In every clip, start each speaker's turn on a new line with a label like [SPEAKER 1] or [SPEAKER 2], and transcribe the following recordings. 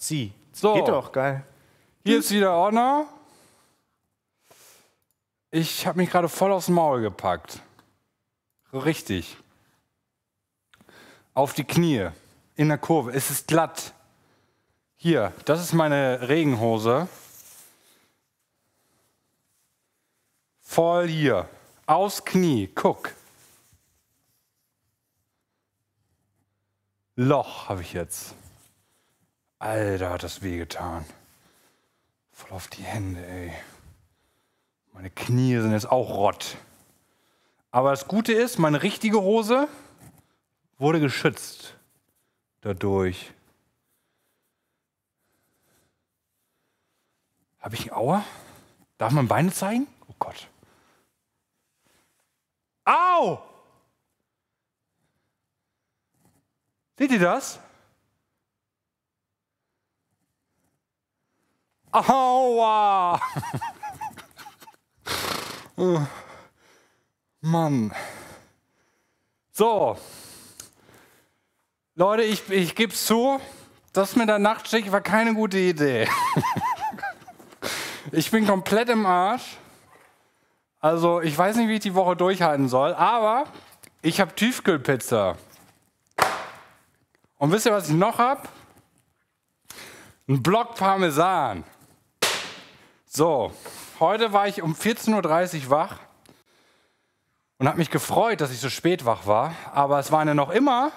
[SPEAKER 1] Sie.
[SPEAKER 2] So.
[SPEAKER 1] Geht doch, geil.
[SPEAKER 2] Hier ist wieder Honor. Ich habe mich gerade voll aufs Maul gepackt. Richtig. Auf die Knie. In der Kurve. Es ist glatt. Hier, das ist meine Regenhose. Voll hier. Aus Knie. Guck. Loch habe ich jetzt. Alter, hat das wehgetan. Voll auf die Hände, ey. Meine Knie sind jetzt auch rott. Aber das Gute ist, meine richtige Hose wurde geschützt dadurch. Habe ich einen Auer? Darf man Beine zeigen? Oh Gott. Au! Seht ihr das? Aua! Mann. So. Leute, ich, ich gebe zu, das mit der Nachtschicht war keine gute Idee. ich bin komplett im Arsch. Also, ich weiß nicht, wie ich die Woche durchhalten soll, aber ich habe Tiefkühlpizza. Und wisst ihr, was ich noch habe? Ein Block Parmesan. So, heute war ich um 14.30 Uhr wach und habe mich gefreut, dass ich so spät wach war. Aber es waren ja noch immer.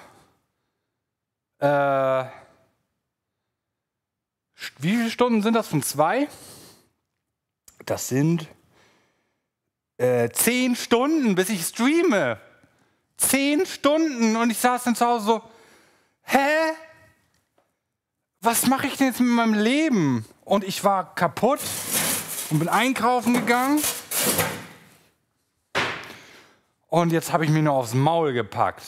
[SPEAKER 2] Äh, wie viele Stunden sind das von zwei? Das sind äh, zehn Stunden, bis ich streame. Zehn Stunden und ich saß dann zu Hause so, hä? Was mache ich denn jetzt mit meinem Leben? Und ich war kaputt und bin einkaufen gegangen. Und jetzt habe ich mich nur aufs Maul gepackt.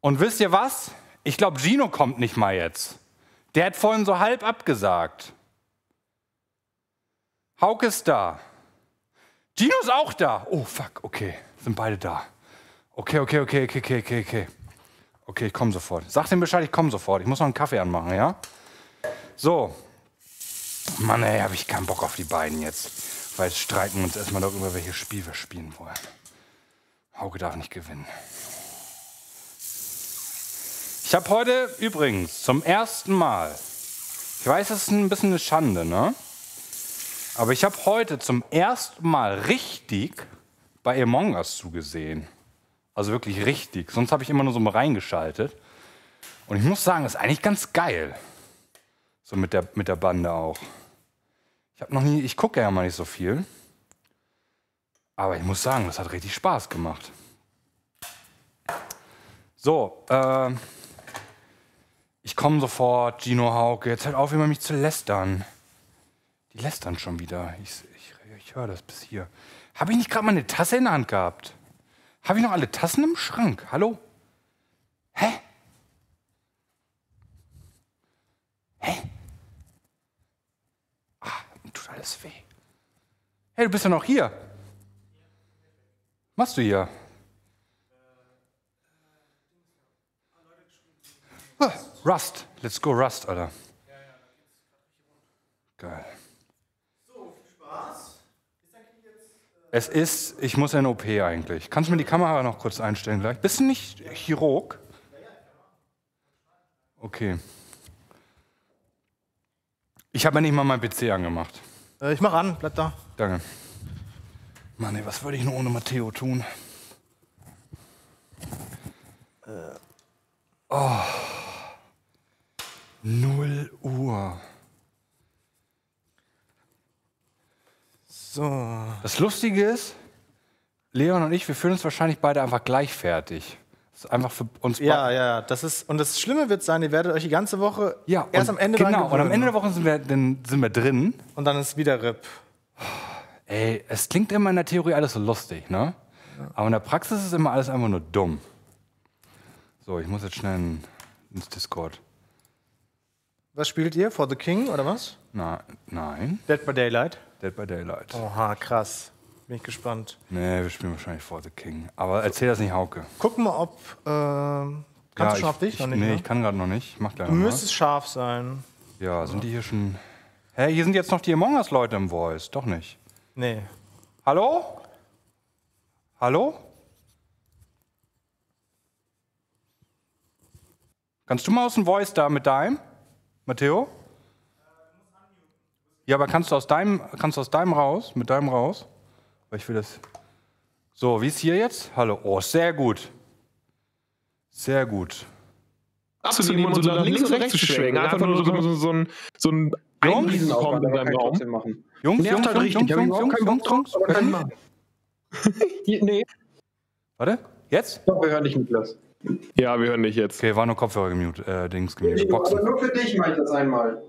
[SPEAKER 2] Und wisst ihr was? Ich glaube, Gino kommt nicht mal jetzt. Der hat vorhin so halb abgesagt. Hauke ist da. Gino ist auch da. Oh, fuck, okay. Sind beide da. Okay, okay, okay, okay, okay, okay, okay. Okay, ich komme sofort. Sag dem Bescheid, ich komme sofort. Ich muss noch einen Kaffee anmachen, ja? So. Mann, ey, habe ich keinen Bock auf die beiden jetzt. Weil jetzt streiten wir uns erstmal noch über welches Spiel wir spielen wollen. Hauke darf nicht gewinnen. Ich habe heute übrigens zum ersten Mal, ich weiß, das ist ein bisschen eine Schande, ne? Aber ich habe heute zum ersten Mal richtig bei Among Us zugesehen. Also wirklich richtig. Sonst habe ich immer nur so mal reingeschaltet. Und ich muss sagen, das ist eigentlich ganz geil. So mit der, mit der Bande auch. Ich habe noch nie, ich gucke ja mal nicht so viel. Aber ich muss sagen, das hat richtig Spaß gemacht. So, äh, ich komme sofort, Gino Hauke. Jetzt hört auf, immer mich zu lästern. Die lästern schon wieder. Ich, ich, ich höre das bis hier. Habe ich nicht gerade mal eine Tasse in der Hand gehabt? Habe ich noch alle Tassen im Schrank? Hallo? Hä? Hä? Ah, tut alles weh. Hey, du bist ja noch hier. Was machst du hier? Ah, Rust. Let's go Rust, Alter. Geil. Es ist, ich muss in OP eigentlich. Kannst du mir die Kamera noch kurz einstellen gleich? Bist du nicht Chirurg? Okay. Ich habe ja nicht mal mein PC angemacht.
[SPEAKER 1] Äh, ich mach an, bleib da.
[SPEAKER 2] Danke. Mann, ey, was würde ich nur ohne Matteo tun? Oh. 0 Uhr.
[SPEAKER 1] So.
[SPEAKER 2] Das Lustige ist, Leon und ich, wir fühlen uns wahrscheinlich beide einfach gleich fertig. Das ist einfach für uns
[SPEAKER 1] Ja, ja, das ist. Und das Schlimme wird sein, ihr werdet euch die ganze Woche
[SPEAKER 2] Ja,
[SPEAKER 1] erst am Ende
[SPEAKER 2] Genau, und am. Ende der Woche sind wir, dann sind wir drin.
[SPEAKER 1] Und dann ist wieder RIP.
[SPEAKER 2] Ey, es klingt immer in der Theorie alles so lustig, ne? Aber in der Praxis ist immer alles einfach nur dumm. So, ich muss jetzt schnell in- ins Discord.
[SPEAKER 1] Was spielt ihr? For the King oder was?
[SPEAKER 2] Na, nein,
[SPEAKER 1] Dead by Daylight.
[SPEAKER 2] Dead by Daylight.
[SPEAKER 1] Oha, krass. Bin ich gespannt.
[SPEAKER 2] Nee, wir spielen wahrscheinlich For the King. Aber erzähl das nicht Hauke.
[SPEAKER 1] Gucken wir, ob ähm, Kannst du
[SPEAKER 2] ich,
[SPEAKER 1] schon auf dich?
[SPEAKER 2] Ich,
[SPEAKER 1] Noch nicht,
[SPEAKER 2] nee,
[SPEAKER 1] ne?
[SPEAKER 2] ich kann gerade noch nicht. Ich mach gleich
[SPEAKER 1] Du müsstest scharf sein.
[SPEAKER 2] Ja, sind die hier schon. Hä, hier sind jetzt noch die Among Us-Leute im Voice. Doch nicht.
[SPEAKER 1] Nee.
[SPEAKER 2] Hallo? Hallo? Kannst du mal aus dem Voice da mit deinem? Matteo? Ja, aber kannst du aus deinem, kannst du aus deinem raus? Mit deinem raus? Ich will das. So, wie ist hier jetzt? Hallo. Oh, sehr gut. Sehr gut.
[SPEAKER 3] abzunehmen und so nach links und rechts zu schwenken. Einfach nur so, so, so ein, so ein kommt in
[SPEAKER 4] aber ich
[SPEAKER 3] Raum.
[SPEAKER 2] Jungs, Jungs,
[SPEAKER 4] halt
[SPEAKER 2] Jungs,
[SPEAKER 4] richtig,
[SPEAKER 2] Jungs, Jungs, Jungs, Jungs, Jungs.
[SPEAKER 4] aber kann machen. Hier, nee,
[SPEAKER 2] Warte, jetzt?
[SPEAKER 4] doch, wir hören dich, Niklas.
[SPEAKER 3] Ja, wir hören dich jetzt.
[SPEAKER 2] Okay, war nur Kopfhörer gemute, äh, Dings gemutet.
[SPEAKER 4] Aber
[SPEAKER 2] Boxen.
[SPEAKER 4] nur für dich mache ich das einmal.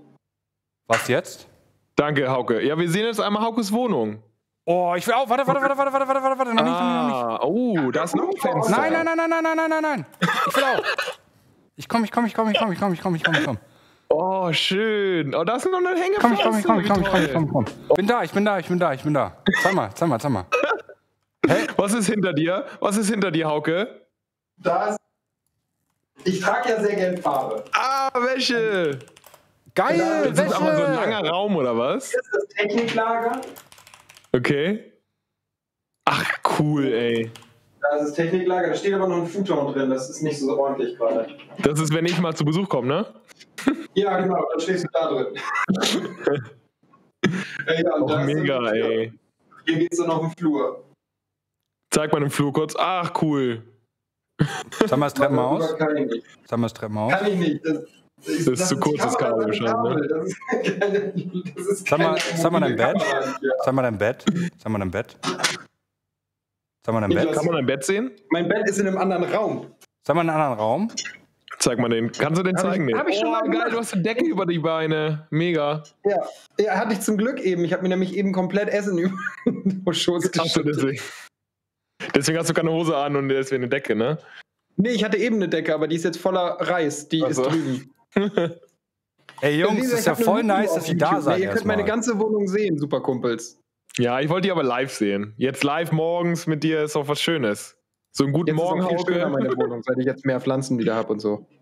[SPEAKER 2] Was jetzt?
[SPEAKER 3] Danke, Hauke. Ja, wir sehen jetzt einmal Haukes Wohnung.
[SPEAKER 2] Oh, ich will auch. Warte, warte, warte, warte, warte, warte, warte, warte. Noch ah, nicht, noch nicht.
[SPEAKER 3] Oh, da ist noch ein Fenster.
[SPEAKER 2] Nein, nein, nein, nein, nein, nein, nein, nein. Ich will auch. Ich komm, ich komm, ich komm, ich komm, ich komm, ich komm, ich komm, ich komm.
[SPEAKER 3] Oh, schön. Oh, da ist noch eine Hängeflosse.
[SPEAKER 2] Komm, ich komm, ich komm, ich komm, ich komm, ich komm, ich komm. Ich bin da, ich bin da, ich bin da, ich bin da. Zeig mal, zeig mal, zeig mal.
[SPEAKER 3] Hä? Was ist hinter dir? Was ist hinter dir, Hauke?
[SPEAKER 4] Da ist. Ich trage ja sehr gerne Farbe.
[SPEAKER 3] Ah, Wäsche!
[SPEAKER 2] Geil!
[SPEAKER 3] Das ist aber so ein langer Raum, oder was?
[SPEAKER 4] Das ist das Techniklager.
[SPEAKER 3] Okay. Ach, cool, ey.
[SPEAKER 4] Da ist das Techniklager. Da steht aber noch ein Futon drin. Das ist nicht so ordentlich gerade.
[SPEAKER 3] Das ist, wenn ich mal zu Besuch komme, ne?
[SPEAKER 4] Ja, genau. Dann stehst du da drin. Äh, ja, und
[SPEAKER 3] Oh, mega, ey.
[SPEAKER 4] Hier geht's dann auf den Flur.
[SPEAKER 3] Zeig mal den Flur kurz. Ach, cool.
[SPEAKER 2] Zeig mal das Treppenhaus.
[SPEAKER 4] Darüber Kann ich nicht.
[SPEAKER 2] Zeig mal das Treppenhaus.
[SPEAKER 4] Kann ich nicht. Das,
[SPEAKER 3] Das ist zu kurz, das Kabel wahrscheinlich,
[SPEAKER 4] Das ist keine, das ist
[SPEAKER 2] Sag mal, sag mal dein Bett.
[SPEAKER 4] Hier.
[SPEAKER 2] Zeig mal dein Bett. Zeig mal dein Bett. Zeig mal dein
[SPEAKER 4] Ich
[SPEAKER 2] Bett.
[SPEAKER 3] Kann man ein Bett sehen?
[SPEAKER 4] Mein Bett ist in einem anderen Raum.
[SPEAKER 2] Zeig mal einen anderen Raum.
[SPEAKER 3] Zeig mal den. Kannst du den
[SPEAKER 4] Hab ich-
[SPEAKER 3] zeigen? den?
[SPEAKER 4] hab ich schon
[SPEAKER 3] oh,
[SPEAKER 4] mal
[SPEAKER 3] geil, du hast eine Decke über die Beine. Mega.
[SPEAKER 4] Ja, ja hatte ich zum Glück eben. Ich habe mir nämlich eben komplett Essen über den Schoß
[SPEAKER 3] deswegen. Deswegen hast du keine Hose an und deswegen eine Decke, ne?
[SPEAKER 4] Nee, ich hatte eben eine Decke, aber die ist jetzt voller Reis. Die
[SPEAKER 3] Ach so.
[SPEAKER 4] ist drüben.
[SPEAKER 2] Ey Jungs,
[SPEAKER 4] gesagt,
[SPEAKER 2] ist ja voll nice, dass ihr da seid.
[SPEAKER 4] Ihr könnt meine ganze Wohnung sehen, super Kumpels.
[SPEAKER 3] Ja, ich wollte die aber live sehen. Jetzt live morgens mit dir ist auch was Schönes. So einen guten
[SPEAKER 4] Jetzt
[SPEAKER 3] Morgen,
[SPEAKER 4] ist auch viel schöner
[SPEAKER 3] Hauke.
[SPEAKER 4] meine Wohnung, seit ich jetzt mehr Pflanzen wieder habe und so.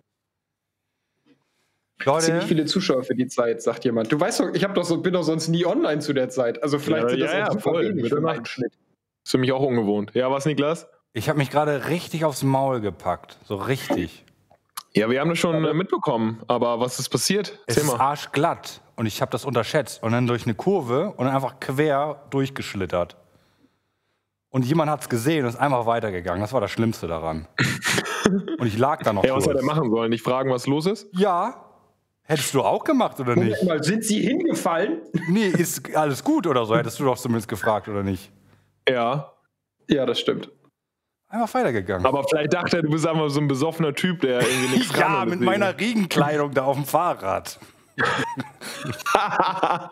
[SPEAKER 4] Ziemlich
[SPEAKER 2] Leute,
[SPEAKER 4] viele Zuschauer für die Zeit, sagt jemand. Du weißt doch, ich doch so, bin doch sonst nie online zu der Zeit. Also vielleicht
[SPEAKER 3] Ja,
[SPEAKER 4] sind das
[SPEAKER 3] ja,
[SPEAKER 4] auch
[SPEAKER 3] ja,
[SPEAKER 4] super
[SPEAKER 3] voll.
[SPEAKER 4] wenig für meinen. Schnitt.
[SPEAKER 3] Ist für mich auch ungewohnt. Ja, was, Niklas?
[SPEAKER 2] ich habe mich gerade richtig aufs Maul gepackt. So richtig.
[SPEAKER 3] Ja, wir haben das schon äh, mitbekommen. Aber was ist passiert?
[SPEAKER 2] Es ist arschglatt und ich habe das unterschätzt und dann durch eine Kurve und dann einfach quer durchgeschlittert. Und jemand hat es gesehen und ist einfach weitergegangen. Das war das Schlimmste daran. und ich lag da noch
[SPEAKER 3] Ja, was
[SPEAKER 2] kurz.
[SPEAKER 3] hätte er machen sollen? Nicht fragen, was los ist?
[SPEAKER 2] Ja. Hättest du auch gemacht oder nicht?
[SPEAKER 4] Mal, sind sie hingefallen?
[SPEAKER 2] Nee, ist alles gut oder so? Hättest du doch zumindest gefragt oder nicht?
[SPEAKER 3] Ja.
[SPEAKER 4] Ja, das stimmt.
[SPEAKER 2] Einfach weitergegangen.
[SPEAKER 3] Aber vielleicht dachte er, du bist einfach so ein besoffener Typ, der irgendwie nichts kann.
[SPEAKER 2] ja,
[SPEAKER 3] und
[SPEAKER 2] mit
[SPEAKER 3] deswegen-
[SPEAKER 2] meiner Regenkleidung da auf dem Fahrrad.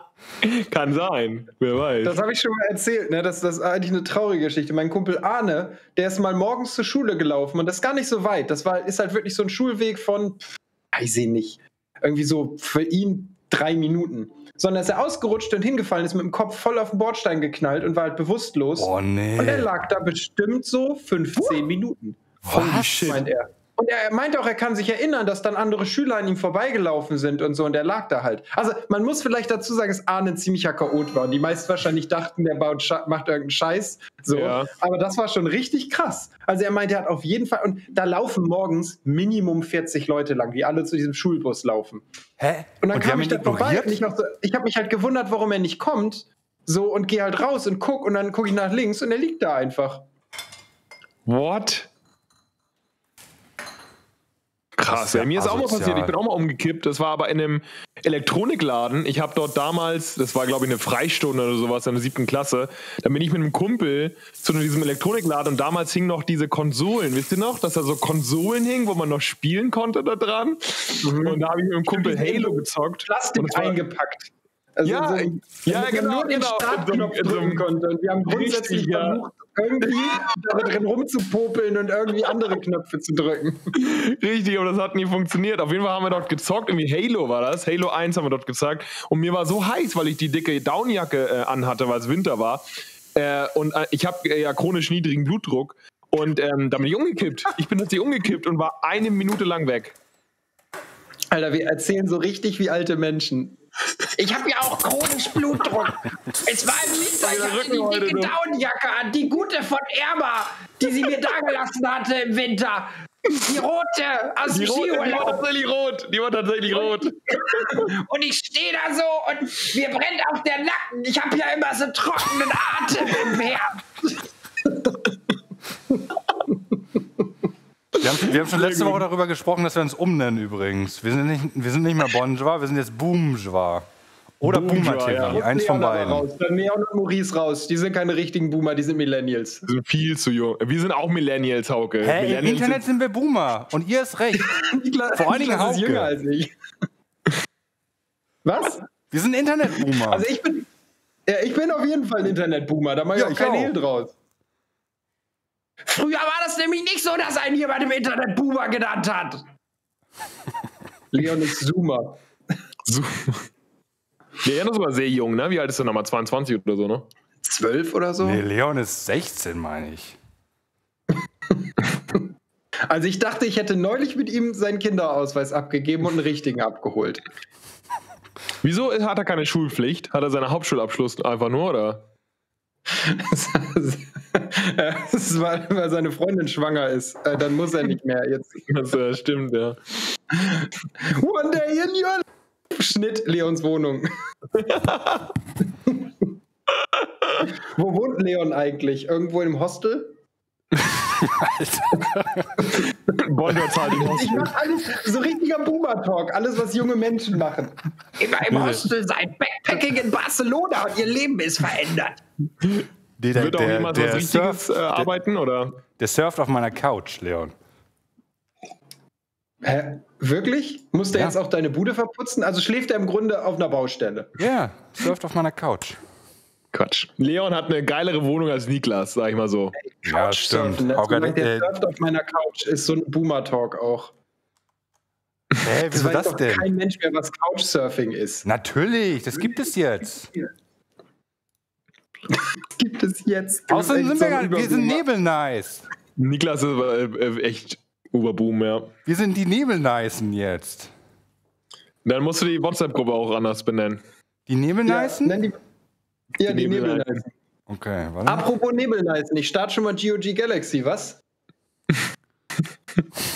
[SPEAKER 3] Kann sein. Wer weiß.
[SPEAKER 4] Das habe ich schon mal erzählt, ne? Das, das ist eigentlich eine traurige Geschichte. Mein Kumpel Arne, der ist mal morgens zur Schule gelaufen und das ist gar nicht so weit. Das war, ist halt wirklich so ein Schulweg von, pff, weiß ich nicht, irgendwie so für ihn drei Minuten. Sondern ist er ausgerutscht und hingefallen, ist mit dem Kopf voll auf den Bordstein geknallt und war halt bewusstlos.
[SPEAKER 2] Oh nee.
[SPEAKER 4] Und er lag da bestimmt so 15 Minuten.
[SPEAKER 2] Was?
[SPEAKER 4] Meint er. Und er meinte auch, er kann sich erinnern, dass dann andere Schüler an ihm vorbeigelaufen sind und so, und er lag da halt. Also, man muss vielleicht dazu sagen, dass Arne ein ziemlicher Chaot war. Und die meisten wahrscheinlich dachten, der baut macht irgendeinen Scheiß. So.
[SPEAKER 3] Ja.
[SPEAKER 4] Aber das war schon richtig krass. Also, er meinte, er hat auf jeden Fall, und da laufen morgens Minimum 40 Leute lang, die alle zu diesem Schulbus laufen.
[SPEAKER 2] Hä?
[SPEAKER 4] Und dann
[SPEAKER 2] die
[SPEAKER 4] kam ich da vorbei und ich, noch so, ich habe mich halt gewundert, warum er nicht kommt. So, und gehe halt raus und guck, und dann gucke ich nach links und er liegt da einfach.
[SPEAKER 3] What? Krass,
[SPEAKER 2] ja
[SPEAKER 3] mir ist auch mal passiert. Ich bin auch mal umgekippt. Das war aber in einem Elektronikladen. Ich habe dort damals, das war glaube ich eine Freistunde oder sowas in der siebten Klasse. Da bin ich mit einem Kumpel zu diesem Elektronikladen und damals hingen noch diese Konsolen. Wisst ihr noch, dass da so Konsolen hingen, wo man noch spielen konnte da dran? Und da habe ich mit einem Kumpel Halo gezockt.
[SPEAKER 4] Plastik eingepackt. Also
[SPEAKER 3] Ja,
[SPEAKER 4] so,
[SPEAKER 3] ja, genau,
[SPEAKER 4] nur den
[SPEAKER 3] genau.
[SPEAKER 4] Startknopf
[SPEAKER 3] so
[SPEAKER 4] drücken konnte. Und wir haben grundsätzlich versucht, irgendwie da drin rumzupopeln und irgendwie andere Knöpfe zu drücken.
[SPEAKER 3] Richtig, aber das hat nie funktioniert. Auf jeden Fall haben wir dort gezockt, irgendwie Halo war das. Halo 1 haben wir dort gezockt. Und mir war so heiß, weil ich die dicke Downjacke äh, anhatte, weil es Winter war. Äh, und äh, ich habe äh, ja chronisch niedrigen Blutdruck. Und ähm, da bin ich umgekippt. Ich bin tatsächlich umgekippt und war eine Minute lang weg.
[SPEAKER 4] Alter, wir erzählen so richtig wie alte Menschen. Ich habe ja auch chronisch Blutdruck. Es war im Winter, ich hatte die dicke. Downjacke an, die gute von Erma, die sie mir dagelassen hatte im Winter. Die rote aus
[SPEAKER 3] Die,
[SPEAKER 4] dem
[SPEAKER 3] rote, die war
[SPEAKER 4] Skiurlaub.
[SPEAKER 3] tatsächlich rot. Die war tatsächlich rot.
[SPEAKER 4] Und ich stehe da so und mir brennt auch der Nacken. Ich habe ja immer so trockenen Atem im Herbst.
[SPEAKER 2] Wir haben, wir haben schon letzte Woche darüber gesprochen, dass wir uns umnennen übrigens. Wir sind nicht, wir sind nicht mehr Bon Joie, wir sind jetzt Boom Joie. Oder
[SPEAKER 3] Boom
[SPEAKER 2] Boomer TV,
[SPEAKER 3] ja.
[SPEAKER 2] eins von beiden.
[SPEAKER 4] Raus. Dann Leon und Maurice raus. Die sind keine richtigen Boomer, die sind Millennials.
[SPEAKER 3] Wir sind viel zu jung. Wir sind auch Millennials, Hauke.
[SPEAKER 2] Hä, im
[SPEAKER 3] Millennials
[SPEAKER 2] Internet sind wir Boomer und ihr ist recht. Vor allen Dingen
[SPEAKER 4] Niklas ist
[SPEAKER 2] Hauke.
[SPEAKER 4] jünger als ich. Was?
[SPEAKER 2] Wir sind Internet-Boomer.
[SPEAKER 4] Also ich bin, ja, ich bin auf jeden Fall ein Internet-Boomer, da mache ich
[SPEAKER 2] Ja,
[SPEAKER 4] auch
[SPEAKER 2] ich
[SPEAKER 4] kein
[SPEAKER 2] auch.
[SPEAKER 4] Hehl draus. Früher war das nämlich nicht so, dass ein jemand im Internet Boomer genannt hat. Leon ist Zoomer.
[SPEAKER 3] So. Leon ist aber sehr jung, ne? Wie alt ist er nochmal? 22 oder so, ne?
[SPEAKER 4] Zwölf oder so?
[SPEAKER 2] nee, Leon ist 16, meine ich.
[SPEAKER 4] Also ich dachte, ich hätte neulich mit ihm seinen Kinderausweis abgegeben und einen richtigen abgeholt.
[SPEAKER 3] Wieso hat er keine Schulpflicht? Hat er seinen Hauptschulabschluss einfach nur, oder?
[SPEAKER 4] Das war, weil seine Freundin schwanger ist. Äh, Dann muss er nicht mehr. Jetzt.
[SPEAKER 3] Das äh, stimmt, ja.
[SPEAKER 4] One day in your. Schnitt Leons Wohnung. Wo wohnt Leon eigentlich? Irgendwo im Hostel?
[SPEAKER 3] Bonner zahlt ihn
[SPEAKER 4] Ich mache alles so richtiger Boomer-Talk, alles, was junge Menschen machen. Immer im Hostel sein, Backpacking in Barcelona und ihr Leben ist verändert.
[SPEAKER 2] Der,
[SPEAKER 3] Wird auch jemand was Richtiges
[SPEAKER 2] surft,
[SPEAKER 3] äh, arbeiten, oder?
[SPEAKER 2] der surft auf meiner Couch, Leon.
[SPEAKER 4] Hä? Wirklich? Muss der
[SPEAKER 2] Ja.
[SPEAKER 4] jetzt auch deine Bude verputzen? Also schläft er im Grunde auf einer Baustelle.
[SPEAKER 2] Ja, surft auf meiner Couch.
[SPEAKER 3] Quatsch. Leon hat eine geilere Wohnung als Niklas, sag ich mal so.
[SPEAKER 2] Ja,
[SPEAKER 4] Couchsurfen,
[SPEAKER 2] stimmt.
[SPEAKER 4] ne?
[SPEAKER 2] Hauke,
[SPEAKER 4] Solange der
[SPEAKER 2] äh,
[SPEAKER 4] surft auf meiner Couch ist so ein Boomer-Talk auch.
[SPEAKER 2] hä,
[SPEAKER 4] Das
[SPEAKER 2] wieso
[SPEAKER 4] weiß
[SPEAKER 2] das
[SPEAKER 4] doch
[SPEAKER 2] denn?
[SPEAKER 4] kein Mensch mehr, was Couchsurfing ist.
[SPEAKER 2] Natürlich, das gibt es jetzt.
[SPEAKER 4] Gibt es jetzt?
[SPEAKER 2] Außerdem sind wir, gar,
[SPEAKER 4] ein
[SPEAKER 2] wir sind. Nebelnice.
[SPEAKER 3] Niklas ist aber, äh, äh, echt Oberboom, ja.
[SPEAKER 2] Wir sind die Nebelnicen jetzt.
[SPEAKER 3] Dann musst du die WhatsApp-Gruppe auch anders benennen.
[SPEAKER 2] Die
[SPEAKER 4] Ja,
[SPEAKER 2] Nebelnicen?
[SPEAKER 4] nenn die, ja, die,
[SPEAKER 3] Die Nebelneisen.
[SPEAKER 4] Nebelneisen.
[SPEAKER 2] Okay, warte.
[SPEAKER 4] Apropos Nebelneisen, ich starte schon mal GOG Galaxy, was?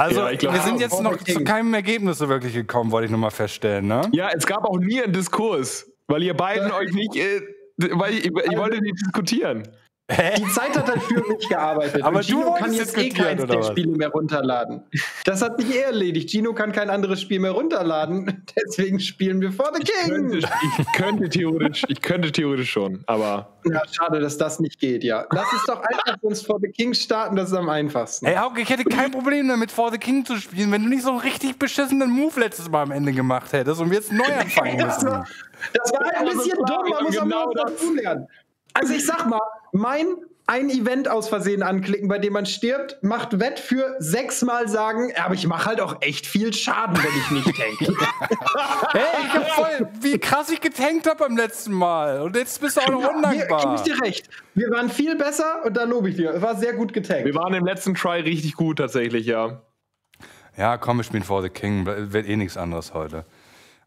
[SPEAKER 2] Also,
[SPEAKER 3] Ja, ich glaub-
[SPEAKER 2] wir sind jetzt noch zu keinem Ergebnis so wirklich gekommen, wollte ich nur mal feststellen, ne?
[SPEAKER 3] Ja, es gab auch nie einen Diskurs, weil ihr beiden euch nicht, äh, weil ich, ich wollte nicht diskutieren.
[SPEAKER 4] Die Zeit hat halt für mich gearbeitet.
[SPEAKER 2] Aber
[SPEAKER 4] Gino kann jetzt eh
[SPEAKER 2] was?
[SPEAKER 4] Spiele mehr runterladen. Das hat sich eh erledigt. Gino kann kein anderes Spiel mehr runterladen. Deswegen spielen wir For the
[SPEAKER 3] Könnte,
[SPEAKER 4] King.
[SPEAKER 3] ich könnte theoretisch, ich könnte theoretisch schon, aber
[SPEAKER 4] Ja, schade, dass das nicht geht, ja. Lass uns doch einfach uns For the King starten, das ist am einfachsten.
[SPEAKER 2] Ey, Hauke, ich hätte kein Problem damit, For the King zu spielen, wenn du nicht so einen richtig beschissenen Move letztes Mal am Ende gemacht hättest und wir jetzt neu anfangen
[SPEAKER 4] Das war,
[SPEAKER 2] müssen.
[SPEAKER 4] das war halt ein bisschen dumm, man muss
[SPEAKER 3] Genau
[SPEAKER 4] was
[SPEAKER 3] das.
[SPEAKER 4] dazulernen. Also ich sag mal, mein ein Event aus Versehen anklicken, bei dem man stirbt, macht Wett für sechsmal sagen, ja, aber ich mache halt auch echt viel Schaden, wenn ich nicht tanke.
[SPEAKER 2] Hey, ich hab voll, wie krass ich getankt habe beim letzten Mal. Und jetzt bist du auch noch undankbar.
[SPEAKER 4] ich dir recht. Wir waren viel besser und da lobe ich dir. Es war sehr gut getankt.
[SPEAKER 3] wir waren im letzten Try richtig gut tatsächlich, ja.
[SPEAKER 2] Ja, komm, wir spielen For the King. Wird eh nichts anderes heute.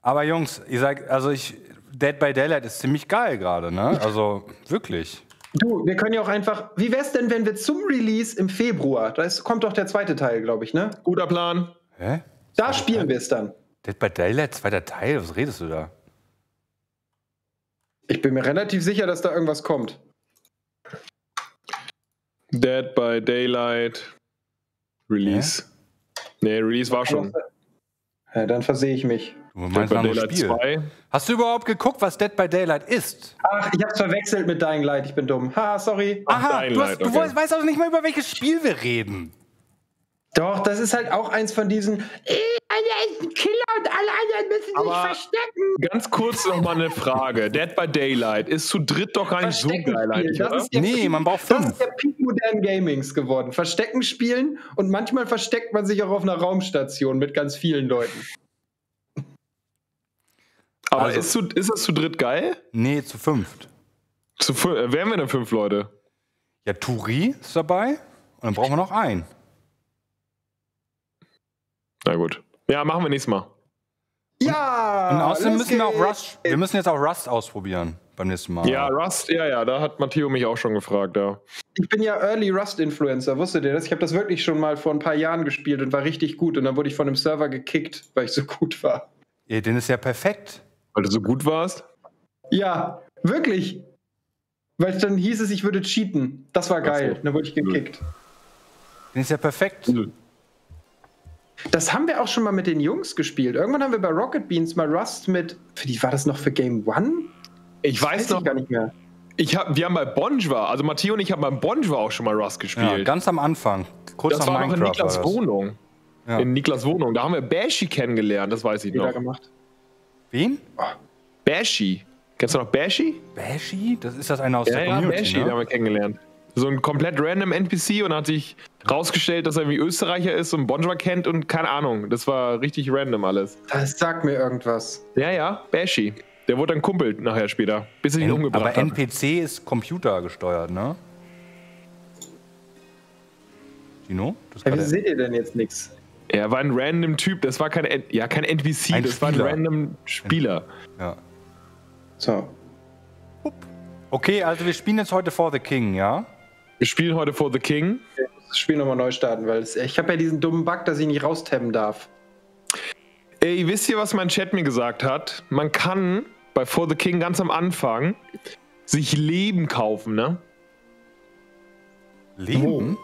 [SPEAKER 2] Aber Jungs, ihr sagt, also ich, Dead by Daylight ist ziemlich geil gerade, ne? Also wirklich.
[SPEAKER 4] Du, wir können ja auch einfach. Wie wär's denn, wenn wir zum Release im Februar, da ist, kommt doch der zweite Teil, glaube ich, ne?
[SPEAKER 3] Guter Plan.
[SPEAKER 2] Hä?
[SPEAKER 4] Da spielen wir es dann.
[SPEAKER 2] Dead by Daylight, zweiter Teil? Was redest du da?
[SPEAKER 4] Ich bin mir relativ sicher, dass da irgendwas kommt.
[SPEAKER 3] Dead by Daylight. Release. Nee, Release war schon.
[SPEAKER 4] Ja, dann versehe ich mich.
[SPEAKER 2] Du
[SPEAKER 3] Dead by
[SPEAKER 2] ein
[SPEAKER 3] Daylight
[SPEAKER 2] Spiel.
[SPEAKER 3] 2.
[SPEAKER 2] Hast du überhaupt geguckt, was Dead by Daylight ist?
[SPEAKER 4] Ach, ich hab's verwechselt mit Dying Light, ich bin dumm. Ha, sorry.
[SPEAKER 2] Aha,
[SPEAKER 3] Dying
[SPEAKER 2] du, hast,
[SPEAKER 3] Light,
[SPEAKER 2] du
[SPEAKER 3] okay.
[SPEAKER 2] weißt- weißt auch nicht mal, über welches Spiel wir reden.
[SPEAKER 4] Doch, das ist halt auch eins von diesen. Eh, einer ist ein Killer und alle anderen müssen
[SPEAKER 3] Aber-
[SPEAKER 4] sich verstecken.
[SPEAKER 3] Ganz kurz noch mal eine Frage. Dead by Daylight ist zu dritt doch gar nicht so geil eigentlich,
[SPEAKER 4] das
[SPEAKER 3] oder?
[SPEAKER 4] ist der
[SPEAKER 2] Nee,
[SPEAKER 4] Peak-
[SPEAKER 2] man braucht
[SPEAKER 4] Das
[SPEAKER 2] fünf.
[SPEAKER 4] ist der Peak modernen Gamings geworden. Verstecken spielen und manchmal versteckt man sich auch auf einer Raumstation mit ganz vielen Leuten.
[SPEAKER 3] Aber
[SPEAKER 2] Also-
[SPEAKER 3] ist, zu, ist das zu dritt geil?
[SPEAKER 2] Nee, zu fünft.
[SPEAKER 3] Zu, äh, wären wir denn fünf Leute?
[SPEAKER 2] Ja, Turi ist dabei. Und dann brauchen wir noch einen.
[SPEAKER 3] Na gut. Ja, machen wir nächstes Mal.
[SPEAKER 4] Ja!
[SPEAKER 2] Und außerdem müssen wir auch. Rust. Wir müssen jetzt auch Rust ausprobieren beim nächsten Mal.
[SPEAKER 3] Ja, Rust, ja, ja, da hat Matteo mich auch schon gefragt, ja.
[SPEAKER 4] Ich bin ja Early Rust-Influencer, wusstet ihr das? Ich habe das wirklich schon mal vor ein paar Jahren gespielt und war richtig gut. Und dann wurde ich von einem Server gekickt, weil ich so gut war.
[SPEAKER 2] Ja, den ist ja perfekt.
[SPEAKER 3] Weil du so gut warst.
[SPEAKER 4] Ja, wirklich. Weil dann hieß es, ich würde cheaten. Das war geil.
[SPEAKER 3] so.
[SPEAKER 4] Dann wurde ich gekickt.
[SPEAKER 2] Den ist ja perfekt.
[SPEAKER 4] Das haben wir auch schon mal mit den Jungs gespielt. Irgendwann haben wir bei Rocket Beans mal Rust mit. Für die war das noch für Game One?
[SPEAKER 3] Ich weiß noch,
[SPEAKER 4] ich gar nicht mehr.
[SPEAKER 3] ich hab, wir haben bei Bonjwa, also Matteo und ich haben beim Bonjwa auch schon mal Rust
[SPEAKER 2] Ja,
[SPEAKER 3] gespielt.
[SPEAKER 2] ganz am Anfang. Kurz
[SPEAKER 3] das war noch in. Niklas
[SPEAKER 2] war das.
[SPEAKER 3] Wohnung.
[SPEAKER 2] Ja.
[SPEAKER 3] In Niklas Wohnung. Da haben wir Bashi kennengelernt, das weiß ich
[SPEAKER 4] Wieder
[SPEAKER 3] noch.
[SPEAKER 4] gemacht.
[SPEAKER 2] Wen?
[SPEAKER 3] Bashi. Kennst du noch Bashi?
[SPEAKER 2] Bashi? Das ist das einer aus
[SPEAKER 3] Ja,
[SPEAKER 2] der
[SPEAKER 3] ja,
[SPEAKER 2] Community,
[SPEAKER 3] Bashi, den haben
[SPEAKER 2] ne?
[SPEAKER 3] wir kennengelernt. So ein komplett random NPC und hat sich rausgestellt, dass er wie Österreicher ist und Bonjwa kennt und keine Ahnung. Das war richtig random alles.
[SPEAKER 4] Das sagt mir irgendwas.
[SPEAKER 3] Ja, ja, Bashi. Der wurde dann Kumpel nachher später, bis ich ihn umgebracht
[SPEAKER 2] aber
[SPEAKER 3] habe.
[SPEAKER 2] NPC ist computergesteuert, ne? Dino? Das
[SPEAKER 4] Ja, wieso
[SPEAKER 2] gerade-
[SPEAKER 4] seht ihr denn jetzt nichts?
[SPEAKER 3] Er war ein random Typ, das war kein, N ja, kein NPC,
[SPEAKER 2] Ein
[SPEAKER 3] das war ein
[SPEAKER 2] Spieler.
[SPEAKER 3] random Spieler.
[SPEAKER 2] ja.
[SPEAKER 4] So.
[SPEAKER 2] Okay, also wir spielen jetzt heute For the King, ja?
[SPEAKER 3] Wir spielen heute For the King.
[SPEAKER 4] Ich muss das Spiel nochmal neu starten, weil es, ich habe ja diesen dummen Bug, dass ich nicht raustabben darf.
[SPEAKER 3] Ey, wisst ihr, was mein Chat mir gesagt hat? Man kann bei For the King ganz am Anfang sich Leben kaufen, ne?
[SPEAKER 2] Leben?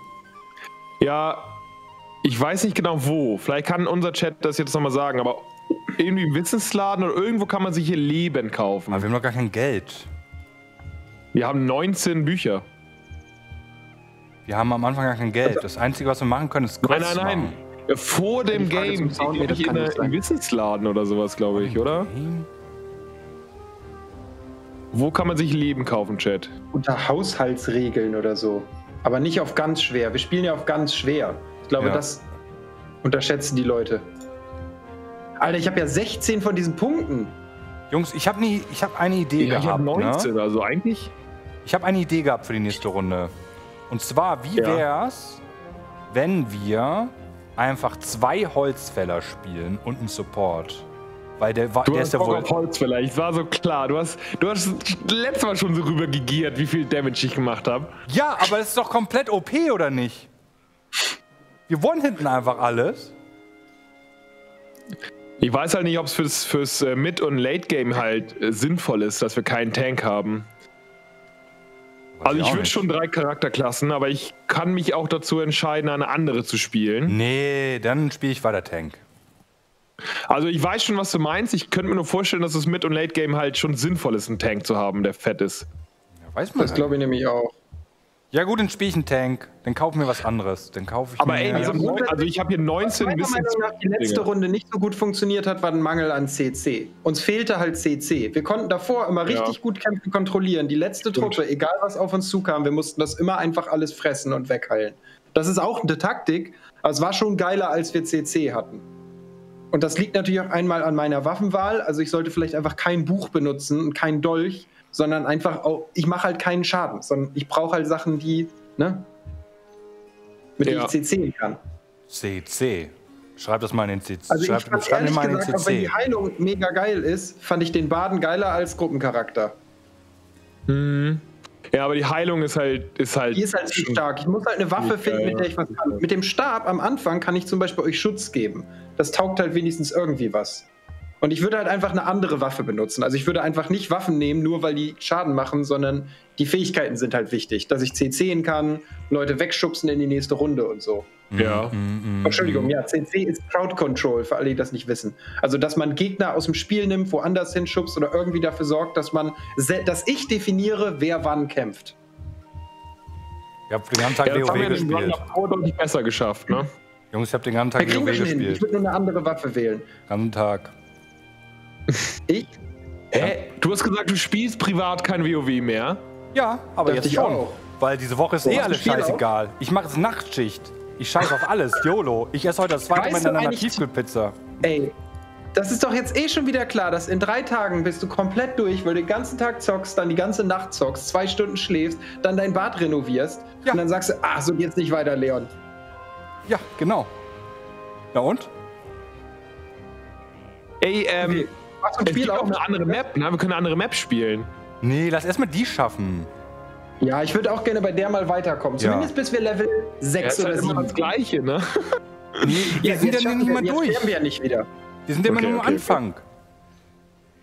[SPEAKER 3] Ja, ich weiß nicht genau wo. Vielleicht kann unser Chat das jetzt nochmal sagen, aber irgendwie im Wissensladen oder irgendwo kann man sich hier Leben kaufen.
[SPEAKER 2] Aber wir haben noch gar kein Geld.
[SPEAKER 3] Wir haben 19 Bücher.
[SPEAKER 2] Wir haben am Anfang gar kein Geld. Das Einzige, was wir machen können, ist
[SPEAKER 3] Nein,
[SPEAKER 2] Quests
[SPEAKER 3] nein, nein.
[SPEAKER 2] machen.
[SPEAKER 3] Ja, Vor dem
[SPEAKER 4] Frage
[SPEAKER 3] Game
[SPEAKER 4] Sound, das
[SPEAKER 3] nicht in
[SPEAKER 4] kann
[SPEAKER 3] der,
[SPEAKER 4] nicht sein.
[SPEAKER 3] im Wissensladen oder sowas, glaube ich, oder?
[SPEAKER 2] Game?
[SPEAKER 3] Wo kann man sich Leben kaufen, Chat?
[SPEAKER 4] Unter Haushaltsregeln oder so. Aber nicht auf ganz schwer. Wir spielen ja auf ganz schwer. Ich glaube,
[SPEAKER 2] Ja.
[SPEAKER 4] das unterschätzen die Leute. Alter, ich habe ja 16 von diesen Punkten.
[SPEAKER 2] Jungs, ich habe ich hab eine Idee
[SPEAKER 3] Ja, ich habe
[SPEAKER 2] gehabt.
[SPEAKER 3] 19,
[SPEAKER 2] Ne?
[SPEAKER 3] also eigentlich.
[SPEAKER 2] Ich habe eine Idee gehabt für die nächste Runde. Und zwar, wie
[SPEAKER 3] Ja.
[SPEAKER 2] wär's, wenn wir einfach zwei Holzfäller spielen und einen Support? Weil der, war-
[SPEAKER 3] Du
[SPEAKER 2] der
[SPEAKER 3] hast
[SPEAKER 2] ist ja wohl.
[SPEAKER 3] Holz vielleicht, war so klar. Du hast, du hast letztes Mal schon so rüber gegiert, wie viel Damage ich gemacht habe.
[SPEAKER 2] Ja, aber das ist doch komplett OP, oder nicht? Wir wollen hinten einfach alles.
[SPEAKER 3] Ich weiß halt nicht, ob es fürs, fürs äh, Mid- und Late-Game halt äh, sinnvoll ist, dass wir keinen Tank haben. Also
[SPEAKER 2] auch
[SPEAKER 3] ich würde schon drei Charakterklassen, aber ich kann mich auch dazu entscheiden, eine andere zu spielen.
[SPEAKER 2] Nee, dann spiele ich weiter Tank.
[SPEAKER 3] Also ich weiß schon, was du meinst. Ich könnte mir nur vorstellen, dass es Mid- und Late-Game halt schon sinnvoll ist, einen Tank zu haben, der fett ist.
[SPEAKER 2] Ja, weiß man
[SPEAKER 4] Das
[SPEAKER 2] ja.
[SPEAKER 4] glaube ich nämlich auch.
[SPEAKER 2] Ja gut, dann spiele ich einen Tank. Dann kauf mir was anderes. Dann kaufe ich
[SPEAKER 3] Aber
[SPEAKER 2] mir...
[SPEAKER 3] ey, neun- also ich habe hier 19
[SPEAKER 4] Meiner
[SPEAKER 3] bis
[SPEAKER 4] Meinung nach die letzte Runde nicht so gut funktioniert hat, war ein Mangel an CC. Uns fehlte halt CC. Wir konnten davor immer richtig
[SPEAKER 3] Ja.
[SPEAKER 4] gut kämpfen, kontrollieren. Die letzte
[SPEAKER 3] Stimmt.
[SPEAKER 4] Truppe, egal was auf uns zukam, wir mussten das immer einfach alles fressen und wegheilen. Das ist auch eine Taktik, aber es war schon geiler, als wir CC hatten. Und das liegt natürlich auch einmal an meiner Waffenwahl. Also ich sollte vielleicht einfach kein Buch benutzen und kein Dolch, sondern einfach auch, ich mache halt keinen Schaden, sondern ich brauche halt Sachen, die, ne? Mit denen
[SPEAKER 3] Ja.
[SPEAKER 4] ich CC kann.
[SPEAKER 2] CC. Schreib das mal in den CC.
[SPEAKER 4] Also
[SPEAKER 2] schreib
[SPEAKER 4] ich fand
[SPEAKER 2] schreib
[SPEAKER 4] ehrlich
[SPEAKER 2] mal in den
[SPEAKER 4] gesagt, auch wenn
[SPEAKER 2] CC.
[SPEAKER 4] die Heilung mega geil ist, fand ich den Baden geiler als Gruppencharakter.
[SPEAKER 3] Ja, aber die Heilung ist halt. Ist halt
[SPEAKER 4] Die ist halt zu stark. Ich muss halt eine Waffe finden, mit der ich was kann. Mit dem Stab am Anfang kann ich zum Beispiel euch Schutz geben. Das taugt halt wenigstens irgendwie was. Und ich würde halt einfach eine andere Waffe benutzen. Also ich würde einfach nicht Waffen nehmen, nur weil die Schaden machen, sondern die Fähigkeiten sind halt wichtig. Dass ich CCen kann, Leute wegschubsen in die nächste Runde und so.
[SPEAKER 3] Ja.
[SPEAKER 2] Mhm,
[SPEAKER 4] Entschuldigung, ja, CC ist Crowd Control, für alle, die das nicht wissen. Also, dass man Gegner aus dem Spiel nimmt, woanders hinschubst oder irgendwie dafür sorgt, dass man, dass ich definiere, wer wann kämpft.
[SPEAKER 2] Ich habe den ganzen Tag
[SPEAKER 3] Ja, das haben
[SPEAKER 2] WoW
[SPEAKER 3] wir in dem Run
[SPEAKER 2] gespielt.
[SPEAKER 3] davor deutlich besser geschafft, ne?
[SPEAKER 2] Jungs, ich habe den ganzen Tag
[SPEAKER 4] kriegen
[SPEAKER 2] WoW
[SPEAKER 4] wir schon hin. Ich
[SPEAKER 2] gespielt.
[SPEAKER 4] würde nur eine andere Waffe wählen.
[SPEAKER 2] Ganzen Tag.
[SPEAKER 4] Ich?
[SPEAKER 3] Hä? Du hast gesagt, du spielst privat kein WoW mehr.
[SPEAKER 2] Ja, aber jetzt schon.
[SPEAKER 4] auch.
[SPEAKER 2] Weil diese Woche ist eh alles scheißegal. Ich mache jetzt Nachtschicht. Ich scheiß auf alles. YOLO. Ich esse heute das zweite Mal hintereinander
[SPEAKER 4] eigentlich-
[SPEAKER 2] Tiefkühlpizza.
[SPEAKER 4] Ey, Das ist doch jetzt eh schon wieder klar, dass in drei Tagen bist du komplett durch, weil du den ganzen Tag zockst, dann die ganze Nacht zockst, zwei Stunden schläfst, dann dein Bad renovierst
[SPEAKER 2] Ja.
[SPEAKER 4] und dann sagst du, ah, so geht's nicht weiter, Leon.
[SPEAKER 2] Ja, genau. Ja und?
[SPEAKER 3] Ey, ähm,
[SPEAKER 4] Okay. So ein
[SPEAKER 3] es
[SPEAKER 4] Spiel
[SPEAKER 3] auch eine andere Map, ne? Wir können eine andere Map spielen.
[SPEAKER 2] Nee, lass erstmal die schaffen.
[SPEAKER 4] Ja, ich würde auch gerne bei der mal weiterkommen.
[SPEAKER 2] Ja.
[SPEAKER 4] Zumindest bis wir Level 6
[SPEAKER 3] ist
[SPEAKER 4] oder
[SPEAKER 3] halt
[SPEAKER 4] 7
[SPEAKER 3] immer das Gleiche, ne?
[SPEAKER 2] Nee, wir sind
[SPEAKER 4] jetzt
[SPEAKER 2] ja nicht mal
[SPEAKER 4] jetzt
[SPEAKER 2] durch.
[SPEAKER 4] sterben wir ja nicht wieder.
[SPEAKER 2] Wir sind immer
[SPEAKER 3] Okay,
[SPEAKER 2] nur am
[SPEAKER 3] okay,
[SPEAKER 2] Anfang.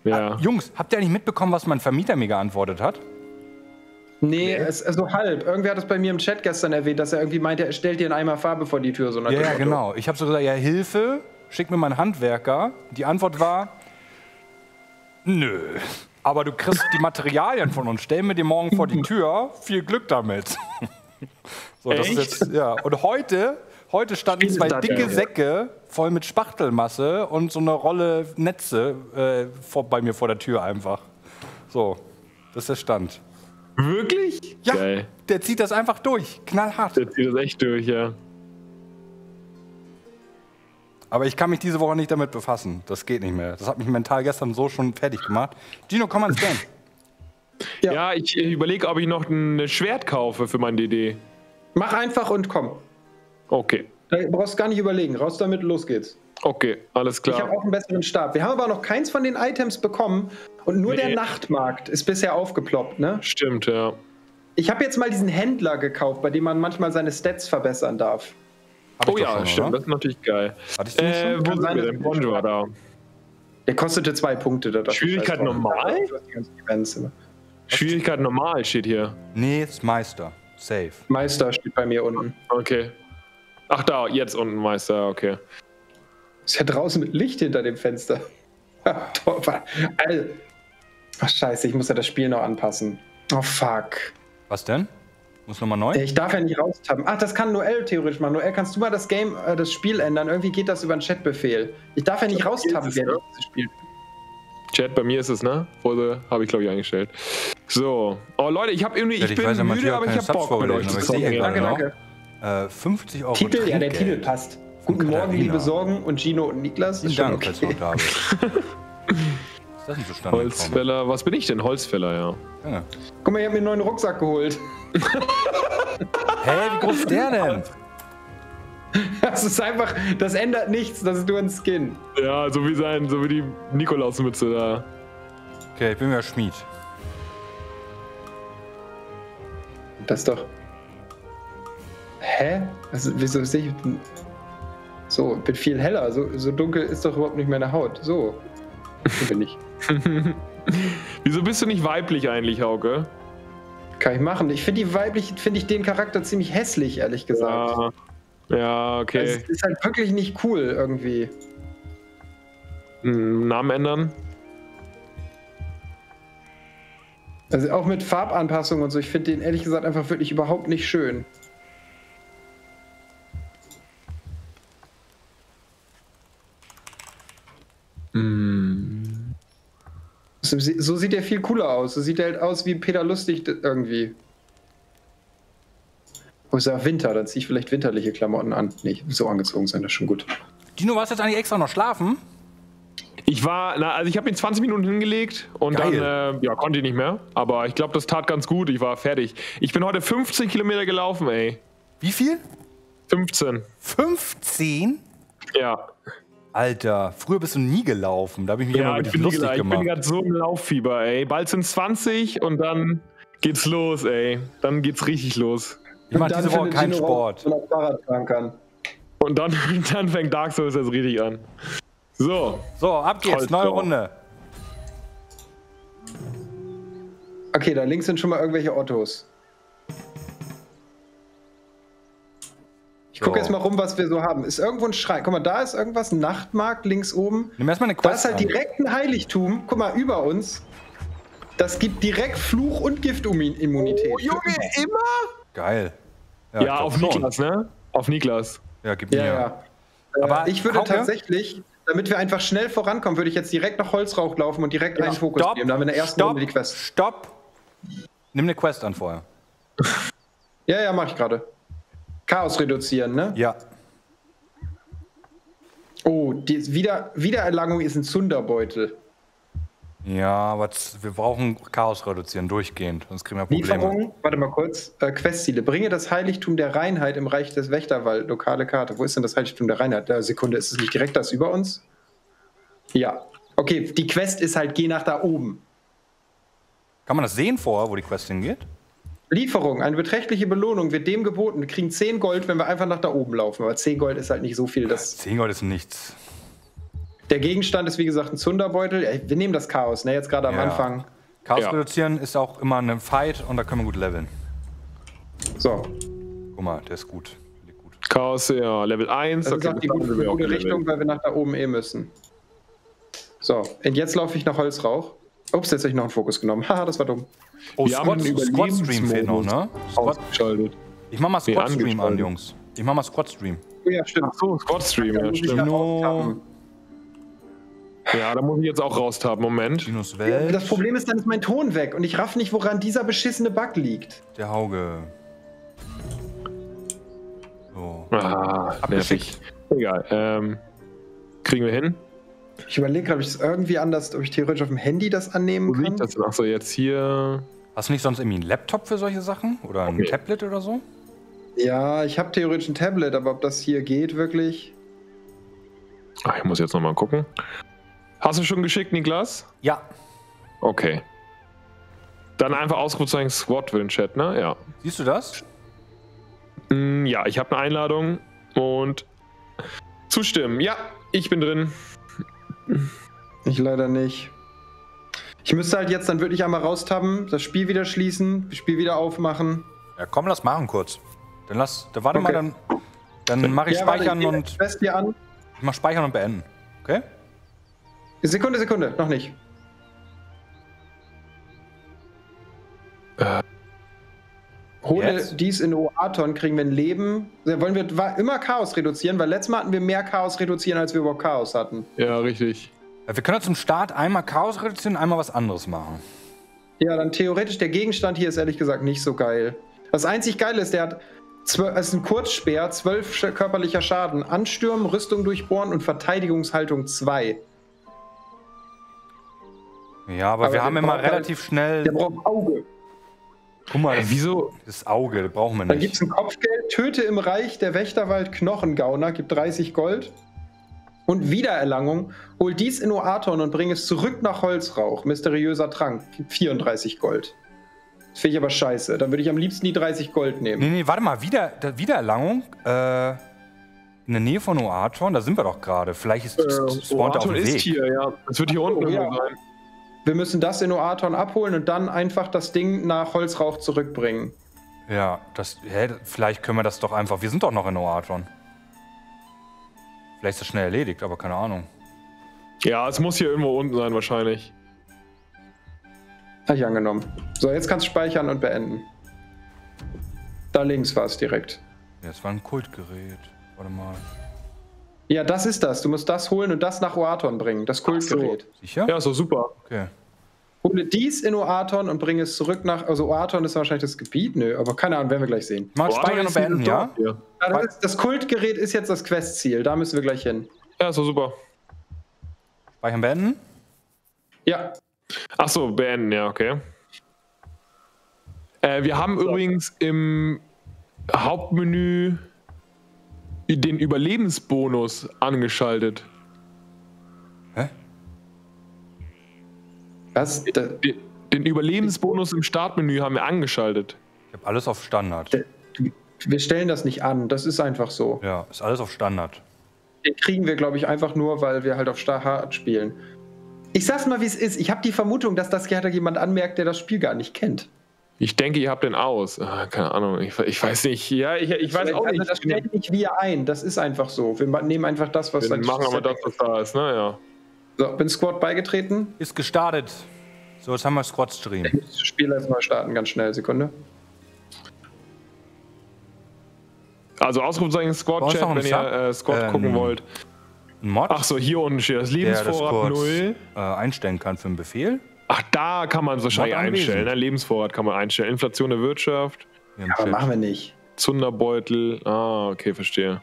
[SPEAKER 3] Ja.
[SPEAKER 2] Jungs, habt ihr eigentlich mitbekommen, was mein Vermieter mir geantwortet hat?
[SPEAKER 4] Nee, es ist so halb. Irgendwer hat es bei mir im Chat gestern erwähnt, dass er irgendwie meinte, er stellt dir einen Eimer Farbe vor die Tür. So
[SPEAKER 2] Ja, ja, genau. Ich habe so gesagt, ja, Hilfe, schick mir mal einen Handwerker. Die Antwort war, nö. Aber du kriegst die Materialien von uns, stell mir die morgen vor die Tür. Viel Glück damit. so, das ist jetzt, ja. Und heute, heute standen zwei dicke. Säcke voll mit Spachtelmasse und so eine Rolle Netze äh, vor, bei mir vor der Tür einfach. So, das ist der Stand.
[SPEAKER 3] Wirklich?
[SPEAKER 2] Ja,
[SPEAKER 3] Geil.
[SPEAKER 2] der zieht das einfach durch, knallhart.
[SPEAKER 3] Der zieht das echt durch, ja.
[SPEAKER 2] Aber ich kann mich diese Woche nicht damit befassen. Das geht nicht mehr. Das hat mich mental gestern so schon fertig gemacht. Gino, komm ans Game.
[SPEAKER 4] Ja.
[SPEAKER 3] Ja, ich überlege, ob ich noch ein Schwert kaufe für mein DD.
[SPEAKER 4] Mach einfach und komm.
[SPEAKER 3] Okay.
[SPEAKER 4] Da brauchst du gar nicht überlegen. Raus damit, los geht's.
[SPEAKER 3] Okay, alles
[SPEAKER 4] Ich habe
[SPEAKER 3] klar.
[SPEAKER 4] auch einen besseren Stab. Wir haben aber noch keins von den Items bekommen und nur
[SPEAKER 3] Nee.
[SPEAKER 4] der Nachtmarkt ist bisher aufgeploppt, ne?
[SPEAKER 3] Stimmt, ja.
[SPEAKER 4] Ich habe jetzt mal diesen Händler gekauft, bei dem man manchmal seine Stats verbessern darf.
[SPEAKER 2] Hab
[SPEAKER 3] Oh ja,
[SPEAKER 2] schon,
[SPEAKER 3] stimmt,
[SPEAKER 2] oder?
[SPEAKER 3] das ist natürlich geil.
[SPEAKER 2] Hatte ich den nicht
[SPEAKER 3] Äh,
[SPEAKER 2] schon?
[SPEAKER 3] wo sind
[SPEAKER 4] sein,
[SPEAKER 3] wir denn? Bonjour da.
[SPEAKER 4] Der kostete zwei Punkte. Da dachte ich,
[SPEAKER 3] Schwierigkeit normal?
[SPEAKER 4] Die ganzen Events immer.
[SPEAKER 3] Schwierigkeit normal steht hier.
[SPEAKER 2] Nee, ist Meister. Safe.
[SPEAKER 4] Meister steht bei mir unten.
[SPEAKER 3] Okay. Ach da, jetzt unten Meister, okay.
[SPEAKER 4] Ist ja draußen mit Licht hinter dem Fenster. Ach, scheiße, ich muss ja das Spiel noch anpassen. Oh, fuck.
[SPEAKER 2] Was denn? Muss nochmal neu?
[SPEAKER 4] Ich darf ja nicht raustappen. Ach, das kann Noel theoretisch machen. Noel, kannst du mal das Game, äh, das Spiel ändern? Irgendwie geht das über einen Chatbefehl. Ich darf ja nicht raustappen,
[SPEAKER 3] ist es,
[SPEAKER 4] während
[SPEAKER 3] ne?
[SPEAKER 4] ich dieses Spiel.
[SPEAKER 3] Chat, bei mir ist es, ne? Pose habe ich, glaube ich, eingestellt. So. Oh, Leute, ich habe irgendwie,
[SPEAKER 2] Ja,
[SPEAKER 3] ich,
[SPEAKER 2] ich
[SPEAKER 3] bin
[SPEAKER 2] weiß ja,
[SPEAKER 3] müde,
[SPEAKER 2] Matthias
[SPEAKER 3] aber ich habe Bock mit euch zu zocken.
[SPEAKER 4] Danke, danke.
[SPEAKER 2] Äh, 50 Euro
[SPEAKER 4] Titel, ja, der
[SPEAKER 2] Trinkgeld.
[SPEAKER 4] Titel passt. Guten Morgen, liebe Sorgen und Gino und Niklas.
[SPEAKER 2] Vielen Dank,
[SPEAKER 4] okay.
[SPEAKER 2] falls ist das nicht zustande gekommen?
[SPEAKER 3] Holzfäller, was bin ich denn? Holzfäller, ja.
[SPEAKER 2] Ja.
[SPEAKER 4] Guck mal, ich habe mir einen neuen Rucksack geholt.
[SPEAKER 2] Hä, wie groß ist der denn?
[SPEAKER 4] Das ist einfach, das ändert nichts, das ist nur ein Skin.
[SPEAKER 3] Ja, so wie sein, so wie die Nikolausmütze da.
[SPEAKER 2] Okay, ich bin ja Schmied.
[SPEAKER 4] Das ist doch. Hä? Also, wieso sehe ich. So, bin viel heller. So, so dunkel ist doch überhaupt nicht meine Haut. So. So bin ich.
[SPEAKER 3] Wieso bist du nicht weiblich eigentlich, Hauke?
[SPEAKER 4] Kann ich machen. Ich finde die weiblich, finde ich den Charakter ziemlich hässlich, ehrlich gesagt.
[SPEAKER 3] Ja, ja okay.
[SPEAKER 4] Es ist halt wirklich nicht cool irgendwie.
[SPEAKER 3] Hm, Namen ändern?
[SPEAKER 4] Also auch mit Farbanpassung und so. Ich finde den ehrlich gesagt einfach wirklich überhaupt nicht schön. So, so sieht er viel cooler aus. So sieht er halt aus wie Peter Lustig irgendwie. Oh, ist ja Winter, dann ziehe ich vielleicht winterliche Klamotten an. Nee, so angezogen sein, das ist schon gut.
[SPEAKER 2] Dino, warst jetzt eigentlich extra noch schlafen?
[SPEAKER 3] Ich war, na, also ich habe ihn 20 Minuten hingelegt und
[SPEAKER 2] Geil.
[SPEAKER 3] dann, äh, ja, konnte ich nicht mehr. Aber ich glaube, das tat ganz gut. Ich war fertig. Ich bin heute 15 Kilometer gelaufen, ey.
[SPEAKER 2] Wie viel?
[SPEAKER 3] 15.
[SPEAKER 2] 15?
[SPEAKER 3] Ja.
[SPEAKER 2] Alter, früher bist du nie gelaufen. Da habe ich mich immer
[SPEAKER 3] Ja,
[SPEAKER 2] über
[SPEAKER 3] ich
[SPEAKER 2] dich
[SPEAKER 3] bin,
[SPEAKER 2] lustig
[SPEAKER 3] ich bin
[SPEAKER 2] gemacht.
[SPEAKER 3] gerade so im Lauffieber, ey. Bald sind 20 und dann geht's los, ey. Dann geht's richtig los.
[SPEAKER 2] Ich mache
[SPEAKER 4] Und dann
[SPEAKER 2] diese Woche keinen Sport.
[SPEAKER 4] dass man auf Fahrrad fahren kann.
[SPEAKER 3] Und dann, dann fängt Dark Souls jetzt richtig an. So.
[SPEAKER 2] So, ab geht's,
[SPEAKER 3] Toll,
[SPEAKER 2] neue
[SPEAKER 3] so.
[SPEAKER 2] Runde.
[SPEAKER 4] Okay, da links sind schon mal irgendwelche Ottos. Ich gucke jetzt mal rum, was wir so haben. Ist irgendwo ein Schrein? Guck mal, da ist irgendwas, ein Nachtmarkt links oben.
[SPEAKER 2] Nimm erstmal eine
[SPEAKER 4] Da
[SPEAKER 2] Quest
[SPEAKER 4] ist halt
[SPEAKER 2] an.
[SPEAKER 4] direkt ein Heiligtum. Guck mal, über uns. Das gibt direkt Fluch- und Giftimmunität.
[SPEAKER 3] Oh, Junge, immer?
[SPEAKER 2] Geil.
[SPEAKER 3] Ja,
[SPEAKER 2] glaub
[SPEAKER 3] auf
[SPEAKER 2] schon.
[SPEAKER 3] Niklas, ne? Auf Niklas.
[SPEAKER 2] Ja, gib
[SPEAKER 4] Ja,
[SPEAKER 2] mir.
[SPEAKER 4] ja.
[SPEAKER 2] Aber
[SPEAKER 4] Äh, ich würde
[SPEAKER 2] Hauke?
[SPEAKER 4] tatsächlich, damit wir einfach schnell vorankommen, würde ich jetzt direkt nach Holzrauch laufen und direkt einen Fokus
[SPEAKER 2] Stopp,
[SPEAKER 4] nehmen. Da haben wir in der ersten
[SPEAKER 2] stopp,
[SPEAKER 4] Runde die Quest.
[SPEAKER 2] stopp. Nimm eine Quest an vorher.
[SPEAKER 4] Ja, ja, mach ich gerade. Chaos reduzieren, ne?
[SPEAKER 2] Ja.
[SPEAKER 4] Oh, die Wieder Wiedererlangung ist ein Zunderbeutel.
[SPEAKER 2] Ja, aber wir brauchen Chaos reduzieren, durchgehend. Sonst kriegen wir Probleme.
[SPEAKER 4] Lieferung, warte mal kurz. Äh, Questziele. Bringe das Heiligtum der Reinheit im Reich des Wächterwald. Lokale Karte. Wo ist denn das Heiligtum der Reinheit? Der Sekunde, ist es nicht direkt das über uns? Ja. Okay, die Quest ist halt, geh nach da oben.
[SPEAKER 2] Kann man das sehen vorher, wo die Quest hingeht?
[SPEAKER 4] Lieferung, eine beträchtliche Belohnung wird dem geboten. Wir kriegen 10 Gold, wenn wir einfach nach da oben laufen. Aber 10 Gold ist halt nicht so viel. Das,
[SPEAKER 2] 10 Gold ist nichts.
[SPEAKER 4] der Gegenstand ist wie gesagt ein Zunderbeutel. Wir nehmen das Chaos, ne? Jetzt gerade am
[SPEAKER 2] Ja.
[SPEAKER 4] Anfang.
[SPEAKER 2] Chaos
[SPEAKER 3] Ja.
[SPEAKER 2] reduzieren ist auch immer ein Fight und da können wir gut leveln.
[SPEAKER 4] So,
[SPEAKER 2] Guck mal, der ist gut. Gut.
[SPEAKER 3] Chaos, ja, Level 1.
[SPEAKER 4] das ist auch die gute, gute. Richtung, weil wir nach da oben eh müssen. So, und jetzt laufe ich nach Holzrauch. Ups, jetzt habe ich noch einen Fokus genommen. Haha, das war dumm.
[SPEAKER 2] Oh,
[SPEAKER 3] Wir haben
[SPEAKER 2] Squad,
[SPEAKER 3] einen
[SPEAKER 2] Squad Stream fehlt noch, ne? Squad,
[SPEAKER 3] Ausgeschaltet.
[SPEAKER 2] ich mach mal Squad Stream an. Jungs. Ich mach mal Squad Stream.
[SPEAKER 4] Oh ja, stimmt.
[SPEAKER 3] Ach so, Squad Stream, ja, stimmt.
[SPEAKER 4] ja
[SPEAKER 2] No.
[SPEAKER 3] Ja, da muss ich jetzt auch raustappen. Moment.
[SPEAKER 2] Dinos Welt.
[SPEAKER 4] Das Problem ist, dann ist mein Ton weg und ich raff nicht, woran dieser beschissene Bug liegt.
[SPEAKER 2] Der Hauge. So.
[SPEAKER 3] Ah,
[SPEAKER 2] Abgeschickt.
[SPEAKER 3] Egal. Ähm, kriegen wir hin?
[SPEAKER 4] Ich überlege gerade, ob ich es irgendwie anders, ob ich theoretisch auf dem Handy das annehmen
[SPEAKER 3] Wo
[SPEAKER 4] kann.
[SPEAKER 3] liegt das denn? Achso, jetzt hier.
[SPEAKER 2] Hast du nicht sonst irgendwie einen Laptop für solche Sachen? Oder ein
[SPEAKER 3] Okay.
[SPEAKER 2] Tablet oder so?
[SPEAKER 4] Ja, ich habe theoretisch ein Tablet, aber ob das hier geht wirklich?
[SPEAKER 3] Ach, ich muss jetzt nochmal gucken. Hast du schon geschickt, Niklas?
[SPEAKER 2] Ja.
[SPEAKER 3] Okay. Dann einfach Ausrufezeichen Squad für den Chat, ne? Ja.
[SPEAKER 2] Siehst du das?
[SPEAKER 3] Mm, ja, ich habe eine Einladung und zustimmen. Ja, ich bin drin.
[SPEAKER 4] Ich leider nicht. Ich müsste halt jetzt dann wirklich einmal raustappen, das Spiel wieder schließen, das Spiel wieder aufmachen.
[SPEAKER 2] Ja, komm, lass machen kurz. Dann lass, dann warte
[SPEAKER 4] Okay.
[SPEAKER 2] mal, dann, dann mache ich
[SPEAKER 4] Ja, warte,
[SPEAKER 2] Speichern
[SPEAKER 4] ich gehe
[SPEAKER 2] und
[SPEAKER 4] Fest hier an.
[SPEAKER 2] ich mach Speichern und beenden. Okay?
[SPEAKER 4] Sekunde, Sekunde, noch nicht. Hole
[SPEAKER 2] Jetzt?
[SPEAKER 4] dies in Oaton, kriegen wir ein Leben. Ja, Wollen wir immer Chaos reduzieren, weil letztes Mal hatten wir mehr Chaos reduzieren, als wir überhaupt Chaos hatten.
[SPEAKER 3] Ja, richtig.
[SPEAKER 2] Ja, wir können ja zum Start einmal Chaos reduzieren, einmal was anderes machen.
[SPEAKER 4] Ja, dann theoretisch, der Gegenstand hier ist ehrlich gesagt nicht so geil. Das einzig Geile ist, der hat es ist ein Kurzspeer, 12 sch- körperlicher Schaden, Anstürmen, Rüstung durchbohren und Verteidigungshaltung 2.
[SPEAKER 2] Ja, aber,
[SPEAKER 4] Aber
[SPEAKER 2] wir haben immer
[SPEAKER 4] halt-
[SPEAKER 2] relativ schnell.
[SPEAKER 4] Der braucht Auge.
[SPEAKER 2] Guck mal,
[SPEAKER 3] Wieso?
[SPEAKER 2] das Auge, das brauchen wir
[SPEAKER 4] Dann gibt
[SPEAKER 2] nicht.
[SPEAKER 4] es ein Kopfgeld, töte im Reich der Wächterwald Knochengauner, gibt 30 Gold. Und Wiedererlangung, hol dies in Oaton und bring es zurück nach Holzrauch. Mysteriöser Trank, gibt 34 Gold. Das finde ich aber scheiße. Dann würde ich am liebsten die 30 Gold nehmen.
[SPEAKER 2] Nee, nee, warte mal, wieder, Wiedererlangung. Äh, in der Nähe von Oaton, da sind wir doch gerade. Vielleicht ist
[SPEAKER 3] Äh,
[SPEAKER 2] spawnt er auf dem
[SPEAKER 3] ist
[SPEAKER 2] Weg.
[SPEAKER 3] hier, ja. Das wird hier unten
[SPEAKER 4] Oh, ja.
[SPEAKER 3] irgendwo sein.
[SPEAKER 4] Wir müssen das in Oaton abholen und dann einfach das Ding nach Holzrauch zurückbringen.
[SPEAKER 2] Ja, das, hä, vielleicht können wir das doch einfach. Wir sind doch noch in Oaton. Vielleicht ist das schnell erledigt, aber keine Ahnung.
[SPEAKER 3] Ja, es muss hier irgendwo unten sein, wahrscheinlich.
[SPEAKER 4] Habe ich angenommen. So, jetzt kannst du speichern und beenden. Da links war es direkt.
[SPEAKER 2] Ja, Das war ein Kultgerät. Warte mal.
[SPEAKER 4] Ja, das ist das. Du musst das holen und das nach Oaton bringen. Das Kultgerät.
[SPEAKER 2] Sicher?
[SPEAKER 3] Ja, doch super.
[SPEAKER 2] Okay.
[SPEAKER 4] Hole dies in Oaton und bringe es zurück nach. Also Oaton ist wahrscheinlich das Gebiet. Nö, aber keine Ahnung, werden wir gleich sehen.
[SPEAKER 2] Mal speichern und beenden, ja?
[SPEAKER 4] Ja, das, ist, das Kultgerät ist jetzt das Questziel. Da müssen wir gleich hin.
[SPEAKER 3] Ja, doch super.
[SPEAKER 2] Speichern beenden?
[SPEAKER 4] Ja,
[SPEAKER 3] Ach so, beenden, ja, okay. Äh, wir haben übrigens im Hauptmenü den Überlebensbonus angeschaltet.
[SPEAKER 2] Hä?
[SPEAKER 4] das, da,
[SPEAKER 3] Den- Den Überlebensbonus im Startmenü haben wir angeschaltet.
[SPEAKER 2] Ich habe alles auf Standard.
[SPEAKER 4] wir stellen das nicht an. Das ist einfach so.
[SPEAKER 2] Ja, ist alles auf Standard.
[SPEAKER 4] Den kriegen wir, glaube ich, einfach nur, weil wir halt auf Hard spielen. Ich sag's mal, wie es ist. Ich habe die Vermutung, dass das gerade jemand anmerkt, der das Spiel gar nicht kennt.
[SPEAKER 3] Ich denke, ihr habt den aus. Ah, keine Ahnung, ich, ich weiß nicht. Ja, ich, ich weiß auch
[SPEAKER 4] also,
[SPEAKER 3] nicht.
[SPEAKER 4] Das stellt nicht wir ein. Das ist einfach so. Wir nehmen einfach das, was
[SPEAKER 3] Wir machen aber das, was da ist, ne? Ja.
[SPEAKER 4] So, bin Squad beigetreten.
[SPEAKER 2] Ist gestartet. So, jetzt haben wir Squad Stream.
[SPEAKER 4] Ich muss das Spiel erstmal starten, ganz schnell. Sekunde.
[SPEAKER 3] Also Ausrufezeichen Squad-Chat,
[SPEAKER 2] noch ein
[SPEAKER 3] wenn ihr
[SPEAKER 2] Sub?
[SPEAKER 3] äh, Squad
[SPEAKER 2] Ähm,
[SPEAKER 3] gucken wollt.
[SPEAKER 2] Mod,
[SPEAKER 3] Ach so, hier unten steht das
[SPEAKER 2] der das
[SPEAKER 3] Lebensvorrat
[SPEAKER 2] kurz
[SPEAKER 3] 0.
[SPEAKER 2] äh, einstellen kann für einen Befehl.
[SPEAKER 3] Ach, da kann man es wahrscheinlich einstellen. Ne? Lebensvorrat kann man einstellen. Inflation der Wirtschaft,
[SPEAKER 2] im
[SPEAKER 4] Aber machen wir nicht.
[SPEAKER 3] Zunderbeutel. Ah, okay, verstehe.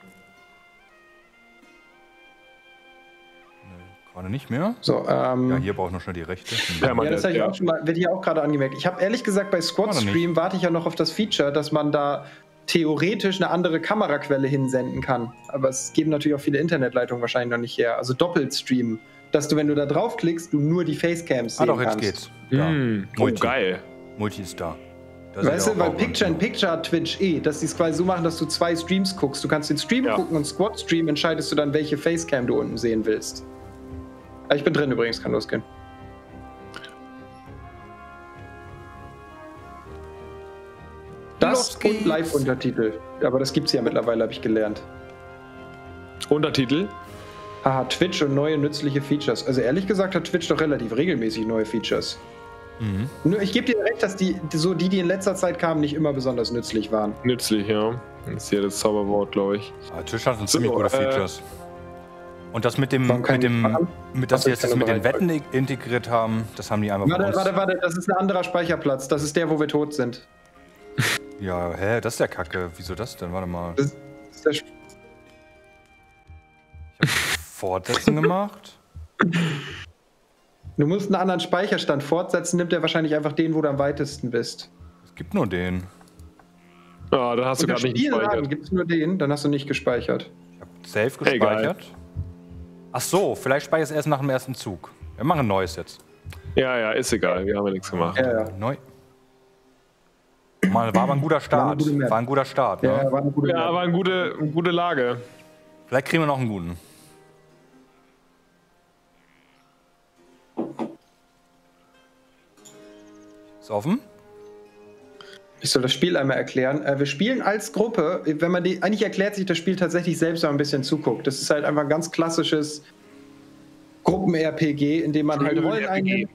[SPEAKER 2] Warte nicht mehr?
[SPEAKER 4] So, ähm,
[SPEAKER 2] Ja, hier brauche ich noch schnell die Rechte.
[SPEAKER 4] Ja,
[SPEAKER 3] Permanent,
[SPEAKER 4] das habe ich
[SPEAKER 3] ja.
[SPEAKER 4] auch schon mal, wird hier auch gerade angemerkt. Ich habe ehrlich gesagt bei Squad
[SPEAKER 2] Warte
[SPEAKER 4] Stream warte ich ja noch auf das Feature, dass man da theoretisch eine andere Kameraquelle hinsenden kann. Aber es geben natürlich auch viele Internetleitungen wahrscheinlich noch nicht her. Also doppelt streamen. Dass du, wenn du da draufklickst, du nur die Facecams
[SPEAKER 2] Ah
[SPEAKER 4] sehen
[SPEAKER 2] doch, jetzt
[SPEAKER 4] kannst.
[SPEAKER 2] geht's. Ja.
[SPEAKER 3] Hm, oh,
[SPEAKER 2] Multi.
[SPEAKER 3] geil.
[SPEAKER 2] Multi ist da. Da seid
[SPEAKER 4] Weißt du, weil Picture in. Picture hat Twitch eh, dass die es quasi so machen, dass du zwei Streams guckst. Du kannst den Stream
[SPEAKER 3] Ja.
[SPEAKER 4] gucken und Squad Stream entscheidest du dann, welche Facecam du unten sehen willst. Ah, Ich bin drin übrigens, kann losgehen. Das
[SPEAKER 2] Los
[SPEAKER 4] und Live-Untertitel. Aber das gibt's ja mittlerweile, habe ich gelernt.
[SPEAKER 3] Untertitel?
[SPEAKER 4] Haha, Twitch und neue nützliche Features. Also ehrlich gesagt hat Twitch doch relativ regelmäßig neue Features.
[SPEAKER 2] Mhm.
[SPEAKER 4] Nur ich gebe dir recht, dass die, die- so die, die in letzter Zeit kamen, nicht immer besonders nützlich waren.
[SPEAKER 3] Nützlich, ja. Das ist hier das Zauberwort, glaube ich.
[SPEAKER 2] Ah, Twitch hat
[SPEAKER 3] So,
[SPEAKER 2] ziemlich gute
[SPEAKER 3] äh,
[SPEAKER 2] Features. Und das mit dem, mit dem, mit, dass sie jetzt das mit den Wetten integriert haben, das haben die einfach bei
[SPEAKER 4] Warte,
[SPEAKER 2] uns.
[SPEAKER 4] warte, warte, das ist ein anderer Speicherplatz. Das ist der, wo wir tot sind.
[SPEAKER 2] Ja, hä, das ist der Kacke. Wieso das denn? Warte mal.
[SPEAKER 4] Das ist der Sp-
[SPEAKER 2] Fortsetzen gemacht?
[SPEAKER 4] Du musst einen anderen Speicherstand fortsetzen, nimmt er wahrscheinlich einfach den, wo du am weitesten bist.
[SPEAKER 2] Es gibt nur den.
[SPEAKER 3] Ah, dann hast du gerade nicht gespeichert.
[SPEAKER 4] gibt es nur den, dann hast du nicht gespeichert.
[SPEAKER 2] Ich hab Safe
[SPEAKER 3] Egal.
[SPEAKER 2] gespeichert. Ach so, vielleicht speichere ich es erst nach dem ersten Zug. Wir machen ein neues jetzt.
[SPEAKER 3] Ja, ja, ist egal. Wir haben ja nichts gemacht.
[SPEAKER 4] Ja, ja.
[SPEAKER 2] Neu. Mal, war aber ein guter Start. War ein guter Start.
[SPEAKER 4] Ja,
[SPEAKER 2] Ne?
[SPEAKER 4] war eine gute
[SPEAKER 3] Ja, aber eine gute, eine gute Lage.
[SPEAKER 2] Vielleicht kriegen wir noch einen guten. Ist offen?
[SPEAKER 4] Ich soll das Spiel einmal erklären. Äh, wir spielen als Gruppe, wenn man die, eigentlich erklärt sich das Spiel tatsächlich selbst, wenn man ein bisschen zuguckt. Das ist halt einfach ein ganz klassisches Gruppen-RPG, in dem man halt Rollen
[SPEAKER 3] RPG.
[SPEAKER 4] einnimmt.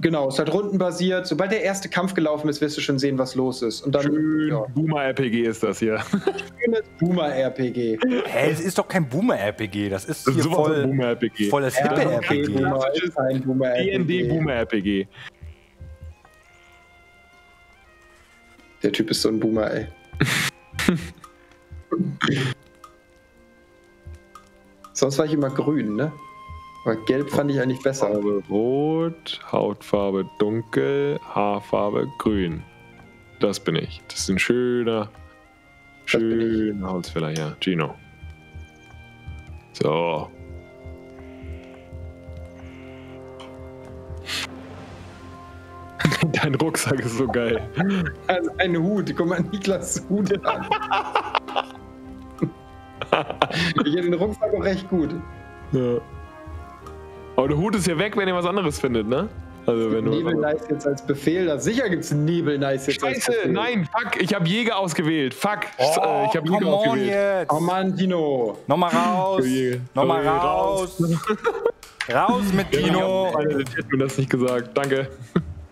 [SPEAKER 4] Genau, ist halt rundenbasiert. Sobald der erste Kampf gelaufen ist, wirst du schon sehen, was los ist. Und dann
[SPEAKER 3] Schön
[SPEAKER 4] ja,
[SPEAKER 3] Boomer-RPG ist das hier.
[SPEAKER 4] schönes Boomer-RPG.
[SPEAKER 2] Hä, es ist doch kein Boomer-RPG. Das ist
[SPEAKER 3] Das
[SPEAKER 2] hier
[SPEAKER 3] ist von
[SPEAKER 2] voll,
[SPEAKER 3] Boomer-RPG.
[SPEAKER 2] voll das
[SPEAKER 4] Ja,
[SPEAKER 2] hippe
[SPEAKER 4] okay,
[SPEAKER 2] RPG.
[SPEAKER 4] Boomer ist ein Boomer-RPG.
[SPEAKER 3] D&D
[SPEAKER 4] Der Typ ist so ein Boomer, ey. Sonst war ich immer grün, ne? Aber gelb fand ich eigentlich besser.
[SPEAKER 3] Farbe rot, Hautfarbe dunkel, Haarfarbe grün. Das bin ich. Das ist ein schöner, schöner Holzfäller, ja. Gino. So. Dein Rucksack ist so geil.
[SPEAKER 4] Also ein Hut, guck mal Niklas Hut an. ich hätte den Rucksack auch recht gut.
[SPEAKER 3] Ja. Aber der Hut ist ja weg, wenn ihr was anderes findet, ne? Also wenn.
[SPEAKER 4] Nebel Nice jetzt als Befehl. Da sicher gibt's Nebel Nice jetzt als
[SPEAKER 3] Scheiße,
[SPEAKER 4] Befehl.
[SPEAKER 3] nein, fuck, ich habe Jäger ausgewählt. Fuck,
[SPEAKER 2] Oh,
[SPEAKER 3] äh, ich habe Jäger ausgewählt.
[SPEAKER 2] jetzt.
[SPEAKER 4] Oh Mann, Dino.
[SPEAKER 2] Nochmal raus. Nochmal
[SPEAKER 3] Oh,
[SPEAKER 2] raus. raus mit Dino.
[SPEAKER 3] Hätte mir das nicht gesagt. Danke.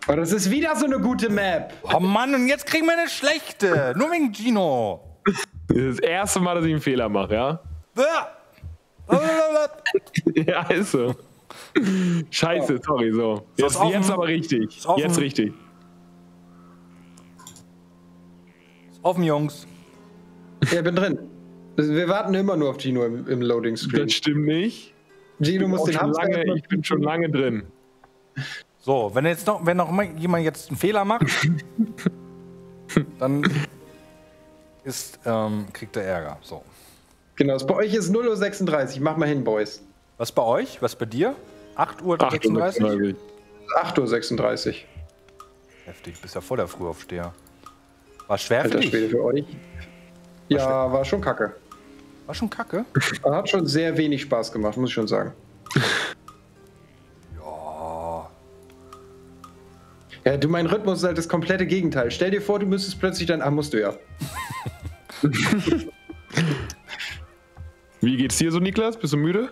[SPEAKER 4] Oh, das ist wieder so eine gute Map.
[SPEAKER 2] Oh Mann, und jetzt kriegen wir eine schlechte. Nur wegen Gino.
[SPEAKER 3] Das ist das erste Mal, dass ich einen Fehler mache, ja? Ja, ist so. Scheiße, sorry, so. Jetzt,
[SPEAKER 2] offen?
[SPEAKER 3] jetzt aber richtig. Jetzt richtig.
[SPEAKER 2] Offen, Jungs.
[SPEAKER 4] Ja, bin drin. Wir warten immer nur auf Gino im, im Loading Screen.
[SPEAKER 3] Das stimmt nicht.
[SPEAKER 4] Gino muss den
[SPEAKER 3] lange, ich bin schon lange drin.
[SPEAKER 2] So, wenn jetzt noch, wenn noch jemand jetzt einen Fehler macht, dann ist, ähm, kriegt er Ärger. So.
[SPEAKER 4] Genau, bei euch ist 0.36 Uhr. Mach mal hin, Boys.
[SPEAKER 2] Was bei euch? Was bei dir? 8 Uhr 36?
[SPEAKER 3] 38.
[SPEAKER 4] 8.36 Uhr.
[SPEAKER 2] Heftig, bist ja voll der Frühaufsteher. War schwer für
[SPEAKER 4] Alter
[SPEAKER 2] dich.
[SPEAKER 4] Schwede für euch. Ja, war schon kacke.
[SPEAKER 2] War schon kacke.
[SPEAKER 4] Hat schon sehr wenig Spaß gemacht, muss ich schon sagen.
[SPEAKER 2] Ja,
[SPEAKER 4] du, mein Rhythmus ist halt das komplette Gegenteil. Stell dir vor, du müsstest plötzlich dann. Ah, musst du ja.
[SPEAKER 3] Wie geht's dir so, Niklas? Bist du müde?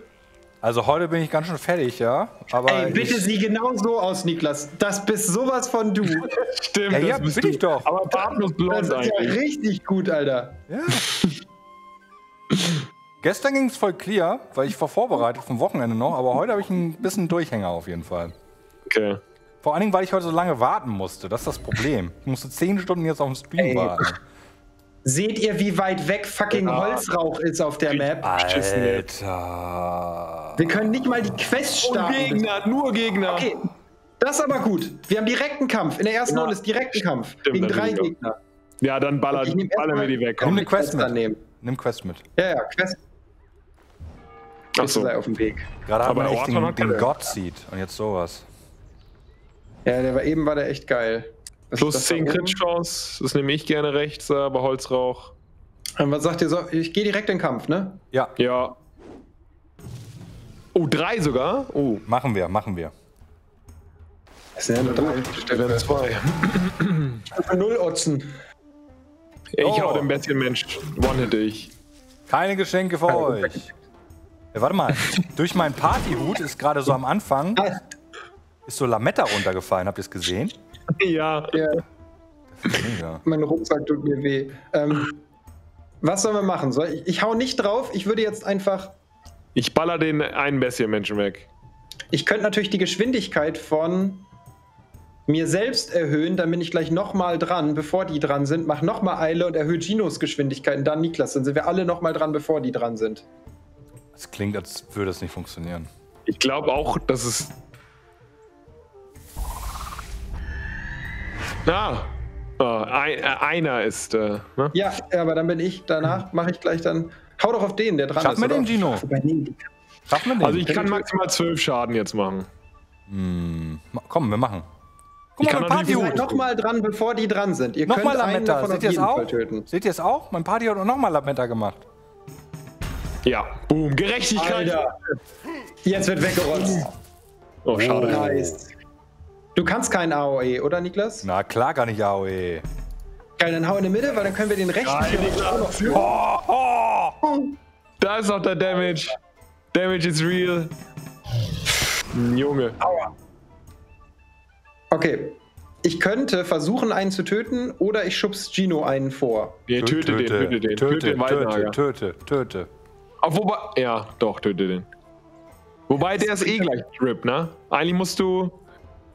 [SPEAKER 2] Also heute bin ich ganz schön fertig, ja. Aber
[SPEAKER 4] Ey, bitte
[SPEAKER 2] ich,
[SPEAKER 4] sieh genau so aus, Niklas. Das bist sowas von du.
[SPEAKER 3] Stimmt,
[SPEAKER 2] Ja,
[SPEAKER 3] das
[SPEAKER 2] ja,
[SPEAKER 3] bist
[SPEAKER 2] bin
[SPEAKER 3] du.
[SPEAKER 2] ich doch.
[SPEAKER 3] Aber bartlos
[SPEAKER 4] Das
[SPEAKER 3] blond
[SPEAKER 4] ist ja
[SPEAKER 3] eigentlich.
[SPEAKER 4] richtig gut, Alter.
[SPEAKER 2] Ja. Gestern ging es voll clear, weil ich war vorbereitet vom Wochenende noch, aber heute habe ich ein bisschen Durchhänger auf jeden Fall.
[SPEAKER 3] Okay.
[SPEAKER 2] Vor allen Dingen, weil ich heute so lange warten musste. Das ist das Problem. Ich musste 10 Stunden jetzt auf den Stream
[SPEAKER 4] Ey.
[SPEAKER 2] warten.
[SPEAKER 4] Seht ihr, wie weit weg fucking
[SPEAKER 3] Ja.
[SPEAKER 4] Holzrauch ist auf der Map?
[SPEAKER 2] Alter.
[SPEAKER 4] Wir können nicht mal die Quest
[SPEAKER 3] Und
[SPEAKER 4] starten.
[SPEAKER 3] Gegner, nur Gegner.
[SPEAKER 4] Okay, das ist aber gut. Wir haben direkten Kampf. In der ersten
[SPEAKER 3] Ja.
[SPEAKER 4] Runde ist direkten Kampf.
[SPEAKER 3] Stimmt,
[SPEAKER 4] gegen drei. Gegner.
[SPEAKER 3] Ja, dann ballern, ballern wir die weg.
[SPEAKER 2] Nimm
[SPEAKER 3] Komm.
[SPEAKER 2] eine Quest mit.
[SPEAKER 4] Annehmen.
[SPEAKER 2] Nimm Quest mit.
[SPEAKER 4] Ja, ja, Quest
[SPEAKER 3] Achso.
[SPEAKER 4] sei auf dem Weg.
[SPEAKER 2] Gerade
[SPEAKER 3] Aber
[SPEAKER 2] man echt den, den. God Seed und jetzt sowas.
[SPEAKER 4] Ja, der war eben war der echt geil. Das-
[SPEAKER 3] Plus
[SPEAKER 4] das
[SPEAKER 3] 10
[SPEAKER 4] da oben.
[SPEAKER 3] Crit-Chance, das nehme ich gerne rechts, äh, bei Holzrauch.
[SPEAKER 4] Und was sagt ihr so? Ich gehe direkt in den Kampf, ne?
[SPEAKER 2] Ja,
[SPEAKER 3] Ja. Oh, drei sogar? Oh,
[SPEAKER 2] machen wir, machen wir.
[SPEAKER 4] Das sind ja nur drei
[SPEAKER 3] wir werden zwei.
[SPEAKER 4] Null Otzen.
[SPEAKER 3] Ich
[SPEAKER 2] Oh.
[SPEAKER 3] hau den bisschen Mensch. One-hit ich.
[SPEAKER 2] Keine Geschenke für euch. Ja, warte mal. Durch meinen Partyhut ist gerade so am Anfang ist so Lametta runtergefallen. Habt ihr es gesehen?
[SPEAKER 3] Ja.
[SPEAKER 4] Ja,
[SPEAKER 2] Mega.
[SPEAKER 4] mein Rucksack tut mir weh. Ähm, was sollen wir machen? Soll ich, ich hau nicht drauf. Ich würde jetzt einfach.
[SPEAKER 3] Ich baller den einen bisschen Menschen weg.
[SPEAKER 4] Ich könnte natürlich die Geschwindigkeit von mir selbst erhöhen, dann bin ich gleich nochmal dran, bevor die dran sind. Mach nochmal Eile und erhöhe Ginos Geschwindigkeit und dann Niklas. Dann sind wir alle nochmal dran, bevor die dran sind.
[SPEAKER 2] Das klingt, als würde es nicht funktionieren.
[SPEAKER 3] Ich glaube auch, dass es. Ah. Ah, ein, äh, einer ist. Äh, ne?
[SPEAKER 4] Ja, aber dann bin ich. Danach mache ich gleich dann. Hau doch auf den, der dran
[SPEAKER 2] Schaffen
[SPEAKER 4] ist.
[SPEAKER 2] wir den,
[SPEAKER 4] oder?
[SPEAKER 2] Gino? Schaffen wir den?
[SPEAKER 3] Also ich kann maximal zwölf Schaden jetzt machen.
[SPEAKER 2] Ma- Komm, wir machen. Guck
[SPEAKER 3] Ich
[SPEAKER 2] mal,
[SPEAKER 3] kann
[SPEAKER 2] mein Partyhut.
[SPEAKER 4] nochmal dran, bevor die dran sind. Ihr
[SPEAKER 2] Nochmal Lametta.
[SPEAKER 4] davon
[SPEAKER 2] Seht
[SPEAKER 4] auf
[SPEAKER 2] ihr es
[SPEAKER 4] jeden
[SPEAKER 2] auch?
[SPEAKER 4] Fall töten.
[SPEAKER 2] Seht ihr es auch? Mein Party hat auch nochmal Lametta gemacht.
[SPEAKER 3] Ja. Boom. Gerechtigkeit.
[SPEAKER 4] Alter. Jetzt wird weggerotzt.
[SPEAKER 3] Oh, schade.
[SPEAKER 4] Nice. Du kannst keinen AOE, oder Niklas?
[SPEAKER 2] Na klar kann ich AOE.
[SPEAKER 4] Geil, dann hau in die Mitte, weil dann können wir den rechten auch noch führen.
[SPEAKER 3] Da ist noch der Damage. Damage is real. Junge.
[SPEAKER 4] Okay. Ich könnte versuchen, einen zu töten, oder ich schubs Gino einen vor.
[SPEAKER 3] Nee, töte, den, töte den. Töte,
[SPEAKER 2] töte,
[SPEAKER 3] den Waldnager.
[SPEAKER 2] töte, töte, töte.
[SPEAKER 3] Auf, wobei, ja, doch, töte den. Wobei, der ist eh gleich Trip, ne? Eigentlich musst du.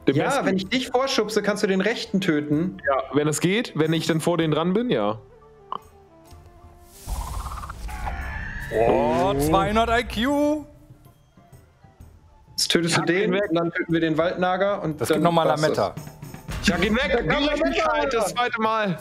[SPEAKER 3] Den
[SPEAKER 4] Ja,
[SPEAKER 3] besten-
[SPEAKER 4] wenn ich dich vorschubse, kannst du den rechten töten.
[SPEAKER 3] ja, wenn es geht, wenn ich dann vor denen dran bin, ja.
[SPEAKER 2] Oh, 200 IQ.
[SPEAKER 4] Jetzt tötest du
[SPEAKER 3] hab ihn
[SPEAKER 4] den,
[SPEAKER 3] weg.
[SPEAKER 4] und dann töten wir den Waldnager und
[SPEAKER 2] Das
[SPEAKER 4] dann
[SPEAKER 3] Genau,
[SPEAKER 2] gibt nochmal
[SPEAKER 4] das.
[SPEAKER 2] Lametta.
[SPEAKER 3] Ich jag ihn weg. Gerechtigkeit,
[SPEAKER 4] er,
[SPEAKER 3] das zweite Mal.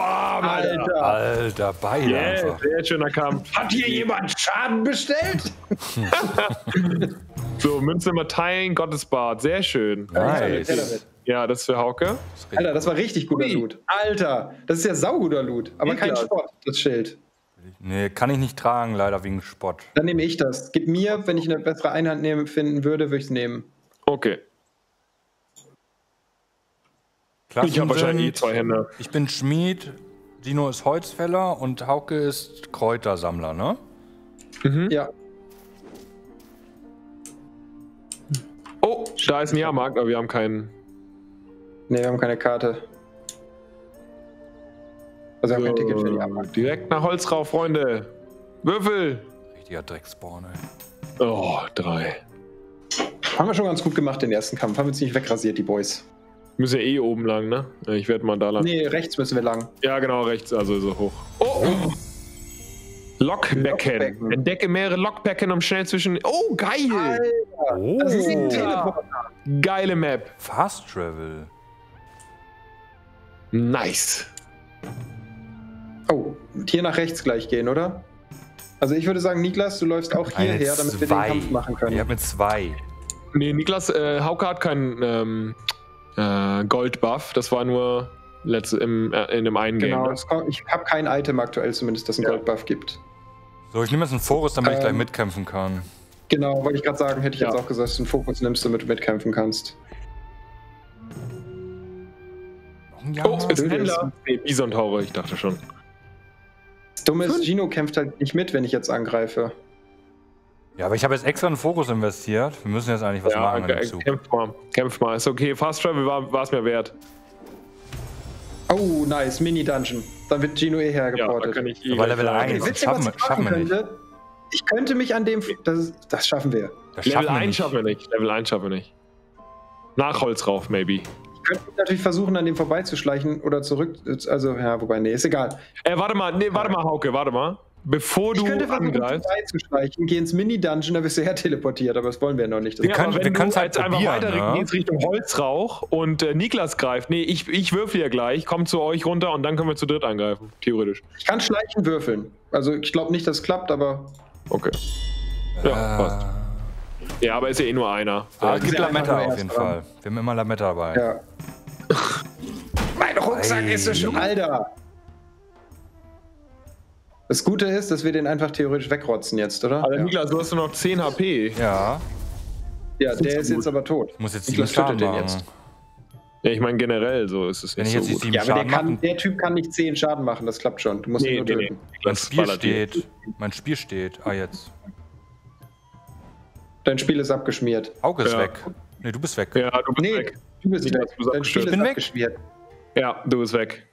[SPEAKER 3] Bam, Alter.
[SPEAKER 4] Alter.
[SPEAKER 2] Alter, beide
[SPEAKER 3] Yeah,
[SPEAKER 2] einfach.
[SPEAKER 3] sehr schöner Kampf.
[SPEAKER 4] Hat hier jemand Schaden bestellt?
[SPEAKER 3] So, Münze mal teilen, Gottesbad. Sehr schön.
[SPEAKER 2] Nice.
[SPEAKER 3] Ja, das ist für Hauke.
[SPEAKER 4] Alter, das war richtig guter
[SPEAKER 3] Ui.
[SPEAKER 4] Loot. Alter, das ist ja sauguter Loot. Aber kein
[SPEAKER 3] Niklas.
[SPEAKER 4] Sport, das Schild.
[SPEAKER 2] Nee, kann ich nicht tragen, leider wegen Spott.
[SPEAKER 4] Dann nehme ich das. Gib mir, wenn ich eine bessere Einheit nehmen, finden würde, würde ich es nehmen.
[SPEAKER 3] Okay.
[SPEAKER 2] Klassen
[SPEAKER 3] Ich habe wahrscheinlich eh zwei Hände.
[SPEAKER 2] Ich bin Schmied, Dino ist Holzfäller und Hauke ist Kräutersammler, ne?
[SPEAKER 4] Ja.
[SPEAKER 3] Oh, da ist ein Jahrmarkt, aber wir haben keinen.
[SPEAKER 4] Ne, wir haben keine Karte. Also wir haben kein Ticket für die
[SPEAKER 3] So,
[SPEAKER 4] Arbeit.
[SPEAKER 3] direkt nach Holzrau, Freunde. Würfel.
[SPEAKER 2] Richtiger Dreckspawn, ey.
[SPEAKER 3] Oh, drei.
[SPEAKER 4] Haben wir schon ganz gut gemacht, den ersten Kampf. Haben wir uns nicht wegrasiert, die Boys.
[SPEAKER 3] Müssen ja eh oben lang, ne? Ich werde mal da lang.
[SPEAKER 4] Nee, rechts müssen wir lang.
[SPEAKER 3] Ja, genau, rechts, also so hoch. Oh! Lockbecken.
[SPEAKER 4] Lockbecken.
[SPEAKER 3] Entdecke mehrere Lockbecken, um schnell zwischen. Oh, geil!
[SPEAKER 2] Oh,
[SPEAKER 4] Das ist ein Teleporter.
[SPEAKER 3] Geile Map.
[SPEAKER 2] Fast Travel.
[SPEAKER 3] Nice.
[SPEAKER 4] Oh, hier nach rechts gleich gehen, oder? Also ich würde sagen, Niklas, du läufst auch hierher, damit wir den. Kampf machen können.
[SPEAKER 2] Ich hab mit zwei.
[SPEAKER 3] Nee, Niklas, äh, Hauke hat keinen ähm, äh, Gold-Buff. Das war nur letzte, im, äh, in dem einen
[SPEAKER 4] Genau,
[SPEAKER 3] Game.
[SPEAKER 4] es kommt- ich habe kein Item aktuell zumindest, das einen
[SPEAKER 3] Ja.
[SPEAKER 4] Goldbuff gibt.
[SPEAKER 2] So, ich nehme jetzt einen Forest, damit ich
[SPEAKER 4] Ähm,
[SPEAKER 2] gleich mitkämpfen kann.
[SPEAKER 4] Genau, wollte ich gerade sagen, hätte ich
[SPEAKER 3] Ja.
[SPEAKER 4] jetzt auch gesagt, dass du einen Fokus nimmst, damit du mitkämpfen kannst.
[SPEAKER 2] Ein
[SPEAKER 3] Oh, ist ein Händler. Nee, Bison-Taure, ich dachte schon.
[SPEAKER 4] Das Dumme ist, Gino kämpft halt nicht mit, wenn ich jetzt angreife.
[SPEAKER 2] Ja, aber ich habe jetzt extra einen Fokus investiert. Wir müssen jetzt eigentlich was
[SPEAKER 3] ja,
[SPEAKER 2] machen dazu.
[SPEAKER 3] kämpf mal. Kämpf mal. Ist okay. Fast Travel war es mir wert.
[SPEAKER 4] Oh, nice, Mini-Dungeon. Dann wird Gino eh
[SPEAKER 3] Ja, da
[SPEAKER 4] hergeportet.
[SPEAKER 3] kann ich eh
[SPEAKER 2] Aber Level
[SPEAKER 3] rein.
[SPEAKER 2] 1.
[SPEAKER 4] Wisst ihr,
[SPEAKER 2] schaffen
[SPEAKER 4] was
[SPEAKER 2] wir-
[SPEAKER 4] ich
[SPEAKER 2] schaffen wir nicht.
[SPEAKER 4] könnte? Ich könnte mich an dem. Das, das schaffen wir.
[SPEAKER 2] Das
[SPEAKER 3] Level
[SPEAKER 2] schaffen wir
[SPEAKER 3] 1
[SPEAKER 2] nicht.
[SPEAKER 3] schaffen wir nicht. Level 1 schaffen wir nicht. Nach Holz rauf, maybe.
[SPEAKER 4] Ich könnte natürlich versuchen, an dem vorbeizuschleichen oder zurück. Also, ja, wobei, nee, ist egal.
[SPEAKER 3] Äh, warte mal, nee, warte mal, Hauke, warte mal. Bevor
[SPEAKER 4] Ich
[SPEAKER 3] du
[SPEAKER 4] könnte versuchen,
[SPEAKER 3] angreifst.
[SPEAKER 4] vorbeizuschleichen, geh ins Mini-Dungeon, da wirst du her teleportiert, aber das wollen wir ja noch nicht. Das
[SPEAKER 2] Wir
[SPEAKER 3] Ja,
[SPEAKER 2] können- wir
[SPEAKER 3] du
[SPEAKER 2] können's halt
[SPEAKER 3] jetzt einfach weiter
[SPEAKER 2] ne?
[SPEAKER 3] gehst Richtung Holzrauch und äh, Niklas greift. Nee, ich, ich würfel ja gleich, komm zu euch runter und dann können wir zu dritt angreifen. Theoretisch.
[SPEAKER 4] ich kann schleichen würfeln. Also, ich glaube nicht, dass es klappt, aber
[SPEAKER 3] Okay. Ja, passt. Ja, aber ist ja eh nur einer.
[SPEAKER 2] Ah,
[SPEAKER 3] Ja,
[SPEAKER 2] es gibt
[SPEAKER 4] Ja,
[SPEAKER 2] Lametta auf jeden
[SPEAKER 4] dran.
[SPEAKER 2] Fall. Wir haben immer Lametta dabei.
[SPEAKER 4] ja. mein Rucksack
[SPEAKER 2] Ei.
[SPEAKER 4] ist so schon. Alter! Das Gute ist, dass wir den einfach theoretisch wegrotzen jetzt, oder?
[SPEAKER 3] Also
[SPEAKER 4] ja,
[SPEAKER 3] Niklas, du hast nur noch 10 HP.
[SPEAKER 2] Ja,
[SPEAKER 4] ja der ist jetzt aber tot.
[SPEAKER 2] ich muss jetzt
[SPEAKER 4] Niklas
[SPEAKER 2] Schaden
[SPEAKER 4] tötet den
[SPEAKER 2] machen.
[SPEAKER 4] jetzt.
[SPEAKER 3] Ja, ich meine generell so ist es
[SPEAKER 2] Wenn
[SPEAKER 3] nicht
[SPEAKER 2] ich jetzt
[SPEAKER 3] so
[SPEAKER 2] die
[SPEAKER 3] gut.
[SPEAKER 4] Ja, aber der, kann, der Typ kann nicht 10 Schaden machen, das klappt schon. Du musst ihn
[SPEAKER 3] Nee,
[SPEAKER 4] nur
[SPEAKER 3] nee, nee.
[SPEAKER 4] töten.
[SPEAKER 2] mein
[SPEAKER 3] Niklas
[SPEAKER 2] Spiel steht. Mein Spiel steht. Ah, jetzt.
[SPEAKER 4] Dein Spiel ist abgeschmiert.
[SPEAKER 2] Auge ist
[SPEAKER 3] Ja.
[SPEAKER 2] weg. Nee, du bist weg.
[SPEAKER 3] Ja, du bist
[SPEAKER 4] Nee,
[SPEAKER 3] weg.
[SPEAKER 4] du bist
[SPEAKER 3] Niklas,
[SPEAKER 4] weg.
[SPEAKER 3] du bist
[SPEAKER 4] Dein Spiel
[SPEAKER 2] Ich
[SPEAKER 4] ist
[SPEAKER 2] bin weg.
[SPEAKER 4] abgeschmiert.
[SPEAKER 3] Ja, du bist weg.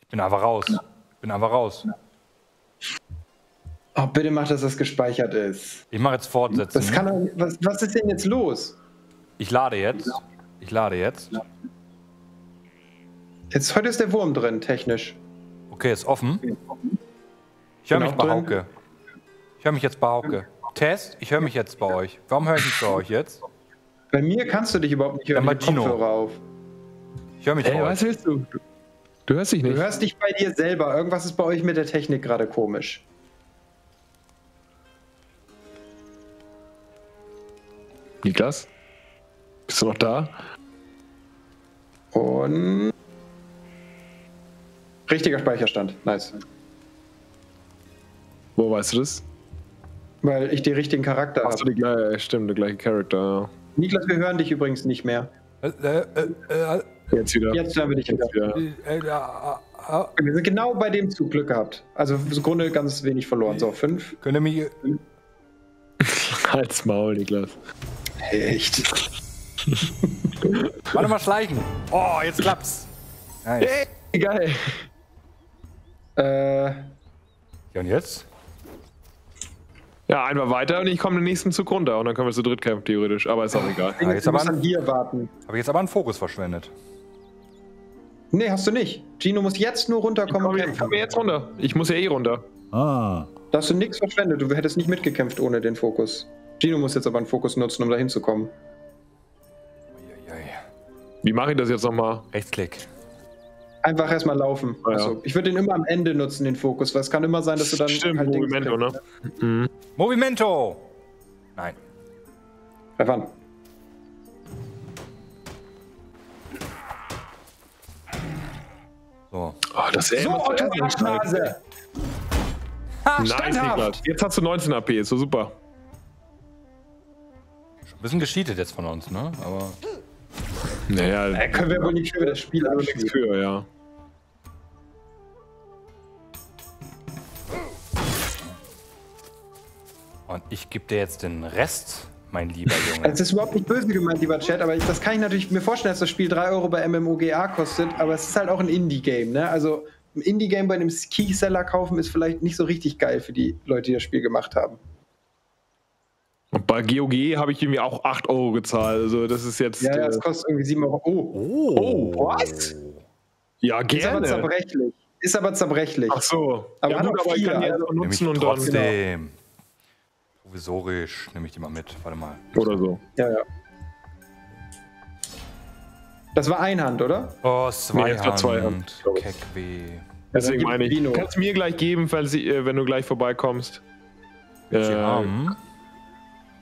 [SPEAKER 2] Ich bin einfach raus. Ich bin einfach raus.
[SPEAKER 4] Oh, bitte mach, dass das gespeichert ist.
[SPEAKER 2] Ich mache jetzt fortsetzen.
[SPEAKER 4] Das kann was, was ist denn jetzt los?
[SPEAKER 2] Ich lade jetzt. Ich lade jetzt.
[SPEAKER 4] Jetzt heute ist der Wurm drin, technisch.
[SPEAKER 2] Okay, ist offen. Ich höre mich bei
[SPEAKER 4] drin.
[SPEAKER 2] Hauke. Ich höre mich jetzt bei Hauke. Test, ich höre mich jetzt bei euch. Warum höre ich mich bei euch jetzt?
[SPEAKER 4] Bei mir kannst du dich überhaupt nicht hören.
[SPEAKER 2] Martino.
[SPEAKER 4] Kopfhörer auf.
[SPEAKER 2] Ich höre mich bei euch.
[SPEAKER 3] willst du? Du hörst dich
[SPEAKER 4] Du
[SPEAKER 3] nicht.
[SPEAKER 4] hörst dich bei dir selber. Irgendwas ist bei euch mit der Technik gerade komisch.
[SPEAKER 3] Niklas? Bist du noch da?
[SPEAKER 4] Und. Richtiger Speicherstand. Nice.
[SPEAKER 3] Wo weißt du das?
[SPEAKER 4] Weil ich die richtigen Charakter
[SPEAKER 3] Hast du
[SPEAKER 4] habe.
[SPEAKER 3] die gleiche, stimmt, der gleiche Charakter.
[SPEAKER 4] Niklas, wir hören dich übrigens nicht mehr.
[SPEAKER 2] Äh, äh, äh,
[SPEAKER 3] ja. Jetzt wieder.
[SPEAKER 4] Jetzt hören wir dich wieder.
[SPEAKER 3] wieder.
[SPEAKER 2] äh, äh, äh,
[SPEAKER 4] Wir sind genau bei dem Zug Glück gehabt. Also im Grunde ganz wenig verloren. So, fünf.
[SPEAKER 2] Könnt ihr mich.
[SPEAKER 3] Halt's Maul, Niklas.
[SPEAKER 4] Echt?
[SPEAKER 2] Warte mal schleichen. Oh, jetzt klappt's. Nice.
[SPEAKER 3] Geil.
[SPEAKER 4] Äh,
[SPEAKER 2] Ja, und jetzt?
[SPEAKER 3] Ja, einfach weiter und ich komme den nächsten Zug runter und dann können wir zu dritt kämpfen, theoretisch. Aber ist auch egal.
[SPEAKER 2] Ah, jetzt aber
[SPEAKER 4] dann hier warten.
[SPEAKER 2] Habe ich jetzt aber einen Fokus verschwendet.
[SPEAKER 4] Nee, hast du nicht. Gino muss jetzt nur runterkommen
[SPEAKER 3] ich
[SPEAKER 4] kämpfen.
[SPEAKER 3] komm jetzt runter. Ich muss ja eh runter.
[SPEAKER 5] Ah.
[SPEAKER 4] Da hast du nichts verschwendet. Du hättest nicht mitgekämpft ohne den Fokus. Gino muss jetzt aber einen Fokus nutzen, um da hinzukommen.
[SPEAKER 2] Uiuiui.
[SPEAKER 3] Wie mache ich das jetzt nochmal?
[SPEAKER 2] Rechtsklick.
[SPEAKER 4] Einfach erstmal laufen.
[SPEAKER 3] Ah, ja.
[SPEAKER 4] Also, ich würde den immer am Ende nutzen, den Fokus, weil es kann immer sein, dass du dann
[SPEAKER 3] Stimmt,
[SPEAKER 4] halt
[SPEAKER 3] Movimento, ne? Mhm.
[SPEAKER 2] Movimento! Nein.
[SPEAKER 4] Greif
[SPEAKER 2] So.
[SPEAKER 3] Oh, das
[SPEAKER 4] So, Otto Arschnase! Ha!
[SPEAKER 3] Niklas. Jetzt hast du 19 AP, ist so super.
[SPEAKER 2] Schon ein bisschen gescheatet jetzt von uns, ne? Aber.
[SPEAKER 3] Naja,
[SPEAKER 4] Äh, können wir wohl nicht wieder das Spiel
[SPEAKER 3] also nichts für, ja.
[SPEAKER 2] Und ich gebe dir jetzt den Rest, mein lieber Junge.
[SPEAKER 4] Es ist überhaupt nicht böse gemeint, lieber Chat, aber ich, das kann ich natürlich mir vorstellen, dass das Spiel 3 Euro bei MMOGA kostet, aber es ist halt auch ein Indie-Game, ne? Also ein Indie-Game bei einem Keyseller kaufen ist vielleicht nicht so richtig geil für die Leute, die das Spiel gemacht haben.
[SPEAKER 3] Und bei GOG habe ich irgendwie auch 8 Euro gezahlt. Also das ist jetzt.
[SPEAKER 4] Ja, ja,
[SPEAKER 3] äh,
[SPEAKER 4] kostet irgendwie 7 Euro. Oh,
[SPEAKER 2] Oh,
[SPEAKER 3] was? ja
[SPEAKER 4] ist aber
[SPEAKER 3] gerne.
[SPEAKER 4] zerbrechlich. Ist aber zerbrechlich.
[SPEAKER 3] Ach so.
[SPEAKER 4] Aber
[SPEAKER 3] ja, gut,
[SPEAKER 4] auch
[SPEAKER 3] aber ich kann die
[SPEAKER 4] also-
[SPEAKER 3] einfach
[SPEAKER 2] Nehme ich
[SPEAKER 3] nutzen und dann.
[SPEAKER 2] trotzdem. Provisorisch nehme ich die mal mit. Warte mal.
[SPEAKER 3] Oder so.
[SPEAKER 4] Ja, ja. Das war Einhand, oder?
[SPEAKER 2] Oh,
[SPEAKER 3] Nee, war
[SPEAKER 2] Zweihand.
[SPEAKER 3] Zweihand, glaub ich.
[SPEAKER 2] Keckweh.
[SPEAKER 3] Deswegen meine ich.
[SPEAKER 4] Vino.
[SPEAKER 3] Kannst du mir gleich geben, falls ich, äh, wenn du gleich vorbeikommst. Äh,
[SPEAKER 2] haben.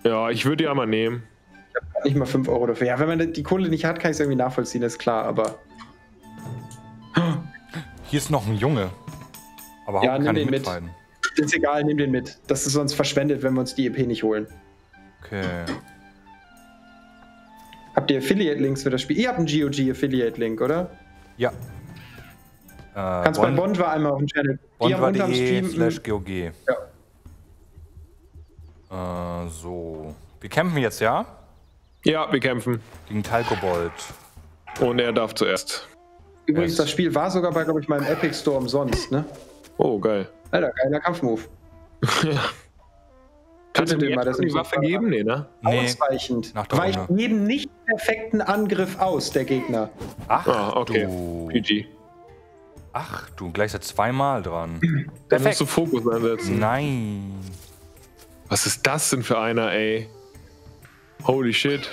[SPEAKER 3] ja, ich würde die einmal nehmen.
[SPEAKER 4] Nicht mal 5 Euro dafür. Ja, wenn man die Kohle nicht hat, kann ich es irgendwie nachvollziehen, ist klar, aber.
[SPEAKER 2] Hier ist noch ein Junge. Aber
[SPEAKER 4] Ja, nimm
[SPEAKER 2] kann ich
[SPEAKER 4] den mit. Ist egal, nimm den mit. Das ist sonst verschwendet, wenn wir uns die EP nicht holen.
[SPEAKER 2] Okay.
[SPEAKER 4] Habt ihr Affiliate-Links für das Spiel? Ihr habt einen GOG-Affiliate-Link, oder?
[SPEAKER 2] Ja. Äh,
[SPEAKER 4] Kannst bei Bond war einmal auf dem Channel. Die haben unterm Stream.
[SPEAKER 2] slash GOG. Äh, so. Wir kämpfen jetzt, ja?
[SPEAKER 3] Ja, wir kämpfen.
[SPEAKER 2] Gegen Talkobold.
[SPEAKER 3] Und er darf zuerst.
[SPEAKER 4] Übrigens,
[SPEAKER 2] Yes.
[SPEAKER 4] das Spiel war sogar bei, glaube ich, meinem Epic Store umsonst, ne?
[SPEAKER 3] Oh, geil.
[SPEAKER 4] Alter, geiler Kampfmove.
[SPEAKER 3] Kannst du
[SPEAKER 4] Tötet
[SPEAKER 3] mir
[SPEAKER 4] den mal, das ist
[SPEAKER 3] die
[SPEAKER 4] nicht
[SPEAKER 3] Waffe geben? Nee, ne?
[SPEAKER 2] Nee,
[SPEAKER 4] Ausweichend. Weicht jedem nicht perfekten Angriff aus, der Gegner.
[SPEAKER 2] ach
[SPEAKER 3] Ah, okay.
[SPEAKER 2] du.
[SPEAKER 3] PG.
[SPEAKER 2] Ach du, gleich seit zweimal dran.
[SPEAKER 3] Da musst du Fokus einsetzen.
[SPEAKER 2] Nein.
[SPEAKER 3] Was ist das denn für einer, ey? Holy shit.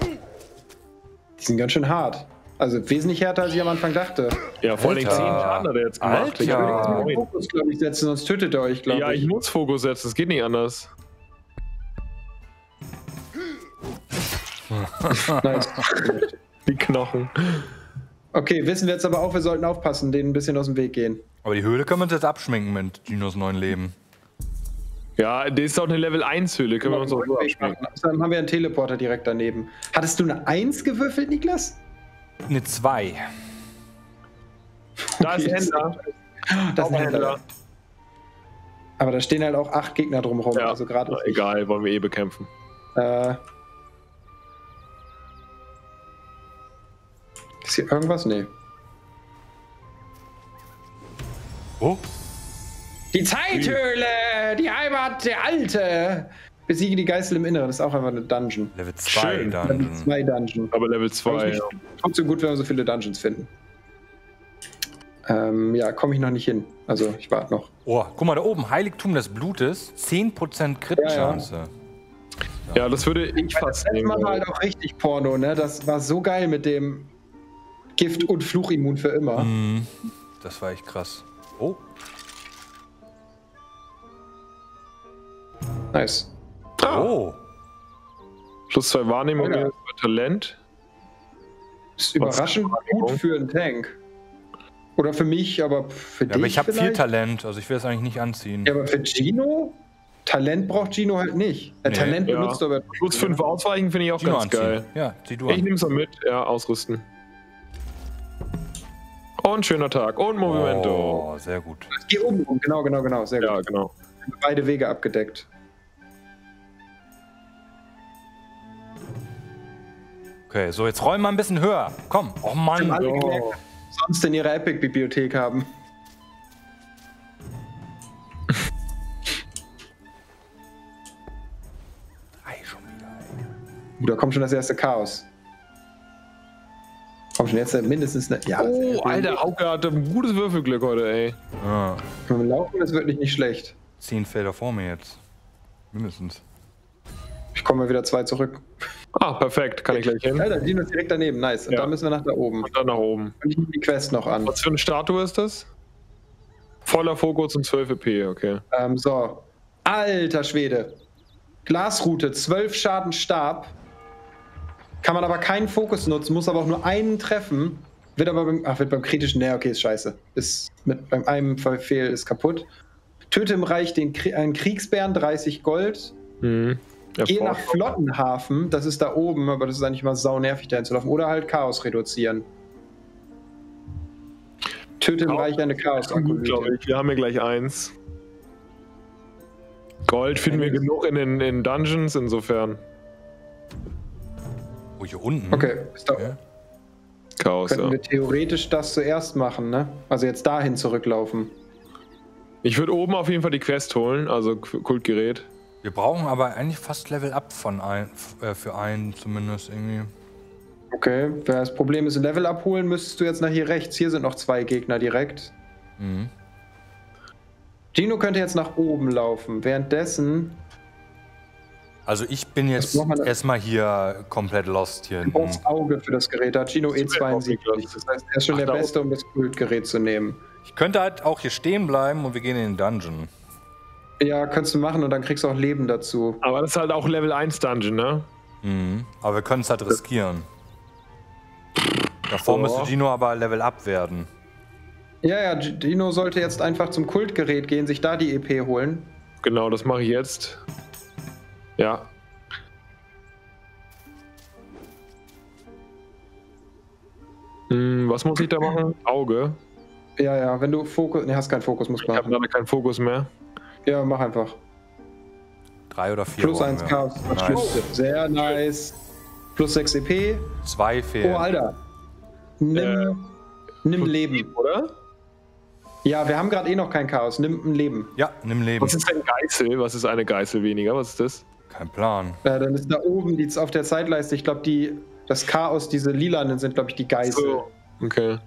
[SPEAKER 4] Die sind ganz schön hart. Also wesentlich härter, als ich am Anfang dachte.
[SPEAKER 3] Ja, vor allem 10
[SPEAKER 2] Alter.
[SPEAKER 3] Schaden hat er jetzt gemacht.
[SPEAKER 2] Alter.
[SPEAKER 3] Ich
[SPEAKER 2] Ja.
[SPEAKER 3] würde
[SPEAKER 4] Ich
[SPEAKER 3] jetzt
[SPEAKER 4] Fokus, glaube ich, setzen, sonst tötet ihr euch, glaube
[SPEAKER 3] Ja, ich
[SPEAKER 4] ich.
[SPEAKER 3] muss Fokus setzen, das geht nicht anders.
[SPEAKER 4] Nice.
[SPEAKER 3] Die Knochen.
[SPEAKER 4] Okay, wissen wir jetzt aber auch, wir sollten aufpassen, denen ein bisschen aus dem Weg gehen.
[SPEAKER 2] Aber die Höhle können wir uns jetzt abschminken mit Ginos neuen Leben.
[SPEAKER 3] Ja, das ist auch eine Level 1 Höhle, können wir uns auch so
[SPEAKER 4] machen. Außerdem haben wir einen Teleporter direkt daneben. Hattest du eine 1 gewürfelt, Niklas?
[SPEAKER 2] Eine 2.
[SPEAKER 3] Da ist
[SPEAKER 4] Okay,
[SPEAKER 3] Händler.
[SPEAKER 4] Das ist ein
[SPEAKER 3] Händler.
[SPEAKER 4] Aber da stehen halt auch acht Gegner drumherum.
[SPEAKER 3] Ja,
[SPEAKER 4] also gerade.
[SPEAKER 3] egal, wollen wir eh bekämpfen.
[SPEAKER 4] Äh, ist hier irgendwas? Nee.
[SPEAKER 2] Oh,
[SPEAKER 4] Die Zeithöhle! Die Heimat der Alte! Besiege die Geißel im Inneren. Das ist auch einfach eine Dungeon.
[SPEAKER 2] Level 2
[SPEAKER 3] Schön.
[SPEAKER 4] Level
[SPEAKER 2] dann.
[SPEAKER 4] 2 Dungeon.
[SPEAKER 3] Aber Level
[SPEAKER 4] Aber
[SPEAKER 3] 2.
[SPEAKER 4] ist nicht- Trotzdem gut, wenn wir so viele Dungeons finden. Ähm, ja, komme ich noch nicht hin. Also, ich warte noch.
[SPEAKER 2] Oh, guck mal da oben, Heiligtum des Blutes, 10% Crit-Chance.
[SPEAKER 3] Ja, das würde ich fast
[SPEAKER 4] Das
[SPEAKER 3] nehmen.
[SPEAKER 4] machen wir halt auch richtig Porno, ne? Das war so geil mit dem Gift- und Fluchimmun für immer.
[SPEAKER 2] Mhm. Das war echt krass. Oh,
[SPEAKER 4] Nice.
[SPEAKER 2] Oh.
[SPEAKER 3] Plus zwei Wahrnehmungen,
[SPEAKER 4] Ja.
[SPEAKER 3] zwei Talent.
[SPEAKER 4] Ist überraschend gut für einen Tank. Oder für mich, aber für
[SPEAKER 2] Ja,
[SPEAKER 4] dich
[SPEAKER 2] aber ich habe viel? Talent, also ich will es eigentlich nicht anziehen.
[SPEAKER 4] Ja, aber für Gino? Talent braucht Gino halt nicht.
[SPEAKER 2] Nee.
[SPEAKER 4] Talent
[SPEAKER 3] Ja.
[SPEAKER 4] benutzt er aber.
[SPEAKER 3] Plus fünf ausweichen finde ich auch
[SPEAKER 2] Gino
[SPEAKER 3] ganz
[SPEAKER 2] anziehen.
[SPEAKER 3] geil.
[SPEAKER 2] Ja, zieh du
[SPEAKER 3] Ich
[SPEAKER 2] an.
[SPEAKER 3] nehme es mal mit, ja, ausrüsten. Und schöner Tag. Und Movimento.
[SPEAKER 2] Oh, sehr gut.
[SPEAKER 4] Geh oben rum. Genau, genau, genau. Sehr
[SPEAKER 3] Ja,
[SPEAKER 4] gut.
[SPEAKER 3] genau.
[SPEAKER 4] Beide Wege abgedeckt.
[SPEAKER 2] Okay, so jetzt räumen wir ein bisschen höher. Komm. Oh Mann.
[SPEAKER 4] Alle
[SPEAKER 3] Oh.
[SPEAKER 4] gemerkt, sonst in ihrer Epic-Bibliothek haben.
[SPEAKER 2] Drei schon wieder. ey.
[SPEAKER 4] Uh, da kommt schon das erste Chaos. Kommt schon jetzt mindestens eine. Ja,
[SPEAKER 3] Oh, Alter, Hauke hatte ein gutes Würfelglück heute, ey.
[SPEAKER 2] Ja,
[SPEAKER 4] Wenn wir laufen, das wird nicht, nicht schlecht.
[SPEAKER 2] zehn Felder vor mir jetzt. Mindestens.
[SPEAKER 4] Ich komme mal wieder zwei zurück.
[SPEAKER 3] Ah, perfekt, kann ich gleich hin.
[SPEAKER 4] Alter, Dino ist direkt daneben. Nice. Und
[SPEAKER 3] Ja.
[SPEAKER 4] dann müssen wir nach da oben.
[SPEAKER 3] Und dann nach oben.
[SPEAKER 4] Und ich nehme die Quest noch an.
[SPEAKER 3] Was für eine Statue ist das? Voller Fokus und 12 EP, okay.
[SPEAKER 4] Ähm, so. Alter Schwede. Glasroute, 12 Schaden Stab. Kann man aber keinen Fokus nutzen, muss aber auch nur einen treffen. Wird aber beim, ach, wird beim kritischen, ne, okay, ist scheiße. Ist mit beim einem Verfehl ist kaputt. Töte im Reich den, einen Kriegsbären, 30 Gold.
[SPEAKER 3] Mhm.
[SPEAKER 4] Geh
[SPEAKER 3] Erfolg.
[SPEAKER 4] nach Flottenhafen, das ist da oben, aber das ist eigentlich mal sau nervig, dahin zu laufen. Oder halt Chaos reduzieren. Töte im
[SPEAKER 3] Chaos-
[SPEAKER 4] Reich eine chaos
[SPEAKER 3] Gut, glaube ich. Wir haben hier gleich eins. Gold finden wir genug in den in Dungeons, insofern.
[SPEAKER 2] Oh, hier unten.
[SPEAKER 4] Okay, ist da,
[SPEAKER 2] Okay.
[SPEAKER 3] Chaos,
[SPEAKER 4] könnten
[SPEAKER 3] ja.
[SPEAKER 4] wir theoretisch das zuerst machen, ne? Also jetzt dahin zurücklaufen.
[SPEAKER 3] Ich würde oben auf jeden Fall die Quest holen, also Kultgerät.
[SPEAKER 2] Wir brauchen aber eigentlich fast Level Up von ein, äh, für einen zumindest irgendwie.
[SPEAKER 4] Okay, das Problem ist, Level abholen, müsstest du jetzt nach hier rechts. Hier sind noch zwei Gegner direkt.
[SPEAKER 2] Mhm.
[SPEAKER 4] Gino könnte jetzt nach oben laufen. Währenddessen
[SPEAKER 2] Also ich bin jetzt erstmal hier komplett lost hier hinten.
[SPEAKER 4] aufs Auge für das Gerät. Da hat Gino E72. Das heißt, er ist schon
[SPEAKER 3] Ach,
[SPEAKER 4] der Beste, um das Kultgerät zu nehmen.
[SPEAKER 2] Ich könnte halt auch hier stehen bleiben und wir gehen in den Dungeon.
[SPEAKER 4] Ja, kannst du machen und dann kriegst du auch Leben dazu.
[SPEAKER 3] Aber das ist halt auch Level 1 Dungeon, ne?
[SPEAKER 2] Mhm. Aber wir können es halt riskieren. Davor
[SPEAKER 3] Oh.
[SPEAKER 2] müsste Gino aber Level Up werden.
[SPEAKER 4] Ja, ja, Gino sollte jetzt einfach zum Kultgerät gehen, sich da die EP holen.
[SPEAKER 3] Genau, das mache ich jetzt. Ja. Hm, was muss ich da machen? Auge.
[SPEAKER 4] Ja, ja, wenn du Fokus. Ne, hast keinen Fokus, musst
[SPEAKER 3] Ich
[SPEAKER 4] du
[SPEAKER 3] habe leider keinen Fokus mehr.
[SPEAKER 4] Ja, mach einfach.
[SPEAKER 2] Drei oder vier.
[SPEAKER 4] Plus
[SPEAKER 2] brauchen
[SPEAKER 4] 1
[SPEAKER 2] wir.
[SPEAKER 4] Chaos.
[SPEAKER 2] Nice.
[SPEAKER 4] Sehr nice. Plus 6 EP.
[SPEAKER 2] Zwei fehlen.
[SPEAKER 4] Oh, Alter. Nimm,
[SPEAKER 3] Äh,
[SPEAKER 4] nimm Leben.
[SPEAKER 3] Oder?
[SPEAKER 4] Ja, wir haben gerade eh noch kein Chaos. Nimm ein Leben.
[SPEAKER 2] Ja, nimm Leben.
[SPEAKER 3] Was ist ein Geißel? Was ist eine Geißel weniger? Was ist das?
[SPEAKER 2] Kein Plan.
[SPEAKER 4] Äh, dann ist da oben die auf der Zeitleiste, ich glaube, die das Chaos, diese lilanen sind, glaube ich, die Geißel.
[SPEAKER 3] So. Okay.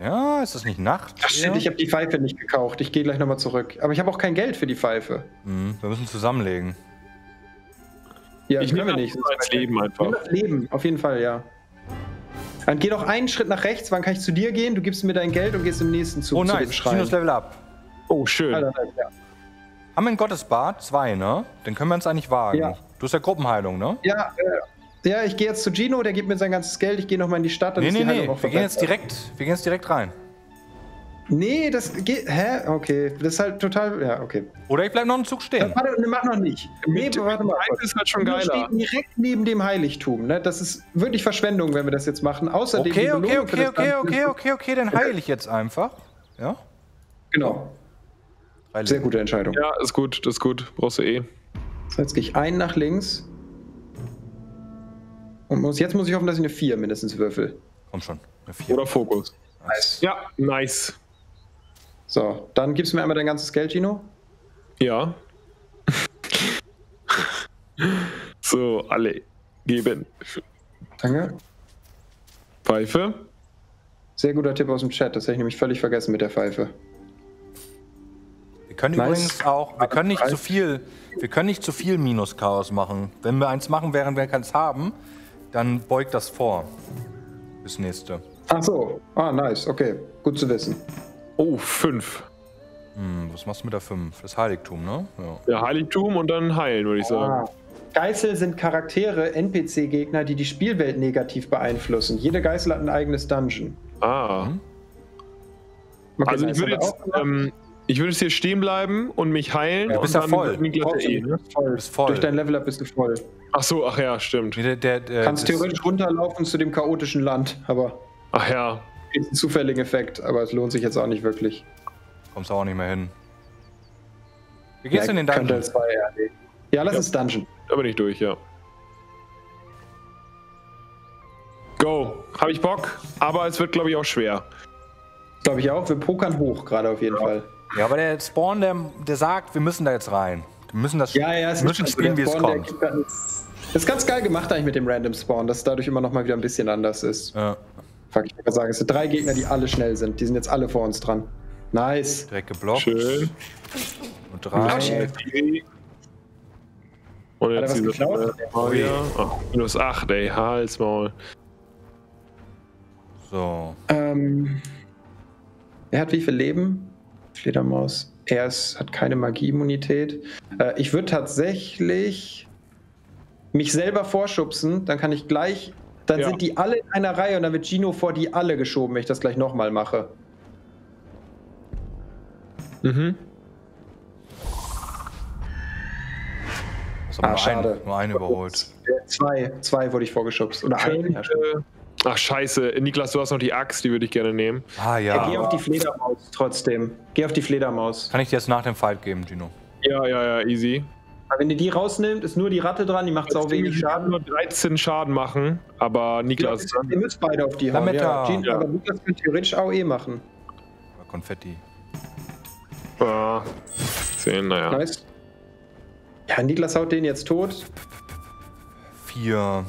[SPEAKER 2] Ja, ist das nicht Nacht?
[SPEAKER 4] Ach shit, ich habe die Pfeife nicht gekauft. Ich gehe gleich nochmal zurück. Aber ich habe auch kein Geld für die Pfeife.
[SPEAKER 2] Hm, wir müssen zusammenlegen.
[SPEAKER 4] Ja,
[SPEAKER 3] Ich nehme
[SPEAKER 4] nicht.
[SPEAKER 3] als Leben einfach.
[SPEAKER 4] Nimm das Leben, auf jeden Fall, ja. Dann geh doch einen Schritt nach rechts. Wann kann ich zu dir gehen? Du gibst mir dein Geld und gehst im nächsten Zug
[SPEAKER 2] Oh,
[SPEAKER 4] zu dem
[SPEAKER 2] nice.
[SPEAKER 4] Schrein.
[SPEAKER 2] Sinus Level Up.
[SPEAKER 3] Oh, schön.
[SPEAKER 4] Alter, ja.
[SPEAKER 2] Haben wir einen Gottesbad? Zwei, ne? Den können wir uns eigentlich wagen.
[SPEAKER 4] Ja.
[SPEAKER 2] Du hast ja Gruppenheilung, ne?
[SPEAKER 4] Ja, äh, ja, ich gehe jetzt zu Gino, der gibt mir sein ganzes Geld. Ich gehe nochmal in die Stadt. dann
[SPEAKER 2] Nee,
[SPEAKER 4] ist
[SPEAKER 2] nee,
[SPEAKER 4] die
[SPEAKER 2] nee. Wir gehen jetzt direkt, wir gehen jetzt direkt rein.
[SPEAKER 4] Nee, das geht. Hä? Okay. Das ist halt total. Ja, okay.
[SPEAKER 2] Oder ich bleib noch einen Zug stehen.
[SPEAKER 4] Warte, ne, mach noch nicht. Nee,
[SPEAKER 3] Mit-
[SPEAKER 4] warte mal.
[SPEAKER 3] Eins ist halt schon geiler.
[SPEAKER 4] steht direkt neben dem Heiligtum. Ne? Das ist wirklich Verschwendung, wenn wir das jetzt machen. Außerdem
[SPEAKER 2] Okay, okay, okay,
[SPEAKER 4] das
[SPEAKER 2] okay, okay, okay, okay, dann heile ich jetzt einfach. Ja?
[SPEAKER 4] Genau.
[SPEAKER 2] Drei
[SPEAKER 4] Sehr gute Entscheidung.
[SPEAKER 3] Ja, ist gut, das ist gut. Brauchst du eh.
[SPEAKER 4] So, jetzt gehe ich einen nach links. Und muss, jetzt muss ich hoffen, dass ich eine 4 mindestens würfel.
[SPEAKER 2] Komm schon. Eine vier.
[SPEAKER 3] Oder Fokus.
[SPEAKER 4] Nice.
[SPEAKER 3] Ja, nice.
[SPEAKER 4] So, dann gibst du mir einmal dein ganzes Geld, Gino.
[SPEAKER 3] Ja. so, alle geben.
[SPEAKER 4] Danke.
[SPEAKER 3] Pfeife.
[SPEAKER 4] Sehr guter Tipp aus dem Chat. Das hätte ich nämlich völlig vergessen mit der Pfeife.
[SPEAKER 2] Wir können
[SPEAKER 4] Nice.
[SPEAKER 2] übrigens auch, wir können nicht zu viel, wir können nicht zu viel Minus-Chaos machen. Wenn wir eins machen, während wir keins haben, dann beugt das vor. Bis nächste.
[SPEAKER 4] Ach so. Ah, nice. Okay. Gut zu wissen.
[SPEAKER 3] Oh, fünf.
[SPEAKER 2] Hm, was machst du mit der 5? Das Heiligtum, ne? Ja.
[SPEAKER 3] Ja, Heiligtum und dann heilen, würde ich sagen.
[SPEAKER 4] Ah. Geißel sind Charaktere, NPC-Gegner, die die Spielwelt negativ beeinflussen. Jede Geißel hat ein eigenes Dungeon.
[SPEAKER 3] Ah.
[SPEAKER 4] Okay,
[SPEAKER 3] Also ich würde jetzt, ähm, ich würde jetzt hier stehen bleiben und mich heilen.
[SPEAKER 2] Ja, du
[SPEAKER 3] und
[SPEAKER 2] bist ja
[SPEAKER 3] dann
[SPEAKER 2] voll.
[SPEAKER 4] du bist voll. Durch dein Level-Up bist du voll.
[SPEAKER 3] Ach so, ach ja, stimmt.
[SPEAKER 2] Nee, Der, der, der,
[SPEAKER 4] Kannst
[SPEAKER 2] das-
[SPEAKER 4] theoretisch runterlaufen zu dem chaotischen Land, aber
[SPEAKER 3] Ach ja.
[SPEAKER 4] ist ein zufälliger Effekt, aber es lohnt sich jetzt auch nicht wirklich.
[SPEAKER 2] Kommst du auch nicht mehr hin. Wie geht's
[SPEAKER 4] Ja,
[SPEAKER 2] in den Dungeon?
[SPEAKER 4] zwei eher legen. Ja, lass
[SPEAKER 3] Ja.
[SPEAKER 4] es Dungeon.
[SPEAKER 3] Da bin ich durch, ja. Go. Habe ich Bock, aber es wird, glaube ich, auch schwer.
[SPEAKER 4] Glaube ich auch. Wir pokern hoch gerade auf jeden Fall.
[SPEAKER 2] Ja, aber der Spawn, der, der sagt, wir müssen da jetzt rein. Wir müssen das
[SPEAKER 4] Ja, ja, es
[SPEAKER 2] wir müssen
[SPEAKER 4] ist
[SPEAKER 2] spielen, wie es kommt.
[SPEAKER 4] Ist ganz geil gemacht eigentlich mit dem Random Spawn, dass es dadurch immer noch mal wieder ein bisschen anders ist.
[SPEAKER 2] Ja,
[SPEAKER 4] Fuck, ich wollte sagen, es sind drei Gegner, die alle schnell sind. Die sind jetzt alle vor uns dran. Nice.
[SPEAKER 2] direkt geblockt.
[SPEAKER 3] Schön.
[SPEAKER 2] Und drei.
[SPEAKER 3] Und
[SPEAKER 4] er
[SPEAKER 3] jetzt
[SPEAKER 4] was
[SPEAKER 3] diese
[SPEAKER 4] geklaut?
[SPEAKER 3] Maria. Ach, minus 8, ey. Halsmaul.
[SPEAKER 2] So.
[SPEAKER 4] Ähm, er hat wie viel Leben? Fledermaus. Er ist, hat keine Magieimmunität. Äh, ich würde tatsächlich mich selber vorschubsen. Dann kann ich gleich. Dann
[SPEAKER 3] Ja.
[SPEAKER 4] sind die alle in einer Reihe und dann wird Gino vor die alle geschoben, wenn ich das gleich nochmal mache.
[SPEAKER 3] Mhm.
[SPEAKER 4] Ah,
[SPEAKER 2] nur,
[SPEAKER 4] schade.
[SPEAKER 2] einen, nur einen überholt.
[SPEAKER 4] Zwei, zwei wurde ich vorgeschubst. Oder ein. Ja, stimmt.
[SPEAKER 3] Äh, Ach, scheiße. Niklas, du hast noch die Axt, die würde ich gerne nehmen.
[SPEAKER 2] Ah
[SPEAKER 4] Ja, geh
[SPEAKER 2] ja.
[SPEAKER 4] auf die Fledermaus trotzdem. Geh auf die Fledermaus.
[SPEAKER 2] Kann ich dir jetzt nach dem Fight geben, Gino?
[SPEAKER 3] Ja, ja, ja, easy.
[SPEAKER 4] Aber wenn ihr die rausnimmt, ist nur die Ratte dran, die macht sau wenig
[SPEAKER 3] Ich kann
[SPEAKER 4] Schaden.
[SPEAKER 3] nur 13 Schaden machen, aber Niklas.
[SPEAKER 4] Ihr müsst beide auf die hauen.
[SPEAKER 2] Lametta.
[SPEAKER 4] Ja, Gino,
[SPEAKER 3] Ja.
[SPEAKER 4] Aber Lukas könnte theoretisch AOE machen.
[SPEAKER 2] Konfetti.
[SPEAKER 3] Ah, 10, naja.
[SPEAKER 4] Nice. Ja, Niklas haut den jetzt tot.
[SPEAKER 2] Vier.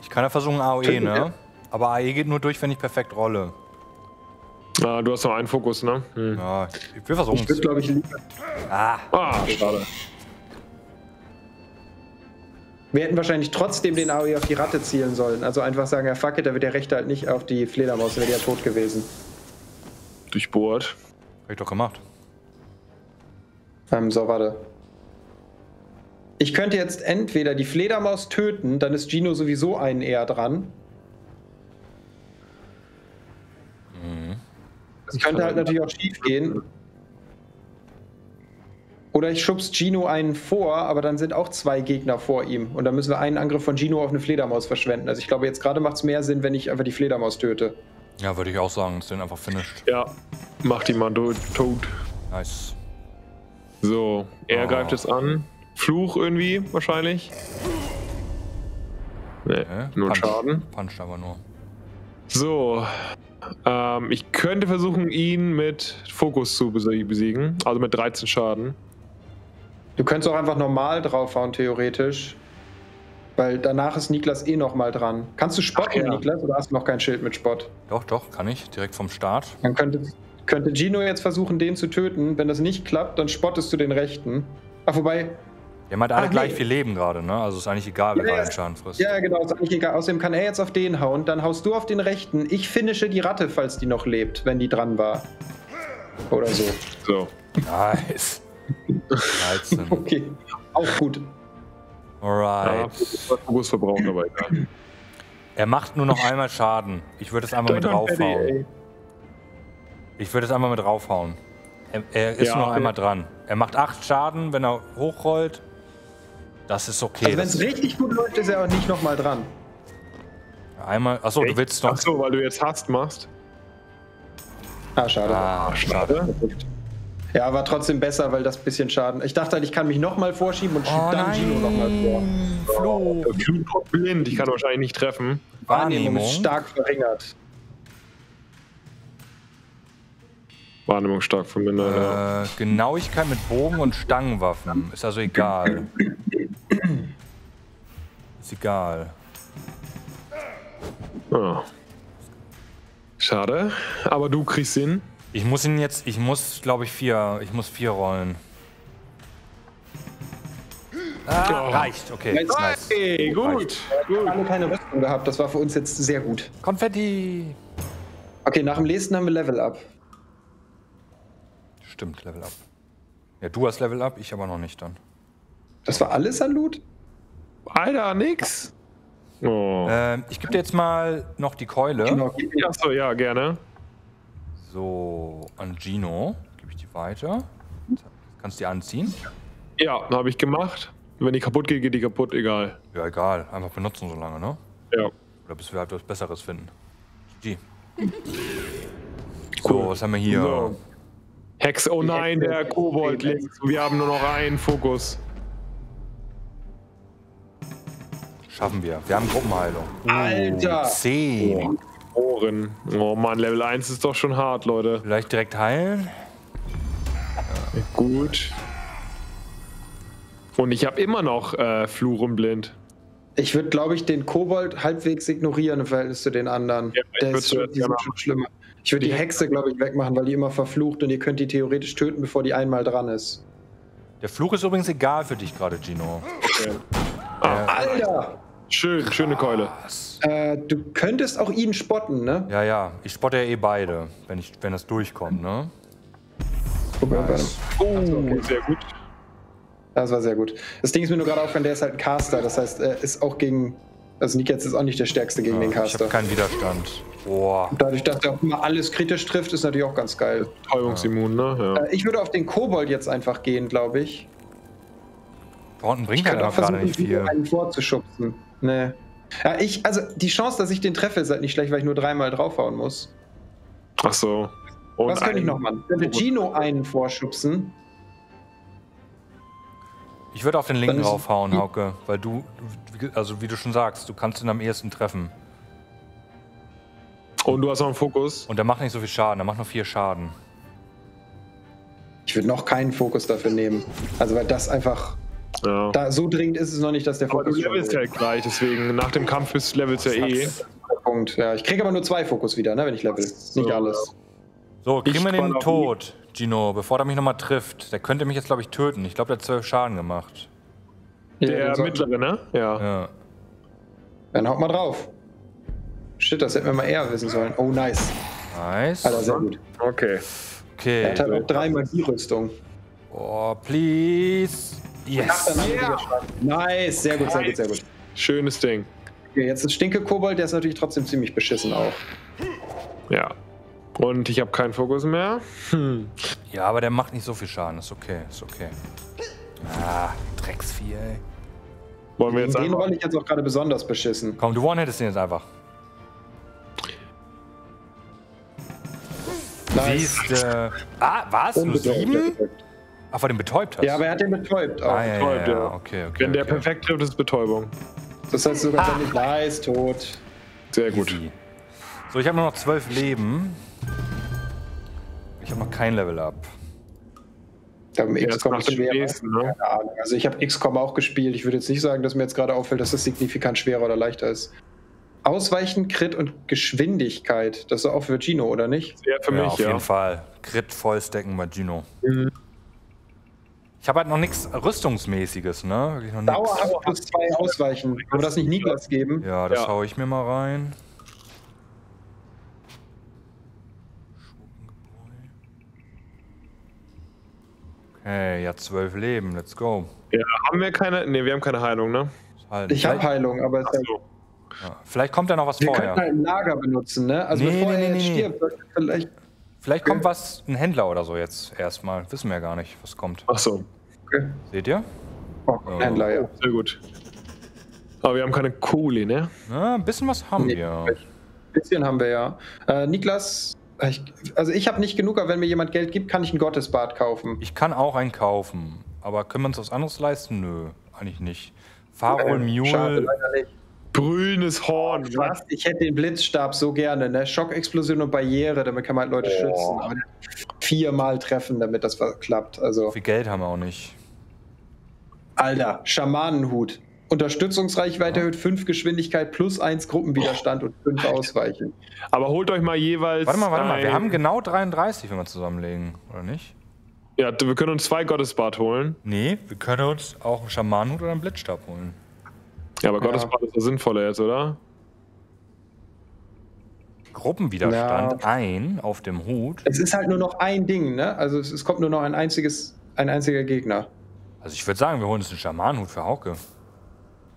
[SPEAKER 2] Ich kann ja versuchen AOE,
[SPEAKER 4] Töten
[SPEAKER 2] ne?
[SPEAKER 4] wir.
[SPEAKER 2] Aber AE geht nur durch, wenn ich perfekt rolle.
[SPEAKER 3] Ah, du hast noch einen Fokus, ne? Hm.
[SPEAKER 2] Ja, wir versuchen
[SPEAKER 4] Ich würde, glaube ich, lieber.
[SPEAKER 2] Ah,
[SPEAKER 3] Ah, schade.
[SPEAKER 4] Wir hätten wahrscheinlich trotzdem den AOE auf die Ratte zielen sollen. Also einfach sagen, ja, fuck it, da wird der Rechte halt nicht auf die Fledermaus, dann wäre die ja tot gewesen.
[SPEAKER 3] Durchbohrt.
[SPEAKER 2] hab ich doch gemacht.
[SPEAKER 4] Ähm, so, warte. Ich könnte jetzt entweder die Fledermaus töten, dann ist Gino sowieso einen eher dran. Das könnte halt natürlich auch schief gehen. Oder ich schubs Gino einen vor, aber dann sind auch zwei Gegner vor ihm. Und dann müssen wir einen Angriff von Gino auf eine Fledermaus verschwenden. Also ich glaube, jetzt gerade macht es mehr Sinn, wenn ich einfach die Fledermaus töte.
[SPEAKER 2] Ja, würde ich auch sagen. Ist den einfach finished.
[SPEAKER 3] Ja, mach die mal tot.
[SPEAKER 2] Nice.
[SPEAKER 3] So, er
[SPEAKER 2] Oh.
[SPEAKER 3] greift es an. Fluch irgendwie, wahrscheinlich. Nee,
[SPEAKER 2] Hä?
[SPEAKER 3] nur
[SPEAKER 2] Punch.
[SPEAKER 3] Schaden.
[SPEAKER 2] Puncht aber nur.
[SPEAKER 3] So, Ähm, ich könnte versuchen, ihn mit Fokus zu besie- besiegen. Also mit 13 Schaden.
[SPEAKER 4] Du könntest auch einfach normal draufhauen, theoretisch. Weil danach ist Niklas eh noch mal dran. Kannst du spotten,
[SPEAKER 3] Ach ja.
[SPEAKER 4] Niklas, oder hast du noch kein Schild mit Spott?
[SPEAKER 2] Doch, doch, kann ich. Direkt vom Start.
[SPEAKER 4] Dann könnte, könnte Gino jetzt versuchen, den zu töten. Wenn das nicht klappt, dann spottest du den rechten. Ach, wobei,
[SPEAKER 2] Wir haben halt alle
[SPEAKER 4] Ach,
[SPEAKER 2] gleich
[SPEAKER 4] nee.
[SPEAKER 2] viel Leben gerade, ne? Also ist eigentlich egal, wer
[SPEAKER 4] Ja,
[SPEAKER 2] gerade
[SPEAKER 4] ja.
[SPEAKER 2] den Schaden frisst.
[SPEAKER 4] ja genau, ist eigentlich egal. Außerdem kann er jetzt auf den hauen, dann haust du auf den rechten. Ich finische die Ratte, falls die noch lebt, wenn die dran war. Oder so.
[SPEAKER 3] So.
[SPEAKER 2] Nice. 13.
[SPEAKER 4] Okay, auch gut.
[SPEAKER 3] Ja,
[SPEAKER 2] Alright.
[SPEAKER 3] Fokus verbraucht aber egal.
[SPEAKER 2] Er macht nur noch einmal Schaden. Ich würde es einmal mit
[SPEAKER 3] ey.
[SPEAKER 2] Ich würde es einmal mit draufhauen. Er, er ist
[SPEAKER 3] Ja,
[SPEAKER 2] nur noch
[SPEAKER 3] okay.
[SPEAKER 2] einmal dran. Er macht 8 Schaden, wenn er hochrollt. Das ist okay.
[SPEAKER 4] Also wenn es richtig gut läuft, ist er auch nicht noch mal dran.
[SPEAKER 2] einmal. Achso, du willst noch.
[SPEAKER 3] Achso, weil du jetzt Hast machst.
[SPEAKER 4] Ah, schade.
[SPEAKER 2] Ah, schade.
[SPEAKER 4] Ja, war trotzdem besser, weil das bisschen Schaden. Ich dachte halt, ich kann mich noch mal vorschieben und schieb
[SPEAKER 2] Oh
[SPEAKER 4] dann Gino noch mal vor.
[SPEAKER 2] Flo.
[SPEAKER 3] Fluch blind, ich kann wahrscheinlich nicht treffen.
[SPEAKER 4] Wahrnehmung
[SPEAKER 2] Wahrnehmung.
[SPEAKER 4] ist stark verringert.
[SPEAKER 3] Wahrnehmung stark vermindert. ja.
[SPEAKER 2] Äh, Genauigkeit mit Bogen und Stangenwaffen. Ist also egal. Ist egal.
[SPEAKER 3] Ah. Schade, aber du kriegst ihn.
[SPEAKER 2] Ich muss ihn jetzt. Ich muss, glaube ich, vier. Ich muss vier rollen. Ah, reicht. Okay.
[SPEAKER 4] Nice.
[SPEAKER 2] Nice.
[SPEAKER 3] Hey, gut.
[SPEAKER 4] Wir haben alle keine Rüstung gehabt, das war für uns jetzt sehr gut.
[SPEAKER 2] Konfetti.
[SPEAKER 4] Okay, nach dem Lesen haben wir Level Up.
[SPEAKER 2] Stimmt, Level Up. Ja, du hast Level Up, ich aber noch nicht dann.
[SPEAKER 4] Das war alles an Loot?
[SPEAKER 3] Alter, nix. Oh.
[SPEAKER 2] Ähm, ich gebe dir jetzt mal noch die Keule.
[SPEAKER 4] Genau,
[SPEAKER 3] Achso, ja, gerne.
[SPEAKER 2] So, an Gino. Gebe ich die weiter. Kannst die anziehen?
[SPEAKER 3] Ja, habe ich gemacht. Wenn die kaputt geht, geht die kaputt, egal.
[SPEAKER 2] Ja, egal. Einfach benutzen so lange, ne?
[SPEAKER 3] Ja.
[SPEAKER 2] Oder bis wir halt was Besseres finden. G. So, was haben wir hier?
[SPEAKER 3] So. Hex, oh nein,
[SPEAKER 4] Hexe.
[SPEAKER 3] der Kobold links. Wir haben nur noch einen Fokus.
[SPEAKER 2] Schaffen wir. Wir haben Gruppenheilung.
[SPEAKER 4] Alter!
[SPEAKER 2] 10.
[SPEAKER 3] Ohren. Oh Mann, Level 1 ist doch schon hart, Leute.
[SPEAKER 2] Vielleicht direkt heilen?
[SPEAKER 3] Gut. Und ich habe immer noch äh, Fluch und Blind.
[SPEAKER 4] Ich würde, glaube ich, den Kobold halbwegs ignorieren im Verhältnis zu den anderen.
[SPEAKER 3] Ja, ich
[SPEAKER 4] Der ist schon, die sind schon schlimmer. Ich würde die Hexe, glaube ich, wegmachen, weil die immer verflucht und ihr könnt die theoretisch töten, bevor die einmal dran ist.
[SPEAKER 2] Der Fluch ist übrigens egal für dich gerade, Gino.
[SPEAKER 4] Alter!
[SPEAKER 3] Schön, schöne Keule.
[SPEAKER 4] Äh, du könntest auch ihn spotten, ne?
[SPEAKER 2] Ja, ja. Ich spotte ja eh beide, wenn, ich, wenn das durchkommt, ne?
[SPEAKER 4] Guck mal, warte.
[SPEAKER 3] Oh, sehr gut.
[SPEAKER 4] Das war sehr gut. Das Ding ist mir nur gerade aufgefallen, der ist halt ein Caster. Das heißt, er ist auch gegen. Also Nick jetzt ist auch nicht der stärkste gegen den
[SPEAKER 2] ich
[SPEAKER 4] Caster.
[SPEAKER 2] habe keinen Widerstand. Boah.
[SPEAKER 4] Dadurch, dass er auch immer alles kritisch trifft, ist natürlich auch ganz geil.
[SPEAKER 3] Täubungsimmun, ne? Ja.
[SPEAKER 4] Äh, ich würde auf den Kobold jetzt einfach gehen, glaube ich.
[SPEAKER 2] Thornton
[SPEAKER 4] Ich
[SPEAKER 2] bringt halt
[SPEAKER 4] auch
[SPEAKER 2] einfach gerade nicht viel.
[SPEAKER 4] einen vorzuschubsen. Nee. Ja, ich, also die Chance, dass ich den treffe, ist halt nicht schlecht, weil ich nur dreimal draufhauen muss.
[SPEAKER 3] Ach so. Und
[SPEAKER 4] Was könnte ich noch machen? Ich könnte Gino einen vorschubsen.
[SPEAKER 2] Ich würde auf den linken
[SPEAKER 4] Dann ist-
[SPEAKER 2] raufhauen, Hauke, weil du, du- also wie du schon sagst, du kannst ihn am ehesten treffen.
[SPEAKER 3] Und du hast noch einen Fokus.
[SPEAKER 2] Und der macht nicht so viel Schaden, der macht nur vier Schaden.
[SPEAKER 4] Ich würde noch keinen Fokus dafür nehmen. Also weil das einfach.
[SPEAKER 3] Ja.
[SPEAKER 4] Da, so dringend ist es noch nicht, dass der
[SPEAKER 3] Aber du
[SPEAKER 4] Fokus.
[SPEAKER 3] levelst halt gleich, deswegen nach dem Kampf bist levels ja eh.
[SPEAKER 4] Punkt. Ja, ich kriege aber nur zwei Fokus wieder, ne, wenn ich level. Nicht alles.
[SPEAKER 2] So, kriegen wir den tot, Gino, bevor der mich nochmal trifft. Der könnte mich jetzt, glaube ich, töten. Ich glaube, der hat zwölf Schaden gemacht.
[SPEAKER 4] Ja,
[SPEAKER 3] Der
[SPEAKER 4] soll-
[SPEAKER 3] mittlere, ne? Ja.
[SPEAKER 2] Ja.
[SPEAKER 4] dann haut mal drauf. Shit, das hätten wir mal eher wissen sollen. Oh, nice.
[SPEAKER 2] Nice.
[SPEAKER 4] Alter, sehr gut.
[SPEAKER 3] Okay.
[SPEAKER 4] Er
[SPEAKER 2] Okay.
[SPEAKER 4] hat halt auch drei Magierüstung.
[SPEAKER 2] Oh, please. Yes.
[SPEAKER 4] Schaden. Nice, sehr gut, sehr gut, sehr gut.
[SPEAKER 3] Schönes Ding.
[SPEAKER 4] Okay, jetzt ist Stinke Kobold, der ist natürlich trotzdem ziemlich beschissen auch.
[SPEAKER 3] Ja. Und ich habe keinen Fokus mehr. Hm.
[SPEAKER 2] Ja, aber der macht nicht so viel Schaden. Ist okay, ist okay. Ah, Drecksvieh, ey.
[SPEAKER 3] Wollen wir jetzt
[SPEAKER 4] den rolle ich jetzt auch gerade besonders beschissen.
[SPEAKER 2] Komm, du one-hittest den jetzt einfach. Siehste. Ah, was? Nur sieben?
[SPEAKER 4] unbetäubt.
[SPEAKER 2] Ach, weil du den betäubt hast.
[SPEAKER 4] Ja, aber er hat den betäubt auch.
[SPEAKER 2] Ah, ja,
[SPEAKER 3] betäubt,
[SPEAKER 2] ja,
[SPEAKER 3] ja.
[SPEAKER 2] Okay, okay.
[SPEAKER 3] Wenn der
[SPEAKER 2] okay.
[SPEAKER 3] perfekt trifft, ist Betäubung.
[SPEAKER 4] Das heißt sogar, wenn ich nice, tot.
[SPEAKER 3] Sehr gut.
[SPEAKER 2] Easy. So, ich habe nur noch zwölf Leben. Ich habe noch kein Level up.
[SPEAKER 4] Da haben XCOM
[SPEAKER 3] am
[SPEAKER 4] schwerer.
[SPEAKER 3] ehesten, ne?
[SPEAKER 4] Keine Ahnung. Also ich habe XCOM auch gespielt. Ich würde jetzt nicht sagen, dass mir jetzt gerade auffällt, dass das signifikant schwerer oder leichter ist. Ausweichen, Crit und Geschwindigkeit. Das ist auch für Gino, oder nicht?
[SPEAKER 3] Ja, für
[SPEAKER 2] ja,
[SPEAKER 3] mich,
[SPEAKER 2] auf
[SPEAKER 3] ja.
[SPEAKER 2] jeden Fall. Crit vollstecken bei Gino.
[SPEAKER 3] Mhm.
[SPEAKER 2] Ich habe halt noch nichts Rüstungsmäßiges, ne? Wirklich noch nix.
[SPEAKER 4] Dauerhaft plus zwei Ausweichen. Wir das nicht Niklas geben?
[SPEAKER 2] Ja, das
[SPEAKER 3] Ja.
[SPEAKER 2] hau ich mir mal rein. Okay, ja, zwölf Leben, let's go.
[SPEAKER 3] Ja, haben wir keine. Ne, wir haben keine Heilung, ne?
[SPEAKER 2] Halten.
[SPEAKER 4] Ich habe
[SPEAKER 2] vielleicht,
[SPEAKER 4] Heilung, aber es ist halt,
[SPEAKER 3] So.
[SPEAKER 2] ja, vielleicht kommt ja noch was
[SPEAKER 4] wir
[SPEAKER 2] vorher.
[SPEAKER 4] können halt ein Lager benutzen, ne? Also
[SPEAKER 2] Nee,
[SPEAKER 4] bevor
[SPEAKER 2] nee,
[SPEAKER 4] er
[SPEAKER 2] nee,
[SPEAKER 4] stirbt, sollte er vielleicht.
[SPEAKER 2] Vielleicht kommt was, ein Händler oder so jetzt erstmal. Wissen wir ja gar nicht, was kommt.
[SPEAKER 3] Ach so.
[SPEAKER 4] Okay.
[SPEAKER 2] Seht ihr?
[SPEAKER 4] Oh, Händler, ja.
[SPEAKER 3] Sehr gut. Aber wir haben keine Kohle, ne?
[SPEAKER 2] Na, ein bisschen was haben
[SPEAKER 4] Nee,
[SPEAKER 2] wir.
[SPEAKER 4] Ein bisschen haben wir ja. Äh, Niklas, ich, also ich habe nicht genug, aber wenn mir jemand Geld gibt, kann ich ein Gottesbad kaufen.
[SPEAKER 2] Ich kann auch einen kaufen. Aber können wir uns was anderes leisten? Nö, eigentlich nicht. Farol
[SPEAKER 4] Äh, Schade,
[SPEAKER 2] Mule.
[SPEAKER 4] leider nicht.
[SPEAKER 3] Brüllendes Horn.
[SPEAKER 4] Was? Ich hätte den Blitzstab so gerne, ne? Schockexplosion und Barriere, damit kann man halt Leute
[SPEAKER 3] Oh.
[SPEAKER 4] schützen. Aber viermal treffen, damit das klappt. Also,
[SPEAKER 2] Viel Geld haben wir auch nicht.
[SPEAKER 4] Alter, Schamanenhut. Unterstützungsreichweite erhöht 5 Geschwindigkeit plus 1 Gruppenwiderstand und 5 Ausweichen.
[SPEAKER 3] Aber holt euch mal jeweils.
[SPEAKER 2] Warte mal, warte mal. Wir haben genau 33, wenn wir zusammenlegen, oder nicht?
[SPEAKER 3] Ja, wir können uns zwei Gottesbad holen.
[SPEAKER 2] Nee, wir können uns auch einen Schamanenhut oder einen Blitzstab holen.
[SPEAKER 3] Ja, aber
[SPEAKER 4] Ja.
[SPEAKER 3] Gottesbad ist das sinnvoller jetzt, oder?
[SPEAKER 2] Gruppenwiderstand ein auf dem Hut.
[SPEAKER 4] Es ist halt nur noch ein Ding, ne? Also es, es kommt nur noch ein einziges, ein einziger Gegner.
[SPEAKER 2] Also ich würde sagen, wir holen uns einen Schamanenhut für Hauke.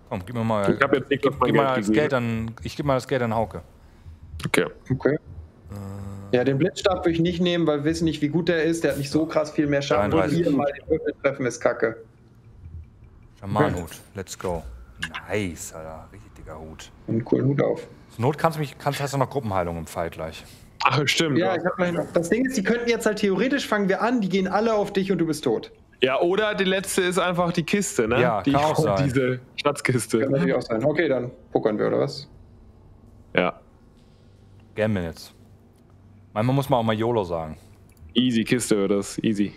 [SPEAKER 2] Komm, gib mir mal,
[SPEAKER 3] Ich habe jetzt nicht
[SPEAKER 2] gib, gib mal das Geld an, ich gebe mal das Geld an Hauke.
[SPEAKER 3] Okay.
[SPEAKER 4] Okay. Ja, den Blitzstab würde ich nicht nehmen, weil wir wissen nicht, wie gut der ist. Der hat nicht so krass viel mehr Schaden. Und
[SPEAKER 2] 33.
[SPEAKER 4] viermal den Würfel treffen ist kacke.
[SPEAKER 2] Schamanenhut, let's go. Nice, Alter, richtig dicker Hut.
[SPEAKER 4] Einen coolen Hut auf.
[SPEAKER 2] Zur Not kannst du mich, kannst, hast du noch Gruppenheilung im Fight gleich.
[SPEAKER 3] Ach, stimmt.
[SPEAKER 4] Ja, ich hab gleich noch. Das Ding ist, die könnten jetzt halt theoretisch fangen wir an, die gehen alle auf dich und du bist tot.
[SPEAKER 3] Ja, oder die letzte ist einfach die Kiste, ne?
[SPEAKER 2] Ja,
[SPEAKER 3] die,
[SPEAKER 2] kann auch sein.
[SPEAKER 3] Diese Schatzkiste.
[SPEAKER 4] Kann natürlich auch sein. Okay, dann pokern wir, oder was?
[SPEAKER 3] Ja.
[SPEAKER 2] Gamblen jetzt. Manchmal muss man auch mal YOLO sagen.
[SPEAKER 3] Easy Kiste wird das. Easy.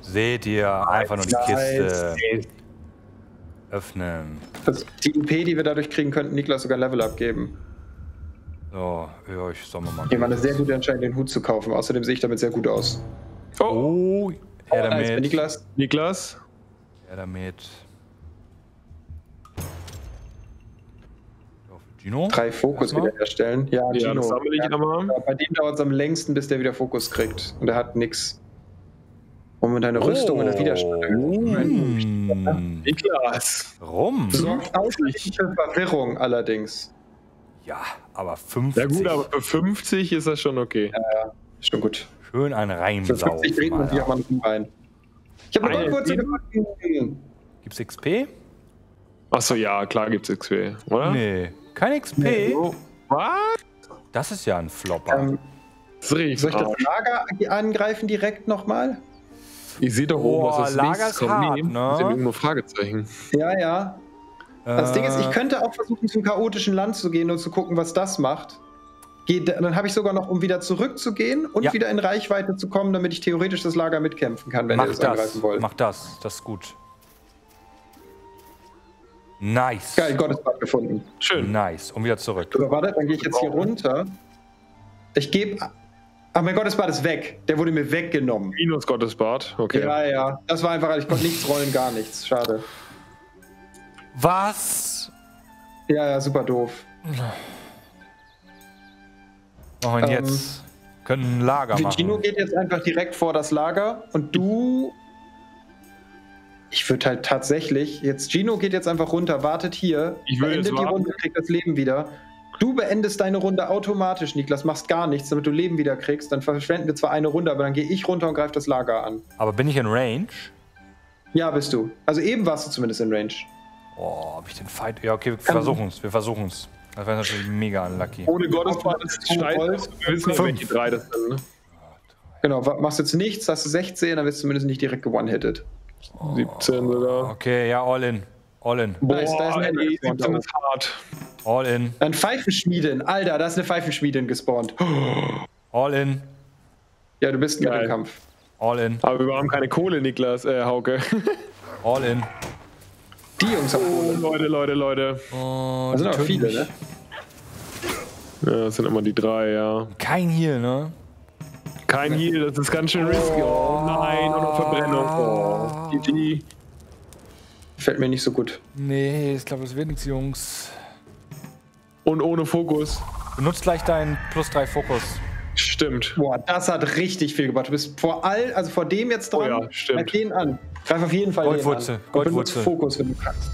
[SPEAKER 2] Seht ihr, einfach nur die
[SPEAKER 4] Nice.
[SPEAKER 2] Kiste öffnen.
[SPEAKER 4] Das, die IP, die wir dadurch kriegen, könnten Niklas sogar Level abgeben.
[SPEAKER 2] So, ja, ich soll mal.
[SPEAKER 4] Hier war eine sehr gute Entscheidung, den Hut zu kaufen. Außerdem sehe ich damit sehr gut aus.
[SPEAKER 3] Oh,
[SPEAKER 2] Oh, er
[SPEAKER 4] Nice,
[SPEAKER 2] damit.
[SPEAKER 4] Niklas.
[SPEAKER 3] Niklas.
[SPEAKER 2] Er damit. Gino?
[SPEAKER 4] Drei Fokus wiederherstellen. Ja,
[SPEAKER 3] Ja,
[SPEAKER 4] Gino.
[SPEAKER 3] das sammle ich
[SPEAKER 4] Ja, bei dem dauert es am längsten, bis der wieder Fokus kriegt. Und er hat nix. Und mit deiner Rüstung und der Widerstand.
[SPEAKER 2] Mm,
[SPEAKER 3] Niklas.
[SPEAKER 2] rum.
[SPEAKER 4] Sorgt ausreichend für Verwirrung allerdings.
[SPEAKER 2] Ja, aber 50.
[SPEAKER 3] Ja gut, aber für 50 ist das schon okay.
[SPEAKER 4] Ist schon gut.
[SPEAKER 2] Schön ein
[SPEAKER 4] Für
[SPEAKER 2] reinsaufen.
[SPEAKER 4] 50 dreht man sich auch
[SPEAKER 2] Alter.
[SPEAKER 4] mal ein rein. Ich habe eine
[SPEAKER 3] sieben?
[SPEAKER 4] gefunden.
[SPEAKER 2] Gibt's XP?
[SPEAKER 3] Achso, ja, klar gibt's XP, oder?
[SPEAKER 2] Nee, kein XP.
[SPEAKER 3] Oh, was?
[SPEAKER 2] Das ist ja ein Flopper.
[SPEAKER 4] Ähm,
[SPEAKER 3] Das ist richtig.
[SPEAKER 4] soll ich das. Lager angreifen direkt nochmal?
[SPEAKER 3] Ich sehe doch oben,
[SPEAKER 2] Boah,
[SPEAKER 3] was das
[SPEAKER 2] Lager
[SPEAKER 3] nächste
[SPEAKER 2] ist
[SPEAKER 3] kommt.
[SPEAKER 2] hart,
[SPEAKER 3] Nee,
[SPEAKER 2] ne?
[SPEAKER 3] das sind irgendwo Fragezeichen.
[SPEAKER 4] Ja, ja. Das Ding ist, ich
[SPEAKER 2] Äh,
[SPEAKER 4] könnte auch versuchen, zum chaotischen Land zu gehen und zu gucken, was das macht. Geht, dann habe ich sogar noch, um wieder zurückzugehen und
[SPEAKER 2] Ja.
[SPEAKER 4] wieder in Reichweite zu kommen, damit ich theoretisch das Lager mitkämpfen kann, wenn ihr
[SPEAKER 2] Mach
[SPEAKER 4] das,
[SPEAKER 2] das,
[SPEAKER 4] angreifen wollt.
[SPEAKER 2] mach das, das ist gut. Nice.
[SPEAKER 4] Geil, Gottesbad gefunden.
[SPEAKER 3] Schön.
[SPEAKER 2] Nice. Und wieder zurück.
[SPEAKER 4] So, warte, dann gehe ich jetzt hier runter. Ich gebe. Ach, mein Gottesbad ist weg. Der wurde mir weggenommen.
[SPEAKER 3] Minus Gottesbad, okay.
[SPEAKER 4] Ja, ja. Das war einfach, ich konnte nichts rollen, gar nichts. Schade.
[SPEAKER 2] Was?
[SPEAKER 4] Ja, ja, super doof.
[SPEAKER 2] Machen wir
[SPEAKER 4] Ähm,
[SPEAKER 2] jetzt? Können ein Lager
[SPEAKER 4] Gino
[SPEAKER 2] machen.
[SPEAKER 4] geht jetzt einfach direkt vor das Lager und du. Ich würde halt tatsächlich. Jetzt Gino geht jetzt einfach runter, wartet hier,
[SPEAKER 3] Ich würde
[SPEAKER 4] die. Runde, kriegt das Leben wieder. Du beendest deine Runde automatisch, Niklas, machst gar nichts, damit du Leben wieder kriegst. Dann verschwenden wir zwar eine Runde, aber dann gehe ich runter und greife das Lager an.
[SPEAKER 2] Aber bin ich in Range?
[SPEAKER 4] Ja, bist du. Also eben warst du zumindest in Range.
[SPEAKER 2] Oh, hab ich den Fight. Ja, okay, wir versuchen es. Wir versuchen es. Das wäre natürlich mega unlucky.
[SPEAKER 3] Ohne Gottesbad ist es steil.
[SPEAKER 4] Wolf.
[SPEAKER 3] Wir wissen nicht, welche drei das sind. Ne?
[SPEAKER 4] Genau, machst jetzt nichts, hast du 16, dann wirst du zumindest nicht direkt gewone-hitted.
[SPEAKER 3] 17 sogar.
[SPEAKER 2] Okay, ja, all in. All in.
[SPEAKER 4] Nice, da ist ein
[SPEAKER 3] Boah, ey,
[SPEAKER 4] vorne
[SPEAKER 3] 17
[SPEAKER 4] da
[SPEAKER 3] ist hart.
[SPEAKER 2] All in.
[SPEAKER 4] Ein Pfeifenschmieden. Alter, da ist eine Pfeifenschmiedin gespawnt.
[SPEAKER 2] All in.
[SPEAKER 4] Ja, du bist im
[SPEAKER 3] Geil.
[SPEAKER 4] Mittelkampf.
[SPEAKER 2] All in.
[SPEAKER 3] Aber wir haben keine Kohle, Niklas, äh, Hauke.
[SPEAKER 2] All in.
[SPEAKER 4] Die Jungs haben
[SPEAKER 3] Oh, Leute, Leute, Leute.
[SPEAKER 2] Oh,
[SPEAKER 4] Das sind aber viele, ne?
[SPEAKER 3] Ja, das sind immer die drei, ja.
[SPEAKER 2] Kein Heal, ne?
[SPEAKER 3] Kein Heal, das ist ganz schön risky. Oh nein, und noch Verbrennung. Oh, GG.
[SPEAKER 4] Fällt mir nicht so gut.
[SPEAKER 2] Nee, ich glaube, das wird nichts, Jungs.
[SPEAKER 3] Und ohne Fokus.
[SPEAKER 2] Benutzt gleich deinen plus 3 Fokus.
[SPEAKER 3] Stimmt.
[SPEAKER 4] Boah, das hat richtig viel gebracht. Du bist vor all, also vor dem jetzt dran.
[SPEAKER 3] Oh ja, stimmt.
[SPEAKER 4] Greif den an. Greif auf jeden Fall
[SPEAKER 2] Goldwurzel,
[SPEAKER 4] den an.
[SPEAKER 2] Goldwurzel.
[SPEAKER 4] Fokus, wenn du kannst.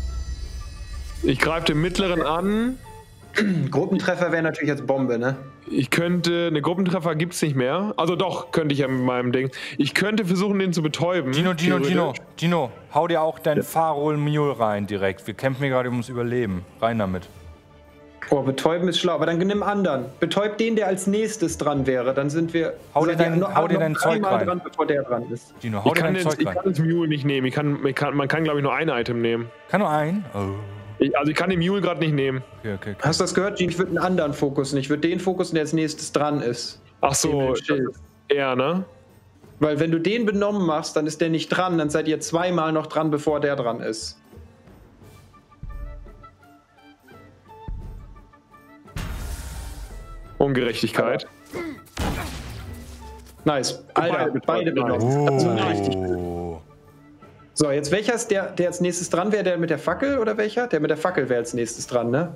[SPEAKER 3] Ich greife den mittleren an.
[SPEAKER 4] Gruppentreffer wäre natürlich jetzt Bombe, ne?
[SPEAKER 3] Ich könnte, eine Gruppentreffer gibt es nicht mehr. Also doch, könnte ich ja mit meinem Ding. Ich könnte versuchen, den zu betäuben.
[SPEAKER 2] Gino, Gino, Gino,
[SPEAKER 3] theoretisch.
[SPEAKER 2] Gino, hau dir auch dein Farol Mule rein direkt. Wir kämpfen hier gerade ums Überleben. Rein damit.
[SPEAKER 4] Oh, betäuben ist schlau, aber dann nimm anderen. Betäub den, der als nächstes dran wäre. Dann sind wir.
[SPEAKER 2] Hau dir dein-
[SPEAKER 4] noch-
[SPEAKER 2] hau dir
[SPEAKER 4] noch
[SPEAKER 2] dein Zeug rein.
[SPEAKER 4] dran, bevor der dran ist.
[SPEAKER 2] Gino, hau
[SPEAKER 3] Ich
[SPEAKER 2] dir
[SPEAKER 3] kann,
[SPEAKER 2] dein
[SPEAKER 3] jetzt,
[SPEAKER 2] Zeug
[SPEAKER 3] ich
[SPEAKER 2] rein.
[SPEAKER 3] kann das Mule nicht nehmen. Ich kann, ich kann, man kann, glaube ich, nur ein Item nehmen.
[SPEAKER 2] Kann nur ein? Oh.
[SPEAKER 3] Ich, also ich kann den Mule gerade nicht nehmen.
[SPEAKER 2] Okay, okay, okay.
[SPEAKER 4] Hast du das gehört, Gene? Ich würde einen anderen fokussen. Ich würde den fokussen, der als nächstes dran ist.
[SPEAKER 3] Ach so, er, ne?
[SPEAKER 4] Weil wenn du den benommen machst, dann ist der nicht dran. Dann seid ihr zweimal noch dran, bevor der dran ist.
[SPEAKER 3] Ungerechtigkeit.
[SPEAKER 4] Nice. Alter, beide
[SPEAKER 3] nice.
[SPEAKER 4] benommen. Das war richtig. So, jetzt welcher ist der, der als nächstes dran wäre? Der mit der Fackel oder welcher? Der mit der Fackel wäre als nächstes dran, ne?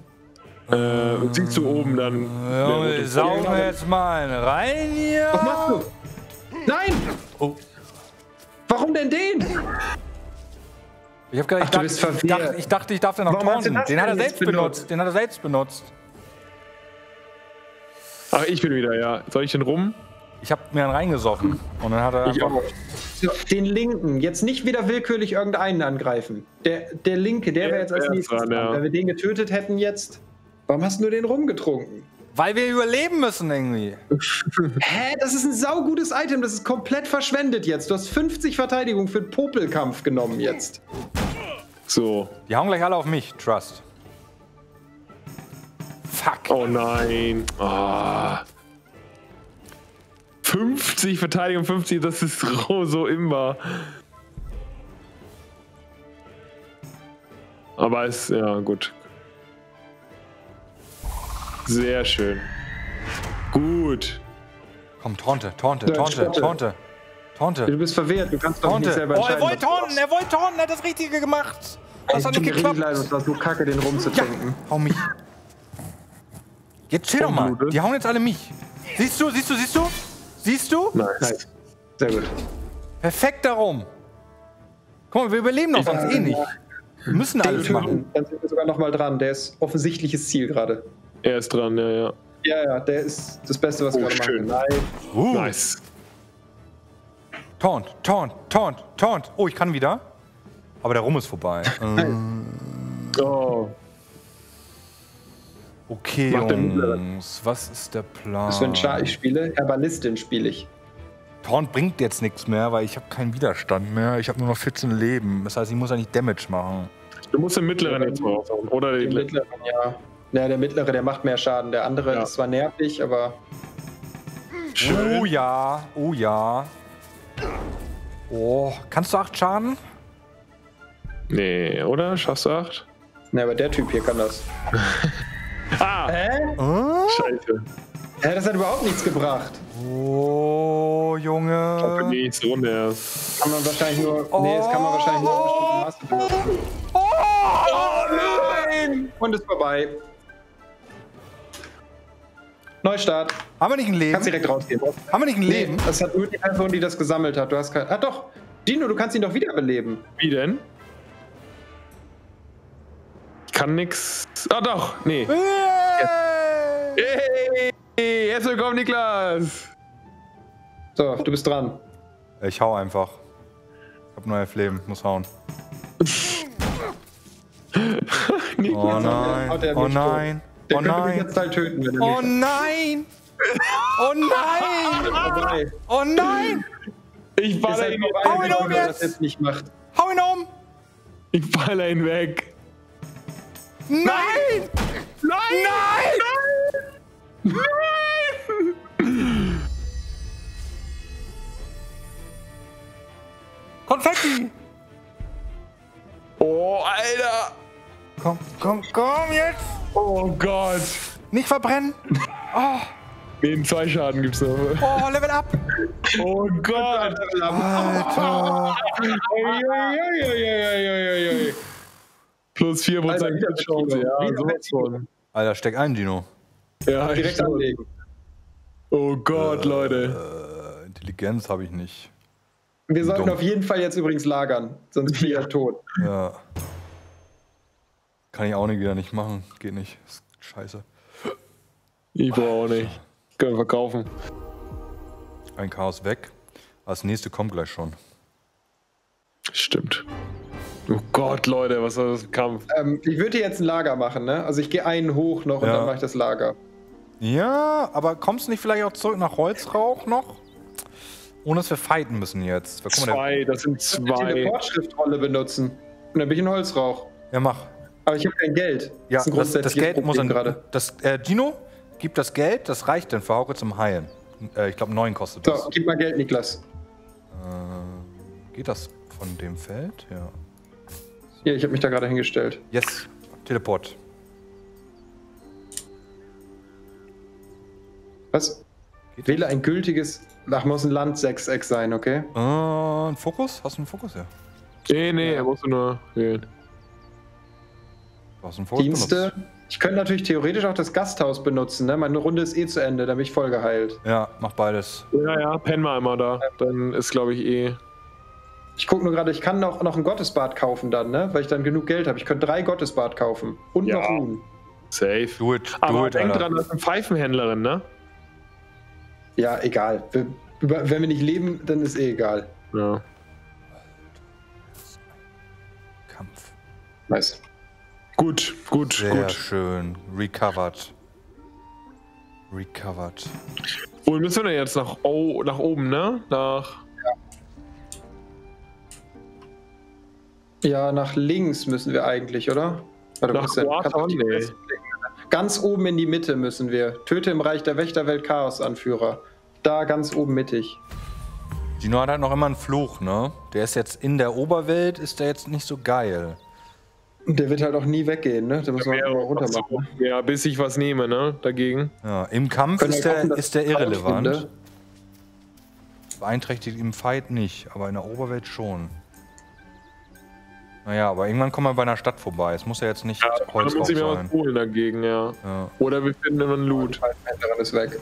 [SPEAKER 3] Äh, siehst du oben dann.
[SPEAKER 2] Junge,
[SPEAKER 3] der
[SPEAKER 2] saugen
[SPEAKER 3] rote-
[SPEAKER 2] wir jetzt mal einen rein hier.
[SPEAKER 4] Was machst du? Nein!
[SPEAKER 2] Oh.
[SPEAKER 4] Warum denn den?
[SPEAKER 2] Ich, hab gedacht,
[SPEAKER 4] Ach, du
[SPEAKER 2] ich,
[SPEAKER 4] bist
[SPEAKER 2] dachte, ich, dachte, ich dachte, ich darf den noch
[SPEAKER 4] Warum
[SPEAKER 2] taunten. Den hat er selbst benutzt.
[SPEAKER 4] benutzt?
[SPEAKER 2] Den hat er selbst benutzt.
[SPEAKER 3] Ach, ich bin wieder, ja. Soll ich den rum?
[SPEAKER 2] Ich habe mir einen reingesoffen. Und dann hat er
[SPEAKER 3] Ich
[SPEAKER 2] einfach...
[SPEAKER 3] auch.
[SPEAKER 4] Den linken. Jetzt nicht wieder willkürlich irgendeinen angreifen. Der, der linke, der
[SPEAKER 3] Der
[SPEAKER 4] wäre jetzt als nächstes dran,
[SPEAKER 3] ja.
[SPEAKER 4] Wenn wir den getötet hätten jetzt. Warum hast du den rumgetrunken?
[SPEAKER 2] Weil wir überleben müssen irgendwie.
[SPEAKER 4] Hä? Das ist ein saugutes Item. Das ist komplett verschwendet jetzt. Du hast 50 Verteidigung für den Popelkampf genommen jetzt.
[SPEAKER 3] So.
[SPEAKER 2] Die hauen gleich alle auf mich. Trust. Fuck.
[SPEAKER 3] Oh nein. Ah. 50 Verteidigung, 50, das ist so, so immer. Aber es, ja, gut. Sehr schön. Gut.
[SPEAKER 2] Komm, Taunte, Taunte,
[SPEAKER 4] Ja,
[SPEAKER 2] Taunte,
[SPEAKER 4] Taunte.
[SPEAKER 2] Taunte.
[SPEAKER 4] Du bist verwehrt. Du kannst doch nicht selber
[SPEAKER 2] Oh, er
[SPEAKER 4] entscheiden.
[SPEAKER 2] wollte taunten, er wollte taunten, er hat das Richtige gemacht. Das hat nicht geklappt.
[SPEAKER 4] leid, es war so kacke, den
[SPEAKER 2] Ja,
[SPEAKER 4] rumzutrinken.
[SPEAKER 2] hau mich. Jetzt chill doch mal. Die hauen jetzt alle mich. Siehst du, siehst du, siehst du? Siehst du?
[SPEAKER 3] Nice.
[SPEAKER 4] Sehr gut.
[SPEAKER 2] Perfekt darum. Guck mal, wir überleben doch sonst eh nicht. Wir müssen alles machen.
[SPEAKER 4] Dann sind wir sogar noch mal dran. Der ist offensichtliches Ziel gerade.
[SPEAKER 3] Er ist dran, ja, ja.
[SPEAKER 4] Ja, ja, der ist das Beste, was wir
[SPEAKER 3] Oh,
[SPEAKER 4] gerade
[SPEAKER 3] schön.
[SPEAKER 4] machen. Nice.
[SPEAKER 2] Uh,
[SPEAKER 3] Nice.
[SPEAKER 2] Taunt, Taunt, Taunt, Taunt. Oh, ich kann wieder. Aber der Rum ist vorbei. Ähm,
[SPEAKER 3] Oh.
[SPEAKER 2] Okay. Jungs. Was ist der Plan?
[SPEAKER 4] Das für ein Char ich spiele. Herbalistin spiele ich.
[SPEAKER 2] Taunt bringt jetzt nichts mehr, weil ich habe keinen Widerstand mehr. Ich habe nur noch 14 Leben. Das heißt, ich muss eigentlich Damage machen.
[SPEAKER 3] Du musst den mittleren jetzt mal raushauen. Oder
[SPEAKER 4] Den
[SPEAKER 3] den
[SPEAKER 4] mittleren, ja. Ja, der mittlere, der macht mehr Schaden. Der andere
[SPEAKER 3] Ja.
[SPEAKER 4] ist zwar nervig, aber
[SPEAKER 3] Schön.
[SPEAKER 2] Oh ja, oh ja. Oh, kannst du 8 Schaden?
[SPEAKER 3] Nee, oder? Schaffst du acht?
[SPEAKER 4] ne, aber der Typ hier kann das.
[SPEAKER 3] Ah!
[SPEAKER 4] Hä?
[SPEAKER 2] Oh,
[SPEAKER 3] Scheiße.
[SPEAKER 4] Hä, das hat überhaupt nichts gebracht.
[SPEAKER 2] oh
[SPEAKER 3] Ich
[SPEAKER 2] Junge.
[SPEAKER 3] nächste Runde erst.
[SPEAKER 4] Kann man wahrscheinlich nur. Nee, das kann man wahrscheinlich nur in bestimmten Maße benutzen.
[SPEAKER 2] Oh nein!
[SPEAKER 4] Und ist vorbei. Neustart.
[SPEAKER 2] Haben wir nicht ein
[SPEAKER 4] Kannst
[SPEAKER 2] Leben?
[SPEAKER 4] direkt rausgehen.
[SPEAKER 2] Haben wir nicht ein
[SPEAKER 4] Nee,
[SPEAKER 2] Leben?
[SPEAKER 4] das hat nur die Person, die das gesammelt hat. Du hast kein. Ah, doch. Dino, du kannst ihn doch wiederbeleben.
[SPEAKER 3] Wie denn? Ich kann nix. Ah, doch. Nee.
[SPEAKER 2] Yay!
[SPEAKER 3] Hey, herzlich willkommen, Niklas.
[SPEAKER 4] So, du bist dran.
[SPEAKER 2] Ich hau einfach. Ich hab neues Leben, muss hauen. Oh nein,
[SPEAKER 4] Haut er
[SPEAKER 2] oh nein,
[SPEAKER 4] Der
[SPEAKER 2] oh
[SPEAKER 4] könnte mich
[SPEAKER 2] nein,
[SPEAKER 4] jetzt halt töten, wenn er
[SPEAKER 2] oh
[SPEAKER 4] nicht
[SPEAKER 2] nein, oh nein,
[SPEAKER 4] vorbei.
[SPEAKER 2] oh nein,
[SPEAKER 3] Ich baller ihn,
[SPEAKER 2] ihn um
[SPEAKER 4] Dino das
[SPEAKER 2] jetzt!
[SPEAKER 4] jetzt nicht macht.
[SPEAKER 2] hau ihn um!
[SPEAKER 3] ich baller ihn weg.
[SPEAKER 2] Nein!
[SPEAKER 3] Nein!
[SPEAKER 2] Nein! Konfetti!
[SPEAKER 3] Oh, Alter!
[SPEAKER 2] Komm, komm, komm jetzt!
[SPEAKER 3] Oh Gott!
[SPEAKER 2] Nicht verbrennen!
[SPEAKER 3] Den zwei Schaden gibt's noch.
[SPEAKER 2] Oh, Level up!
[SPEAKER 3] Oh Gott!
[SPEAKER 2] Alter!
[SPEAKER 3] Uiuiuiuiuiui. Plus 4%
[SPEAKER 4] Alter, wieder
[SPEAKER 3] Chance, ja, von.
[SPEAKER 2] Alter, steck ein, Dino.
[SPEAKER 3] Ja,
[SPEAKER 4] Direkt
[SPEAKER 3] schon.
[SPEAKER 4] anlegen.
[SPEAKER 3] Oh Gott, Leute.
[SPEAKER 2] Äh, Intelligenz habe ich nicht.
[SPEAKER 4] Wir sollten
[SPEAKER 2] Dumm.
[SPEAKER 4] auf jeden Fall jetzt übrigens lagern, sonst bin ich ja tot.
[SPEAKER 2] Ja. Kann ich auch nicht wieder nicht machen. Geht nicht. Ist scheiße.
[SPEAKER 3] Ich brauche auch nicht. Können wir verkaufen.
[SPEAKER 2] Ein Chaos weg. Das nächste kommt gleich schon.
[SPEAKER 3] Stimmt. Oh Gott, Leute, was war das für ein Kampf?
[SPEAKER 4] Ähm, ich würde jetzt ein Lager machen, ne? Also ich gehe einen hoch noch und
[SPEAKER 2] Ja.
[SPEAKER 4] dann mache ich das Lager.
[SPEAKER 2] Ja, aber kommst du nicht vielleicht auch zurück nach Holzrauch noch? Ohne dass wir fighten müssen jetzt. Guck mal, der,
[SPEAKER 3] Zwei, das sind zwei.
[SPEAKER 4] Reportschriftrolle benutzen. Und dann bin ich ein Holzrauch.
[SPEAKER 2] ja, mach.
[SPEAKER 4] Aber ich habe kein Geld.
[SPEAKER 2] Ja,
[SPEAKER 4] ist ein
[SPEAKER 2] das, das
[SPEAKER 4] grundsätzliches
[SPEAKER 2] Geld muss
[SPEAKER 4] Problem
[SPEAKER 2] dann.
[SPEAKER 4] gerade.
[SPEAKER 2] Das, äh, Dino, gib das Geld, das reicht dann für Hauke zum Heilen. Äh, ich glaube, neun kostet das.
[SPEAKER 4] So, gib mal Geld, Niklas.
[SPEAKER 2] Äh, geht das von dem Feld? Ja.
[SPEAKER 4] Ja, ich habe mich da gerade hingestellt.
[SPEAKER 2] Yes. Teleport.
[SPEAKER 4] Was?
[SPEAKER 2] Geht
[SPEAKER 4] Wähle ein gültiges. Ach, muss ein Land 6x sein, okay?
[SPEAKER 2] Äh, ein Fokus? Hast du einen Fokus? Ja.
[SPEAKER 3] Nee, nee, er musste nur wählen.
[SPEAKER 2] Du hast einen Fokus
[SPEAKER 4] Dienste.
[SPEAKER 2] benutzt.
[SPEAKER 4] Ich könnte natürlich theoretisch auch das Gasthaus benutzen, ne? Meine Runde ist eh zu Ende, da bin ich voll geheilt.
[SPEAKER 2] Ja, mach beides.
[SPEAKER 3] Ja, ja, pennen wir einmal da. Dann ist, glaube ich, eh.
[SPEAKER 4] Ich gucke nur gerade, ich kann noch, noch ein Gottesbad kaufen dann, ne? Weil ich dann genug Geld habe. Ich könnte drei Gottesbad kaufen. Und
[SPEAKER 3] Ja.
[SPEAKER 4] noch Ruhen.
[SPEAKER 3] Safe.
[SPEAKER 2] Do it, do
[SPEAKER 3] Aber
[SPEAKER 2] it,
[SPEAKER 3] denk
[SPEAKER 2] Alter.
[SPEAKER 3] dran, das ist eine Pfeifenhändlerin, ne?
[SPEAKER 4] Ja, egal. Wir, über, wenn wir nicht leben, dann ist eh egal.
[SPEAKER 3] Ja.
[SPEAKER 2] Kampf.
[SPEAKER 4] Nice.
[SPEAKER 3] Gut, gut,
[SPEAKER 2] Sehr
[SPEAKER 3] gut.
[SPEAKER 2] schön. Recovered. Recovered.
[SPEAKER 3] Wo müssen wir denn jetzt nach, oh, nach oben, ne? Nach.
[SPEAKER 4] Ja, nach links müssen wir eigentlich, oder? Warte,
[SPEAKER 3] Nach
[SPEAKER 4] klicken? Ganz oben in die Mitte müssen wir. Töte im Reich der Wächterwelt Chaos-Anführer. Da ganz oben mittig.
[SPEAKER 2] Dino hat halt noch immer einen Fluch, ne? Der ist jetzt in der Oberwelt, ist der jetzt nicht so geil.
[SPEAKER 4] Und der wird halt auch nie weggehen, ne? Da müssen wir
[SPEAKER 3] Ja,
[SPEAKER 4] mal runter
[SPEAKER 3] so,
[SPEAKER 4] machen.
[SPEAKER 3] ja, bis ich was nehme, ne? Dagegen.
[SPEAKER 2] Ja, im Kampf
[SPEAKER 4] Können
[SPEAKER 2] ist der, ist der irrelevant. Beeinträchtigt im Fight nicht, aber in der Oberwelt schon. Naja, aber irgendwann kommen wir bei einer Stadt vorbei. Es muss ja jetzt nicht
[SPEAKER 3] Da muss
[SPEAKER 2] Holzrauch
[SPEAKER 3] ich mir was
[SPEAKER 2] sein.
[SPEAKER 3] holen dagegen, ja.
[SPEAKER 2] Ja.
[SPEAKER 3] Oder wir finden einen Loot.
[SPEAKER 4] Händlerin ist weg.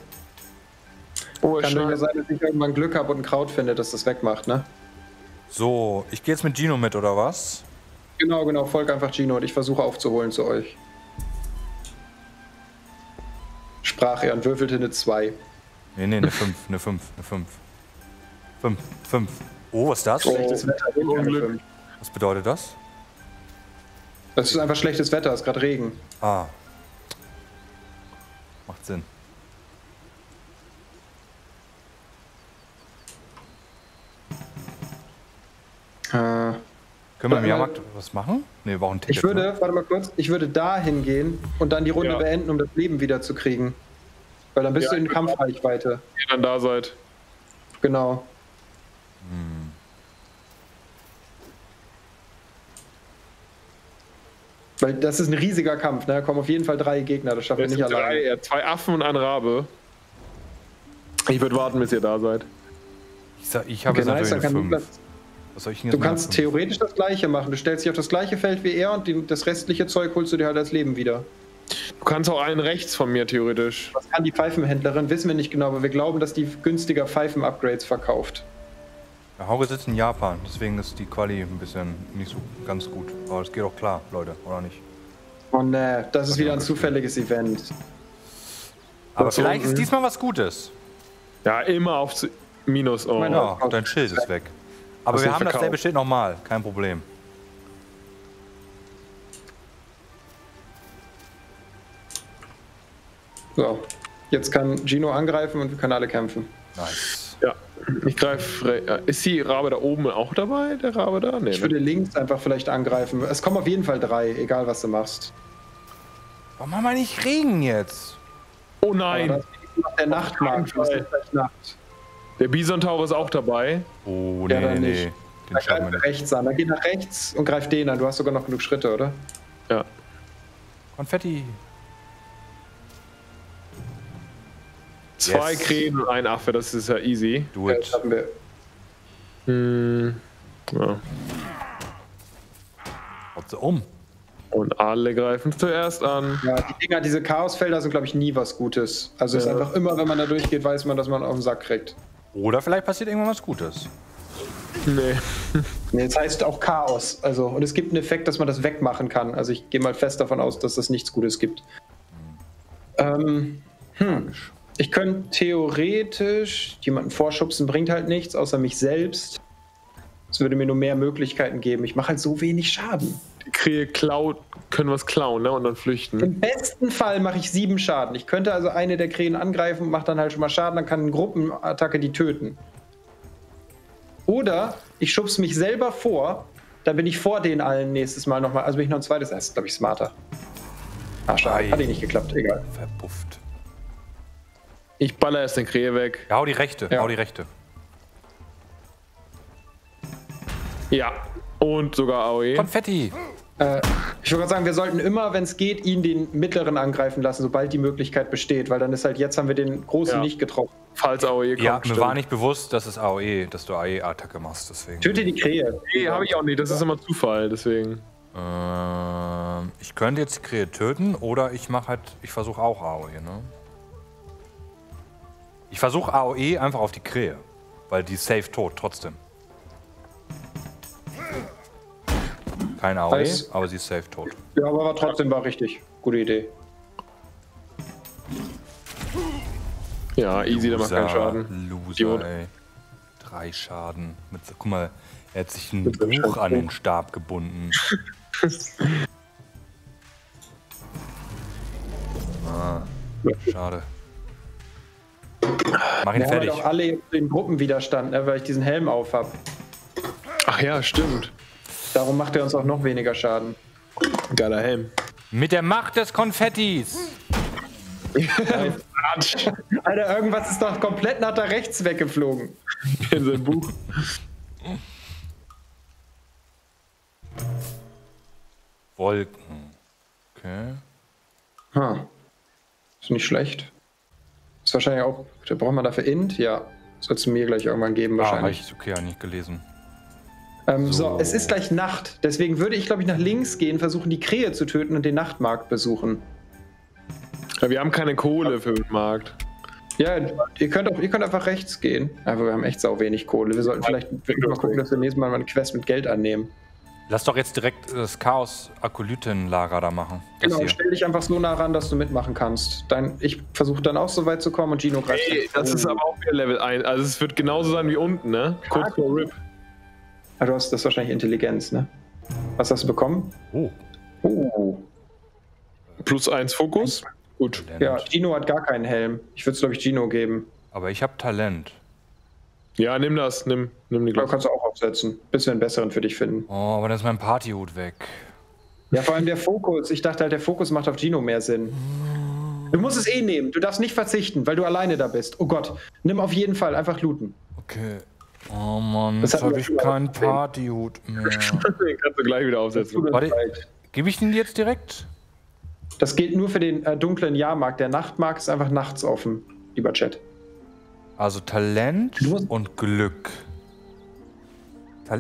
[SPEAKER 3] Oh,
[SPEAKER 4] Kann
[SPEAKER 3] schade.
[SPEAKER 4] durchaus sein, dass ich irgendwann Glück habe und ein Kraut finde, das das wegmacht, ne?
[SPEAKER 2] So, ich gehe jetzt mit Gino mit, oder was?
[SPEAKER 4] Genau, genau. Folg einfach Gino und ich versuche aufzuholen zu euch. Sprach er und würfelte eine 2.
[SPEAKER 2] Nee, nee, eine 5, eine 5, eine 5. 5, 5. Oh, was ist das?
[SPEAKER 4] Schlechtes Wetter.
[SPEAKER 3] Oh, Unglück.
[SPEAKER 2] Was bedeutet das?
[SPEAKER 4] Das ist einfach schlechtes Wetter, es ist gerade Regen.
[SPEAKER 2] Ah. Macht Sinn.
[SPEAKER 4] Äh,
[SPEAKER 2] Können wir im
[SPEAKER 4] mal.
[SPEAKER 2] Jahrmarkt was machen? Nee, wir brauchen ein Ticket.
[SPEAKER 4] ich würde,
[SPEAKER 2] Ne?
[SPEAKER 4] warte mal kurz, ich würde da hingehen und dann die Runde
[SPEAKER 3] Ja.
[SPEAKER 4] beenden, um das Leben wieder zu kriegen. Weil dann bist
[SPEAKER 3] Ja,
[SPEAKER 4] du in Kampfreichweite.
[SPEAKER 3] ihr dann da seid.
[SPEAKER 4] Genau. Weil das ist ein riesiger Kampf, ne? Da kommen auf jeden Fall drei Gegner, das schaffen wir nicht
[SPEAKER 3] sind
[SPEAKER 4] alleine.
[SPEAKER 3] drei, ja, zwei Affen und ein Rabe. Ich würde warten, bis ihr da seid.
[SPEAKER 2] Ich, sag, ich habe
[SPEAKER 4] Okay,
[SPEAKER 2] jetzt
[SPEAKER 4] nice,
[SPEAKER 2] natürlich
[SPEAKER 4] kann
[SPEAKER 2] eine 5.
[SPEAKER 4] Niklas,
[SPEAKER 2] Was soll ich denn jetzt
[SPEAKER 4] du kannst
[SPEAKER 2] fünf?
[SPEAKER 4] theoretisch das gleiche machen. Du stellst dich auf das gleiche Feld wie er und die, das restliche Zeug holst du dir halt als Leben wieder.
[SPEAKER 3] Du kannst auch einen rechts von mir theoretisch.
[SPEAKER 4] Was kann die Pfeifenhändlerin? Wissen wir nicht genau, aber wir glauben, dass die günstiger Pfeifen-Upgrades verkauft.
[SPEAKER 2] Ja, Hauke sitzt in Japan, deswegen ist die Quali ein bisschen nicht so ganz gut. Aber das geht auch klar, Leute, oder nicht?
[SPEAKER 4] Oh ne, das ist wieder ein zufälliges Event.
[SPEAKER 2] Aber vielleicht ist
[SPEAKER 3] mhm.
[SPEAKER 2] diesmal was Gutes.
[SPEAKER 3] Ja, immer auf zu- Minus. Oh.
[SPEAKER 2] Ja, dein Schild ist weg. Aber
[SPEAKER 3] Hast
[SPEAKER 2] wir haben
[SPEAKER 3] verkauft?
[SPEAKER 2] dasselbe Schild nochmal, kein Problem.
[SPEAKER 4] So, jetzt kann Gino angreifen und wir können alle kämpfen.
[SPEAKER 2] Nice.
[SPEAKER 3] Ja, ich greife. Ist die Rabe da oben auch dabei? Der Rabe da? Nee,
[SPEAKER 4] Ich
[SPEAKER 3] ne?
[SPEAKER 4] würde links einfach vielleicht angreifen. Es kommen auf jeden Fall drei, egal was du machst.
[SPEAKER 2] Warum haben wir nicht Regen jetzt?
[SPEAKER 3] Oh nein,
[SPEAKER 4] der Nachtmarkt. Nacht.
[SPEAKER 3] der Bisontaur ist auch dabei.
[SPEAKER 2] Oh,
[SPEAKER 4] Ja,
[SPEAKER 2] nee,
[SPEAKER 4] dann
[SPEAKER 2] nee.
[SPEAKER 4] nicht.
[SPEAKER 2] Den
[SPEAKER 4] Da
[SPEAKER 2] schaffen wir
[SPEAKER 4] greift
[SPEAKER 2] nicht.
[SPEAKER 4] rechts an. Dann geh nach rechts und greif den an. Du hast sogar noch genug Schritte, oder?
[SPEAKER 3] Ja.
[SPEAKER 2] Konfetti.
[SPEAKER 3] Zwei
[SPEAKER 2] Yes.
[SPEAKER 3] Krähen und ein Affe, das ist ja easy.
[SPEAKER 2] Do
[SPEAKER 4] Ja,
[SPEAKER 2] it.
[SPEAKER 4] haben wir.
[SPEAKER 3] Hm. Ja.
[SPEAKER 2] Haut sie um.
[SPEAKER 3] Und alle greifen zuerst an.
[SPEAKER 4] Ja, die Dinger, diese Chaosfelder sind, glaube ich, nie was Gutes. Also es ist
[SPEAKER 3] Ja.
[SPEAKER 4] einfach immer, wenn man da durchgeht, weiß man, dass man auf den Sack kriegt.
[SPEAKER 2] Oder vielleicht passiert irgendwann was Gutes.
[SPEAKER 3] Nee.
[SPEAKER 4] Nee, das heißt auch Chaos. Also, und es gibt einen Effekt, dass man das wegmachen kann. Also ich gehe mal fest davon aus, dass das nichts Gutes gibt. Ähm, hm. Ich könnte theoretisch jemanden vorschubsen, bringt halt nichts, außer mich selbst. Es würde mir nur mehr Möglichkeiten geben. Ich mache halt so wenig Schaden.
[SPEAKER 3] Die Krähe klaut, können was klauen, ne? Und dann flüchten.
[SPEAKER 4] Im besten Fall mache ich sieben Schaden. Ich könnte also eine der Krähen angreifen und mache dann halt schon mal Schaden, dann kann eine Gruppenattacke die töten. Oder ich schubse mich selber vor, dann bin ich vor den allen nächstes Mal nochmal. Also bin ich noch ein zweites, das ist, glaube ich, smarter. Ah, schade.
[SPEAKER 2] Ei.
[SPEAKER 4] Hat eh nicht geklappt, egal.
[SPEAKER 2] Verpufft.
[SPEAKER 3] Ich baller erst den Krähe weg.
[SPEAKER 2] Ja, hau die rechte.
[SPEAKER 4] Ja.
[SPEAKER 2] Hau die rechte.
[SPEAKER 3] Ja. Und sogar AOE.
[SPEAKER 2] Konfetti.
[SPEAKER 4] Äh, ich würde gerade sagen, wir sollten immer, wenn es geht, ihn den mittleren angreifen lassen, sobald die Möglichkeit besteht, weil dann ist halt jetzt haben wir den großen
[SPEAKER 3] Ja.
[SPEAKER 4] nicht getroffen.
[SPEAKER 3] Falls AOE kommt.
[SPEAKER 2] Ja, mir
[SPEAKER 3] stimmt.
[SPEAKER 2] war nicht bewusst, dass es AOE, dass du AE-Attacke machst, deswegen.
[SPEAKER 4] Töte die Krähe.
[SPEAKER 3] Nee, habe ich auch nicht. Das ist immer Zufall, deswegen.
[SPEAKER 2] Ähm, ich könnte jetzt die Krähe töten oder ich mache halt, ich versuche auch AOE, ne? Ich versuche AOE einfach auf die Krähe, weil die ist safe tot trotzdem. Kein AOE,
[SPEAKER 4] Weiß.
[SPEAKER 2] aber sie ist safe tot.
[SPEAKER 4] Ja, aber war trotzdem war richtig. Gute Idee.
[SPEAKER 3] Ja, easy, der macht keinen Schaden. Idiot.
[SPEAKER 2] Loser, ey. Drei Schaden. Mit, guck mal, er hat sich ein Buch an den Stab gebunden. ah, schade. Mach ihn
[SPEAKER 4] Wir haben halt
[SPEAKER 2] fertig.
[SPEAKER 4] auch alle den Gruppenwiderstand, ne, weil ich diesen Helm auf habe.
[SPEAKER 3] Ach ja, stimmt.
[SPEAKER 4] Darum macht er uns auch noch weniger Schaden.
[SPEAKER 3] Geiler Helm.
[SPEAKER 2] Mit der Macht des Konfettis.
[SPEAKER 4] Alter, irgendwas ist doch komplett nach da rechts weggeflogen.
[SPEAKER 3] In seinem Buch.
[SPEAKER 2] Wolken. Okay.
[SPEAKER 4] Ha. Ist nicht schlecht. Ist wahrscheinlich auch. Da braucht man dafür Int? Ja. Soll es mir gleich irgendwann geben,
[SPEAKER 2] Ah,
[SPEAKER 4] wahrscheinlich.
[SPEAKER 2] ich okay, nicht gelesen.
[SPEAKER 4] ähm, so.
[SPEAKER 2] so.
[SPEAKER 4] es ist gleich Nacht. Deswegen würde ich, glaube ich, nach links gehen, versuchen, die Krähe zu töten und den Nachtmarkt besuchen.
[SPEAKER 3] Ja, wir haben keine Kohle für den Markt.
[SPEAKER 4] Ja, ihr könnt, auch, ihr könnt einfach rechts gehen. Aber wir haben echt sau wenig Kohle. Wir sollten vielleicht wirklich mal gucken, dass wir nächstes Mal mal eine Quest mit Geld annehmen.
[SPEAKER 2] Lass doch jetzt direkt das Chaos-Akolyten-Lager da machen.
[SPEAKER 4] Genau,
[SPEAKER 2] hier.
[SPEAKER 4] stell dich einfach so nah ran, dass du mitmachen kannst. Dein, ich versuche dann auch so weit zu kommen und Gino greift.
[SPEAKER 3] Ey, das ist aber auch wieder Level 1. Also es wird genauso sein wie unten, ne? Kurz vor RIP.
[SPEAKER 4] Ah, du hast das ist wahrscheinlich Intelligenz, ne? Was hast du bekommen?
[SPEAKER 2] Oh,
[SPEAKER 4] Oh.
[SPEAKER 3] Plus 1 Fokus. Gut.
[SPEAKER 2] Talent.
[SPEAKER 4] Ja, Gino hat gar keinen Helm. Ich würde es, glaube ich, Gino geben.
[SPEAKER 2] Aber ich habe Talent.
[SPEAKER 3] Ja, nimm das. Nimm, nimm die Glocke.
[SPEAKER 4] kannst du auch aufsetzen, bis wir einen besseren für dich finden.
[SPEAKER 2] Oh, aber dann ist mein Partyhut weg.
[SPEAKER 4] Ja, vor allem der Fokus. Ich dachte halt, der Fokus macht auf Gino mehr Sinn. Du musst es eh nehmen. Du darfst nicht verzichten, weil du alleine da bist. Oh Gott. Nimm auf jeden Fall einfach looten.
[SPEAKER 2] Okay. Oh Mann,
[SPEAKER 4] Das
[SPEAKER 2] jetzt habe ich keinen. Partyhut mehr.
[SPEAKER 3] Den kannst du gleich wieder aufsetzen.
[SPEAKER 2] Warte. Gebe ich den jetzt direkt?
[SPEAKER 4] Das gilt nur für den äh, dunklen Jahrmarkt. Der Nachtmarkt ist einfach nachts offen, lieber Chat.
[SPEAKER 2] Also Talent und Glück.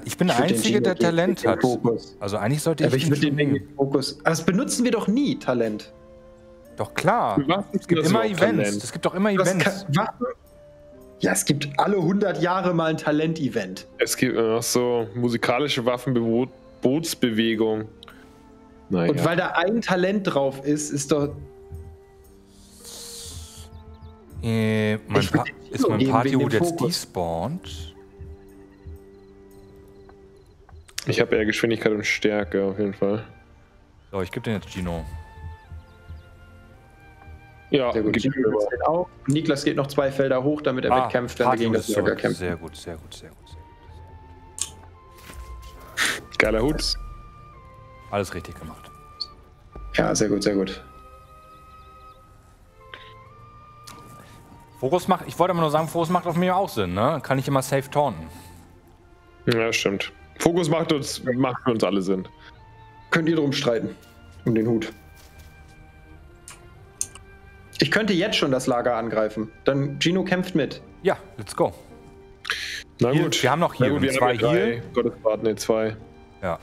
[SPEAKER 2] Ich bin der
[SPEAKER 4] Ich
[SPEAKER 2] Einzige, der Talent hat.
[SPEAKER 4] Fokus.
[SPEAKER 2] Also eigentlich sollte ich,
[SPEAKER 4] Aber ich würde den Fokus. Aber das benutzen wir doch nie, Talent.
[SPEAKER 2] Doch klar. Es gibt immer Events.
[SPEAKER 3] Talent?
[SPEAKER 2] Es gibt doch immer
[SPEAKER 4] Das
[SPEAKER 2] Events.
[SPEAKER 4] kann? Ja, es gibt alle 100 Jahre mal ein Talent-Event.
[SPEAKER 3] Es gibt noch so musikalische Waffen, Bootsbewegung. Naja.
[SPEAKER 4] Und weil da ein Talent drauf ist, ist doch.
[SPEAKER 2] Äh, mein ist mein Partyhut jetzt despawned?
[SPEAKER 3] ich habe eher Geschwindigkeit und Stärke auf jeden Fall.
[SPEAKER 2] So, ich gebe den jetzt Gino.
[SPEAKER 3] Ja,
[SPEAKER 4] Sehr gut. Gino den auch. Niklas geht noch zwei Felder hoch, damit er mitkämpft, wenn wir gegen das
[SPEAKER 2] Ah. Sehr gut, sehr gut, sehr gut, sehr gut.
[SPEAKER 3] Geiler Hut.
[SPEAKER 2] Alles richtig gemacht.
[SPEAKER 4] Ja, sehr gut, sehr gut.
[SPEAKER 2] Fokus macht, ich wollte aber nur sagen, Fokus macht auf mich auch Sinn, ne? Kann ich immer safe taunten.
[SPEAKER 3] Ja, stimmt. Fokus macht uns, macht für uns alle Sinn.
[SPEAKER 4] Könnt ihr drum streiten. Um den Hut. Ich könnte jetzt schon das Lager angreifen. Dann Gino kämpft mit.
[SPEAKER 2] Ja, let's go.
[SPEAKER 3] Na
[SPEAKER 2] Hier,
[SPEAKER 3] gut.
[SPEAKER 2] wir haben noch hier,
[SPEAKER 3] gut,
[SPEAKER 2] wir zwei hier.
[SPEAKER 3] Gottesbad, ne, zwei.
[SPEAKER 2] Ja.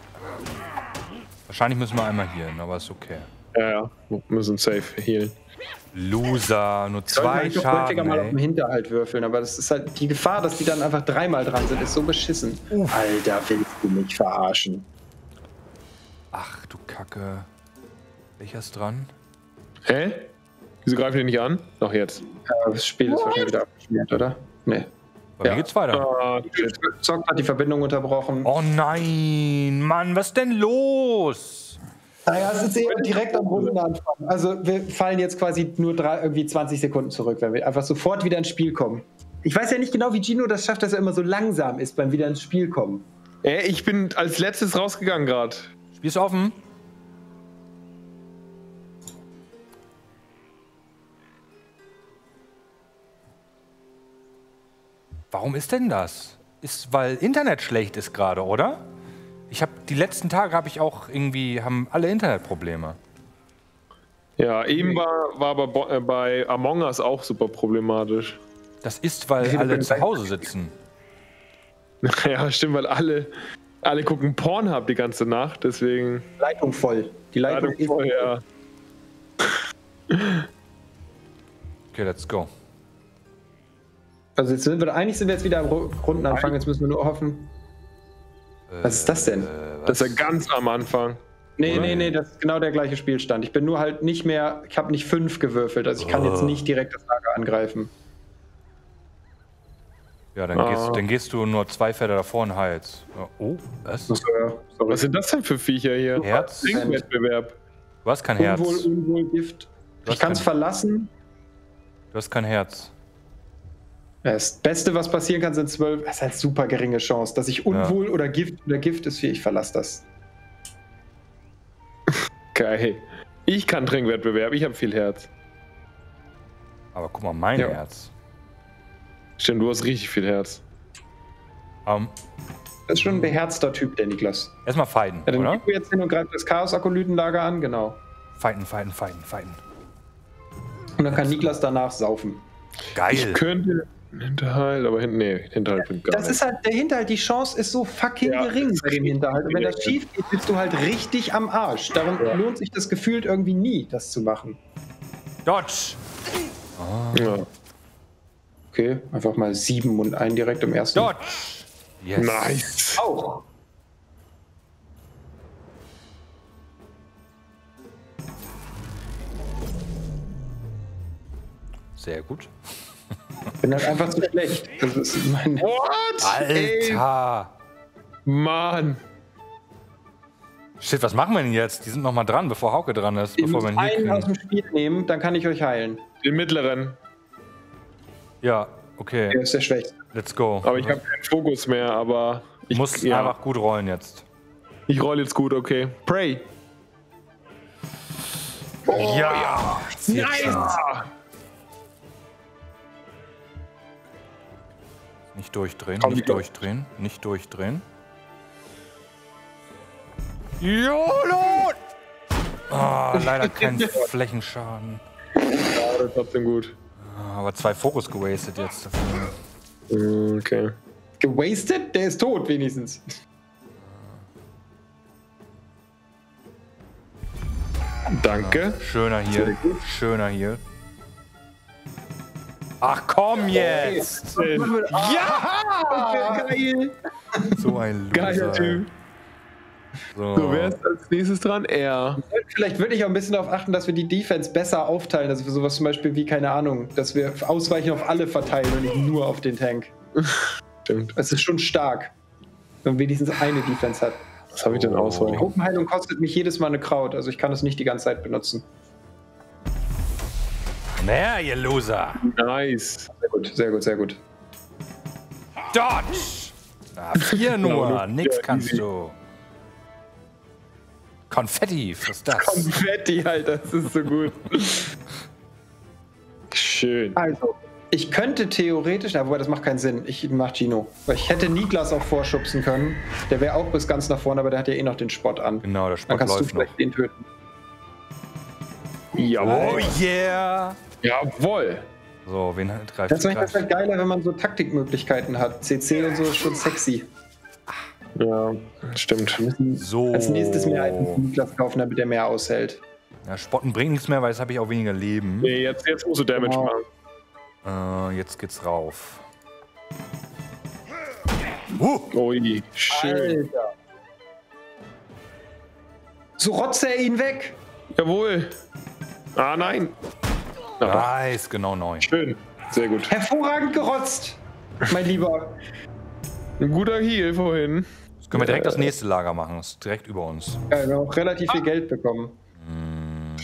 [SPEAKER 2] Wahrscheinlich müssen wir einmal hier, aber ist okay.
[SPEAKER 3] Ja, ja. Wir müssen safe healen.
[SPEAKER 2] Loser, nur zwei
[SPEAKER 4] eigentlich doch häufiger
[SPEAKER 2] Schaden.
[SPEAKER 4] mal auf dem. Hinterhalt würfeln, aber das ist halt die Gefahr, dass die dann einfach dreimal dran sind, ist so beschissen. Alter, willst du mich verarschen?
[SPEAKER 2] Ach du Kacke. Welcher ist dran?
[SPEAKER 3] Hä? Wieso greifen die nicht an? Doch jetzt.
[SPEAKER 4] Ja, das Spiel ist wahrscheinlich wieder abgeschmiert, oder? Nee.
[SPEAKER 2] Bei
[SPEAKER 4] Ja.
[SPEAKER 2] mir geht's weiter.
[SPEAKER 3] Ah, shit.
[SPEAKER 4] Zock hat die Verbindung unterbrochen.
[SPEAKER 2] Oh nein, Mann, was denn los?
[SPEAKER 4] Naja, es ist eben direkt am Rundenanfang. Also wir fallen jetzt quasi nur drei, irgendwie 20 Sekunden zurück, wenn wir einfach sofort wieder ins Spiel kommen. Ich weiß ja nicht genau, wie Gino das schafft, dass er immer so langsam ist beim wieder ins Spiel kommen.
[SPEAKER 3] Ey, ich bin als letztes rausgegangen gerade.
[SPEAKER 2] Spiel ist offen. Warum ist denn das? Ist, weil Internet schlecht ist gerade, oder? Ich habe die letzten Tage habe ich auch irgendwie haben alle Internetprobleme.
[SPEAKER 3] Ja, eben war, war aber bo- äh, bei Among Us auch super problematisch.
[SPEAKER 2] Das ist, weil alle zu Hause sitzen.
[SPEAKER 3] ja, stimmt, weil alle, alle gucken Pornhub die ganze Nacht, deswegen.
[SPEAKER 4] Leitung voll. Die Leitung,
[SPEAKER 3] Leitung
[SPEAKER 4] ist
[SPEAKER 3] voll, ja.
[SPEAKER 2] Okay, let's go.
[SPEAKER 4] Also jetzt sind wir, eigentlich sind wir jetzt wieder am Ru- Rundenanfang, jetzt müssen wir nur hoffen. Was ist das denn?
[SPEAKER 3] Das ist ja ganz am Anfang.
[SPEAKER 4] Nee, nee, nee, das ist genau der gleiche Spielstand. Ich bin nur halt nicht mehr, ich habe nicht fünf gewürfelt, also ich kann jetzt nicht direkt das Lager angreifen.
[SPEAKER 2] Ja, dann,
[SPEAKER 3] Ah.
[SPEAKER 2] gehst, dann gehst du nur zwei Felder davor und heilst. Ja, Oh, was?
[SPEAKER 4] Sorry.
[SPEAKER 3] Was sind das denn für Viecher hier?
[SPEAKER 2] Herz?
[SPEAKER 3] Trinkwettbewerb.
[SPEAKER 2] Du hast kein Herz.
[SPEAKER 4] Unwohl, Unwohl, Gift. Ich kann es verlassen.
[SPEAKER 2] Du hast kein Herz.
[SPEAKER 4] Das Beste, was passieren kann, sind zwölf. Das ist halt super geringe Chance, dass ich Unwohl oder Gift oder Gift ist wie ich verlasse das.
[SPEAKER 3] Geil. Ich kann Trinkwettbewerb, ich habe viel Herz.
[SPEAKER 2] Aber guck mal, mein
[SPEAKER 3] Ja.
[SPEAKER 2] Herz.
[SPEAKER 3] Stimmt, du hast richtig viel Herz.
[SPEAKER 2] Ähm,
[SPEAKER 4] Das ist schon ein beherzter Typ, der Niklas.
[SPEAKER 2] erstmal fighten,
[SPEAKER 4] Ja, dann
[SPEAKER 2] oder?
[SPEAKER 4] wir jetzt hin und greifen das Chaos-Akolytenlager an, genau.
[SPEAKER 2] Fighten, fighten, fighten, fighten.
[SPEAKER 4] Und dann kann Niklas danach saufen.
[SPEAKER 2] Geil.
[SPEAKER 3] Ich könnte Hinterhalt, aber hin, nee, Hinterhalt bringt gar
[SPEAKER 4] Das ist halt der Hinterhalt, die Chance ist so fucking
[SPEAKER 3] Ja,
[SPEAKER 4] gering
[SPEAKER 3] das
[SPEAKER 4] bei dem Hinterhalt. Und wenn das schief geht, bist du halt richtig am Arsch. Darum
[SPEAKER 3] Ja.
[SPEAKER 4] lohnt sich das gefühlt irgendwie nie, das zu machen.
[SPEAKER 2] Dodge.
[SPEAKER 3] Ja.
[SPEAKER 4] Okay, einfach mal sieben und einen direkt im ersten.
[SPEAKER 2] Dodge. Yes.
[SPEAKER 3] Nice.
[SPEAKER 4] Auch.
[SPEAKER 2] Sehr gut.
[SPEAKER 4] Bin halt einfach zu schlecht. Das ist mein
[SPEAKER 3] What? Ey,
[SPEAKER 2] Alter.
[SPEAKER 3] Mann.
[SPEAKER 2] Shit, was machen wir denn jetzt? Die sind noch mal dran, bevor Hauke dran ist,
[SPEAKER 4] Ich
[SPEAKER 2] bevor
[SPEAKER 4] muss
[SPEAKER 2] wir ihn hier
[SPEAKER 4] einen aus dem Spiel nehmen, dann kann ich euch heilen.
[SPEAKER 3] Den mittleren.
[SPEAKER 2] Ja, okay.
[SPEAKER 4] Der ist der Schwächste.
[SPEAKER 2] Let's go.
[SPEAKER 3] Aber ich habe keinen Fokus mehr, aber ich
[SPEAKER 2] muss
[SPEAKER 3] ja,
[SPEAKER 2] einfach gut rollen jetzt.
[SPEAKER 3] Ich roll jetzt gut, okay. Pray.
[SPEAKER 2] ja.
[SPEAKER 3] Nice.
[SPEAKER 2] Nicht durchdrehen,
[SPEAKER 3] Komm,
[SPEAKER 2] nicht
[SPEAKER 3] Nico.
[SPEAKER 2] durchdrehen, nicht durchdrehen. YOLO! Ah, leider kein Flächenschaden.
[SPEAKER 3] Ja, trotzdem gut.
[SPEAKER 2] Ah, Aber zwei Fokus gewastet jetzt. dafür.
[SPEAKER 3] Mm, Okay.
[SPEAKER 4] Gewastet? Der ist tot wenigstens.
[SPEAKER 3] Danke.
[SPEAKER 2] Schöner hier. Schöner hier. Ach komm jetzt!
[SPEAKER 3] Ja! Geil!
[SPEAKER 2] So ein Loser.
[SPEAKER 3] Geiler Typ.
[SPEAKER 2] So.
[SPEAKER 3] So, wer ist als nächstes dran? Er.
[SPEAKER 4] Vielleicht würde ich auch ein bisschen darauf achten, dass wir die Defense besser aufteilen. Also für sowas zum Beispiel wie, keine Ahnung, dass wir Ausweichen auf alle verteilen und nicht nur auf den Tank.
[SPEAKER 3] Stimmt.
[SPEAKER 4] Es ist schon stark, wenn man wenigstens eine Defense hat.
[SPEAKER 3] Was habe ich denn
[SPEAKER 2] Oh.
[SPEAKER 3] auswählen?
[SPEAKER 4] Gruppenheilung kostet mich jedes Mal eine Kraut, also ich kann es nicht die ganze Zeit benutzen.
[SPEAKER 2] Na, ihr Loser.
[SPEAKER 3] Nice.
[SPEAKER 4] Sehr gut, sehr gut, sehr gut.
[SPEAKER 2] Dodge! Na, vier
[SPEAKER 3] Genau,
[SPEAKER 2] nur. Nix kannst
[SPEAKER 3] easy.
[SPEAKER 2] du. Konfetti, was ist das?
[SPEAKER 3] Konfetti, Alter, das ist so gut. Schön.
[SPEAKER 4] Also, Ich könnte theoretisch, na, wobei das macht keinen Sinn. Ich mach Gino. Weil ich hätte Niklas auch vorschubsen können. Der wäre auch bis ganz nach vorne, aber der hat ja eh noch den Spot an.
[SPEAKER 2] Genau, der
[SPEAKER 4] Dann
[SPEAKER 2] Sport
[SPEAKER 4] kannst du
[SPEAKER 2] läuft noch.
[SPEAKER 4] vielleicht den töten.
[SPEAKER 3] Jawohl.
[SPEAKER 2] Oh yeah!
[SPEAKER 3] Jawohl.
[SPEAKER 2] So, wen greift
[SPEAKER 4] Das ist
[SPEAKER 2] greift-
[SPEAKER 4] halt geiler, wenn man so Taktikmöglichkeiten hat. CC und so ist schon sexy.
[SPEAKER 3] Ja, stimmt.
[SPEAKER 2] So.
[SPEAKER 4] Als nächstes mehr für Niklas kaufen, damit er mehr aushält.
[SPEAKER 2] Ja, Spotten bringt nichts mehr, weil jetzt habe ich auch weniger Leben.
[SPEAKER 3] Nee, jetzt, jetzt musst du Damage
[SPEAKER 4] Genau.
[SPEAKER 3] machen.
[SPEAKER 2] Äh, jetzt geht's rauf. Uh,
[SPEAKER 3] Ui, schön.
[SPEAKER 4] Alter. So rotze er ihn weg.
[SPEAKER 3] Jawohl. Ah, nein.
[SPEAKER 2] Nice, genau neun.
[SPEAKER 3] schön. Sehr gut.
[SPEAKER 4] Hervorragend gerotzt, mein Lieber.
[SPEAKER 3] Ein guter Heal vorhin.
[SPEAKER 2] Jetzt können wir direkt das nächste Lager machen. Das ist direkt über uns.
[SPEAKER 4] Ja, wir haben auch relativ viel Geld bekommen.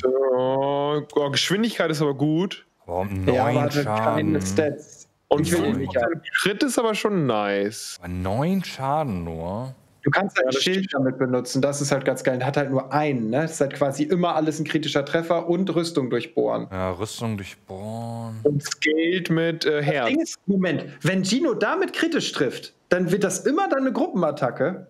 [SPEAKER 3] Oh, oh, Geschwindigkeit ist aber gut.
[SPEAKER 2] Aber um
[SPEAKER 4] Ja, aber
[SPEAKER 2] neun Schaden.
[SPEAKER 4] Stats.
[SPEAKER 3] Und
[SPEAKER 4] Ich will ihn
[SPEAKER 3] 5%
[SPEAKER 4] nicht.
[SPEAKER 3] Crit ist aber schon nice.
[SPEAKER 2] Aber neun Schaden nur.
[SPEAKER 4] Du kannst halt
[SPEAKER 3] Ja, das
[SPEAKER 4] Schild damit benutzen, das ist halt ganz geil. Hat halt nur einen, ne? Das ist halt quasi immer alles ein kritischer Treffer und Rüstung durchbohren.
[SPEAKER 2] Ja, Rüstung durchbohren.
[SPEAKER 3] Und scaled mit äh,
[SPEAKER 4] Ding
[SPEAKER 3] Herz.
[SPEAKER 4] ist, Moment, wenn Gino damit kritisch trifft, dann wird das immer dann eine Gruppenattacke.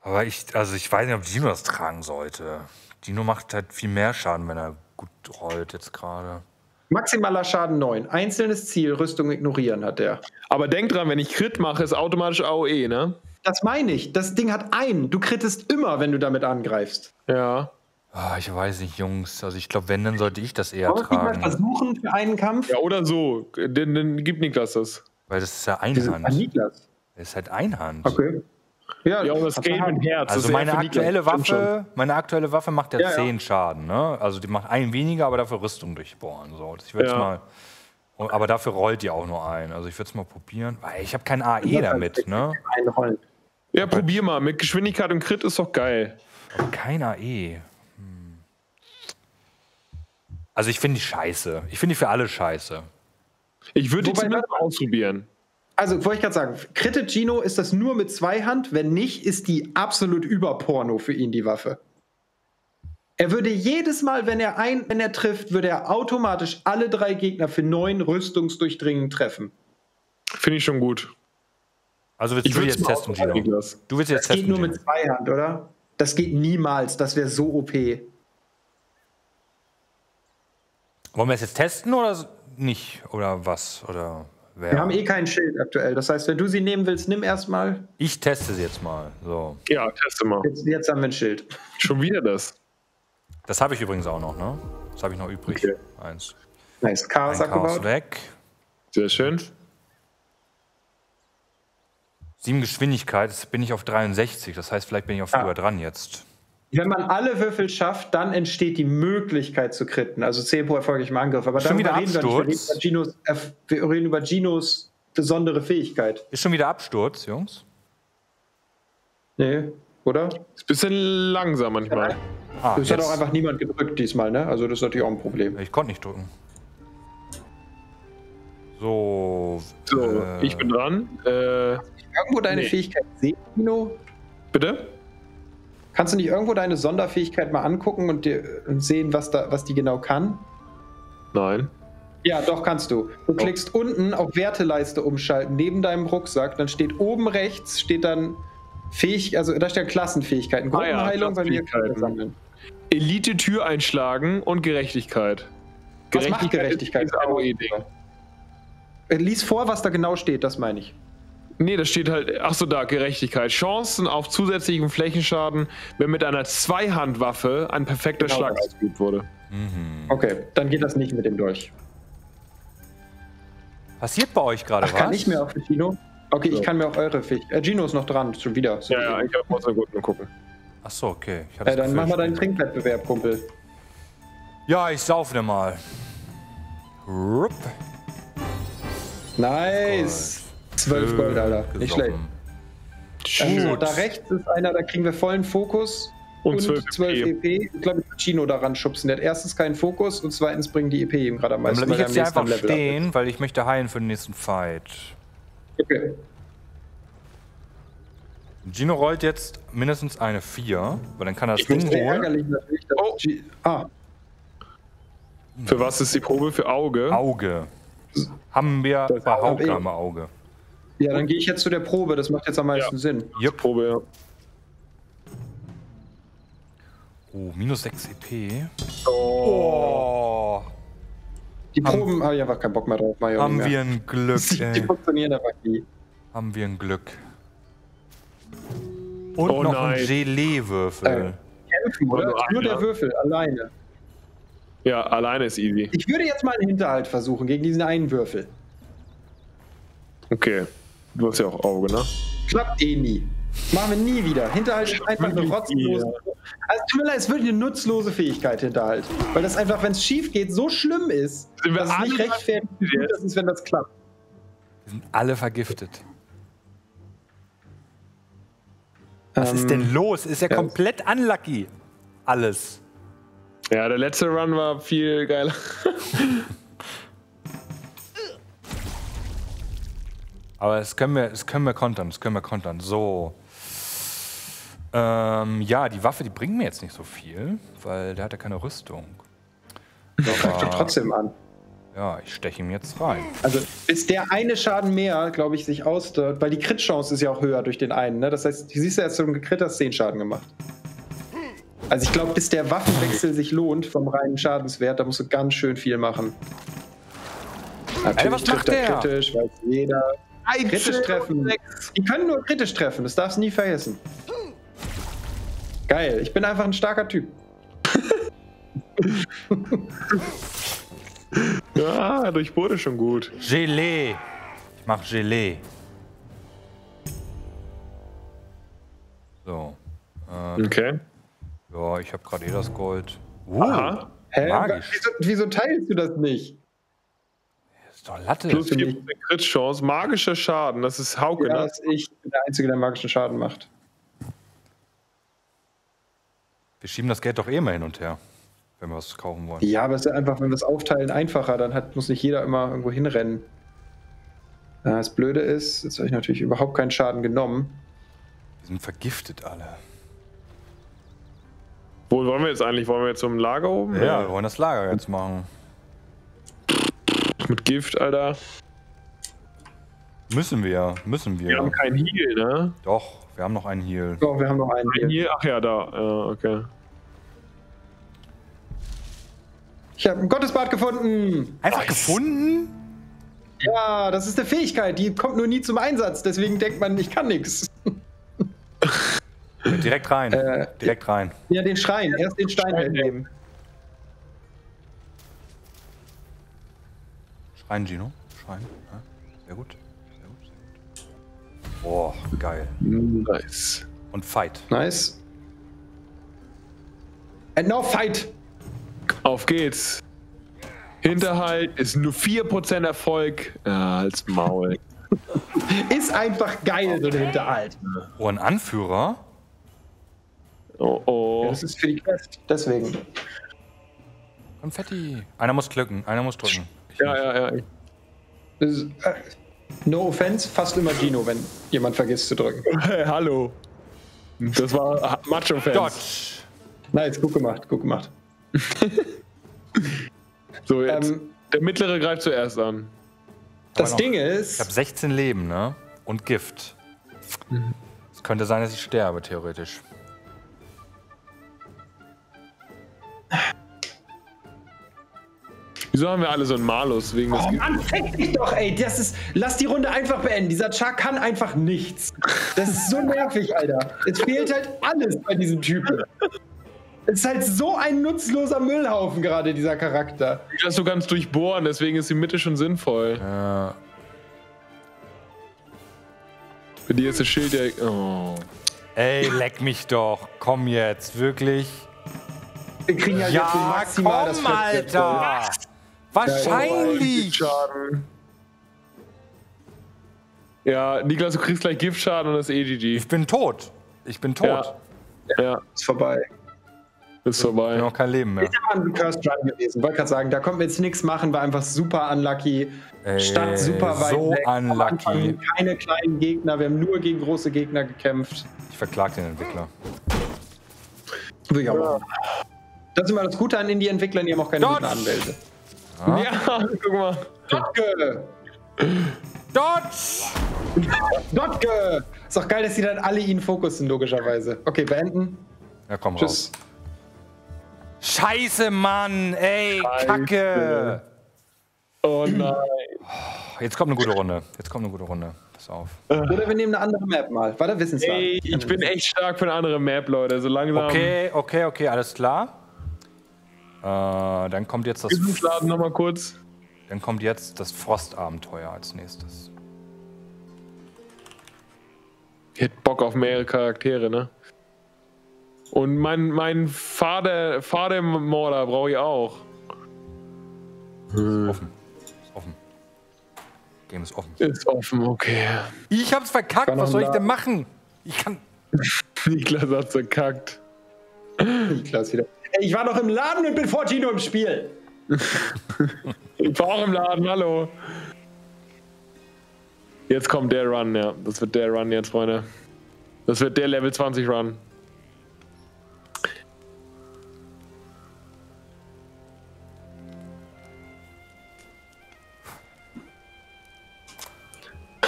[SPEAKER 2] Aber ich, also ich weiß nicht, ob Dino das tragen sollte. Dino macht halt viel mehr Schaden, wenn er gut rollt jetzt gerade.
[SPEAKER 4] Maximaler Schaden 9. Einzelnes Ziel, Rüstung ignorieren hat der.
[SPEAKER 3] Aber denk dran, wenn ich Crit mache, ist automatisch AOE, ne?
[SPEAKER 4] Das meine ich. Das Ding hat einen. Du krittest immer, wenn du damit angreifst.
[SPEAKER 3] Ja.
[SPEAKER 2] Ah, ich weiß nicht, Jungs. Also ich glaube, wenn, dann sollte ich das eher
[SPEAKER 4] Wollen
[SPEAKER 2] tragen.
[SPEAKER 4] versuchen für einen Kampf?
[SPEAKER 3] Ja, oder so. Dann, dann gibt Niklas das.
[SPEAKER 2] Weil das ist ja
[SPEAKER 4] Wir sind bei
[SPEAKER 2] Einhand.
[SPEAKER 4] Niklas.
[SPEAKER 2] Das ist halt Einhand.
[SPEAKER 4] Okay. Ja,
[SPEAKER 3] Ja, und das scaled mit Herz. das
[SPEAKER 2] Also
[SPEAKER 3] ist
[SPEAKER 2] meine aktuelle. Waffe, meine aktuelle Waffe macht ja,
[SPEAKER 4] Ja, ja.
[SPEAKER 2] 10 Schaden, ne? Also die macht einen weniger, aber dafür Rüstung durchbohren. So, ich würde
[SPEAKER 3] Ja.
[SPEAKER 2] mal. Aber dafür rollt die auch nur ein. Also ich würde es mal probieren. Weil ich habe kein AE damit, ne?
[SPEAKER 4] Einrollen.
[SPEAKER 3] Ja, probier mal. Mit Geschwindigkeit und Crit ist doch geil.
[SPEAKER 2] Aber kein AE. Hm. Also ich finde die scheiße. Ich finde die für alle scheiße.
[SPEAKER 3] Ich würde die zumindest mal ausprobieren.
[SPEAKER 4] Also, wollte ich gerade sagen, Kritte Gino ist das nur mit Zweihand. Wenn nicht, ist die absolut überporno für ihn, die Waffe. Er würde jedes Mal, wenn er ein, wenn er trifft, würde er automatisch alle drei Gegner für neun Rüstungsdurchdringen treffen.
[SPEAKER 3] Finde ich schon gut.
[SPEAKER 2] Also willst du jetzt testen, Gino? Du willst jetzt
[SPEAKER 4] Das geht
[SPEAKER 2] testen,
[SPEAKER 4] nur
[SPEAKER 2] Gino.
[SPEAKER 4] mit Zweihand, oder? Das geht niemals. Das wäre so OP.
[SPEAKER 2] Wollen wir es jetzt testen oder nicht? Oder was? Oder wer?
[SPEAKER 4] Wir haben eh kein Schild aktuell. Das heißt, wenn du sie nehmen willst, nimm erstmal.
[SPEAKER 2] ich teste sie jetzt mal. So.
[SPEAKER 3] Ja, teste mal.
[SPEAKER 4] Jetzt, jetzt haben wir ein Schild.
[SPEAKER 3] Schon wieder das.
[SPEAKER 2] Das habe ich übrigens auch noch, ne? Das habe ich noch übrig.
[SPEAKER 3] Okay.
[SPEAKER 2] Eins.
[SPEAKER 4] Nice.
[SPEAKER 2] Ein
[SPEAKER 4] Chaos
[SPEAKER 2] Chaos
[SPEAKER 4] abgebaut.
[SPEAKER 2] weg.
[SPEAKER 3] Sehr schön.
[SPEAKER 2] Sieben Geschwindigkeit, jetzt bin ich auf 63. Das heißt, vielleicht bin ich auch früher dran jetzt.
[SPEAKER 4] Wenn man alle Würfel schafft, dann entsteht die Möglichkeit zu kritten. Also 10 pro erfolgreichen Angriff. Aber
[SPEAKER 2] Schon
[SPEAKER 4] darüber
[SPEAKER 2] wieder
[SPEAKER 4] reden wir nicht. Wir reden,
[SPEAKER 2] Absturz?
[SPEAKER 4] über Ginos, Erf- wir reden über Ginos besondere Fähigkeit.
[SPEAKER 2] Ist schon wieder Absturz, Jungs?
[SPEAKER 4] Nee, oder?
[SPEAKER 3] Ist ein bisschen langsam manchmal.
[SPEAKER 2] Ah,
[SPEAKER 4] Das hat
[SPEAKER 2] jetzt.
[SPEAKER 4] auch einfach niemand gedrückt diesmal, ne? Also das ist natürlich auch ein Problem.
[SPEAKER 2] Ich konnte nicht drücken. So.
[SPEAKER 3] So,
[SPEAKER 2] äh,
[SPEAKER 3] ich bin dran. Äh,
[SPEAKER 4] Irgendwo deine
[SPEAKER 3] Nee.
[SPEAKER 4] Fähigkeit sehen, Gino?
[SPEAKER 3] bitte?
[SPEAKER 4] Kannst du nicht irgendwo deine Sonderfähigkeit mal angucken und, dir, und sehen, was, da, was die genau kann?
[SPEAKER 3] Nein.
[SPEAKER 4] Ja, doch kannst du. Du klickst unten auf Werteleiste umschalten, neben deinem Rucksack, dann steht oben rechts, steht dann Fähig, also da steht Klassenfähigkeiten.
[SPEAKER 3] Ah ja,
[SPEAKER 4] Gruppenheilung, wir
[SPEAKER 3] Klassenfähigkeiten.
[SPEAKER 4] sammeln.
[SPEAKER 3] Elite Tür einschlagen und Gerechtigkeit.
[SPEAKER 4] Was macht Gerechtigkeit?
[SPEAKER 3] Ist, ist AOE-Ding.
[SPEAKER 4] Lies vor, was da genau steht, das meine ich.
[SPEAKER 3] Nee, das steht halt, ach so, da, Gerechtigkeit. Chancen auf zusätzlichen Flächenschaden, wenn mit einer Zweihandwaffe ein perfekter
[SPEAKER 4] Genau
[SPEAKER 3] Schlag ausgeübt wurde.
[SPEAKER 4] Okay, dann geht das nicht mit dem durch.
[SPEAKER 2] Passiert bei euch gerade
[SPEAKER 4] Ach,
[SPEAKER 2] was?
[SPEAKER 4] kann ich mehr auf Gino? Okay, ich
[SPEAKER 3] So.
[SPEAKER 4] kann mir auch eure Fähigkeit. Äh, Gino ist noch dran, schon wieder. So
[SPEAKER 3] Ja, ja, ich muss mal gut mal gucken.
[SPEAKER 2] Ach so, okay. Ich
[SPEAKER 4] äh, dann mach mal deinen Trinkwettbewerb, Kumpel.
[SPEAKER 2] Ja, ich saufe dir mal. Rupp.
[SPEAKER 4] Nice. 12 Gold, Alter. Nicht schlecht. Also, da rechts ist einer, da kriegen wir vollen Fokus.
[SPEAKER 3] Und
[SPEAKER 4] Und
[SPEAKER 3] 12
[SPEAKER 4] 12, EP. Ich glaube, ich will Gino daran schubsen. Der hat erstens keinen Fokus und zweitens bringen die EP ihm gerade am
[SPEAKER 2] Dann
[SPEAKER 4] meisten.
[SPEAKER 2] bleib ich jetzt hier einfach
[SPEAKER 4] Level ab
[SPEAKER 2] stehen, weil ich möchte heilen für den nächsten Fight.
[SPEAKER 4] Okay.
[SPEAKER 2] Gino rollt jetzt mindestens eine 4, weil dann kann er das
[SPEAKER 3] Ich bin
[SPEAKER 2] Ding
[SPEAKER 4] Sehr
[SPEAKER 2] holen.
[SPEAKER 4] ärgerlich natürlich, dass
[SPEAKER 3] Oh.
[SPEAKER 4] G ah,
[SPEAKER 3] Für was ist die Probe? Für Auge?
[SPEAKER 2] Auge. Haben wir
[SPEAKER 3] Das
[SPEAKER 4] ich.
[SPEAKER 2] am Auge.
[SPEAKER 4] Ja, dann gehe ich jetzt zu der Probe. Das macht jetzt am meisten Sinn.
[SPEAKER 2] Jupp.
[SPEAKER 3] Probe, ja.
[SPEAKER 2] Oh, minus 6 EP.
[SPEAKER 3] Oh.
[SPEAKER 2] Oh,
[SPEAKER 4] Die Proben habe ich einfach keinen Bock mehr drauf. Mach auch
[SPEAKER 2] haben wir ein Glück,
[SPEAKER 4] Die, die
[SPEAKER 2] ey.
[SPEAKER 4] funktionieren einfach nie.
[SPEAKER 2] Haben wir ein Glück. Und
[SPEAKER 3] Oh
[SPEAKER 2] noch
[SPEAKER 3] nein.
[SPEAKER 2] ein Gelee-Würfel.
[SPEAKER 4] Kämpfen, oder?
[SPEAKER 3] Nur
[SPEAKER 4] der. Würfel, alleine.
[SPEAKER 3] Ja, alleine ist easy.
[SPEAKER 4] Ich würde jetzt mal einen Hinterhalt versuchen gegen diesen einen Würfel.
[SPEAKER 3] Okay. Du hast ja auch Auge, ne?
[SPEAKER 4] Klappt eh nie. Machen wir nie wieder. Hinterhalt ist einfach eine rotzlose. Also tut mir leid, es ist wirklich eine nutzlose Fähigkeit, Hinterhalt. Weil das einfach, wenn es schief geht, so schlimm ist,
[SPEAKER 3] Sind wir
[SPEAKER 4] dass es nicht
[SPEAKER 3] alle
[SPEAKER 4] rechtfertigt, das ist, wenn das klappt.
[SPEAKER 2] Wir sind alle vergiftet. Was
[SPEAKER 4] Ähm,
[SPEAKER 2] ist denn los? Ist ja,
[SPEAKER 4] ja.
[SPEAKER 2] komplett unlucky. Alles.
[SPEAKER 3] Ja, der letzte Run war viel geiler.
[SPEAKER 2] Aber das können wir, das können wir kontern, das können wir kontern. So. Ähm, ja, die Waffe, die bringt mir jetzt nicht so viel, weil der hat ja keine Rüstung.
[SPEAKER 4] Greift doch trotzdem an.
[SPEAKER 2] ja, ich steche ihm jetzt rein.
[SPEAKER 4] Also bis der eine Schaden mehr, glaube ich, sich ausdört, weil die Crit-Chance ist ja auch höher durch den einen. Ne? Das heißt, du siehst ja jetzt so ein Crit hast 10 Schaden gemacht. Also ich glaube, bis der Waffenwechsel sich lohnt vom reinen Schadenswert, da musst du ganz schön viel machen. Natürlich
[SPEAKER 2] was
[SPEAKER 4] trifft
[SPEAKER 2] macht
[SPEAKER 4] er
[SPEAKER 2] der?
[SPEAKER 4] kritisch, weiß jeder. Kritisch treffen. Die können nur kritisch treffen, das darfst du nie vergessen. Geil, ich bin einfach ein starker Typ.
[SPEAKER 3] Ja, durchbohrt ist schon gut.
[SPEAKER 2] Gelee. Ich mach Gelee. So.
[SPEAKER 3] Okay.
[SPEAKER 2] Ja, ich habe gerade eh das Gold. Uh,
[SPEAKER 3] Aha.
[SPEAKER 4] Hä?
[SPEAKER 2] Magisch.
[SPEAKER 4] Wieso, wieso teilst du das nicht?
[SPEAKER 2] ist doch Latte.
[SPEAKER 3] Plus
[SPEAKER 4] für
[SPEAKER 3] 4% Crit-Chance. Magischer Schaden. Das ist Hauke,
[SPEAKER 4] Ja,
[SPEAKER 3] ne?
[SPEAKER 4] dass ich bin der Einzige, der magischen Schaden macht.
[SPEAKER 2] Wir schieben das Geld doch eh mal hin und her, wenn wir was kaufen wollen.
[SPEAKER 4] Ja, aber es ist einfach, wenn wir es aufteilen, einfacher. Dann hat, muss nicht jeder immer irgendwo hinrennen. Das Blöde ist, jetzt habe ich natürlich überhaupt keinen Schaden genommen.
[SPEAKER 2] Die sind vergiftet alle.
[SPEAKER 3] Wo wollen wir jetzt eigentlich? Wollen wir jetzt zum Lager oben?
[SPEAKER 2] Ja, wir wollen das Lager jetzt machen.
[SPEAKER 3] Mit Gift, Alter.
[SPEAKER 2] Müssen wir, müssen
[SPEAKER 3] Wir haben
[SPEAKER 2] wir.
[SPEAKER 3] keinen Heal, ne?
[SPEAKER 2] Doch, wir haben noch einen Heal.
[SPEAKER 4] So, wir haben noch einen
[SPEAKER 3] Ein. Heal? Ach ja, da. Ja, okay.
[SPEAKER 4] Ich habe ein Gottesbad gefunden.
[SPEAKER 2] Einfach gefunden?
[SPEAKER 4] Ja, das ist eine Fähigkeit, die kommt nur nie zum Einsatz. Deswegen denkt man, ich kann nichts.
[SPEAKER 2] Direkt rein.
[SPEAKER 4] Äh,
[SPEAKER 2] Direkt rein.
[SPEAKER 4] Ja, den Schrein. Erst den Stein
[SPEAKER 3] Stein
[SPEAKER 4] mitnehmen.
[SPEAKER 2] Schrein, Gino. Schrein. Ja, sehr gut. Sehr gut, sehr gut. Boah, geil.
[SPEAKER 3] Nice.
[SPEAKER 2] Und Fight.
[SPEAKER 4] Nice. And now fight.
[SPEAKER 3] Auf geht's. Hinterhalt ist nur 4% Erfolg. Ja, als Maul.
[SPEAKER 4] Ist einfach geil, so ein Hinterhalt.
[SPEAKER 2] Oh, ein Anführer?
[SPEAKER 3] Oh oh.
[SPEAKER 4] Das ist für die Quest. Deswegen.
[SPEAKER 2] Konfetti. Einer muss klicken, einer muss drücken. Ich
[SPEAKER 3] Ja, ja, ja.
[SPEAKER 4] Ist, äh, no offense, fast immer Gino, wenn jemand vergisst zu drücken.
[SPEAKER 3] Hey, hallo. Das war Macho-Fans.
[SPEAKER 2] Dodge.
[SPEAKER 4] Nice, gut gemacht, gut gemacht.
[SPEAKER 3] So, jetzt.
[SPEAKER 4] Ähm,
[SPEAKER 3] der mittlere greift zuerst an.
[SPEAKER 4] das
[SPEAKER 2] noch-
[SPEAKER 4] Ding
[SPEAKER 2] Ich habe
[SPEAKER 4] ist,
[SPEAKER 2] 16 Leben, ne? Und Gift. Es könnte sein, dass ich sterbe, theoretisch.
[SPEAKER 3] Wieso haben wir alle so einen Malus wegen des
[SPEAKER 4] oh Mann, fick dich doch, ey. Das ist, lass die Runde einfach beenden. Dieser Char kann einfach nichts. Das ist so nervig, Alter. Es fehlt halt alles bei diesem Typen. Es ist halt so ein nutzloser Müllhaufen gerade, dieser Charakter.
[SPEAKER 3] Du kannst durchbohren, deswegen ist die Mitte schon sinnvoll.
[SPEAKER 2] Äh,
[SPEAKER 3] Für die ist das Schild ja. Oh.
[SPEAKER 2] ey, leck mich doch. Komm jetzt, wirklich.
[SPEAKER 4] Wir kriegen ja, jetzt
[SPEAKER 2] Ja,
[SPEAKER 4] maximal das
[SPEAKER 2] komm,
[SPEAKER 4] Fett-
[SPEAKER 2] Alter. Wahrscheinlich.
[SPEAKER 3] Giftschaden. Ja, Niklas, du kriegst gleich Giftschaden und das EGG.
[SPEAKER 2] Ich bin tot. Ich bin tot.
[SPEAKER 3] Ja. Ja,
[SPEAKER 4] Ist vorbei.
[SPEAKER 3] ist
[SPEAKER 2] Ich habe
[SPEAKER 3] vorbei.
[SPEAKER 2] noch kein Leben mehr.
[SPEAKER 4] Ist aber ein Cursed Run gewesen. Wollte gerade sagen, da konnten wir jetzt nichts machen, war einfach super unlucky.
[SPEAKER 2] Ey,
[SPEAKER 4] Stadt super weit
[SPEAKER 2] so
[SPEAKER 4] weg.
[SPEAKER 2] Unlucky.
[SPEAKER 4] Keine kleinen Gegner, wir haben nur gegen große Gegner gekämpft.
[SPEAKER 2] Ich verklag den Entwickler.
[SPEAKER 4] Würde ich auch machen. Das ist immer das Gute an Indie-Entwicklern, die haben auch keine
[SPEAKER 2] Dodge!
[SPEAKER 4] guten Anwälte.
[SPEAKER 3] Ja, guck mal.
[SPEAKER 4] Danke!
[SPEAKER 2] Dodge!
[SPEAKER 4] Dotke! Ist doch geil, dass die dann alle ihn fokussen, logischerweise. Okay, beenden.
[SPEAKER 2] Ja, komm
[SPEAKER 4] Tschüss.
[SPEAKER 2] raus. Scheiße, Mann! Ey,
[SPEAKER 3] Scheiße.
[SPEAKER 2] Kacke!
[SPEAKER 3] Oh nein.
[SPEAKER 2] Jetzt kommt eine gute Runde. Jetzt kommt eine gute Runde. Pass auf.
[SPEAKER 4] Oder wir nehmen eine andere Map mal. War der Wissenswert?
[SPEAKER 3] Ey, ich bin echt stark für eine andere Map, Leute. So langsam.
[SPEAKER 2] Okay, okay, okay, alles klar. Äh, dann kommt jetzt das,
[SPEAKER 3] Laden nochmal kurz.
[SPEAKER 2] dann kommt jetzt das Frostabenteuer als nächstes.
[SPEAKER 3] Ich hätte Bock auf mehrere Charaktere, ne? Und mein, mein Vater, Vatermorder brauche ich auch.
[SPEAKER 2] Ist offen. Ist offen. Game ist offen.
[SPEAKER 3] Ist offen, okay.
[SPEAKER 2] Ich hab's verkackt,
[SPEAKER 4] Kann
[SPEAKER 2] was
[SPEAKER 4] noch
[SPEAKER 2] soll ich denn machen? Ich kann.
[SPEAKER 3] Niklas hat verkackt.
[SPEAKER 4] Niklas wieder. Ich war noch im Laden und bin vor Gino im Spiel.
[SPEAKER 3] Ich war auch im Laden, hallo. Jetzt kommt der Run, ja. Das wird der Run jetzt, Freunde. Das wird der Level 20 Run.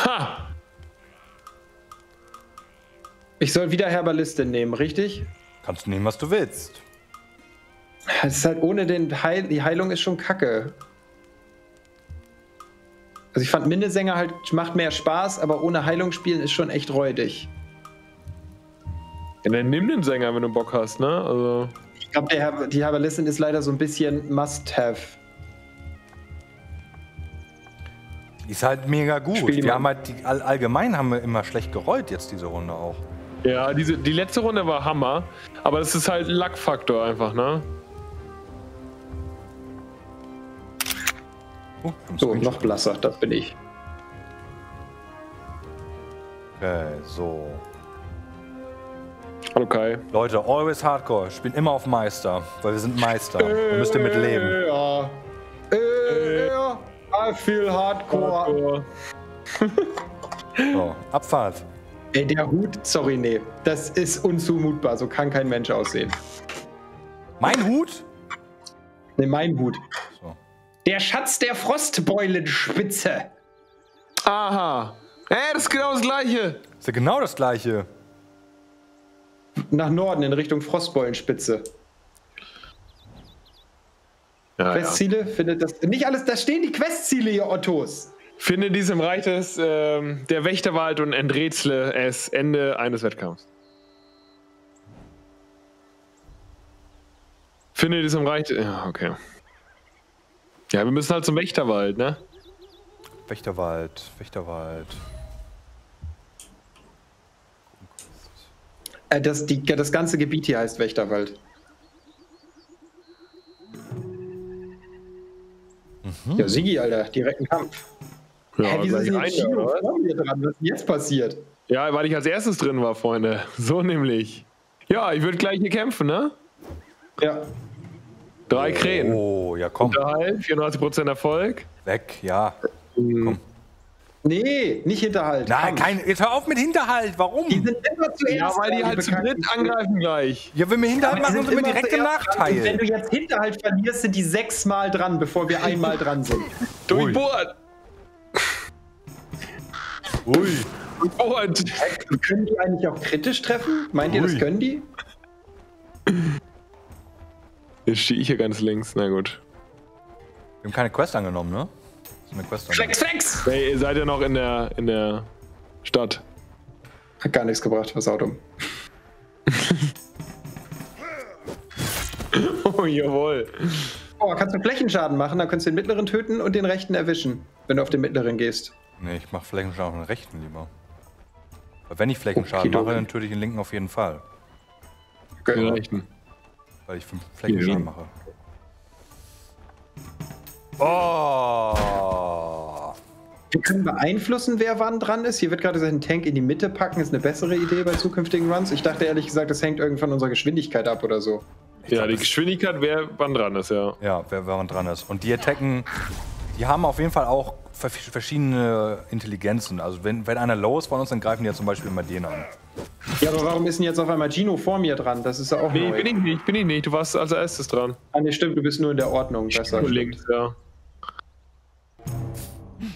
[SPEAKER 3] Ha!
[SPEAKER 4] Ich soll wieder Herbalistin nehmen, richtig?
[SPEAKER 2] Kannst du nehmen, was du willst.
[SPEAKER 4] Es ist halt ohne den Heil die Heilung ist schon kacke. Also ich fand Minnesänger halt macht mehr Spaß, aber ohne Heilung spielen ist schon echt räudig.
[SPEAKER 3] Ja, dann nimm den Sänger, wenn du Bock hast, ne? Also.
[SPEAKER 4] Ich glaube, die Herbalistin ist leider so ein bisschen Must-Have.
[SPEAKER 2] Die ist halt mega gut.
[SPEAKER 4] Spiel
[SPEAKER 2] Wir haben halt die, all, allgemein haben wir immer schlecht gerollt jetzt diese Runde auch.
[SPEAKER 3] Ja, diese, die letzte Runde war Hammer, aber das ist halt Luck-Faktor einfach, ne?
[SPEAKER 2] Im
[SPEAKER 4] So, noch blasser, das bin ich.
[SPEAKER 2] Okay, so.
[SPEAKER 3] Hallo Kai.
[SPEAKER 2] Leute, always hardcore. Spielen immer auf Meister, weil wir sind Meister. Ihr müsst ihr mit leben.
[SPEAKER 4] Ja. Äh, ja. I feel hardcore.
[SPEAKER 2] So, Abfahrt.
[SPEAKER 4] Ey, der Hut, sorry, nee. Das ist unzumutbar. So kann kein Mensch aussehen.
[SPEAKER 2] Mein Hut?
[SPEAKER 4] Nee, mein Hut.
[SPEAKER 2] So.
[SPEAKER 4] Der Schatz der Frostbeulenspitze.
[SPEAKER 3] Aha. Ey, das ist genau das gleiche.
[SPEAKER 2] Ist ja genau das gleiche.
[SPEAKER 4] Nach Norden in Richtung Frostbeulenspitze.
[SPEAKER 3] Ja, ja.
[SPEAKER 4] Questziele findet das. Nicht alles, da stehen die Questziele, ihr Ottos.
[SPEAKER 3] Finde dies im Reich des ähm, der Wächterwald und enträtsle es Ende eines Wettkampfs. Finde dies im Reich. Ja, okay. Ja, wir müssen halt zum Wächterwald, ne?
[SPEAKER 2] Wächterwald, Wächterwald.
[SPEAKER 4] Äh, das, die, das ganze Gebiet hier heißt Wächterwald. Ja, Sigi, Alter, direkten Kampf.
[SPEAKER 3] Ja,
[SPEAKER 4] Hä, wieso
[SPEAKER 3] ein,
[SPEAKER 4] jetzt mir dran? Was ist denn jetzt passiert?
[SPEAKER 3] Ja, weil ich als erstes drin war, Freunde. So nämlich. Ja, ich würde gleich hier kämpfen, ne?
[SPEAKER 4] Ja.
[SPEAKER 3] Drei Krähen.
[SPEAKER 2] Oh, ja komm.
[SPEAKER 3] Unterhalt, 94% Erfolg.
[SPEAKER 2] Weg, ja.
[SPEAKER 4] Nee, nicht Hinterhalt.
[SPEAKER 2] Nein, kein. Jetzt hör auf mit Hinterhalt. Warum?
[SPEAKER 4] Die sind immer zuerst.
[SPEAKER 3] Ja, weil die halt zu dritt angreifen gleich.
[SPEAKER 2] Ja, wenn wir Hinterhalt machen,
[SPEAKER 4] sind
[SPEAKER 2] sind wir direkt im.
[SPEAKER 4] Und Wenn
[SPEAKER 2] Nachteil.
[SPEAKER 4] du jetzt Hinterhalt verlierst, sind die sechsmal dran, bevor wir einmal dran sind.
[SPEAKER 3] Durchbohrt.
[SPEAKER 2] Ui.
[SPEAKER 3] Durchbohrt.
[SPEAKER 4] können die eigentlich auch kritisch treffen? Meint ihr, das
[SPEAKER 2] Ui.
[SPEAKER 4] können die?
[SPEAKER 3] Jetzt stehe ich hier ganz links. Na gut.
[SPEAKER 2] Wir haben keine Quest angenommen, ne? Eine Quest angenommen.
[SPEAKER 4] Flex!
[SPEAKER 3] Hey, ihr seid ja noch in der, in der Stadt.
[SPEAKER 4] Hat gar nichts gebracht, was Auto.
[SPEAKER 3] Oh, jawohl.
[SPEAKER 4] Oh, kannst du Flächenschaden machen, dann kannst du den mittleren töten und den rechten erwischen, wenn du auf den mittleren gehst.
[SPEAKER 2] Nee, ich mach Flächenschaden auf den rechten lieber. Weil wenn ich Flächenschaden
[SPEAKER 4] Okidoki.
[SPEAKER 2] mache, dann töte ich den linken auf jeden Fall.
[SPEAKER 3] Den
[SPEAKER 4] Genau.
[SPEAKER 3] rechten.
[SPEAKER 2] Weil ich fünf Flächenschaden mache. Oh!
[SPEAKER 4] Wir können beeinflussen, wer wann dran ist. Hier wird gerade gesagt, einen Tank in die Mitte packen, ist eine bessere Idee bei zukünftigen Runs. Ich dachte ehrlich gesagt, das hängt irgendwie von unserer Geschwindigkeit ab oder so.
[SPEAKER 3] Ja, die Geschwindigkeit, wer wann dran ist, ja.
[SPEAKER 2] Ja, wer, man dran ist. Und die attacken, die haben auf jeden Fall auch ver- verschiedene Intelligenzen. Also wenn, wenn einer low ist von uns, dann greifen die ja zum Beispiel immer den an.
[SPEAKER 4] Ja, aber warum ist denn jetzt auf einmal Gino vor mir dran? Das ist ja auch
[SPEAKER 3] Nee,
[SPEAKER 4] neu.
[SPEAKER 3] bin ich nicht, bin ich nicht. Du warst als erstes dran.
[SPEAKER 4] Ah, nee, stimmt, du bist nur in der Ordnung. Besser.
[SPEAKER 3] Nur links, ja.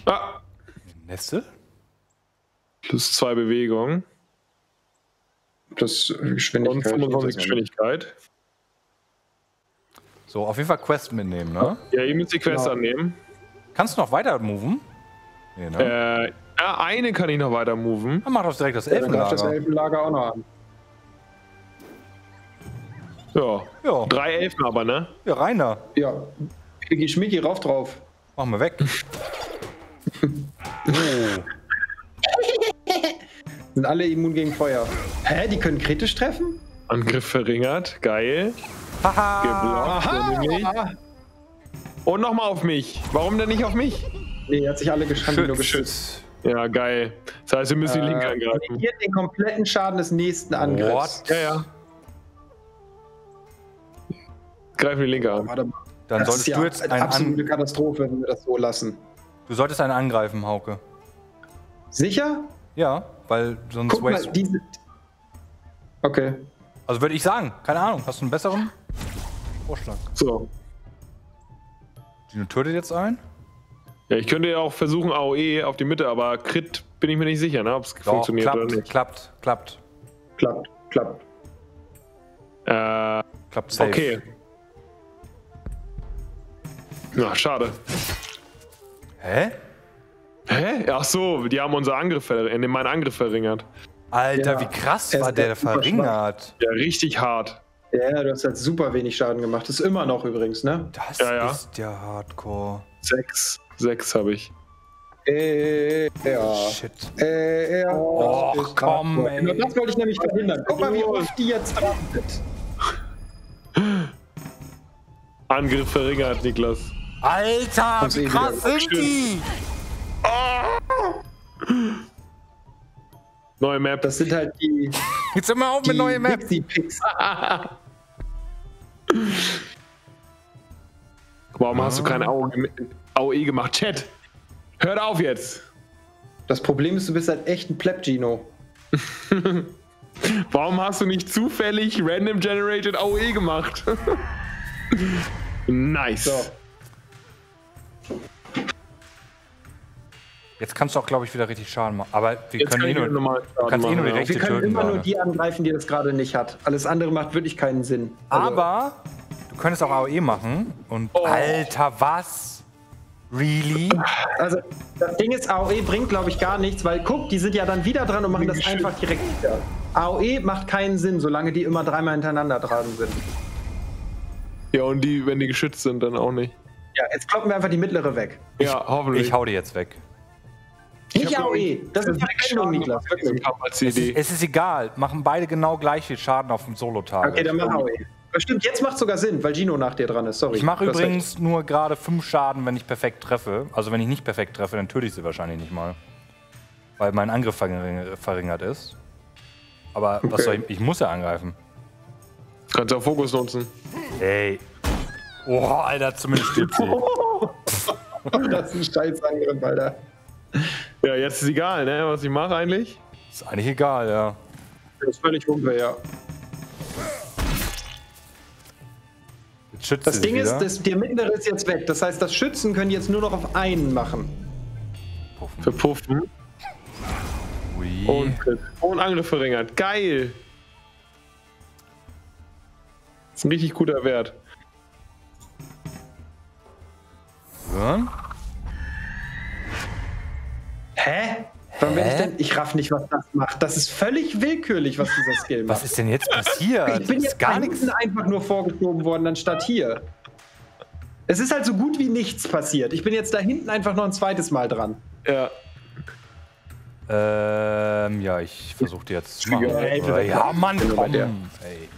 [SPEAKER 3] Ah,
[SPEAKER 2] Nestel?
[SPEAKER 3] Plus zwei Bewegungen.
[SPEAKER 4] Das
[SPEAKER 3] Und
[SPEAKER 4] Geschwindigkeit.
[SPEAKER 3] 25 Geschwindigkeit.
[SPEAKER 2] So, auf jeden Fall Quest mitnehmen, ne?
[SPEAKER 3] Ja, ihr müsst die Quest
[SPEAKER 4] Genau.
[SPEAKER 3] annehmen.
[SPEAKER 2] Kannst du noch weiter moven? Nee, ne?
[SPEAKER 3] Äh, ja, eine kann ich noch weiter moven.
[SPEAKER 2] Dann mach doch direkt das
[SPEAKER 4] Ja, dann das
[SPEAKER 2] Elfenlager.
[SPEAKER 4] Elfenlager auch noch an.
[SPEAKER 3] Ja.
[SPEAKER 2] Ja.
[SPEAKER 3] Drei Elfen aber, ne?
[SPEAKER 2] Ja, Rainer.
[SPEAKER 4] Ja. Schmicki, Schmicki, rauf drauf.
[SPEAKER 2] Machen wir weg. oh.
[SPEAKER 4] Sind alle immun gegen Feuer. Hä, die können kritisch treffen?
[SPEAKER 3] Angriff verringert. Geil.
[SPEAKER 2] Haha.
[SPEAKER 3] Geblockt. nämlich. Und nochmal auf mich. Warum denn nicht auf mich?
[SPEAKER 4] Nee, hat sich alle geschafft, nur geschützt.
[SPEAKER 3] Ja, geil. Das heißt, wir müssen die linke
[SPEAKER 4] Äh,
[SPEAKER 3] angreifen.
[SPEAKER 4] negiert den kompletten Schaden des nächsten Angriffs.
[SPEAKER 2] What?
[SPEAKER 3] Ja, ja. Greifen die linke an.
[SPEAKER 4] Warte mal.
[SPEAKER 2] Dann
[SPEAKER 4] das
[SPEAKER 2] solltest
[SPEAKER 4] ist ja
[SPEAKER 2] du jetzt
[SPEAKER 4] eine
[SPEAKER 2] einen
[SPEAKER 4] absolute
[SPEAKER 2] an
[SPEAKER 4] Katastrophe, wenn wir das so lassen.
[SPEAKER 2] Du solltest einen angreifen, Hauke.
[SPEAKER 4] Sicher?
[SPEAKER 2] Ja, weil sonst
[SPEAKER 4] Guck mal, diese. Okay.
[SPEAKER 2] Also würde ich sagen, keine Ahnung, hast du einen besseren Vorschlag?
[SPEAKER 3] So.
[SPEAKER 2] Dino tötet jetzt ein?
[SPEAKER 3] Ja, ich könnte ja auch versuchen AOE auf die Mitte, aber Crit bin ich mir nicht sicher, ne, ob es funktioniert
[SPEAKER 2] klappt,
[SPEAKER 3] oder nicht.
[SPEAKER 2] klappt, klappt,
[SPEAKER 4] Klappt, klappt.
[SPEAKER 3] Äh,
[SPEAKER 2] klappt safe.
[SPEAKER 3] okay. Na, schade.
[SPEAKER 2] Hä?
[SPEAKER 3] Hä? Ach so, die haben unser Angriff verringert, meinen Angriff verringert.
[SPEAKER 2] Alter,
[SPEAKER 4] Ja,
[SPEAKER 2] wie krass war der verringert?
[SPEAKER 3] Ja, richtig hart.
[SPEAKER 4] Ja, du hast halt super wenig Schaden gemacht. Das ist immer noch übrigens, ne?
[SPEAKER 2] Das
[SPEAKER 3] Ja, ja.
[SPEAKER 2] ist ja Hardcore.
[SPEAKER 3] Sechs. Sechs habe ich.
[SPEAKER 4] Äh, ja.
[SPEAKER 2] Shit.
[SPEAKER 4] Äh, ja.
[SPEAKER 2] Och,
[SPEAKER 4] Das ist
[SPEAKER 2] komm,
[SPEAKER 4] hardcore.
[SPEAKER 2] ey.
[SPEAKER 4] Das wollte ich nämlich verhindern. Guck mal, wie oft die jetzt sind.
[SPEAKER 3] Angriff verringert, Niklas.
[SPEAKER 2] Alter,
[SPEAKER 4] Kommst
[SPEAKER 2] wie krass
[SPEAKER 4] wieder.
[SPEAKER 2] sind die?
[SPEAKER 3] Neue Map.
[SPEAKER 4] Das sind halt die.
[SPEAKER 2] Jetzt immer auf
[SPEAKER 4] die
[SPEAKER 2] mit neue Map.
[SPEAKER 4] Pixie Picks.
[SPEAKER 3] Warum hast du kein AOE AOE gemacht? Chat! Hört auf jetzt!
[SPEAKER 4] Das Problem ist, du bist halt echt ein Pleb, Gino.
[SPEAKER 3] Warum hast du nicht zufällig Random Generated AOE gemacht? nice.
[SPEAKER 4] So.
[SPEAKER 2] Jetzt kannst du auch, glaube ich, wieder richtig Schaden machen. Aber wir
[SPEAKER 3] Jetzt
[SPEAKER 2] können
[SPEAKER 3] kann
[SPEAKER 2] eh nur,
[SPEAKER 3] nur normal
[SPEAKER 2] kannst eh nur die
[SPEAKER 3] ja.
[SPEAKER 2] rechte
[SPEAKER 4] Wir können
[SPEAKER 2] töten
[SPEAKER 4] immer nur die angreifen, die das gerade nicht hat. Alles andere macht wirklich keinen Sinn. Also,
[SPEAKER 2] Aber du könntest auch AOE machen. Und
[SPEAKER 3] Oh.
[SPEAKER 2] Alter, was? Really?
[SPEAKER 4] Also, das Ding ist, AOE bringt, glaube ich, gar nichts, weil guck, die sind ja dann wieder dran und machen das einfach direkt wieder. AOE macht keinen Sinn, solange die immer dreimal hintereinander dran sind.
[SPEAKER 3] Ja, und die, wenn die geschützt sind, dann auch nicht.
[SPEAKER 4] Ja, jetzt kloppen wir einfach die mittlere weg.
[SPEAKER 3] Ja, hoffentlich.
[SPEAKER 2] Ich hau die jetzt weg.
[SPEAKER 4] Nicht AOE, das ist Verwechslung, Niklas. Wirklich.
[SPEAKER 3] als Idee.
[SPEAKER 2] Es ist egal. Machen beide genau gleich viel Schaden auf dem Solo-Tag.
[SPEAKER 4] Okay, dann mach AOE. Das stimmt, jetzt macht sogar Sinn, weil Gino nach dir dran ist. Sorry.
[SPEAKER 2] Ich mache übrigens nur gerade 5 Schaden, wenn ich perfekt treffe. Also wenn ich nicht perfekt treffe, dann töte ich sie wahrscheinlich nicht mal. Weil mein Angriff verring- verringert ist. Aber was
[SPEAKER 4] Okay.
[SPEAKER 2] soll ich, ich muss ja angreifen.
[SPEAKER 3] Kannst auch Fokus nutzen.
[SPEAKER 2] Ey. Oh, Alter, zumindest stirbt sie.
[SPEAKER 4] recht. Das ist ein Scheißangriff, Alter.
[SPEAKER 3] Ja, jetzt ist egal, ne, was ich mache eigentlich.
[SPEAKER 2] Ist eigentlich egal, ja.
[SPEAKER 4] Das ist völlig Wumpe, ja.
[SPEAKER 2] Jetzt schützt
[SPEAKER 4] Das Ding
[SPEAKER 2] sich
[SPEAKER 4] ist,
[SPEAKER 2] wieder.
[SPEAKER 4] das, der mittlere ist jetzt weg. Das heißt, das Schützen können jetzt nur noch auf einen machen.
[SPEAKER 3] Verpuffen.
[SPEAKER 2] Ui.
[SPEAKER 3] Und, und Angriff verringert. Geil! Das ist ein richtig guter Wert.
[SPEAKER 2] Hören?
[SPEAKER 4] Hä? Warum bin ich denn? Ich raff nicht, was das macht. Das ist völlig willkürlich, was dieser Skill macht.
[SPEAKER 2] Was ist denn jetzt passiert?
[SPEAKER 4] ich bin
[SPEAKER 2] ist
[SPEAKER 4] jetzt
[SPEAKER 2] gar nichts.
[SPEAKER 4] einfach nur vorgeschoben worden, anstatt hier. Es ist halt so gut wie nichts passiert. Ich bin jetzt da hinten einfach noch ein zweites Mal dran.
[SPEAKER 3] Ja.
[SPEAKER 2] Ähm, ja, ich versuche die jetzt zu machen.
[SPEAKER 4] Ja,
[SPEAKER 2] ja, Mann, komm.
[SPEAKER 4] der.
[SPEAKER 2] Ey.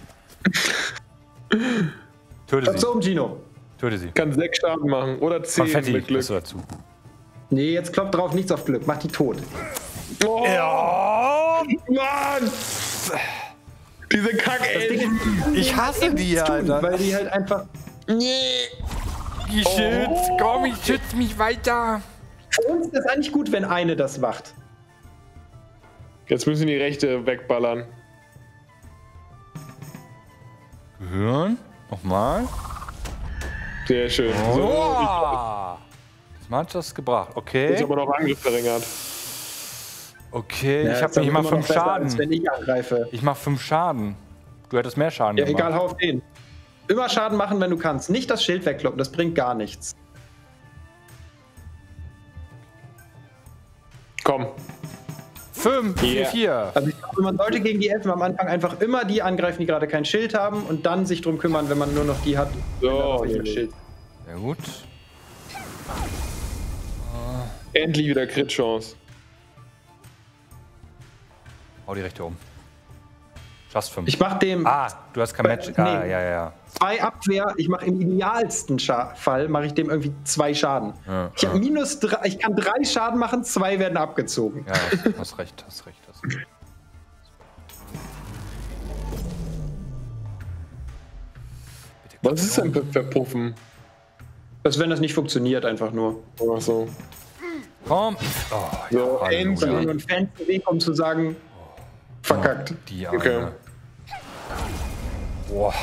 [SPEAKER 2] Töte
[SPEAKER 4] Komm
[SPEAKER 2] sie.
[SPEAKER 4] so um, Gino.
[SPEAKER 2] Töte sie.
[SPEAKER 3] Kann sechs Schaden machen. Oder zehn
[SPEAKER 2] Konfetti
[SPEAKER 3] mit Glück.
[SPEAKER 2] dazu.
[SPEAKER 4] Nee, jetzt kloppt drauf, nichts auf Glück. Mach die tot.
[SPEAKER 3] Oh,
[SPEAKER 2] Ja,
[SPEAKER 3] Mann! Diese kack
[SPEAKER 4] Das Ding ist,
[SPEAKER 2] ich hasse die,
[SPEAKER 4] tun,
[SPEAKER 2] Alter.
[SPEAKER 4] weil die halt einfach.
[SPEAKER 2] Geschützt, komm, ich schütze mich weiter.
[SPEAKER 4] Für uns ist es eigentlich gut, wenn eine das macht.
[SPEAKER 3] Jetzt müssen die Rechte wegballern.
[SPEAKER 2] Gehirn. Nochmal.
[SPEAKER 3] Sehr schön. So,
[SPEAKER 2] Oh. Erstmal hat das gebracht.
[SPEAKER 3] Ist
[SPEAKER 2] Okay.
[SPEAKER 3] aber noch Angriff verringert.
[SPEAKER 2] Okay,
[SPEAKER 4] Ja,
[SPEAKER 2] ich
[SPEAKER 4] ist
[SPEAKER 2] habe ich mach fünf Schaden.
[SPEAKER 4] Als wenn ich angreife.
[SPEAKER 2] Ich mach fünf Schaden. Du hättest mehr Schaden
[SPEAKER 4] Ja,
[SPEAKER 2] gemacht.
[SPEAKER 4] egal, hau auf den. Immer Schaden machen, wenn du kannst. Nicht das Schild wegkloppen, das bringt gar nichts.
[SPEAKER 3] Komm.
[SPEAKER 2] Fünf, vier,
[SPEAKER 3] Ja.
[SPEAKER 2] vier.
[SPEAKER 4] Also ich glaube, man sollte gegen die Elfen am Anfang einfach immer die angreifen, die gerade kein Schild haben und dann sich drum kümmern, wenn man nur noch die hat.
[SPEAKER 3] So,
[SPEAKER 4] Schild.
[SPEAKER 2] Sehr gut.
[SPEAKER 3] Endlich wieder Crit-Chance.
[SPEAKER 2] Hau die rechte um. Schaffst fünf.
[SPEAKER 4] Ich mache dem
[SPEAKER 2] ah, du hast kein
[SPEAKER 4] Äh,
[SPEAKER 2] Match. Ah,
[SPEAKER 4] nee.
[SPEAKER 2] ja, ja, ja.
[SPEAKER 4] zwei Abwehr, ich mache im idealsten Scha Fall, mache ich dem irgendwie zwei Schaden.
[SPEAKER 2] Ja,
[SPEAKER 4] ich habe minus drei, ich kann drei Schaden machen, zwei werden abgezogen.
[SPEAKER 2] Ja, hast, hast recht, hast recht. Hast recht.
[SPEAKER 3] Was ist denn für Verpuffen?
[SPEAKER 4] Das, wenn das nicht funktioniert, einfach nur.
[SPEAKER 3] Ach so.
[SPEAKER 2] Komm. Oh,
[SPEAKER 3] So.
[SPEAKER 4] Das ist
[SPEAKER 3] endlich.
[SPEAKER 4] nur ein fancy Weg, um zu sagen, verkackt.
[SPEAKER 2] Die Arme.
[SPEAKER 3] Okay.
[SPEAKER 2] Boah.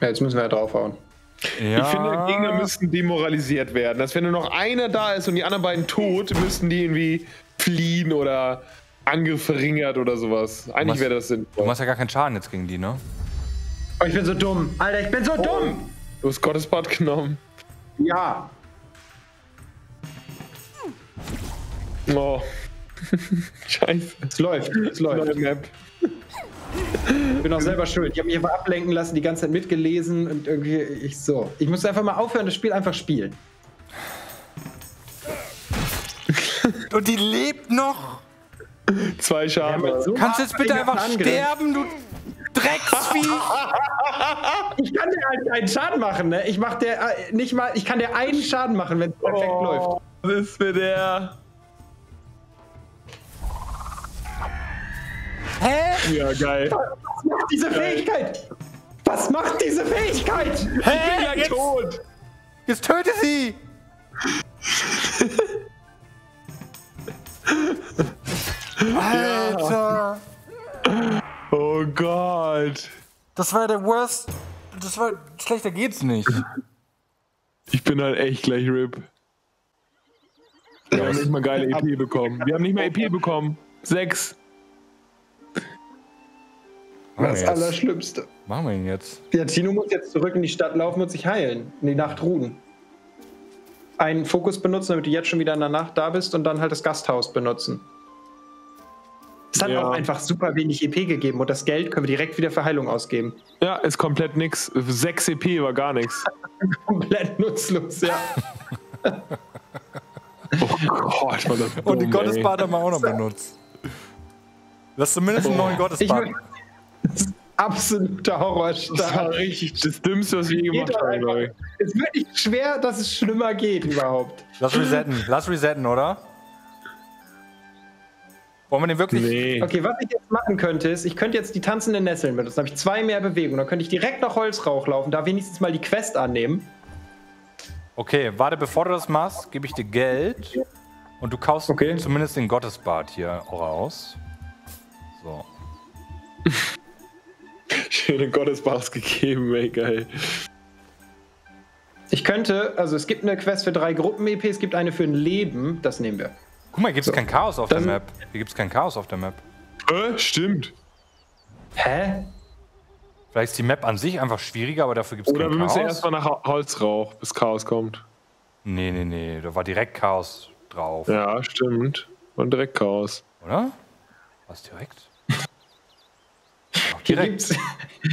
[SPEAKER 4] Ja, jetzt müssen wir ja draufhauen.
[SPEAKER 2] Ja.
[SPEAKER 3] Ich finde, Gegner müssten demoralisiert werden. Dass wenn nur noch einer da ist und die anderen beiden tot, müssten die irgendwie fliehen oder Angriff verringert oder sowas. Eigentlich wäre das
[SPEAKER 2] Du
[SPEAKER 3] sinnvoll.
[SPEAKER 2] machst ja gar keinen Schaden jetzt gegen die, ne?
[SPEAKER 4] Oh, ich bin so dumm. Alter, ich bin so dumm.
[SPEAKER 3] Du hast Gottesbad genommen.
[SPEAKER 4] Ja.
[SPEAKER 3] Oh. Scheiße.
[SPEAKER 4] Es läuft. Es läuft. Ich bin auch selber schuld. Ich habe mich einfach ablenken lassen, die ganze Zeit mitgelesen und irgendwie ich so. Ich muss einfach mal aufhören, das Spiel einfach spielen.
[SPEAKER 2] Und die lebt noch.
[SPEAKER 3] Zwei Schaden.
[SPEAKER 4] Ja, aber so-
[SPEAKER 2] Kannst du jetzt bitte einfach
[SPEAKER 4] Angriff.
[SPEAKER 2] sterben, du Drecksvieh?
[SPEAKER 4] Ich kann dir halt einen Schaden machen, ne? Ich mach der äh, nicht mal, ich kann dir einen Schaden machen, wenn es perfekt läuft.
[SPEAKER 3] Oh, was ist mit der?
[SPEAKER 2] Hä?
[SPEAKER 3] Ja, geil.
[SPEAKER 4] Was macht diese Fähigkeit? Was macht diese Fähigkeit?
[SPEAKER 2] Hä?
[SPEAKER 3] Ja,
[SPEAKER 2] Jetzt,
[SPEAKER 3] tot.
[SPEAKER 2] jetzt töte sie! Alter!
[SPEAKER 3] Oh Gott.
[SPEAKER 2] Das war der Worst. Das war. Schlechter geht's nicht.
[SPEAKER 3] Ich bin halt echt gleich RIP. Wir haben nicht mal geile EP bekommen. Wir haben nicht mal EP bekommen. Sechs.
[SPEAKER 2] Machen
[SPEAKER 4] Das? Allerschlimmste.
[SPEAKER 2] Machen wir ihn jetzt.
[SPEAKER 4] Ja, Tino muss jetzt zurück in die Stadt laufen und sich heilen. In die Nacht ruhen. Einen Fokus benutzen, damit du jetzt schon wieder in der Nacht da bist und dann halt das Gasthaus benutzen. Es hat
[SPEAKER 3] Ja.
[SPEAKER 4] auch einfach super wenig EP gegeben und das Geld können wir direkt wieder für Heilung ausgeben.
[SPEAKER 3] Ja, ist komplett nix. Sechs EP war gar nichts.
[SPEAKER 4] Komplett nutzlos, ja.
[SPEAKER 3] Oh Gott, war das dumm,
[SPEAKER 2] Und die. Gottesbad haben wir auch noch benutzt. Lass zumindest einen neuen
[SPEAKER 4] Ich
[SPEAKER 2] Gottesbad.
[SPEAKER 4] Will, das ist absoluter
[SPEAKER 3] Das war
[SPEAKER 4] Horrorstart.
[SPEAKER 3] richtig das Dümmste, was wir je gemacht haben,
[SPEAKER 4] einfach-
[SPEAKER 3] glaube ich.
[SPEAKER 4] Es ist wirklich schwer, dass es schlimmer geht überhaupt.
[SPEAKER 2] Lass resetten. Lass resetten, oder? Wollen wir den wirklich.
[SPEAKER 3] Nee.
[SPEAKER 4] Okay, was ich jetzt machen könnte, ist, ich könnte jetzt die tanzenden Nesseln benutzen. Dann habe ich zwei mehr Bewegungen. Dann könnte ich direkt nach Holzrauch laufen, da wenigstens mal die Quest annehmen.
[SPEAKER 2] Okay, warte, bevor du das machst, gebe ich dir Geld. Und du kaufst
[SPEAKER 4] Okay.
[SPEAKER 2] zumindest den Gottesbad hier auch aus. So.
[SPEAKER 3] Schöne Gottesbars gegeben, ey, geil.
[SPEAKER 4] Ich könnte, also es gibt eine Quest für drei Gruppen-EP, es gibt eine für ein Leben, das nehmen wir.
[SPEAKER 2] Guck mal, hier gibt es kein Chaos auf
[SPEAKER 4] Das-
[SPEAKER 2] der Map. Hier gibt es kein Chaos auf der Map.
[SPEAKER 3] Äh, stimmt.
[SPEAKER 4] Hä?
[SPEAKER 2] Vielleicht ist die Map an sich einfach schwieriger, aber dafür gibt es
[SPEAKER 3] Oder
[SPEAKER 2] kein
[SPEAKER 3] wir müssen
[SPEAKER 2] Chaos.
[SPEAKER 3] erstmal nach Ho- Holzrauch, bis Chaos kommt.
[SPEAKER 2] Nee, nee, nee. Da war direkt Chaos drauf.
[SPEAKER 3] Ja, stimmt. Und direkt Chaos.
[SPEAKER 2] Oder? Was direkt? Direkt?
[SPEAKER 4] gibt's,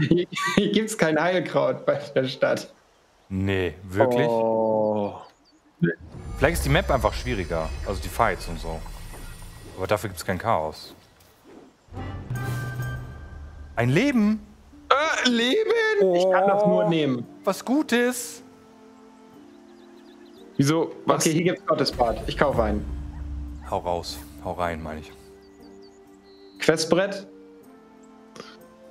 [SPEAKER 4] hier, hier gibt's kein Heilkraut bei der Stadt.
[SPEAKER 2] Nee, wirklich?
[SPEAKER 3] Oh.
[SPEAKER 2] Vielleicht ist die Map einfach schwieriger. Also die Fights und so. Aber dafür gibt es kein Chaos. Ein Leben?
[SPEAKER 3] Äh, Leben?
[SPEAKER 4] Ich kann das nur nehmen.
[SPEAKER 2] Was Gutes.
[SPEAKER 3] Wieso? Was?
[SPEAKER 4] Okay, hier gibt's Gottesbad. Ich kaufe einen.
[SPEAKER 2] Hau raus. Hau rein, meine ich.
[SPEAKER 4] Questbrett.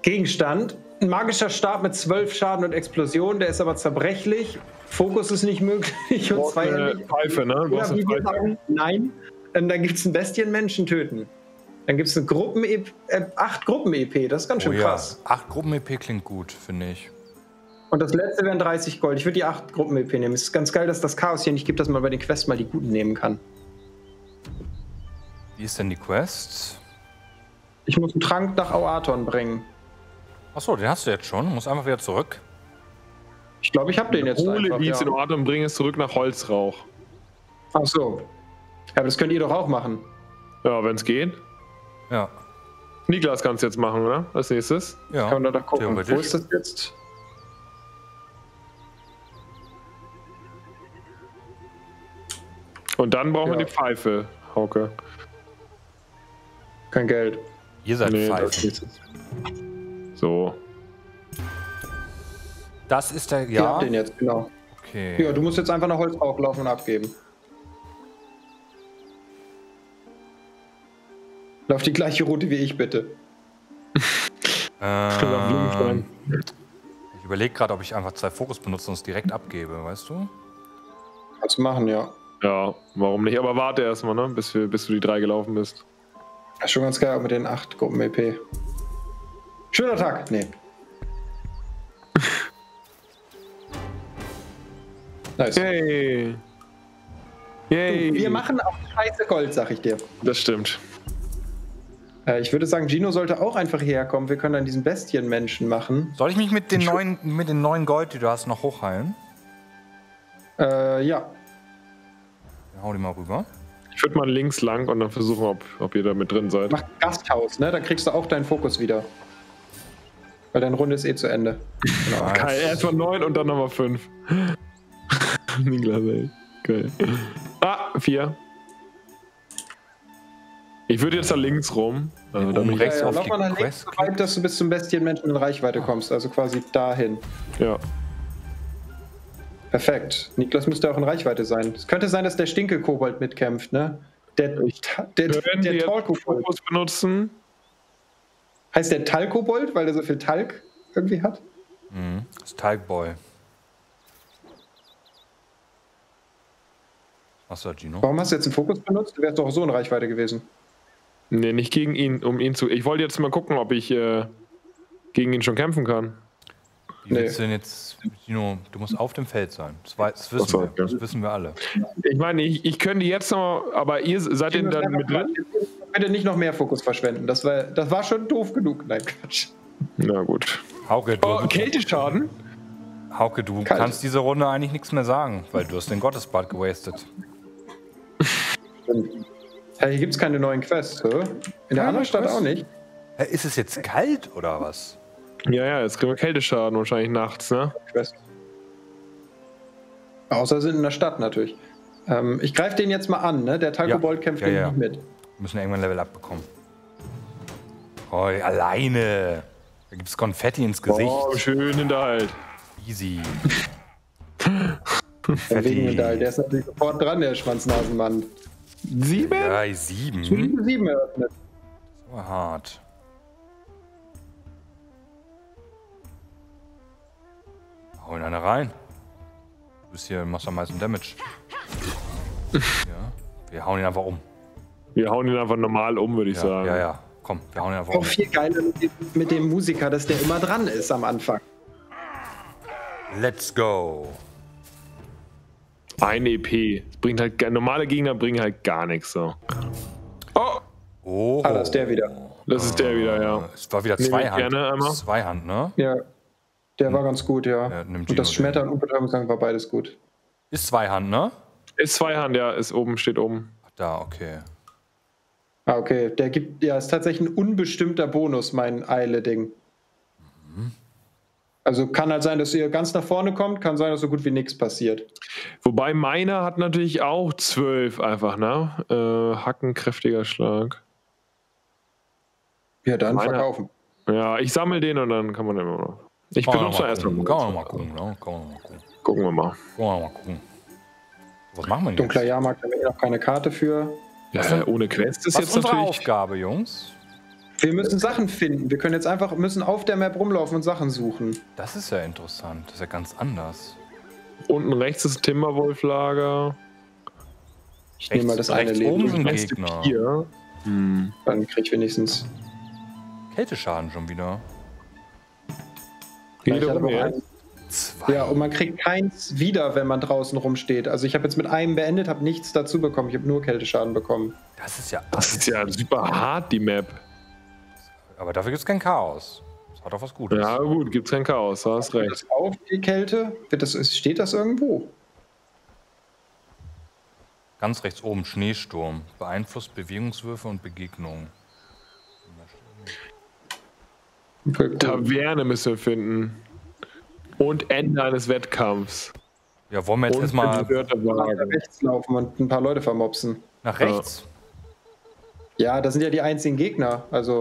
[SPEAKER 4] Gegenstand. Ein magischer Stab mit zwölf Schaden und Explosion, der ist aber zerbrechlich. Fokus ist nicht möglich und zwei
[SPEAKER 3] eine Pfeife, ne? Du
[SPEAKER 4] Oder
[SPEAKER 3] eine Pfeife.
[SPEAKER 4] sagen, nein. Ähm, dann gibt es ein Bestien-Menschen töten. Dann gibt es eine Gruppen äh, acht Gruppen-EP, das ist ganz
[SPEAKER 2] Oh
[SPEAKER 4] schön
[SPEAKER 2] ja.
[SPEAKER 4] krass.
[SPEAKER 2] Acht Gruppen-EP klingt gut, finde ich.
[SPEAKER 4] Und das letzte wären 30 Gold. Ich würde die 8 Gruppen-EP nehmen. Es ist ganz geil, dass das Chaos hier nicht gibt, dass man bei den Quests mal die guten nehmen kann.
[SPEAKER 2] Wie ist denn die Quest?
[SPEAKER 4] Ich muss einen Trank nach Auaton bringen.
[SPEAKER 2] Achso, den hast du jetzt schon. Du musst einfach wieder zurück.
[SPEAKER 4] Ich glaube, ich habe den jetzt
[SPEAKER 3] Hole
[SPEAKER 4] einfach.
[SPEAKER 3] Beats
[SPEAKER 4] Ja.
[SPEAKER 3] in Ordnung und bring es zurück nach Holzrauch.
[SPEAKER 4] Ach so. Ja, aber das könnt ihr doch auch machen.
[SPEAKER 3] Ja, wenn es geht.
[SPEAKER 2] Ja.
[SPEAKER 3] Niklas kannst jetzt machen, oder? Als nächstes.
[SPEAKER 2] Ja.
[SPEAKER 4] Kann man da gucken. Wo ist das jetzt?
[SPEAKER 3] Und dann brauchen wir
[SPEAKER 4] Ja.
[SPEAKER 3] die Pfeife, Hauke.
[SPEAKER 4] Kein Geld.
[SPEAKER 2] Ihr seid
[SPEAKER 3] Nee, ist So.
[SPEAKER 2] Das ist der. Ja.
[SPEAKER 4] habt den jetzt, genau.
[SPEAKER 2] Okay.
[SPEAKER 4] Ja, du musst jetzt einfach nach Holzrauch laufen und abgeben. Lauf die gleiche Route wie ich, bitte.
[SPEAKER 2] Ähm, ich überlege gerade, ob ich einfach zwei Fokus benutze und es direkt abgebe, weißt du?
[SPEAKER 4] Kannst du machen, ja.
[SPEAKER 3] Ja, warum nicht? Aber warte erstmal, ne? Bis, wir, bis du die drei gelaufen bist.
[SPEAKER 4] Das ist schon ganz geil, auch mit den 8 Gruppen EP. Schöner Tag. Nee. nice.
[SPEAKER 3] Yay! Yay!
[SPEAKER 4] Wir machen auch scheiße Gold, sag ich dir.
[SPEAKER 3] Das stimmt.
[SPEAKER 4] Äh, ich würde sagen, Gino sollte auch einfach hierher kommen. Wir können dann diesen Bestienmenschen machen.
[SPEAKER 2] Soll ich mich mit den neuen, mit den neuen Gold, die du hast, noch hochheilen?
[SPEAKER 4] Äh, ja.
[SPEAKER 2] Dann hau die mal rüber.
[SPEAKER 3] Ich würde mal links lang und dann versuchen, ob, ob ihr da mit drin seid.
[SPEAKER 4] Mach Gasthaus, ne? Dann kriegst du auch deinen Fokus wieder. Weil deine Runde ist eh zu Ende. Genau.
[SPEAKER 3] Geil, erstmal neun und dann nochmal fünf. Niklas, ey. Geil. Ah, vier. Ich würde jetzt da links rum. Äh,
[SPEAKER 2] oben
[SPEAKER 3] damit,
[SPEAKER 2] rechts.
[SPEAKER 4] Ja, ja,
[SPEAKER 2] auf die
[SPEAKER 4] links,
[SPEAKER 2] Quest
[SPEAKER 4] so weit, dass du bis zum Bestienmenschen in Reichweite kommst. Also quasi dahin.
[SPEAKER 3] ja.
[SPEAKER 4] Perfekt. Niklas müsste auch in Reichweite sein. Es könnte sein, dass der Stinke-Kobold mitkämpft, ne? Der, der, der
[SPEAKER 3] wir
[SPEAKER 4] Talkobold.
[SPEAKER 3] Fokus benutzen?
[SPEAKER 4] Heißt der Talkobold, weil er so viel Talk irgendwie hat?
[SPEAKER 2] Mhm. Das ist Talkboy. Was war Gino?
[SPEAKER 4] Warum hast du jetzt einen Fokus benutzt? Du wärst doch so in Reichweite gewesen.
[SPEAKER 3] Nee, nicht gegen ihn, um ihn zu. Ich wollte jetzt mal gucken, ob ich äh, gegen ihn schon kämpfen kann.
[SPEAKER 2] Wie willst du denn jetzt, Gino, du musst auf dem Feld sein. Das, weiß, das wissen
[SPEAKER 3] so,
[SPEAKER 2] wir. Das wissen wir alle.
[SPEAKER 3] Ich meine, ich, ich könnte jetzt noch, aber ihr seid ihr dann mit drin?
[SPEAKER 4] Bitte nicht noch mehr Fokus verschwenden. Das war, das war schon doof genug. Nein, Quatsch.
[SPEAKER 3] Na gut.
[SPEAKER 2] Hauke, du,
[SPEAKER 3] Oh, Kälteschaden?
[SPEAKER 2] Hauke, du
[SPEAKER 4] Kalt.
[SPEAKER 2] kannst diese Runde eigentlich nichts mehr sagen, weil du hast den Gottesbad gewastet.
[SPEAKER 4] Ja, hier gibt es keine neuen Quests. Hä? In der anderen Stadt auch nicht.
[SPEAKER 2] Hä, Ist es jetzt kalt oder was?
[SPEAKER 3] Ja, ja, jetzt kriegen wir Kälteschaden wahrscheinlich nachts, ne?
[SPEAKER 4] Quest. Außer sind in der Stadt natürlich. Ähm, ich greife den jetzt mal an, ne? Der Talkobold
[SPEAKER 2] Ja,
[SPEAKER 4] kämpft
[SPEAKER 2] ja, ja.
[SPEAKER 4] mich mit.
[SPEAKER 2] Wir müssen irgendwann Level abbekommen. Oh, alleine. Da gibt es Konfetti ins Gesicht.
[SPEAKER 3] Oh, schön Hinterhalt.
[SPEAKER 2] Easy.
[SPEAKER 4] Von wegen Metall. Der ist natürlich sofort dran, der Schwanznasenmann.
[SPEAKER 3] Sieben?
[SPEAKER 2] Drei, sieben.
[SPEAKER 4] Sieben, sieben eröffnet.
[SPEAKER 2] So hart. Hau ihn einer rein. Du bist hier, machst am meisten Damage. ja. Wir hauen ihn einfach um.
[SPEAKER 3] Wir hauen ihn einfach normal um, würde ich
[SPEAKER 2] Ja,
[SPEAKER 3] sagen.
[SPEAKER 2] ja, ja. Komm, wir hauen ihn einfach
[SPEAKER 4] Auch
[SPEAKER 2] um.
[SPEAKER 4] viel geiler mit dem, mit dem Musiker, dass der immer dran ist am Anfang.
[SPEAKER 2] Let's go.
[SPEAKER 3] Ein EP. Das bringt halt, normale Gegner bringen halt gar nichts so. Oh,
[SPEAKER 2] Oh.
[SPEAKER 4] Ah, da ist der wieder.
[SPEAKER 3] das ist der wieder, ja.
[SPEAKER 2] Es war wieder Zweihand.
[SPEAKER 3] gerne einmal.
[SPEAKER 2] Zweihand, ne?
[SPEAKER 4] Ja. Der war ganz gut, ja.
[SPEAKER 2] Ja,
[SPEAKER 4] und das Schmettern und Betäubungsgang war beides gut.
[SPEAKER 2] Ist Zweihand, ne?
[SPEAKER 3] Ist Zweihand, ja, ist oben, steht oben.
[SPEAKER 2] Ach, da, okay.
[SPEAKER 4] Ah, okay. Der gibt, ja, ist tatsächlich ein unbestimmter Bonus, mein Eile-Ding. Also kann halt sein, dass ihr ganz nach vorne kommt, kann sein, dass so gut wie nichts passiert.
[SPEAKER 3] Wobei meiner hat natürlich auch zwölf einfach, ne? Äh, Hacken, kräftiger Schlag.
[SPEAKER 4] Ja, dann
[SPEAKER 3] Meiner-
[SPEAKER 4] verkaufen.
[SPEAKER 3] Ja, ich sammle den und dann kann man immer noch. Ich
[SPEAKER 2] Kann
[SPEAKER 3] benutze erstmal.
[SPEAKER 2] gucken. Kann man mal gucken, ne? Kann man mal gucken.
[SPEAKER 3] Gucken wir mal.
[SPEAKER 2] Man noch mal gucken. Was machen wir denn
[SPEAKER 4] Dunkler? Jahrmarkt haben wir eh noch keine Karte für.
[SPEAKER 3] Ja, ohne Quest ist
[SPEAKER 2] Was
[SPEAKER 3] jetzt
[SPEAKER 2] ist unsere
[SPEAKER 3] natürlich.
[SPEAKER 2] Aufgabe, Jungs?
[SPEAKER 4] Wir müssen Sachen finden. Wir können jetzt einfach müssen auf der Map rumlaufen und Sachen suchen.
[SPEAKER 2] Das ist ja interessant. Das ist ja ganz anders.
[SPEAKER 3] Unten rechts ist Timberwolf-Lager.
[SPEAKER 4] Ich nehme mal das eine
[SPEAKER 2] rechts
[SPEAKER 4] Leben.
[SPEAKER 2] oben sind Gegner.
[SPEAKER 3] vier. Hm.
[SPEAKER 4] Dann krieg ich wenigstens.
[SPEAKER 2] Kälteschaden schon wieder.
[SPEAKER 3] Geht
[SPEAKER 4] hatte
[SPEAKER 3] um jetzt.
[SPEAKER 4] Einen- Ja, und man kriegt keins wieder, wenn man draußen rumsteht. Also ich habe jetzt mit einem beendet, habe nichts dazu bekommen. Ich habe nur Kälteschaden bekommen.
[SPEAKER 2] Das ist ja.
[SPEAKER 3] Das ist ja super hart, die Map.
[SPEAKER 2] Aber dafür gibt es kein Chaos. Das hat doch was Gutes.
[SPEAKER 3] Ja, gut, gibt's kein Chaos, du hast recht.
[SPEAKER 4] das auf, die Kälte? Wird das, steht das irgendwo?
[SPEAKER 2] Ganz rechts oben, Schneesturm. Beeinflusst Bewegungswürfe und Begegnungen.
[SPEAKER 3] Taverne müssen wir finden. Und Ende eines Wettkampfs.
[SPEAKER 2] Ja, wollen wir jetzt erstmal
[SPEAKER 4] Nach rechts laufen und ein paar Leute vermopsen.
[SPEAKER 2] nach rechts?
[SPEAKER 4] Ja, das sind ja die einzigen Gegner. Also,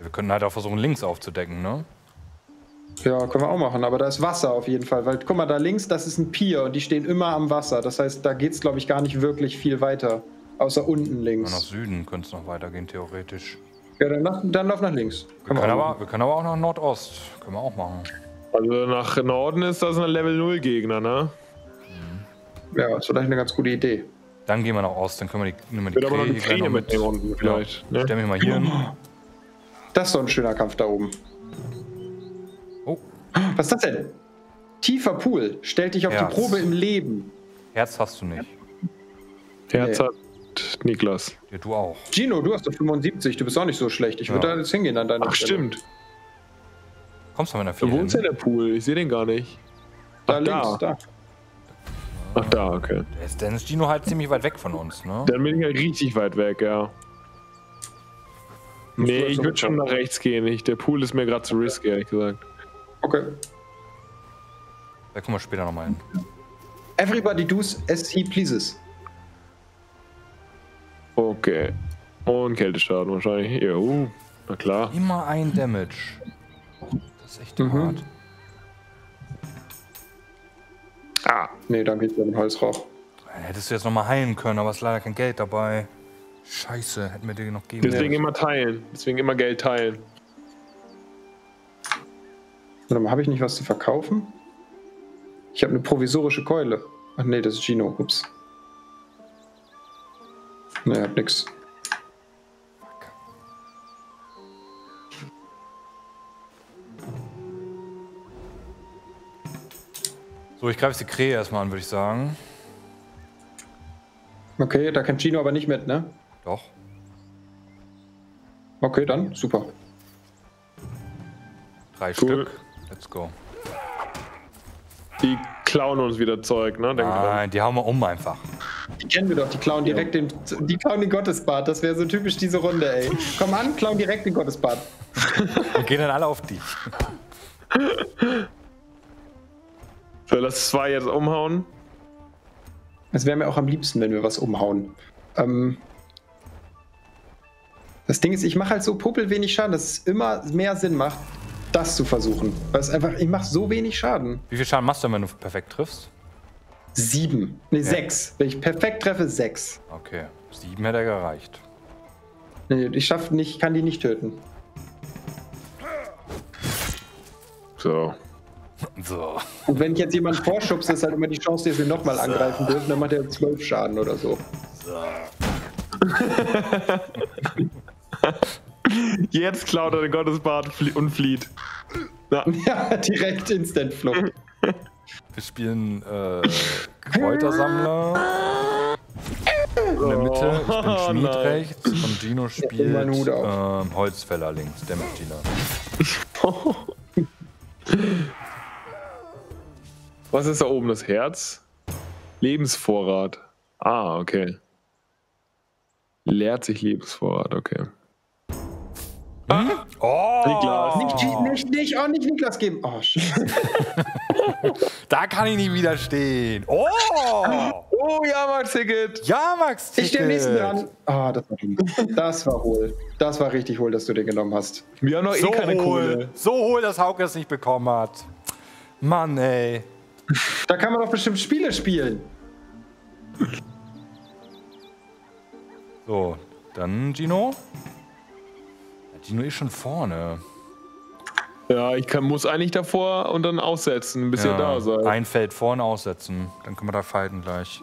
[SPEAKER 2] Wir können halt auch versuchen, links aufzudecken, ne?
[SPEAKER 4] ja, können wir auch machen. Aber da ist Wasser auf jeden Fall. Weil, guck mal, da links, das ist ein Pier und die stehen immer am Wasser. Das heißt, da geht's, glaube ich, gar nicht wirklich viel weiter. Außer unten
[SPEAKER 2] Nur nach
[SPEAKER 4] links.
[SPEAKER 2] Süden könnte es noch weitergehen, theoretisch.
[SPEAKER 4] Ja, dann, nach- dann lauf nach links.
[SPEAKER 2] Wir können,
[SPEAKER 4] auch
[SPEAKER 2] aber, wir können aber auch nach Nordost. Können wir auch machen.
[SPEAKER 3] Also nach Norden ist das ein Level 0 Gegner, ne?
[SPEAKER 4] Ja, ist vielleicht eine ganz gute Idee.
[SPEAKER 2] Dann gehen wir nach Ost, dann können wir die, nehmen wir die
[SPEAKER 3] Wird aber noch eine
[SPEAKER 2] Krähe
[SPEAKER 3] Krähe mitnehmen unten vielleicht.
[SPEAKER 2] Ja.
[SPEAKER 3] Ne?
[SPEAKER 2] Stell mich mal hier hin.
[SPEAKER 4] Das ist doch ein schöner Kampf da oben.
[SPEAKER 2] Oh,
[SPEAKER 4] Was ist das denn? Tiefer Pool. Stellt dich auf
[SPEAKER 2] Herz.
[SPEAKER 4] die Probe im Leben.
[SPEAKER 2] Herz hast du nicht.
[SPEAKER 3] Herz
[SPEAKER 4] Nee.
[SPEAKER 3] hat Niklas.
[SPEAKER 2] Ja, du auch.
[SPEAKER 4] Gino, du hast doch 75. Du bist auch nicht so schlecht. Ich würde
[SPEAKER 2] Ja.
[SPEAKER 4] da jetzt hingehen an deiner
[SPEAKER 3] Ach,
[SPEAKER 4] Stelle.
[SPEAKER 3] stimmt.
[SPEAKER 2] Kommst du mit einer
[SPEAKER 3] Wo
[SPEAKER 2] 4
[SPEAKER 3] ist denn der Pool? Ich sehe den gar nicht.
[SPEAKER 4] Da
[SPEAKER 3] Ach,
[SPEAKER 4] links, da.
[SPEAKER 3] Ach, da, okay.
[SPEAKER 2] Ist, dann ist Gino halt ziemlich weit weg von uns, ne?
[SPEAKER 3] Dann bin ich ja richtig weit weg, ja. Nee, ich würde schon nach rechts gehen. Ich, der Pool ist mir gerade zu risky, ehrlich gesagt.
[SPEAKER 4] Okay.
[SPEAKER 2] Da kommen wir später nochmal hin.
[SPEAKER 4] Everybody does as he pleases.
[SPEAKER 3] Okay. Und Kälteschaden wahrscheinlich. Ja, uh, na klar.
[SPEAKER 2] Immer ein Damage. Das ist echt
[SPEAKER 4] Mhm.
[SPEAKER 2] hart.
[SPEAKER 3] Ah,
[SPEAKER 4] Nee, dann geht's um den Holzrauch.
[SPEAKER 2] Dann hättest du jetzt nochmal heilen können, aber es ist leider kein Geld dabei. Scheiße, hätten wir dir noch geben
[SPEAKER 3] deswegen
[SPEAKER 2] können.
[SPEAKER 3] immer teilen. Deswegen immer Geld teilen.
[SPEAKER 4] Warte mal, habe ich nicht was zu verkaufen? Ich habe eine provisorische Keule. Ach nee, das ist Gino. Ups. Nee, hab nix.
[SPEAKER 2] So, ich greife jetzt die Krähe erstmal an, würde ich sagen.
[SPEAKER 4] Okay, da kann Gino aber nicht mit, ne?
[SPEAKER 2] Doch.
[SPEAKER 4] Okay, dann super.
[SPEAKER 2] Drei
[SPEAKER 3] Cool.
[SPEAKER 2] Stück. Let's go.
[SPEAKER 3] Die klauen uns wieder Zeug, ne? Denk dran.
[SPEAKER 2] Nein, die hauen wir um einfach.
[SPEAKER 4] Die kennen wir doch, die klauen direkt den, die klauen den Gottesbad. Das wäre so typisch diese Runde, ey. Komm an, klauen direkt den Gottesbad.
[SPEAKER 2] Wir gehen dann alle auf dich.
[SPEAKER 3] Soll das zwei jetzt umhauen?
[SPEAKER 4] Es wäre mir auch am liebsten, wenn wir was umhauen. Ähm, das Ding ist, ich mache halt so popel wenig Schaden, dass es immer mehr Sinn macht, das zu versuchen. Weil es einfach, ich mache so wenig Schaden.
[SPEAKER 2] Wie viel Schaden machst du, wenn du perfekt triffst?
[SPEAKER 4] Sieben. Nee, sechs. Wenn ich perfekt treffe, sechs.
[SPEAKER 2] Okay. Sieben hätte er gereicht.
[SPEAKER 4] Nee, ich schaff nicht, kann die nicht töten.
[SPEAKER 3] So.
[SPEAKER 2] So.
[SPEAKER 4] Und wenn ich jetzt jemanden vorschubse, ist halt immer die Chance, dass wir nochmal angreifen dürfen, dann macht er zwölf Schaden oder so.
[SPEAKER 3] Jetzt klaut er den Gottesbad flie- und flieht. Na,
[SPEAKER 4] Ja, direkt Instant Flucht.
[SPEAKER 2] Wir spielen äh, Kräutersammler. In der Mitte, ich bin
[SPEAKER 3] Oh,
[SPEAKER 2] Schmied
[SPEAKER 3] nein.
[SPEAKER 2] rechts und Gino spielt ähm, Holzfäller links, Damage Dealer.
[SPEAKER 3] Was ist da oben? Das Herz? Lebensvorrat. Ah, okay. Leert sich Lebensvorrat, okay.
[SPEAKER 2] Oh!
[SPEAKER 3] Niklas.
[SPEAKER 4] Nicht, nicht, nicht, oh, nicht Niklas geben. Oh, Scheiße.
[SPEAKER 2] Da kann ich nicht widerstehen. Oh!
[SPEAKER 3] Oh ja, Max Ticket!
[SPEAKER 2] Ja, Max!
[SPEAKER 4] Ich stehe am nächsten dran. Ah, das war dumm. Das war hohl. Das war richtig hohl, dass du den genommen hast.
[SPEAKER 3] Wir haben noch
[SPEAKER 2] So
[SPEAKER 3] eh keine
[SPEAKER 2] hohl,
[SPEAKER 3] Kohle.
[SPEAKER 2] so hohl, dass Hauke es nicht bekommen hat. Mann, ey.
[SPEAKER 4] Da kann man doch bestimmt Spiele spielen.
[SPEAKER 2] So, dann Gino. Ja, Gino ist schon vorne.
[SPEAKER 3] Ja, ich kann, muss eigentlich davor und dann aussetzen, bis ihr da seid.
[SPEAKER 2] Ein Feld vorne aussetzen. Dann können wir da fighten gleich.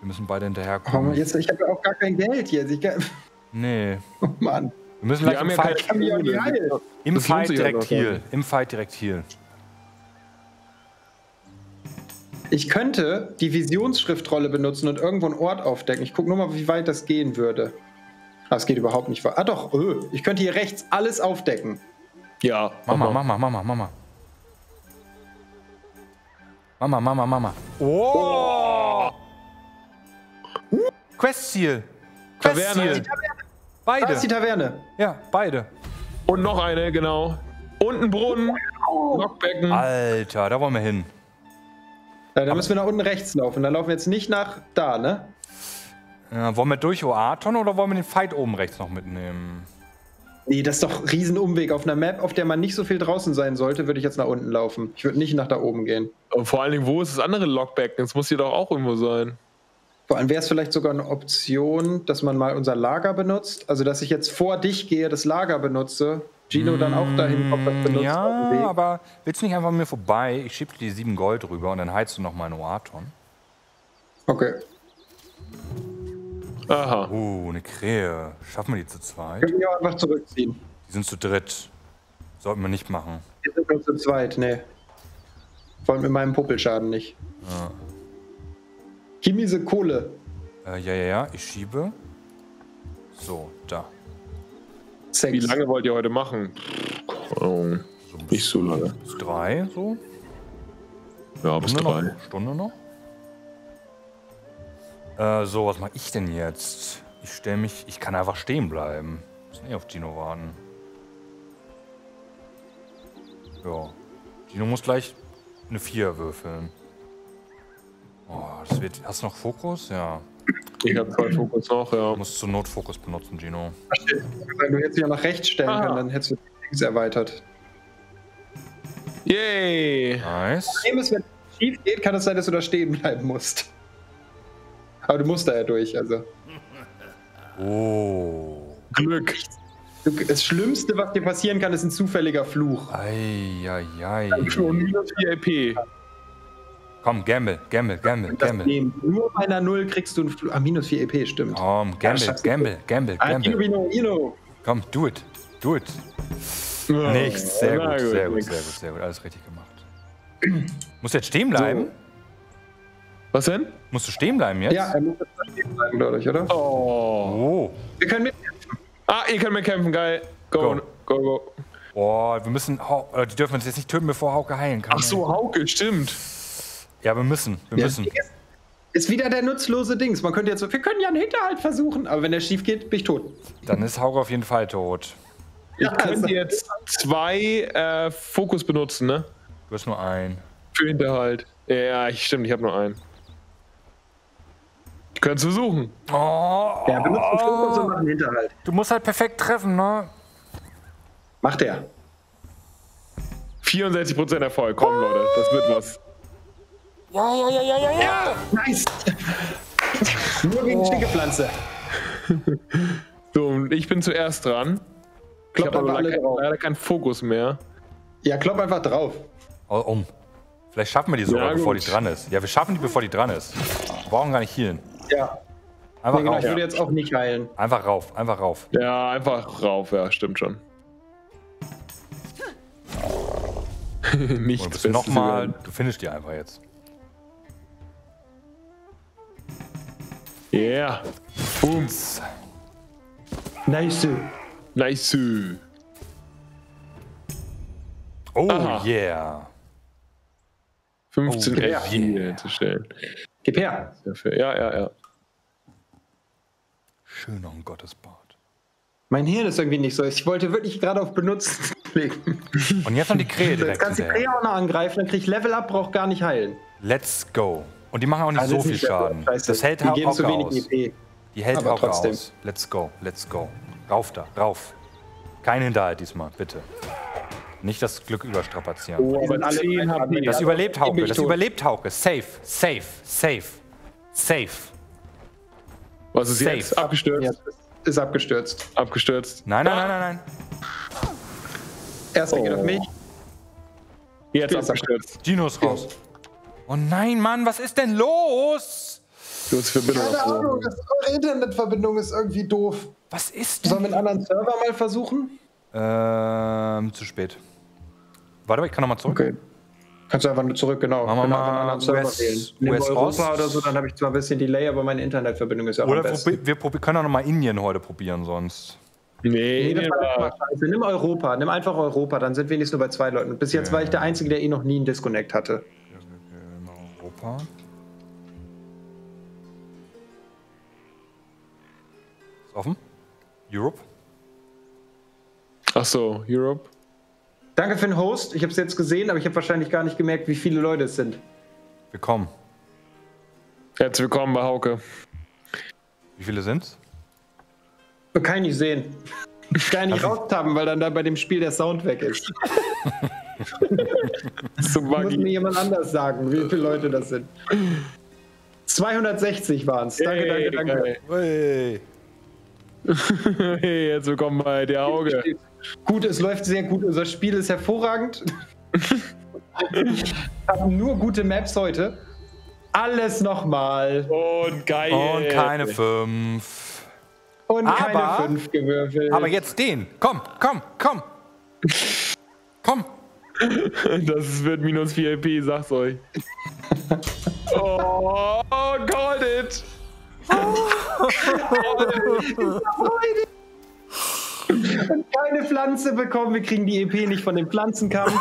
[SPEAKER 2] Wir müssen beide
[SPEAKER 4] Oh,
[SPEAKER 2] hinterherkommen.
[SPEAKER 4] jetzt, ich habe ja auch gar kein Geld jetzt. Ich kann,
[SPEAKER 2] Nee.
[SPEAKER 4] oh Mann.
[SPEAKER 2] Wir müssen
[SPEAKER 3] Wir
[SPEAKER 2] gleich
[SPEAKER 3] haben
[SPEAKER 2] im
[SPEAKER 3] ja
[SPEAKER 2] Fight,
[SPEAKER 4] heilen.
[SPEAKER 2] im Fight
[SPEAKER 3] ja
[SPEAKER 2] direkt heal. Im Fight direkt heal.
[SPEAKER 4] Ich könnte die Visionsschriftrolle benutzen und irgendwo einen Ort aufdecken. Ich gucke nur mal, wie weit das gehen würde. Ah, es geht überhaupt nicht weit. Ah doch, öh. ich könnte hier rechts alles aufdecken.
[SPEAKER 3] Ja,
[SPEAKER 2] mach mal, mach mal. Mama, Mama, Mama. Oh! Questziel.
[SPEAKER 3] Taverne.
[SPEAKER 2] Questziel.
[SPEAKER 4] Da ist die
[SPEAKER 2] Beide.
[SPEAKER 4] Taverne.
[SPEAKER 2] Ja, beide.
[SPEAKER 3] Und noch eine, genau. Und ein Brunnen. Lockbecken.
[SPEAKER 2] Alter, da wollen wir hin.
[SPEAKER 4] Ja, dann müssen wir nach unten rechts laufen. Dann laufen wir jetzt nicht nach da, ne?
[SPEAKER 2] Ja, wollen wir durch Oaton oder wollen wir den Fight oben rechts noch mitnehmen?
[SPEAKER 4] Nee, das ist doch ein Riesenumweg. Auf einer Map, auf der man nicht so viel draußen sein sollte, würde ich jetzt nach unten laufen. Ich würde nicht nach da oben gehen.
[SPEAKER 3] Und vor allen Dingen, wo ist das andere Lockbecken? Das muss hier doch auch irgendwo sein.
[SPEAKER 4] Vor allem wäre es vielleicht sogar eine Option, dass man mal unser Lager benutzt. Also, dass ich jetzt vor dich gehe, das Lager benutze. Gino dann auch dahin kommt, das benutzt.
[SPEAKER 2] Ja, aber willst du nicht einfach mir vorbei? Ich schieb dir die 7 Gold rüber und dann heizt du noch mal in Oaton.
[SPEAKER 4] Okay.
[SPEAKER 3] Aha.
[SPEAKER 2] Uh, eine Krähe. Schaffen wir die zu zweit?
[SPEAKER 4] Können wir auch einfach zurückziehen.
[SPEAKER 2] Die sind zu dritt. Sollten wir nicht machen.
[SPEAKER 4] Wir sind nur zu zweit, nee. Vor allem mit meinem Puppelschaden nicht. Gib mir diese Kohle.
[SPEAKER 2] Äh, ja, ja, ja, ich schiebe. So,
[SPEAKER 4] Sex.
[SPEAKER 3] Wie lange wollt ihr heute machen? Oh, nicht so lange.
[SPEAKER 2] Bis drei, so.
[SPEAKER 3] Ja, bis
[SPEAKER 2] Stunde
[SPEAKER 3] drei.
[SPEAKER 2] noch. Stunde noch. Äh, so, was mache ich denn jetzt? Ich stelle mich. Ich kann einfach stehen bleiben. Muss nicht auf Gino warten. Ja. Gino muss gleich eine 4 würfeln. Oh, das wird. Hast du noch Fokus? Ja.
[SPEAKER 3] Ich habe zwei Fokus noch, ja.
[SPEAKER 2] Du musst zur Not Fokus benutzen, Gino.
[SPEAKER 4] Wenn du jetzt dich auch nach rechts stellen
[SPEAKER 3] Ah.
[SPEAKER 4] können, dann hättest du nichts erweitert.
[SPEAKER 3] Yay!
[SPEAKER 2] Nice.
[SPEAKER 4] Problem ist, wenn es schief geht, kann es sein, dass du da stehen bleiben musst. Aber du musst da ja durch, also.
[SPEAKER 2] Oh.
[SPEAKER 3] Glück.
[SPEAKER 4] Das Schlimmste, was dir passieren kann, ist ein zufälliger Fluch.
[SPEAKER 2] Eieiei.
[SPEAKER 3] Schon minus 4 EP.
[SPEAKER 2] Komm, Gamble, Gamble, Gamble, Gamble.
[SPEAKER 4] Nur bei einer Null kriegst du einen Fluch. Ah, minus 4 EP, stimmt.
[SPEAKER 2] Komm, Gamble,
[SPEAKER 4] scheiße.
[SPEAKER 2] Gamble, Gamble,
[SPEAKER 4] Ah, Ino,
[SPEAKER 2] Gamble.
[SPEAKER 4] Ino, Ino.
[SPEAKER 2] Komm, do it. Do it.
[SPEAKER 3] Ja.
[SPEAKER 2] Nichts. Sehr
[SPEAKER 3] Na
[SPEAKER 2] gut, sehr gut,
[SPEAKER 3] nix.
[SPEAKER 2] sehr gut, sehr gut. Alles richtig gemacht. Musst du jetzt stehen bleiben?
[SPEAKER 3] Was denn?
[SPEAKER 2] Musst du stehen bleiben jetzt?
[SPEAKER 4] Ja, er muss jetzt stehen bleiben, glaube ich, oder?
[SPEAKER 3] Oh.
[SPEAKER 2] Oh.
[SPEAKER 4] Wir können mit.
[SPEAKER 3] Ah, ihr könnt mir kämpfen, geil. Go,
[SPEAKER 2] Go.
[SPEAKER 3] go, go.
[SPEAKER 2] Oh, wir müssen. Äh, Die dürfen uns jetzt nicht töten, bevor Hauke heilen kann.
[SPEAKER 3] Ach so, Hauke, stimmt.
[SPEAKER 2] Ja, wir müssen. Wir
[SPEAKER 4] Ja.
[SPEAKER 2] müssen.
[SPEAKER 4] Ist wieder der nutzlose Dings. Man könnte jetzt so, wir können ja einen Hinterhalt versuchen, aber wenn der schief geht, bin ich tot.
[SPEAKER 2] Dann ist Hauke auf jeden Fall tot.
[SPEAKER 3] Ich
[SPEAKER 4] Ja,
[SPEAKER 3] könnte
[SPEAKER 4] also-
[SPEAKER 3] jetzt zwei äh, Fokus benutzen, ne?
[SPEAKER 2] Du hast nur einen.
[SPEAKER 3] Für Hinterhalt. Ja, ich, stimmt, ich habe nur einen. Ich könnte es versuchen.
[SPEAKER 2] Oh,
[SPEAKER 4] Ja, benutzt einen Fokus und macht einen Hinterhalt.
[SPEAKER 2] du musst halt perfekt treffen, ne?
[SPEAKER 4] Macht er.
[SPEAKER 3] 64% Erfolg. Komm, Leute, das wird was.
[SPEAKER 2] Ja, ja, ja, ja, ja, ja.
[SPEAKER 4] Nice! Nur gegen Stinkepflanze.
[SPEAKER 3] So, und ich bin zuerst dran. Ich
[SPEAKER 4] Kloppt
[SPEAKER 3] habe aber
[SPEAKER 4] einfach alle
[SPEAKER 3] leider, leider keinen Fokus mehr.
[SPEAKER 4] Ja, klopp einfach drauf.
[SPEAKER 2] Oh, um. Vielleicht schaffen wir die sogar,
[SPEAKER 3] Ja,
[SPEAKER 2] bevor die dran ist. Ja, wir schaffen die, bevor die dran ist. Wir brauchen gar nicht healen.
[SPEAKER 4] Ja.
[SPEAKER 2] Einfach
[SPEAKER 4] Nee, genau,
[SPEAKER 2] rauf.
[SPEAKER 4] ich würde jetzt auch nicht heilen.
[SPEAKER 2] Einfach rauf, einfach rauf.
[SPEAKER 3] Ja, einfach rauf, ja, stimmt schon. Nichts
[SPEAKER 2] nochmal, du findest die einfach jetzt.
[SPEAKER 3] Yeah. Boom.
[SPEAKER 4] Nice.
[SPEAKER 3] Nice.
[SPEAKER 2] Oh
[SPEAKER 3] Aha.
[SPEAKER 2] yeah.
[SPEAKER 3] 15
[SPEAKER 2] Oh, yeah.
[SPEAKER 3] zu stellen.
[SPEAKER 4] Gib her.
[SPEAKER 3] Ja, ja, ja.
[SPEAKER 2] Schön noch ein Gottesbad.
[SPEAKER 4] Mein Hirn ist irgendwie nicht so. Ich wollte wirklich gerade auf Benutzen klicken.
[SPEAKER 2] Und jetzt noch die Krähe
[SPEAKER 4] Jetzt
[SPEAKER 2] direkt
[SPEAKER 4] kannst du die. Krähe auch noch angreifen, dann krieg ich Level up, brauch gar nicht heilen.
[SPEAKER 2] Let's go. Und die machen auch nicht
[SPEAKER 4] Also
[SPEAKER 2] so viel Schaden.
[SPEAKER 4] Scheiße.
[SPEAKER 2] Das hält
[SPEAKER 4] Die
[SPEAKER 2] Hau-
[SPEAKER 4] geben zu
[SPEAKER 2] Hauke
[SPEAKER 4] wenig
[SPEAKER 2] aus.
[SPEAKER 4] EP.
[SPEAKER 2] Die hält
[SPEAKER 4] Aber
[SPEAKER 2] Hauke
[SPEAKER 4] trotzdem.
[SPEAKER 2] aus. Let's go, let's go. Rauf da, rauf. Kein Hinterhalt diesmal, bitte. Nicht das Glück überstrapazieren.
[SPEAKER 3] Oh,
[SPEAKER 4] Die sind
[SPEAKER 3] aber
[SPEAKER 4] alle
[SPEAKER 3] 10
[SPEAKER 4] drei
[SPEAKER 3] HP.
[SPEAKER 2] Das überlebt Hauke, das
[SPEAKER 4] tot.
[SPEAKER 2] überlebt Hauke. Safe, safe, safe, safe.
[SPEAKER 3] Was ist
[SPEAKER 2] Safe.
[SPEAKER 3] jetzt? Abgestürzt?
[SPEAKER 4] Ja, ist abgestürzt.
[SPEAKER 3] Abgestürzt.
[SPEAKER 2] Nein, nein, nein, nein, nein.
[SPEAKER 4] Erster geht
[SPEAKER 3] Oh.
[SPEAKER 4] auf mich.
[SPEAKER 3] Jetzt abgestürzt.
[SPEAKER 2] Gino ist raus. Oh nein, Mann, was ist denn los?
[SPEAKER 3] Du hast Verbindung
[SPEAKER 4] Keine. Ahnung, das, eure Internetverbindung ist irgendwie doof.
[SPEAKER 2] Was ist
[SPEAKER 4] Sollen
[SPEAKER 2] denn?
[SPEAKER 4] wir einen anderen Server mal versuchen?
[SPEAKER 2] Ähm, zu spät. Warte mal, ich kann nochmal zurück.
[SPEAKER 4] Okay. Kannst du einfach nur zurück, genau.
[SPEAKER 2] Machen wir
[SPEAKER 4] genau,
[SPEAKER 2] mal
[SPEAKER 4] einen anderen Server
[SPEAKER 2] US
[SPEAKER 4] wählen. Nehmen wir
[SPEAKER 2] US
[SPEAKER 4] Europa
[SPEAKER 2] Ost.
[SPEAKER 4] oder so, dann habe ich zwar ein bisschen Delay, aber meine Internetverbindung ist ja auch am
[SPEAKER 2] Oder wir können auch noch mal Indien heute probieren sonst.
[SPEAKER 3] Nee,
[SPEAKER 4] Nee, das
[SPEAKER 3] nee,
[SPEAKER 4] war letztes Mal scheiße. Nimm Europa, nimm einfach Europa, dann sind wenigstens nur bei zwei Leuten. Bis jetzt war ich der Einzige, der eh noch nie einen Disconnect hatte.
[SPEAKER 2] Europa. Ist offen? Europe?
[SPEAKER 3] Ach so, Europe.
[SPEAKER 4] Danke für den Host. Ich habe es jetzt gesehen, aber ich habe wahrscheinlich gar nicht gemerkt, wie viele Leute es sind.
[SPEAKER 2] Willkommen.
[SPEAKER 3] Herzlich willkommen bei Hauke.
[SPEAKER 2] Wie viele sind's?
[SPEAKER 4] Kann ich nicht sehen. Kann ich nicht raustappen, weil dann da bei dem Spiel der Sound weg ist.
[SPEAKER 3] So
[SPEAKER 4] Muss mir jemand anders sagen, wie viele Leute das sind. 260 waren es. Danke,
[SPEAKER 3] Hey,
[SPEAKER 4] danke, danke.
[SPEAKER 2] Hey.
[SPEAKER 3] Hey, herzlich willkommen bei der Auge.
[SPEAKER 4] Gut, es läuft sehr gut. Unser Spiel ist hervorragend. haben nur gute Maps heute. Alles nochmal.
[SPEAKER 3] Und geil.
[SPEAKER 2] Und keine fünf.
[SPEAKER 4] Und keine
[SPEAKER 2] Aber-
[SPEAKER 4] fünf gewürfelt.
[SPEAKER 2] Aber jetzt den. Komm, komm, komm. Komm.
[SPEAKER 3] Das wird minus 4 LP, sag's euch. oh, called it.
[SPEAKER 4] Und keine Pflanze bekommen. Wir kriegen die EP nicht von dem Pflanzenkampf.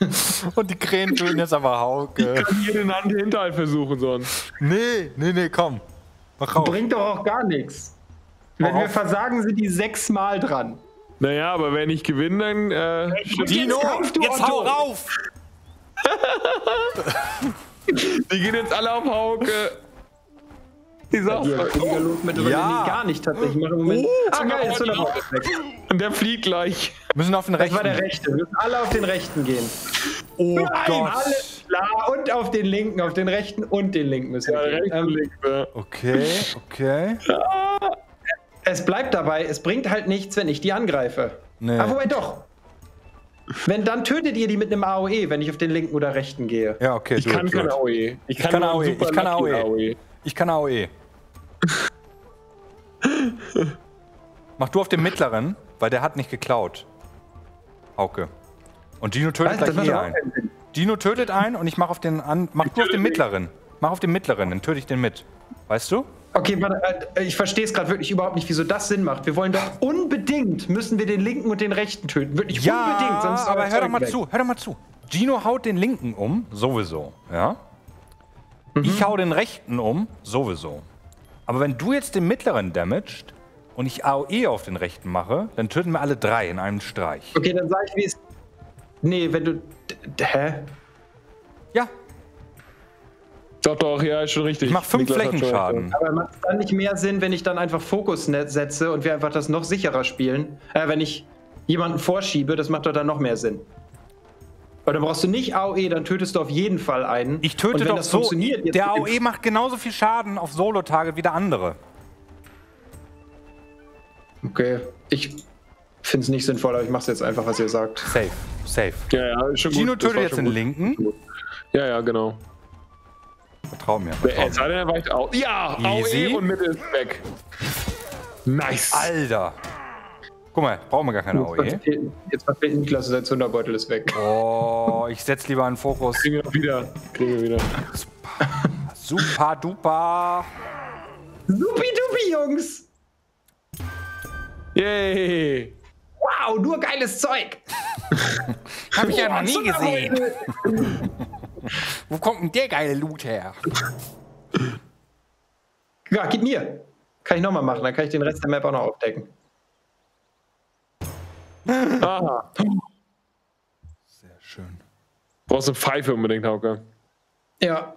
[SPEAKER 2] Und die Krähen töten jetzt aber Hauke.
[SPEAKER 3] Kann hier den Hinterhalt versuchen sonst.
[SPEAKER 2] Nee, nee, nee, komm. Mach raus.
[SPEAKER 4] Bringt doch auch gar nichts. Wenn wir
[SPEAKER 2] auf.
[SPEAKER 4] versagen, sind die sechsmal dran.
[SPEAKER 3] Naja, aber wenn ich gewinne, dann äh.
[SPEAKER 2] Dino,
[SPEAKER 4] Jetzt
[SPEAKER 2] jetzt hau rauf.
[SPEAKER 3] Die gehen jetzt alle auf Hauke. Die
[SPEAKER 4] Hier,
[SPEAKER 3] euch.
[SPEAKER 4] weniger los mit
[SPEAKER 2] Ja.
[SPEAKER 4] ja. nee, gar nicht tatsächlich. Ich mache im Moment. ah, geil, wir auch weg.
[SPEAKER 3] Und der fliegt gleich.
[SPEAKER 2] Müssen auf den
[SPEAKER 4] Das war der
[SPEAKER 2] rechten.
[SPEAKER 4] rechte. Wir müssen alle auf den rechten gehen.
[SPEAKER 2] Oh
[SPEAKER 4] Nein,
[SPEAKER 2] Gott.
[SPEAKER 4] alles klar. Und auf den linken, auf den rechten und den linken müssen wir
[SPEAKER 3] Ja,
[SPEAKER 4] gehen.
[SPEAKER 3] rechts
[SPEAKER 4] Ähm,
[SPEAKER 3] links. Ja.
[SPEAKER 2] Okay, okay.
[SPEAKER 4] Es bleibt dabei, es bringt halt nichts, wenn ich die angreife.
[SPEAKER 2] Nee.
[SPEAKER 4] Ah, wobei doch. Wenn, dann tötet ihr die mit einem AOE, wenn ich auf den linken oder rechten gehe.
[SPEAKER 2] Ja, okay.
[SPEAKER 3] Ich kann
[SPEAKER 2] it.
[SPEAKER 3] AOE. Ich kann,
[SPEAKER 2] AOE, ich kann AOE. Ich kann AOE. Mach du auf den mittleren, weil der hat nicht geklaut. Hauke. Und Dino tötet
[SPEAKER 4] das
[SPEAKER 2] gleich
[SPEAKER 4] macht
[SPEAKER 2] eh
[SPEAKER 4] Sinn.
[SPEAKER 2] Dino tötet einen und ich mach auf den an. Mach du auf den mittleren. Mach auf den mittleren, dann töte ich den mit. Weißt du?
[SPEAKER 4] Okay, warte, äh, ich verstehe es gerade wirklich überhaupt nicht, wieso das Sinn macht. Wir wollen doch unbedingt, müssen wir den linken und den rechten töten. Wirklich unbedingt, sonst
[SPEAKER 2] aber hör doch mal
[SPEAKER 4] weg.
[SPEAKER 2] zu, hör doch mal zu. Gino haut den linken um, sowieso, ja?
[SPEAKER 4] Mhm.
[SPEAKER 2] Ich hau den rechten um, sowieso. Aber wenn du jetzt den mittleren damaged und ich AOE auf den rechten mache, dann töten wir alle drei in einem Streich.
[SPEAKER 4] Okay, dann sag ich, wie es. Nee, wenn du. Hä?
[SPEAKER 2] Ja,
[SPEAKER 3] Doch, doch, ja, ist schon richtig.
[SPEAKER 2] ich mach fünf
[SPEAKER 3] Niklas
[SPEAKER 2] Flächenschaden.
[SPEAKER 4] Aber macht es dann nicht mehr Sinn, wenn ich dann einfach Fokus net- setze und wir einfach das noch sicherer spielen? Äh, wenn ich jemanden vorschiebe, das macht doch dann noch mehr Sinn. Weil dann brauchst du nicht AOE, dann tötest du auf jeden Fall einen.
[SPEAKER 2] Ich töte
[SPEAKER 4] und wenn
[SPEAKER 2] doch
[SPEAKER 4] das
[SPEAKER 2] so.
[SPEAKER 4] funktioniert, jetzt
[SPEAKER 2] Der AOE macht genauso viel Schaden auf Solo-Tage wie der andere.
[SPEAKER 4] Okay, ich finde es nicht sinnvoll, aber ich mach's jetzt einfach, was ihr sagt.
[SPEAKER 2] Safe, safe.
[SPEAKER 3] Ja, ja, ist schon gut.
[SPEAKER 2] Gino tötet jetzt den linken.
[SPEAKER 3] Ja, ja, genau.
[SPEAKER 2] Vertrau mir. Vertrau
[SPEAKER 3] denn, er weicht auf. Ja,
[SPEAKER 2] Easy.
[SPEAKER 3] AOE und Mitte ist weg. Nice.
[SPEAKER 2] Alter. Guck mal, brauchen wir gar keine
[SPEAKER 4] Jetzt
[SPEAKER 2] AOE.
[SPEAKER 4] Jetzt verfehlt Niklas, sein Zunderbeutel ist weg.
[SPEAKER 2] Oh, ich setz lieber einen Fokus.
[SPEAKER 3] Kriegen wir wieder. Kriegen wir wieder.
[SPEAKER 2] Super duper.
[SPEAKER 4] Supi-dupi, Jungs!
[SPEAKER 3] Yay.
[SPEAKER 4] Wow, nur geiles Zeug!
[SPEAKER 2] Hab ich ja noch nie gesehen. Wo kommt denn der geile Loot her?
[SPEAKER 4] Ja, gib mir. Kann ich nochmal machen, dann kann ich den Rest der Map auch noch aufdecken.
[SPEAKER 3] Aha.
[SPEAKER 2] Sehr schön.
[SPEAKER 3] Brauchst eine Pfeife unbedingt, Hauke.
[SPEAKER 4] Ja.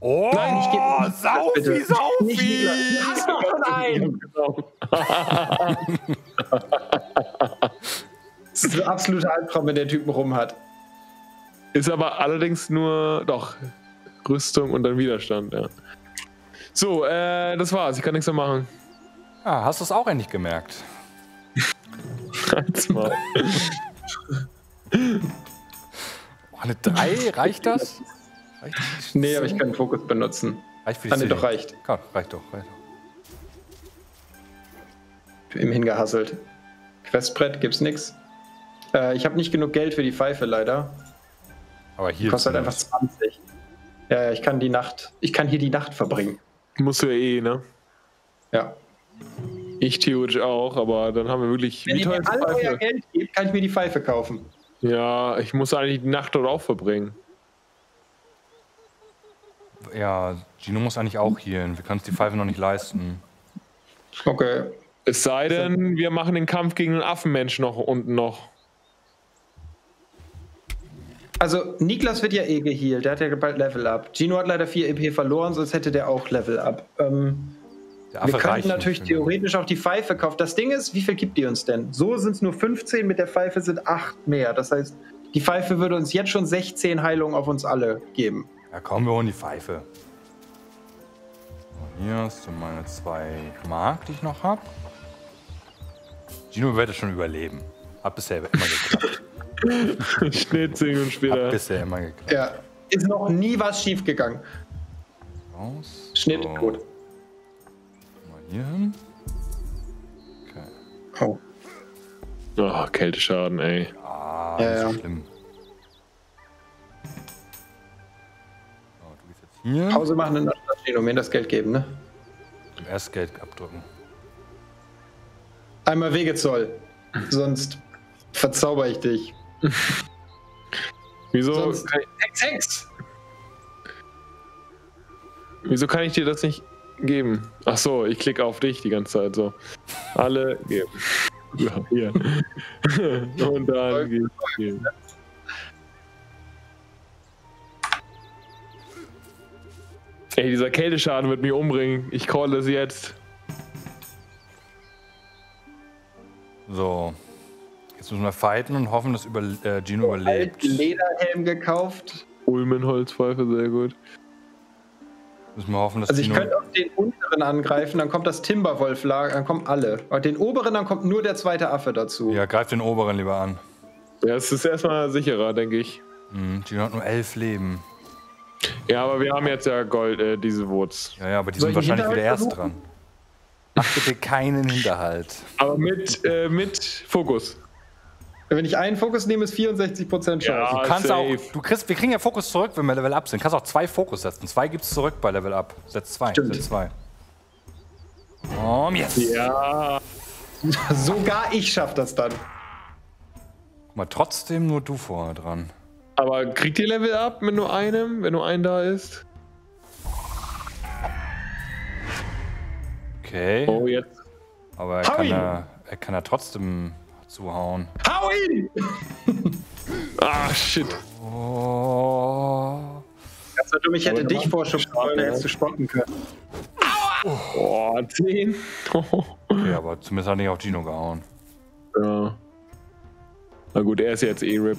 [SPEAKER 2] Oh,
[SPEAKER 4] Nein, ich geb-
[SPEAKER 2] Saufi,
[SPEAKER 4] Bitte. Nicht
[SPEAKER 2] Saufi.
[SPEAKER 4] Niklas. Du hast doch schon einen!
[SPEAKER 3] Genau.
[SPEAKER 4] Das ist ein absoluter Albtraum, wenn der Typen rum hat.
[SPEAKER 3] Ist aber allerdings nur, doch, Rüstung und dann Widerstand, ja. So, äh, das war's. Ich kann nichts mehr machen.
[SPEAKER 2] Ah, hast du es auch endlich gemerkt?
[SPEAKER 3] Halt's mal.
[SPEAKER 2] Oh, eine 3, reicht das? Reicht das?
[SPEAKER 4] Nee, aber ich kann den Fokus benutzen.
[SPEAKER 2] Reicht für die
[SPEAKER 4] Ah, nee, doch, reicht.
[SPEAKER 2] Komm, reicht doch, reicht doch.
[SPEAKER 4] Im hingehasselt. Questbrett gibt's nix. Äh, ich habe nicht genug Geld für die Pfeife leider.
[SPEAKER 2] Aber hier
[SPEAKER 4] Kostet halt einfach
[SPEAKER 2] zumindest.
[SPEAKER 4] 20. Ja, ja, ich kann die Nacht. Ich kann hier die Nacht verbringen.
[SPEAKER 3] Musst du ja eh, ne?
[SPEAKER 4] Ja.
[SPEAKER 3] Ich theoretisch auch, aber dann haben wir wirklich.
[SPEAKER 4] Wenn ihr mir all euer? Geld gebt, kann ich mir die Pfeife kaufen.
[SPEAKER 3] Ja, ich muss eigentlich die Nacht dort auch verbringen.
[SPEAKER 2] Ja, Gino muss eigentlich auch hier hin. Wir können uns die Pfeife noch nicht leisten.
[SPEAKER 4] Okay.
[SPEAKER 3] Es sei denn, wir machen den Kampf gegen den Affenmensch noch unten noch.
[SPEAKER 4] Also, Niklas wird ja eh geheilt. Der hat ja bald Level Up. Gino hat leider 4 EP verloren, sonst hätte der auch Level Up. Ähm, wir könnten natürlich theoretisch auch die Pfeife kaufen. Das Ding ist, wie viel gibt die uns denn? So sind es nur 15, mit der Pfeife sind 8 mehr. Das heißt, die Pfeife würde uns jetzt schon 16 Heilungen auf uns alle geben.
[SPEAKER 2] Ja, komm, wir holen die Pfeife. So, Hier hast du meine zwei Mark, die ich noch habe. Gino wird es schon überleben. Hat bisher immer geklappt.
[SPEAKER 3] Schnitt, zehn Minuten
[SPEAKER 2] Hat
[SPEAKER 3] später.
[SPEAKER 2] bisher immer geklappt.
[SPEAKER 4] Ja. Ist noch nie was schief gegangen.
[SPEAKER 2] Raus.
[SPEAKER 4] Schnitt,
[SPEAKER 2] So,
[SPEAKER 4] gut.
[SPEAKER 2] Mal hier hin. Okay.
[SPEAKER 4] Oh.
[SPEAKER 3] Oh, Kälteschaden, ey.
[SPEAKER 2] Ah,
[SPEAKER 4] Ja,
[SPEAKER 2] nicht so
[SPEAKER 4] ja.
[SPEAKER 2] schlimm. So, du gehst jetzt hier.
[SPEAKER 4] Pause machen in der Stadt stehen und mir das Geld geben, ne?
[SPEAKER 2] Und erst Geld abdrücken.
[SPEAKER 4] Einmal Wegezoll. Sonst verzauber ich dich.
[SPEAKER 3] Wieso,
[SPEAKER 4] Sonst.
[SPEAKER 3] kann ich,
[SPEAKER 4] Hex, Hex!
[SPEAKER 3] wieso kann ich dir das nicht geben? Ach so, ich klicke auf dich die ganze Zeit so. Alle geben. Ja, hier. Und dann geben. geben. Ey, dieser Kälteschaden wird mich umbringen. Ich call es jetzt.
[SPEAKER 2] So. Jetzt müssen wir fighten und hoffen, dass über, äh, Gino überlebt.
[SPEAKER 4] Alten Lederhelm gekauft.
[SPEAKER 3] Ulmenholzpfeife, sehr gut.
[SPEAKER 2] Müssen wir hoffen, dass
[SPEAKER 4] Also ich
[SPEAKER 2] Gino.
[SPEAKER 4] könnte auch den unteren angreifen, dann kommt das Timberwolf-Lager, dann kommen alle. Und den oberen, dann kommt nur der zweite Affe dazu.
[SPEAKER 2] Ja, greif den oberen lieber an.
[SPEAKER 3] Ja, es ist erstmal sicherer, denke ich.
[SPEAKER 2] Hm, Gino hat nur elf Leben.
[SPEAKER 3] Ja, aber wir haben jetzt ja Gold, äh, diese Wurz.
[SPEAKER 2] Ja, ja, aber die
[SPEAKER 4] Soll
[SPEAKER 2] sind wahrscheinlich wieder erst dran. Mach bitte keinen Hinterhalt.
[SPEAKER 3] Aber mit, äh, mit Fokus.
[SPEAKER 4] Wenn ich einen Fokus nehme, ist 64% Chance.
[SPEAKER 3] Ja.
[SPEAKER 2] Du kannst
[SPEAKER 3] safe.
[SPEAKER 2] auch, du kriegst, wir kriegen ja Fokus zurück, wenn wir Level Up sind. Du kannst auch zwei Fokus setzen. Zwei gibt's zurück bei Level Up. Setz zwei.
[SPEAKER 4] Stimmt.
[SPEAKER 2] Setz zwei. Um, yes.
[SPEAKER 3] Ja,
[SPEAKER 4] Sogar ich schaff das dann.
[SPEAKER 2] Guck mal, trotzdem nur du vorher dran.
[SPEAKER 3] aber kriegt ihr Level up mit nur einem, wenn nur ein da ist?
[SPEAKER 2] Okay.
[SPEAKER 3] Oh, jetzt.
[SPEAKER 2] Aber er
[SPEAKER 4] Hau
[SPEAKER 2] kann,
[SPEAKER 4] ihn!
[SPEAKER 2] ja, er kann ja trotzdem zuhauen.
[SPEAKER 4] Hau ihn!
[SPEAKER 3] Ah, shit.
[SPEAKER 2] Oh.
[SPEAKER 4] Das war dumm, ich hätte dich vorschubsen sollen, hättest du spotten können.
[SPEAKER 3] Oh, 10.
[SPEAKER 2] Okay, aber zumindest hat er nicht auf Gino gehauen.
[SPEAKER 3] ja. Na gut, er ist jetzt eh RIP.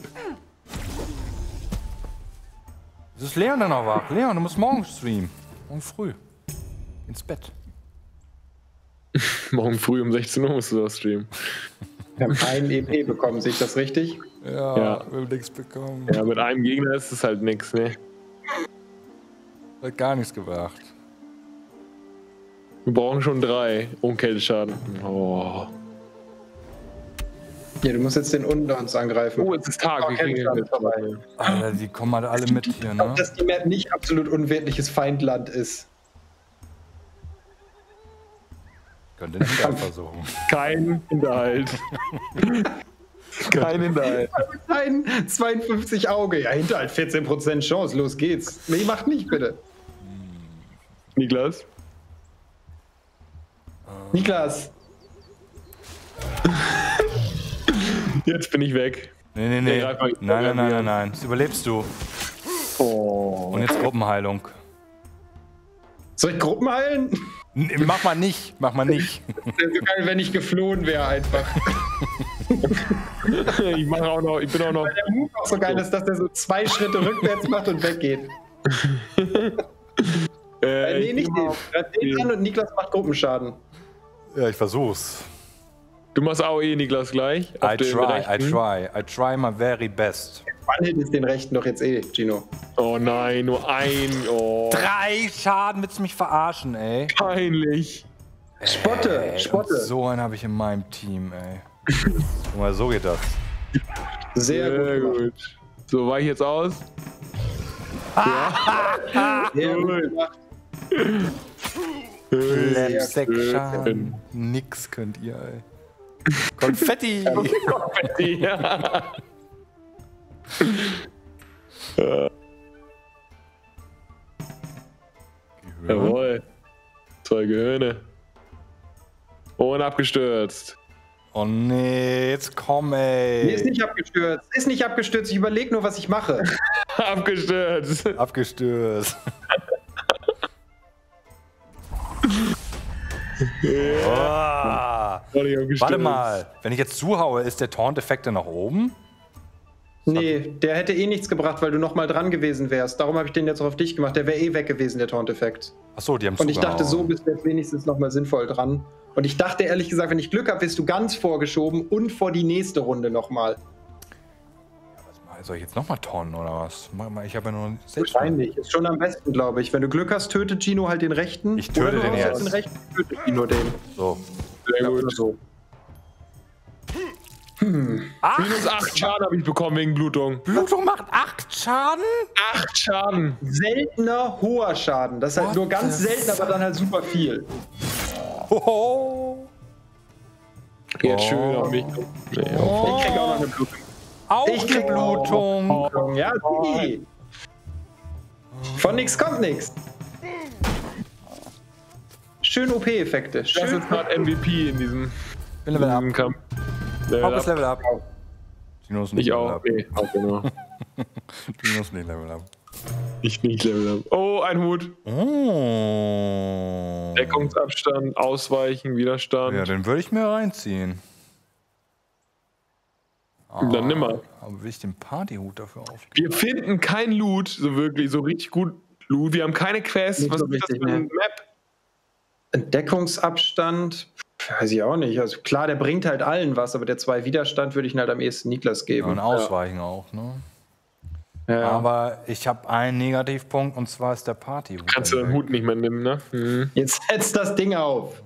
[SPEAKER 2] Es ist Leon dann noch wach. Leon, du musst morgen streamen. Morgen früh. Ins Bett.
[SPEAKER 3] Morgen früh um 16 Uhr musst du das streamen.
[SPEAKER 4] Wir haben einen EP bekommen, sehe ich das richtig?
[SPEAKER 2] Ja,
[SPEAKER 3] Ja.
[SPEAKER 2] will nichts bekommen.
[SPEAKER 3] Ja, mit einem Gegner ist es halt nix, ne?
[SPEAKER 2] Hat gar nichts gebracht.
[SPEAKER 3] Wir brauchen schon drei. Um Kälteschaden. Oh.
[SPEAKER 4] Ja, du musst jetzt den unten uns angreifen.
[SPEAKER 3] Oh, es ist Tag.
[SPEAKER 4] Oh,
[SPEAKER 3] Wir kriegen
[SPEAKER 4] ist vorbei.
[SPEAKER 2] Alter, die kommen halt alle mit hier,
[SPEAKER 4] Ich
[SPEAKER 2] ne?
[SPEAKER 4] glaube, dass die Map nicht absolut unwirtliches Feindland ist.
[SPEAKER 2] Könnt ihr nicht einfach versuchen.
[SPEAKER 3] Kein Hinterhalt. Kein Hinterhalt.
[SPEAKER 4] Nein, 52 Auge. Ja, Hinterhalt 14% Chance. Los geht's. Nee, macht nicht, bitte.
[SPEAKER 3] Niklas?
[SPEAKER 4] Niklas,
[SPEAKER 3] Jetzt bin ich weg.
[SPEAKER 2] Nee, nee, nee. Nein, nein, nein, nein, nein. Das überlebst du.
[SPEAKER 3] Oh.
[SPEAKER 2] Und jetzt Gruppenheilung.
[SPEAKER 4] soll ich Gruppen heilen?
[SPEAKER 2] Mach mal nicht, mach mal nicht.
[SPEAKER 4] Wäre so geil, wenn ich geflohen wäre einfach.
[SPEAKER 3] Ich mache auch noch, ich bin auch noch.
[SPEAKER 4] Der Move auch so geil ist, dass der so zwei Schritte rückwärts macht und weggeht.
[SPEAKER 3] Äh,
[SPEAKER 4] Äh, nee,
[SPEAKER 3] ich
[SPEAKER 4] nicht den. den an und Niklas macht Gruppenschaden.
[SPEAKER 2] Ja, ich versuch's.
[SPEAKER 3] Du machst AOE, Niklas, gleich. auf
[SPEAKER 2] I try, I try. I try my very best.
[SPEAKER 4] One-Hit ist den rechten doch jetzt eh, Gino.
[SPEAKER 3] Oh nein, nur ein. Oh,
[SPEAKER 2] Drei Schaden willst du mich verarschen, ey.
[SPEAKER 3] peinlich.
[SPEAKER 4] Spotte,
[SPEAKER 2] Ey,
[SPEAKER 4] Spotte.
[SPEAKER 2] so einen habe ich in meinem Team, ey. Guck mal, so geht das.
[SPEAKER 4] Sehr,
[SPEAKER 3] Sehr
[SPEAKER 4] gut.
[SPEAKER 3] gut. So, war ich jetzt aus?
[SPEAKER 4] Sehr gut gemacht.
[SPEAKER 2] Slapsack-Schaden. Nix könnt ihr, ey. Konfetti!
[SPEAKER 3] Ja. Jawohl. Zwei Gehirne. Und abgestürzt.
[SPEAKER 2] Oh nee, jetzt komm,
[SPEAKER 4] Nee, ist
[SPEAKER 2] ey.
[SPEAKER 4] nicht abgestürzt. Ist nicht abgestürzt. Ich überlege nur, was ich mache.
[SPEAKER 3] abgestürzt.
[SPEAKER 2] Abgestürzt. Ah.
[SPEAKER 3] Nicht abgestürzt.
[SPEAKER 2] Warte mal, wenn ich jetzt zuhaue, ist der Taunt-Effekt dann nach oben?
[SPEAKER 4] Nee, der hätte eh nichts gebracht, weil du nochmal dran gewesen wärst. Darum habe ich den jetzt auch auf dich gemacht. Der wäre eh weg gewesen, der Taunt-Effekt.
[SPEAKER 2] Achso, die haben
[SPEAKER 4] Und ich dachte, so bist du jetzt wenigstens nochmal sinnvoll dran. Und ich dachte ehrlich gesagt, wenn ich Glück habe, wirst du ganz vorgeschoben und vor die nächste Runde nochmal.
[SPEAKER 2] Soll ich jetzt nochmal taunten oder was? Ich habe ja nur selbst.
[SPEAKER 4] Wahrscheinlich. Ist schon am besten, glaube ich. Wenn du Glück hast, tötet Gino halt den rechten.
[SPEAKER 2] Ich töte den jetzt.
[SPEAKER 4] Den rechten, tötet Gino den.
[SPEAKER 2] So.
[SPEAKER 3] Sehr
[SPEAKER 4] Ja,
[SPEAKER 3] gut.
[SPEAKER 4] So.
[SPEAKER 3] Minus 8 Schaden habe ich bekommen wegen Blutung.
[SPEAKER 2] Blutung macht 8 Schaden?
[SPEAKER 3] 8 Schaden.
[SPEAKER 4] Seltener hoher Schaden. Das ist halt
[SPEAKER 2] What
[SPEAKER 4] nur ganz selten, aber dann halt super viel.
[SPEAKER 2] Hoho.
[SPEAKER 3] Jetzt schön auf mich. Nee, auf.
[SPEAKER 4] Ich krieg auch noch eine Blutung.
[SPEAKER 2] Auch
[SPEAKER 4] Ich krieg
[SPEAKER 2] Blutung.
[SPEAKER 4] Ja, die. Von nix kommt nix. Schön OP-Effekte.
[SPEAKER 3] Das
[SPEAKER 4] Schön.
[SPEAKER 3] ist gerade MVP in diesem, in diesem Kampf. Level up.
[SPEAKER 2] Level up. Tino ist nicht
[SPEAKER 3] Ich
[SPEAKER 2] Level
[SPEAKER 3] auch.
[SPEAKER 2] up.
[SPEAKER 3] Nee, auch genau.
[SPEAKER 2] Tino ist nicht Level up.
[SPEAKER 3] Ich nicht Level up. Oh, ein Hut.
[SPEAKER 2] Oh.
[SPEAKER 3] Deckungsabstand, Ausweichen, Widerstand.
[SPEAKER 2] Ja, den würde ich mir reinziehen.
[SPEAKER 3] Dann nimm mal.
[SPEAKER 2] Aber will ich den Partyhut dafür auf?
[SPEAKER 3] Wir finden kein Loot, so wirklich, so richtig gut Loot. Wir haben keine Quest.
[SPEAKER 4] Nicht
[SPEAKER 3] Was
[SPEAKER 4] so
[SPEAKER 3] ist das für eine
[SPEAKER 4] ne.
[SPEAKER 3] Map?
[SPEAKER 4] Deckungsabstand. Weiß ich auch nicht. Also klar, der bringt halt allen was, aber der zwei Widerstand würde ich ihn halt am ehesten Niklas
[SPEAKER 2] Ja,
[SPEAKER 4] geben.
[SPEAKER 2] und Ausweichen auch, ne?
[SPEAKER 4] Ja.
[SPEAKER 2] Aber ich habe einen Negativpunkt und zwar ist der Partyhut.
[SPEAKER 3] Kannst du den. Hut nicht mehr nehmen, ne? Hm.
[SPEAKER 4] Jetzt setzt das Ding auf.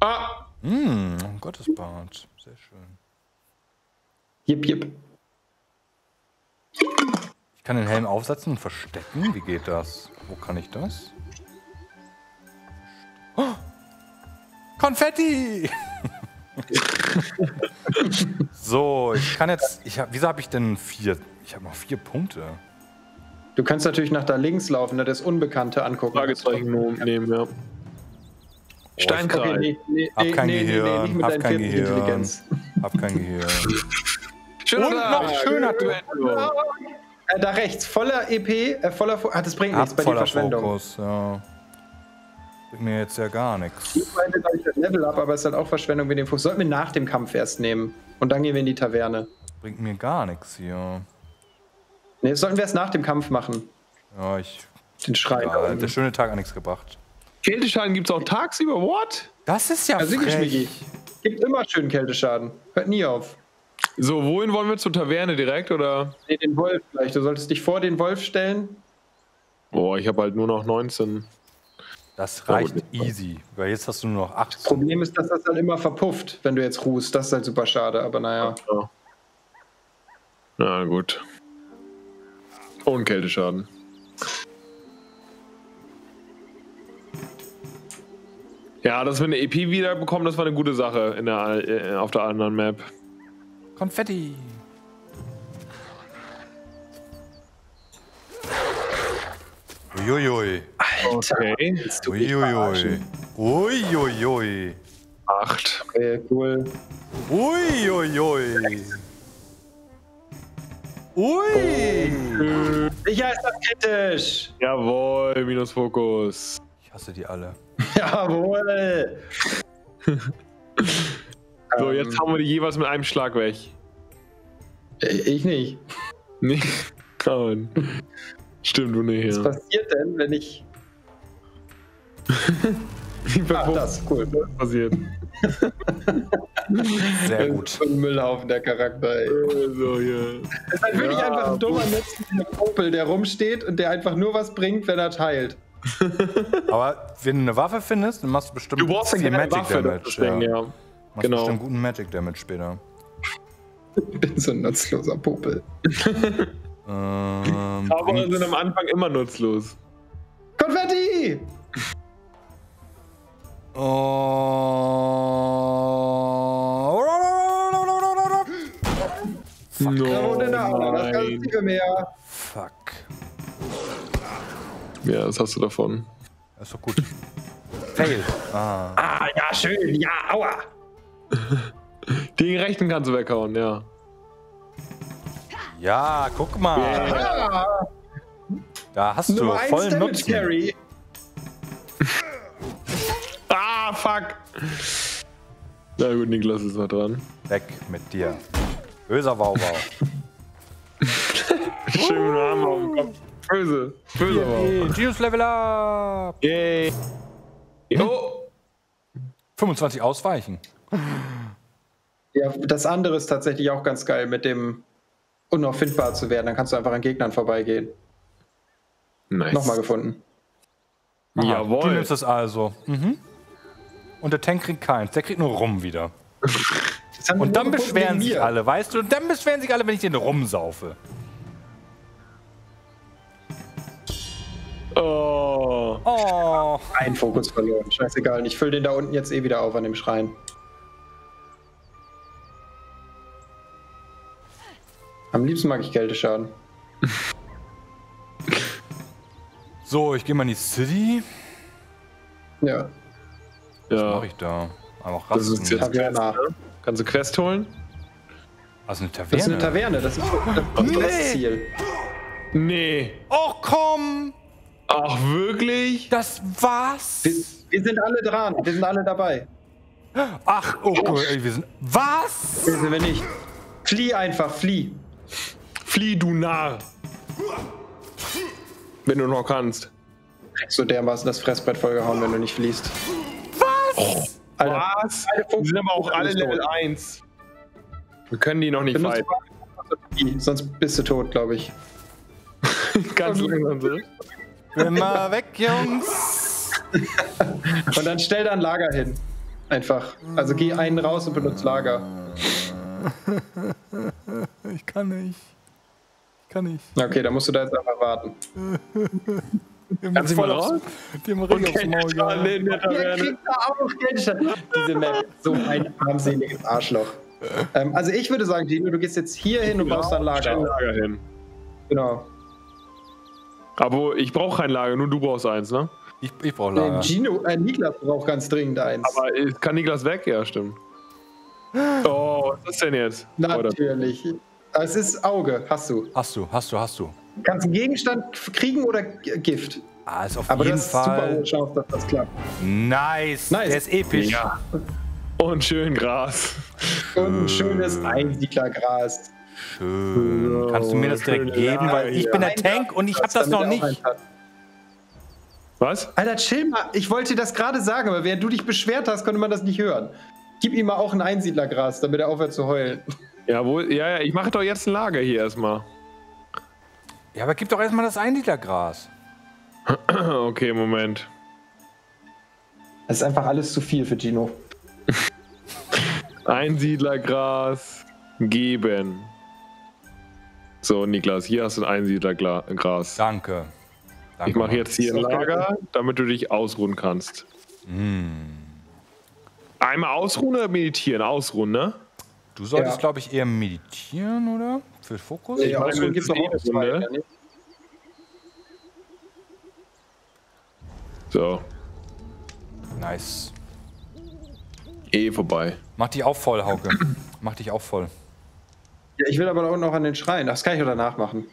[SPEAKER 3] Ah!
[SPEAKER 2] Hm, Gottesbart. Sehr schön.
[SPEAKER 4] Jip, jip.
[SPEAKER 2] Ich kann den Helm aufsetzen und verstecken. Wie geht das? Wo kann ich das? Oh! Konfetti! so, ich kann jetzt. Ich hab, wieso habe ich denn vier? Ich habe noch vier Punkte.
[SPEAKER 4] Du kannst natürlich nach da links laufen, ne, das Unbekannte angucken.
[SPEAKER 3] Fragezeichen nehmen, ja. Steinkral.
[SPEAKER 4] Okay, nee, nee,
[SPEAKER 2] Hab
[SPEAKER 4] nee,
[SPEAKER 2] kein
[SPEAKER 4] nee, nee, nee,
[SPEAKER 2] Gehirn,
[SPEAKER 4] nicht mit
[SPEAKER 2] hab kein
[SPEAKER 4] 40
[SPEAKER 2] Gehirn.
[SPEAKER 4] Intelligenz.
[SPEAKER 2] Hab kein Gehirn.
[SPEAKER 3] Schöner
[SPEAKER 2] Und noch schöner
[SPEAKER 4] Äh, da rechts, voller EP, äh, voller Fo Ah, das bringt nichts bei dir
[SPEAKER 2] voller
[SPEAKER 4] Verschwendung.
[SPEAKER 2] Fokus, ja. Bringt mir jetzt ja gar nichts.
[SPEAKER 4] Ich meine, da ich das Level ab, aber es ist halt auch Verschwendung mit dem Fuß. Sollten wir nach dem Kampf erst nehmen. Und dann gehen wir in die Taverne.
[SPEAKER 2] Bringt mir gar nichts hier.
[SPEAKER 4] Ne, das sollten wir erst nach dem Kampf machen.
[SPEAKER 2] Ja, ich.
[SPEAKER 4] Den Schrein. da
[SPEAKER 2] Ja, der schöne Tag hat nichts gebracht.
[SPEAKER 3] Kälteschaden gibt es auch tagsüber. What?
[SPEAKER 2] Das ist ja
[SPEAKER 4] Also
[SPEAKER 2] frech.
[SPEAKER 4] Schmiggi. Gibt immer schön Kälteschaden. Hört nie auf.
[SPEAKER 3] So, wohin wollen wir zur Taverne direkt oder?
[SPEAKER 4] Nee, den Wolf vielleicht. Du solltest dich vor den Wolf stellen.
[SPEAKER 3] Boah, ich habe halt nur noch 19.
[SPEAKER 2] Das reicht
[SPEAKER 3] gut.
[SPEAKER 2] easy. Weil jetzt hast du nur noch 8.
[SPEAKER 4] Problem ist, dass das dann immer verpufft, wenn du jetzt ruhst. Das ist halt super schade, aber naja.
[SPEAKER 3] Ja. Na gut. Und Kälteschaden. Ja, dass wir eine EP wiederbekommen, das war eine gute Sache in der, äh, auf der anderen Map.
[SPEAKER 2] Konfetti. Uiuiui.
[SPEAKER 3] Okay.
[SPEAKER 2] Uiuiui. Uiuiui.
[SPEAKER 3] Acht.
[SPEAKER 4] Okay, cool.
[SPEAKER 2] Uiuiui. Ui.
[SPEAKER 4] Sicher ist das kritisch.
[SPEAKER 3] Jawohl, Minusfokus.
[SPEAKER 2] Ich hasse die alle.
[SPEAKER 4] Jawohl.
[SPEAKER 3] So, jetzt haben wir die jeweils mit einem Schlag weg.
[SPEAKER 4] Äh, Ich nicht.
[SPEAKER 3] Nee. Nein. Stimmt, du nicht,
[SPEAKER 4] Was
[SPEAKER 3] ja.
[SPEAKER 4] passiert denn, wenn ich. Ah, das, cool.
[SPEAKER 3] passiert.
[SPEAKER 2] Sehr gut.
[SPEAKER 4] So ein Müllhaufen, der Charakter, ey.
[SPEAKER 3] So, ja.
[SPEAKER 4] Das ist halt wirklich
[SPEAKER 3] Ja,
[SPEAKER 4] einfach ein dummer netzlicher Kumpel, der rumsteht und der einfach nur was bringt, wenn er teilt.
[SPEAKER 2] Aber wenn du eine Waffe findest, dann machst du bestimmt
[SPEAKER 3] Du brauchst geile
[SPEAKER 2] Thematic
[SPEAKER 3] Waffe, das ist das Ding, ja.
[SPEAKER 2] Machst
[SPEAKER 3] Genau.
[SPEAKER 2] bestimmt guten Magic Damage später.
[SPEAKER 4] Ich bin so ein nutzloser Popel.
[SPEAKER 2] Ähm, bringt-
[SPEAKER 3] sind am Anfang immer nutzlos.
[SPEAKER 4] Konfetti!
[SPEAKER 2] Oh.
[SPEAKER 3] No,
[SPEAKER 4] das ganze mehr.
[SPEAKER 2] Fuck.
[SPEAKER 3] Ja, das hast du davon.
[SPEAKER 2] Das ist doch gut. Fail. Ah.
[SPEAKER 4] Ah, ja, schön. Ja, aua.
[SPEAKER 3] Den rechten kannst du weghauen, ja.
[SPEAKER 2] Ja, guck mal.
[SPEAKER 4] Ah,
[SPEAKER 2] Da hast du
[SPEAKER 4] Nummer 1
[SPEAKER 2] vollen Nutzen.
[SPEAKER 4] Carry.
[SPEAKER 3] Ah, fuck! Na gut, Niklas ist mal dran.
[SPEAKER 2] Weg mit dir. Böser Wauwau.
[SPEAKER 3] Schön mit dem Arm auf dem Kopf. Böse. Böse aber.
[SPEAKER 2] Hey, Genius Level Up.
[SPEAKER 3] Yay. Oh!
[SPEAKER 2] 25 ausweichen.
[SPEAKER 4] Ja, das andere ist tatsächlich auch ganz geil, mit dem unauffindbar zu werden. Dann kannst du einfach an Gegnern vorbeigehen.
[SPEAKER 3] Nice.
[SPEAKER 4] Nochmal gefunden.
[SPEAKER 2] Aha, Du
[SPEAKER 3] Jawohl.
[SPEAKER 2] nimmst es also. Mhm. Und der Tank kriegt keins. Der kriegt nur Rum wieder. Und dann beschweren sich alle, weißt du? Und dann beschweren sich alle, wenn ich den rumsaufe.
[SPEAKER 3] Oh.
[SPEAKER 2] Oh.
[SPEAKER 4] Ein Fokus verloren. Scheißegal. Ich fülle den da unten jetzt eh wieder auf an dem Schrein. Am liebsten mag ich Kälteschaden.
[SPEAKER 2] So, ich gehe mal in die City.
[SPEAKER 4] Ja.
[SPEAKER 2] Was
[SPEAKER 3] Ja.
[SPEAKER 2] mache ich da? Einfach
[SPEAKER 3] Das ist
[SPEAKER 2] rasten.
[SPEAKER 3] jetzt-
[SPEAKER 4] Taverna.
[SPEAKER 3] Kannst du Quest holen?
[SPEAKER 2] Also eine
[SPEAKER 4] Das ist
[SPEAKER 2] Taverne.
[SPEAKER 4] eine Taverne. Das ist das, ist das Ziel.
[SPEAKER 3] Nee.
[SPEAKER 2] Oh komm!
[SPEAKER 3] Ach, wirklich?
[SPEAKER 2] Das war's?
[SPEAKER 4] Wir, wir sind alle dran. Wir sind alle dabei.
[SPEAKER 2] Ach, oh Gott, ey, wir sind. Was?
[SPEAKER 4] Wir sind wir nicht. Flieh einfach. Flieh.
[SPEAKER 3] Flieh, du Narr. Wenn du noch kannst.
[SPEAKER 4] Kriegst du dermaßen das Fressbrett vollgehauen, wenn du nicht fliehst.
[SPEAKER 2] Was?
[SPEAKER 4] Alter,
[SPEAKER 3] Was? Die sind aber auch alle Level 1. Wir können die noch nicht fighten.
[SPEAKER 4] Sonst bist du tot, glaube ich.
[SPEAKER 3] Ganz langsam so.
[SPEAKER 2] Immer weg, Jungs!
[SPEAKER 4] Und dann stell da ein Lager hin. Einfach. Also geh einen raus und benutzt Lager.
[SPEAKER 2] Ich kann nicht. Ich kann nicht.
[SPEAKER 4] Okay, dann musst du da jetzt einfach warten.
[SPEAKER 3] Kannst du mal raus?
[SPEAKER 2] Dem Ring aufs
[SPEAKER 3] Okay,
[SPEAKER 2] Maul,
[SPEAKER 3] jetzt mal
[SPEAKER 2] ja.
[SPEAKER 3] in der
[SPEAKER 4] Ihr kriegt da auch Geldstand. Diese Map. So ein armseliges Arschloch. Ähm, also ich würde sagen, Gino, du gehst jetzt hier hin und baust ein
[SPEAKER 3] Stell ein
[SPEAKER 4] Lager.
[SPEAKER 3] Lager hin.
[SPEAKER 4] Genau.
[SPEAKER 3] Aber ich brauche kein Lager, nur du brauchst eins, ne?
[SPEAKER 2] Ich, ich brauche
[SPEAKER 4] Nee,
[SPEAKER 2] Lager.
[SPEAKER 4] Gino, äh, Niklas braucht ganz dringend eins.
[SPEAKER 3] Aber äh, kann Niklas weg? Ja, stimmt. Oh, was ist denn jetzt? Oder?
[SPEAKER 4] Natürlich. Es ist Auge, hast du.
[SPEAKER 2] Hast du, hast du, hast du.
[SPEAKER 4] Du kannst einen Gegenstand kriegen oder Gift.
[SPEAKER 2] Ah, ist auf
[SPEAKER 4] Aber
[SPEAKER 2] jeden
[SPEAKER 4] das ist super
[SPEAKER 2] Fall.
[SPEAKER 4] hohe Chance, dass das klappt.
[SPEAKER 2] Nice.
[SPEAKER 4] Nice.
[SPEAKER 2] Der ist episch.
[SPEAKER 3] Ja. Und schön Gras.
[SPEAKER 4] Und ein schönes Einsiedlergras.
[SPEAKER 2] Schön. Kannst du mir das direkt geben? Weil ich bin der Tank und ich hab das noch nicht.
[SPEAKER 3] Was?
[SPEAKER 4] Alter, chill mal. Ich wollte dir das gerade sagen, aber während du dich beschwert hast, konnte man das nicht hören. Gib ihm mal auch ein Einsiedlergras, damit er aufhört zu heulen.
[SPEAKER 3] Jawohl, ja, ja, ich mache doch jetzt ein Lager hier erstmal.
[SPEAKER 2] Ja, aber gib doch erstmal das Einlitergras.
[SPEAKER 3] Okay, Moment.
[SPEAKER 4] Das ist einfach alles zu viel für Gino.
[SPEAKER 3] Einsiedlergras geben. So, Niklas, hier hast du ein Einsiedlergras.
[SPEAKER 2] Danke. Danke
[SPEAKER 3] Ich mache jetzt hier ein. Lager, damit du dich ausruhen kannst. Einmal ausruhen oder meditieren? Ausruhen, ne?
[SPEAKER 2] Du solltest,
[SPEAKER 4] Ja.
[SPEAKER 2] glaube ich, eher meditieren, oder? Für Fokus?
[SPEAKER 3] Ja. meine,
[SPEAKER 4] gibt's doch zwei,
[SPEAKER 3] eine
[SPEAKER 4] nicht?
[SPEAKER 3] So,
[SPEAKER 2] Nice.
[SPEAKER 3] eh vorbei.
[SPEAKER 2] Mach dich auch voll, Hauke. Mach dich auch voll.
[SPEAKER 4] Ja, ich will aber da unten auch an den Schrein. Das kann ich auch danach machen.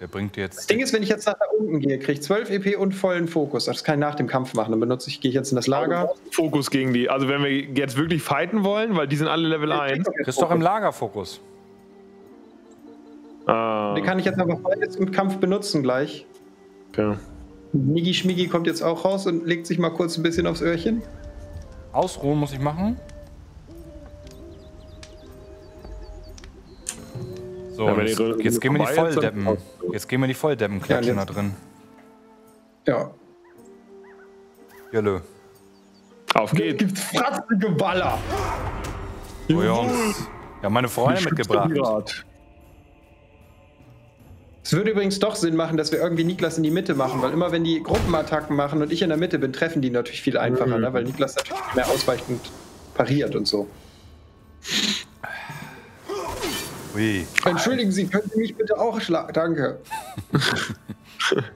[SPEAKER 2] Der bringt dir
[SPEAKER 4] Das
[SPEAKER 2] jetzt.
[SPEAKER 4] Ding ist, wenn ich jetzt nach da unten gehe, kriege ich 12 EP und vollen Fokus. Das kann ich nach dem Kampf machen. Dann benutze ich, gehe ich jetzt in das Lager.
[SPEAKER 3] Fokus gegen die. Also, wenn wir jetzt wirklich fighten wollen, weil die sind alle Level 1.
[SPEAKER 2] Kriegst doch im Lager Fokus.
[SPEAKER 3] Ah,
[SPEAKER 4] Den kann ich jetzt einfach beides im Kampf benutzen gleich.
[SPEAKER 3] okay.
[SPEAKER 4] Nigi Schmigi kommt jetzt auch raus und legt sich mal kurz ein bisschen aufs Öhrchen.
[SPEAKER 2] Ausruhen muss ich machen. So,
[SPEAKER 3] Ja,
[SPEAKER 2] jetzt,
[SPEAKER 3] Runde
[SPEAKER 2] jetzt gehen wir in die Volldeppen. Jetzt gehen wir in die Volldeppen, klatschen
[SPEAKER 4] Ja,
[SPEAKER 2] da drin.
[SPEAKER 4] Ja.
[SPEAKER 2] Jölle.
[SPEAKER 3] Auf geht's.
[SPEAKER 4] Gibt's fratzige Baller.
[SPEAKER 2] Oh, Jungs. Ja, meine Freunde mitgebracht.
[SPEAKER 4] Es würde übrigens doch Sinn machen, dass wir irgendwie Niklas in die Mitte machen, weil immer wenn die Gruppenattacken machen und ich in der Mitte bin, treffen die natürlich viel einfacher, ne? weil Niklas natürlich mehr ausweichend pariert und so.
[SPEAKER 2] Ui.
[SPEAKER 4] Entschuldigen Sie, können Sie mich bitte auch schlagen? Danke.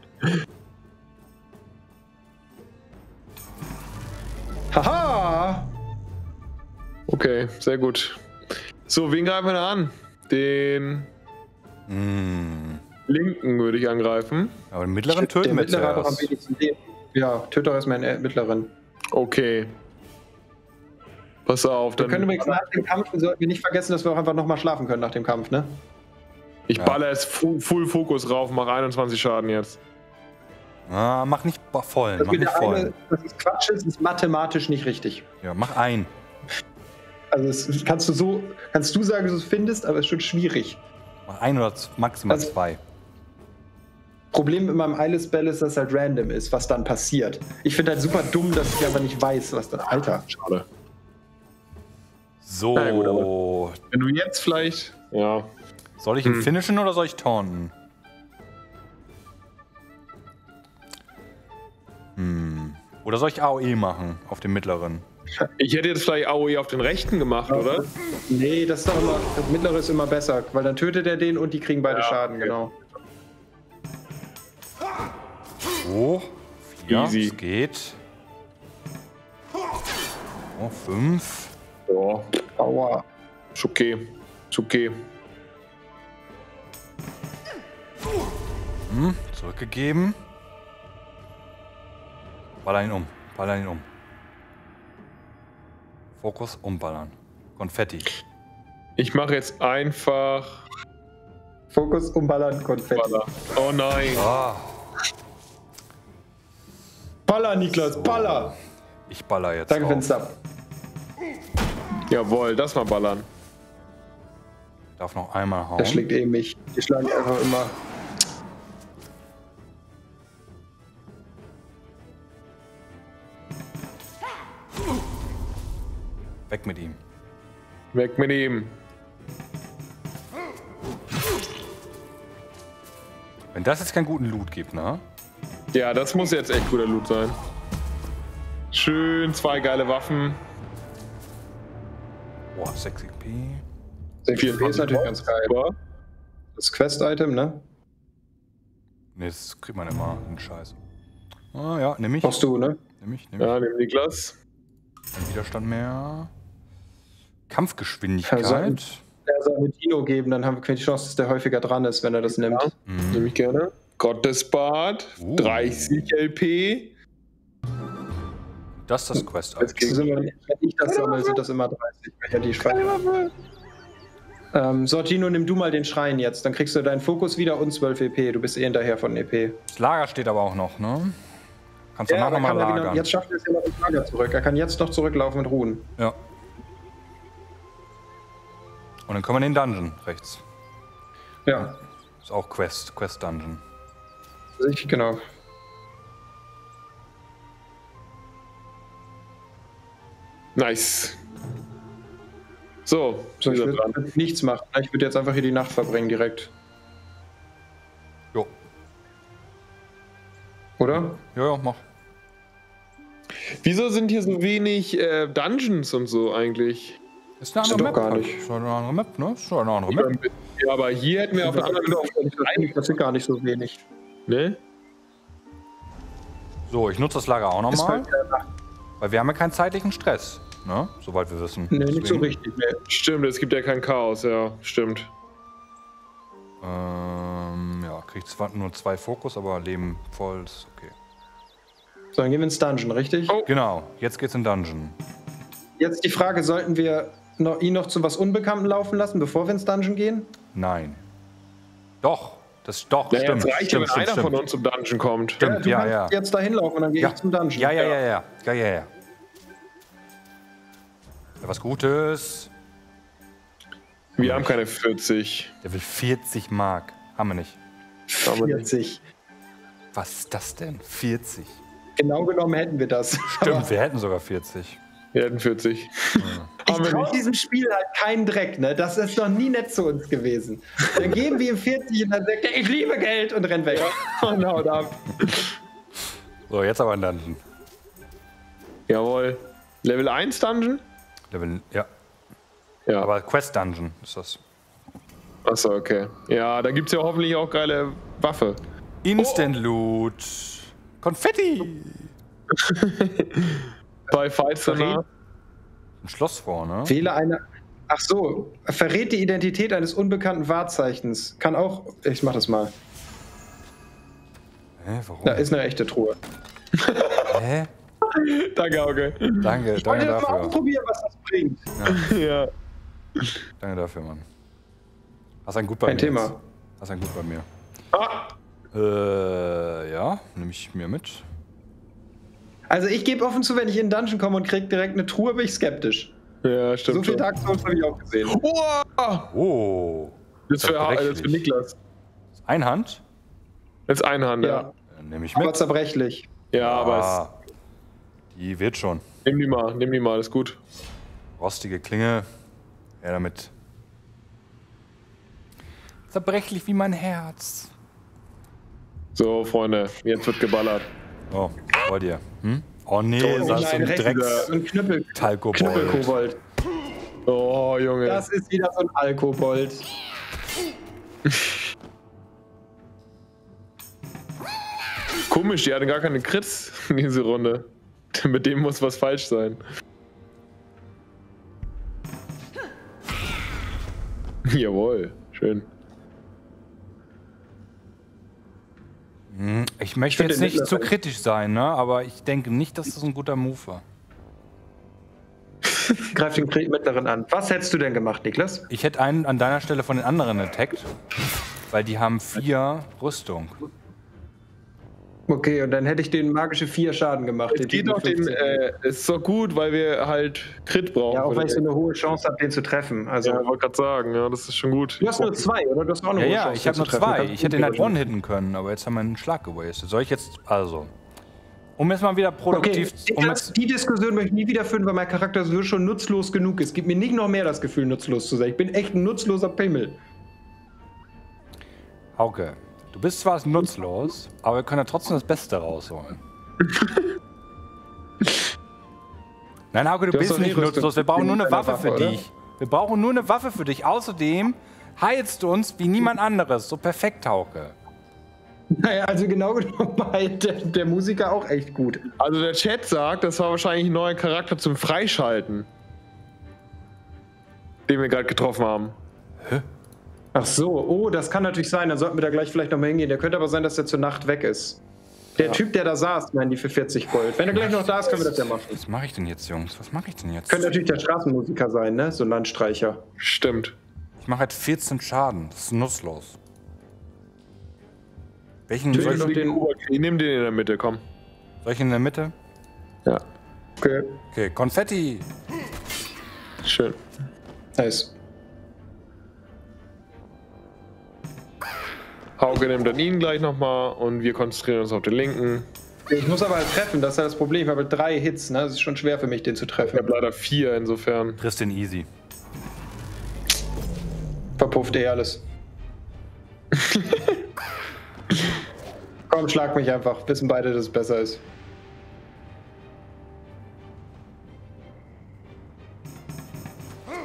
[SPEAKER 4] Haha!
[SPEAKER 3] Okay, sehr gut. So, wen greifen wir da an? Den
[SPEAKER 2] Hm.
[SPEAKER 3] linken würde ich angreifen.
[SPEAKER 2] Aber den mittleren töten wir
[SPEAKER 4] Mittlere hat doch am
[SPEAKER 2] zuerst.
[SPEAKER 4] Ja, töte doch erstmal den äh, Mittleren.
[SPEAKER 3] Okay. Pass auf,
[SPEAKER 4] Wir
[SPEAKER 3] dann.
[SPEAKER 4] können übrigens nach dem Kampf, sollten wir nicht vergessen, dass wir auch einfach nochmal schlafen können nach dem Kampf, ne?
[SPEAKER 3] Ich
[SPEAKER 2] Ja.
[SPEAKER 3] baller es fu Full Fokus rauf, mach 21 Schaden jetzt.
[SPEAKER 2] Ah, mach nicht voll,
[SPEAKER 4] Dass
[SPEAKER 2] mach
[SPEAKER 4] wir
[SPEAKER 2] nicht voll.
[SPEAKER 4] eine, dass es Quatsch ist, ist mathematisch nicht richtig.
[SPEAKER 2] Ja, mach ein.
[SPEAKER 4] Also es kannst du so, kannst du sagen, dass du es findest, aber es ist schon schwierig.
[SPEAKER 2] Mach ein oder maximal
[SPEAKER 4] Also-
[SPEAKER 2] zwei.
[SPEAKER 4] Problem mit meinem Eyeless Spell ist, dass es halt random ist, was dann passiert. Ich finde halt super dumm, dass ich aber nicht weiß, was dann. Alter.
[SPEAKER 3] Schade.
[SPEAKER 2] So.
[SPEAKER 3] Gut, Wenn du jetzt vielleicht. Ja.
[SPEAKER 2] soll ich ihn
[SPEAKER 3] Hm.
[SPEAKER 2] finishen oder soll ich taunten? Hm. Oder soll ich AOE machen auf dem mittleren?
[SPEAKER 3] Ich hätte jetzt vielleicht AOE auf den rechten gemacht, oder?
[SPEAKER 4] Nee, das ist doch immer. Das mittlere ist immer besser, weil dann tötet er den und die kriegen beide
[SPEAKER 3] Ja,
[SPEAKER 4] Schaden,
[SPEAKER 3] okay.
[SPEAKER 4] genau.
[SPEAKER 2] So. Vier.
[SPEAKER 3] Easy.
[SPEAKER 2] Es geht. Oh, fünf.
[SPEAKER 3] Ja.
[SPEAKER 4] Aua.
[SPEAKER 3] Ist okay. Ist okay.
[SPEAKER 2] Hm. Zurückgegeben. Baller ihn um. Baller ihn um. Fokus umballern. Konfetti.
[SPEAKER 3] Ich mache jetzt einfach.
[SPEAKER 4] Fokus umballern, Konfetti.
[SPEAKER 3] Baller. Oh nein.
[SPEAKER 2] Ah,
[SPEAKER 4] Baller, Niklas, Baller!
[SPEAKER 2] ich baller jetzt.
[SPEAKER 4] Danke. Sub.
[SPEAKER 3] Jawohl, das mal ballern.
[SPEAKER 2] Darf noch einmal hauen.
[SPEAKER 4] Der schlägt eh mich. Die schlagen einfach immer.
[SPEAKER 2] Weg mit ihm.
[SPEAKER 3] Weg mit ihm.
[SPEAKER 2] Wenn das jetzt keinen guten Loot gibt, ne?
[SPEAKER 3] Ja, das muss jetzt echt guter Loot sein. Schön, zwei geile Waffen.
[SPEAKER 2] Boah, 6 XP.
[SPEAKER 4] 6 XP ist natürlich ganz geil. Das Quest-Item, ne?
[SPEAKER 2] Ne, das kriegt man immer, den Scheiß. Ah ja, nimm ich.
[SPEAKER 4] Brauchst du, ne?
[SPEAKER 2] Nimm ich, nimm ich.
[SPEAKER 3] Ja, nimm Niklas.
[SPEAKER 2] Kein Widerstand mehr. Kampfgeschwindigkeit.
[SPEAKER 4] Also- Der soll mit Dino geben, dann haben wir die Chance, dass der häufiger dran ist, wenn er das nimmt.
[SPEAKER 2] Mhm.
[SPEAKER 3] Nehme ich gerne. Gottesbad.
[SPEAKER 2] Uh.
[SPEAKER 3] 30 LP.
[SPEAKER 2] Das ist das Quest.
[SPEAKER 4] Wenn ich das sammle, sind das immer 30. weil ich ja die Schweine. Ähm, so, Gino, nimm du mal den Schrein jetzt. Dann kriegst du deinen Fokus wieder und 12 EP. Du bist eh hinterher von EP.
[SPEAKER 2] Das Lager steht aber auch noch, ne? Kannst du
[SPEAKER 4] Ja,
[SPEAKER 2] nachher mal
[SPEAKER 4] kann er wieder,
[SPEAKER 2] lagern.
[SPEAKER 4] jetzt schafft er es ja noch ins Lager zurück. Er kann jetzt noch zurücklaufen und ruhen.
[SPEAKER 2] Ja. Und dann kommen wir in den Dungeon rechts.
[SPEAKER 4] Ja,
[SPEAKER 2] Ist auch Quest, Quest Dungeon.
[SPEAKER 4] ich, genau.
[SPEAKER 3] Nice. So,
[SPEAKER 4] So, ich würde würd nichts machen. Ich würde jetzt einfach hier die Nacht verbringen direkt.
[SPEAKER 2] Jo.
[SPEAKER 4] Oder?
[SPEAKER 2] Jo, jo, mach.
[SPEAKER 3] Wieso sind hier so wenig äh, Dungeons und so eigentlich?
[SPEAKER 2] Ist eine
[SPEAKER 4] Ist
[SPEAKER 2] andere Map.
[SPEAKER 4] gar nicht.
[SPEAKER 2] Ist eine andere Map, ne? Ist eine andere Map.
[SPEAKER 3] Ja, aber hier hätten wir auf der anderen Seite
[SPEAKER 4] Das sind gar nicht so wenig.
[SPEAKER 3] Ne?
[SPEAKER 2] So, ich nutze das Lager auch
[SPEAKER 4] Ist
[SPEAKER 2] nochmal,
[SPEAKER 4] halt.
[SPEAKER 2] Weil wir haben ja keinen zeitlichen Stress, ne? Soweit wir wissen.
[SPEAKER 4] Nee, nicht so
[SPEAKER 2] Deswegen,
[SPEAKER 4] richtig. Nee.
[SPEAKER 3] Stimmt, es gibt ja kein Chaos, ja, stimmt.
[SPEAKER 2] Ähm, ja, kriegt zwar nur zwei Fokus, aber Leben voll ist okay.
[SPEAKER 4] So, dann gehen wir ins Dungeon, richtig?
[SPEAKER 3] Oh.
[SPEAKER 2] Genau, jetzt geht's in Dungeon.
[SPEAKER 4] Jetzt die Frage, sollten wir noch, ihn noch zu was Unbekanntem laufen lassen, bevor wir ins Dungeon gehen?
[SPEAKER 2] Nein. Doch, das doch,
[SPEAKER 3] Naja,
[SPEAKER 2] stimmt.
[SPEAKER 3] es reicht ja,
[SPEAKER 2] stimmt,
[SPEAKER 3] wenn
[SPEAKER 2] stimmt,
[SPEAKER 3] einer
[SPEAKER 2] stimmt.
[SPEAKER 3] von uns zum Dungeon kommt.
[SPEAKER 2] Stimmt,
[SPEAKER 4] du
[SPEAKER 2] ja,
[SPEAKER 4] kannst
[SPEAKER 2] ja.
[SPEAKER 4] jetzt da hinlaufen und dann gehe
[SPEAKER 2] Ja.
[SPEAKER 4] ich zum Dungeon.
[SPEAKER 2] Ja, ja, ja, ja. Ja, ja, ja. ja was Gutes.
[SPEAKER 3] Wir haben keine 40.
[SPEAKER 2] Der will 40 Mark. Haben wir nicht.
[SPEAKER 4] 40.
[SPEAKER 2] Was ist das denn? 40.
[SPEAKER 4] Genau genommen hätten wir das.
[SPEAKER 2] Stimmt, wir hätten sogar 40.
[SPEAKER 3] Wir hätten 40.
[SPEAKER 4] Ich traue diesem Spiel halt keinen Dreck, ne? Das ist noch nie nett zu uns gewesen. Dann geben wir ihm 40 und dann sagt er, ich liebe Geld und rennt weg. Und haut ab.
[SPEAKER 2] So, jetzt aber ein Dungeon.
[SPEAKER 3] Jawohl. Level 1 Dungeon?
[SPEAKER 2] Level, ja.
[SPEAKER 3] Ja.
[SPEAKER 2] Aber Quest Dungeon ist das.
[SPEAKER 3] Achso, okay. Ja, da gibt es ja hoffentlich auch geile Waffe.
[SPEAKER 2] Instant Loot. Konfetti.
[SPEAKER 3] Bei danach.
[SPEAKER 2] Ein Schloss vorne.
[SPEAKER 4] Wähle eine. Ach so, verrät die Identität eines unbekannten Wahrzeichens. Kann auch. Ich mach das mal.
[SPEAKER 2] Hä, warum?
[SPEAKER 4] Da ist eine echte Truhe.
[SPEAKER 2] Hä?
[SPEAKER 3] Danke, okay.
[SPEAKER 2] Danke,
[SPEAKER 4] Ich wollte
[SPEAKER 2] danke
[SPEAKER 4] das mal
[SPEAKER 2] dafür.
[SPEAKER 4] ausprobieren, was das bringt.
[SPEAKER 3] Ja.
[SPEAKER 2] Danke dafür, Mann. Hast ein gut bei
[SPEAKER 4] Kein
[SPEAKER 2] mir.
[SPEAKER 4] Thema.
[SPEAKER 2] jetzt. Hast ein gut bei mir.
[SPEAKER 3] Ah,
[SPEAKER 2] Äh, ja, nehme ich mir mit.
[SPEAKER 4] Also ich gebe offen zu, wenn ich in den Dungeon komme und krieg direkt eine Truhe, bin ich skeptisch.
[SPEAKER 3] ja, stimmt.
[SPEAKER 4] So viel. Dark Souls habe ich auch gesehen.
[SPEAKER 3] Wow.
[SPEAKER 2] Oh.
[SPEAKER 3] Das ist für, das ist für. Niklas.
[SPEAKER 2] Einhand?
[SPEAKER 3] Das ist Einhand, ja.
[SPEAKER 4] Ja,
[SPEAKER 2] nehme ich
[SPEAKER 4] aber
[SPEAKER 2] mit.
[SPEAKER 4] zerbrechlich.
[SPEAKER 3] Ja, aber
[SPEAKER 2] Ah, die wird schon.
[SPEAKER 3] es, nimm die mal, nimm die mal, ist gut.
[SPEAKER 2] Rostige Klinge. Ja, damit. Zerbrechlich wie mein Herz.
[SPEAKER 3] So, Freunde, jetzt wird geballert.
[SPEAKER 2] Oh, vor dir. Hm? Oh nee,
[SPEAKER 4] Oh
[SPEAKER 2] das ist ein Drecks
[SPEAKER 4] ein Knüppel,
[SPEAKER 2] Talkobold.
[SPEAKER 4] Knüppelkobold.
[SPEAKER 3] Oh, Junge.
[SPEAKER 4] Das ist wieder so ein Alkobold.
[SPEAKER 3] Komisch, die hatten gar keine Crits in diese Runde. Mit dem muss was falsch sein. Jawohl, schön.
[SPEAKER 2] Ich möchte jetzt nicht zu
[SPEAKER 4] eigentlich-
[SPEAKER 2] kritisch sein, ne? aber ich denke nicht, dass das ein guter Move war.
[SPEAKER 4] Greif den Krieg mittleren an. Was hättest du denn gemacht, Niklas?
[SPEAKER 2] Ich hätte einen an deiner Stelle von den anderen attackt, weil die haben vier Rüstung.
[SPEAKER 4] Okay, und dann hätte ich den magische 4 Schaden gemacht.
[SPEAKER 3] Es geht doch den,
[SPEAKER 4] 15.
[SPEAKER 3] äh, ist doch gut, weil wir halt Crit brauchen.
[SPEAKER 4] ja, auch weil ich so
[SPEAKER 3] den-
[SPEAKER 4] eine hohe Chance habe, den zu treffen. Also,
[SPEAKER 3] ja, wollte gerade sagen, ja, das ist schon gut.
[SPEAKER 4] du hast nur zwei, oder? Du hast auch eine
[SPEAKER 2] Ja,
[SPEAKER 4] hohe
[SPEAKER 2] ja,
[SPEAKER 4] Chance,
[SPEAKER 2] ich habe
[SPEAKER 4] den
[SPEAKER 2] nur zwei. Ich hätte ihn halt one-hitten können, aber jetzt haben wir einen Schlag gewastet. Soll ich jetzt, also, um jetzt mal wieder
[SPEAKER 4] Okay,
[SPEAKER 2] produktiv, um
[SPEAKER 4] Niklas,
[SPEAKER 2] jetzt,
[SPEAKER 4] die Diskussion möchte ich nie wieder führen, weil mein Charakter so schon nutzlos genug ist. Gib mir nicht noch mehr das Gefühl, nutzlos zu sein. Ich bin echt ein nutzloser Pimmel.
[SPEAKER 2] Hauke, du bist zwar nutzlos, aber wir können ja trotzdem das Beste rausholen. Nein, Hauke, du,
[SPEAKER 3] Du
[SPEAKER 2] bist nicht nutzlos. Wir brauchen nur eine
[SPEAKER 4] deiner
[SPEAKER 2] Waffe für
[SPEAKER 4] Waffe, oder?
[SPEAKER 2] dich. Wir brauchen nur eine Waffe für dich. Außerdem heilst du uns wie niemand anderes. So perfekt, Hauke.
[SPEAKER 4] Naja, also genau genommen halt der, der Musiker auch echt gut.
[SPEAKER 3] Also der Chat sagt, das war wahrscheinlich ein neuer Charakter zum Freischalten. Den wir gerade getroffen haben.
[SPEAKER 4] Ach so, oh, das kann natürlich sein. Dann sollten wir da gleich vielleicht nochmal hingehen. Der könnte aber sein, dass der zur Nacht weg ist. Der Typ, der da saß, meinen die für 40 Gold. Wenn er gleich noch da ist, können wir das ja machen.
[SPEAKER 2] Was mache ich denn jetzt, Jungs? Was mache ich denn jetzt?
[SPEAKER 4] Könnte natürlich der Straßenmusiker sein, ne? So ein Landstreicher.
[SPEAKER 3] Stimmt.
[SPEAKER 2] Ich mache halt 14 Schaden. Das ist nutzlos. Welchen
[SPEAKER 4] Ich
[SPEAKER 2] soll ich,
[SPEAKER 4] den.
[SPEAKER 3] Ich nehme den in der Mitte, komm.
[SPEAKER 2] soll ich in der Mitte?
[SPEAKER 3] Ja,
[SPEAKER 4] Okay,
[SPEAKER 2] Okay, Konfetti.
[SPEAKER 3] schön.
[SPEAKER 4] nice.
[SPEAKER 3] Hauke nimmt dann ihn gleich nochmal und wir konzentrieren uns auf den linken.
[SPEAKER 4] Ich muss aber halt treffen, das ist ja das Problem. Ich habe halt drei Hits, ne? Das ist schon schwer für mich, den zu
[SPEAKER 3] Ich
[SPEAKER 4] treffen.
[SPEAKER 3] habe leider vier, insofern.
[SPEAKER 2] Triffst den easy.
[SPEAKER 4] Verpufft eh alles. Komm, schlag mich einfach. Wissen beide, dass es besser ist.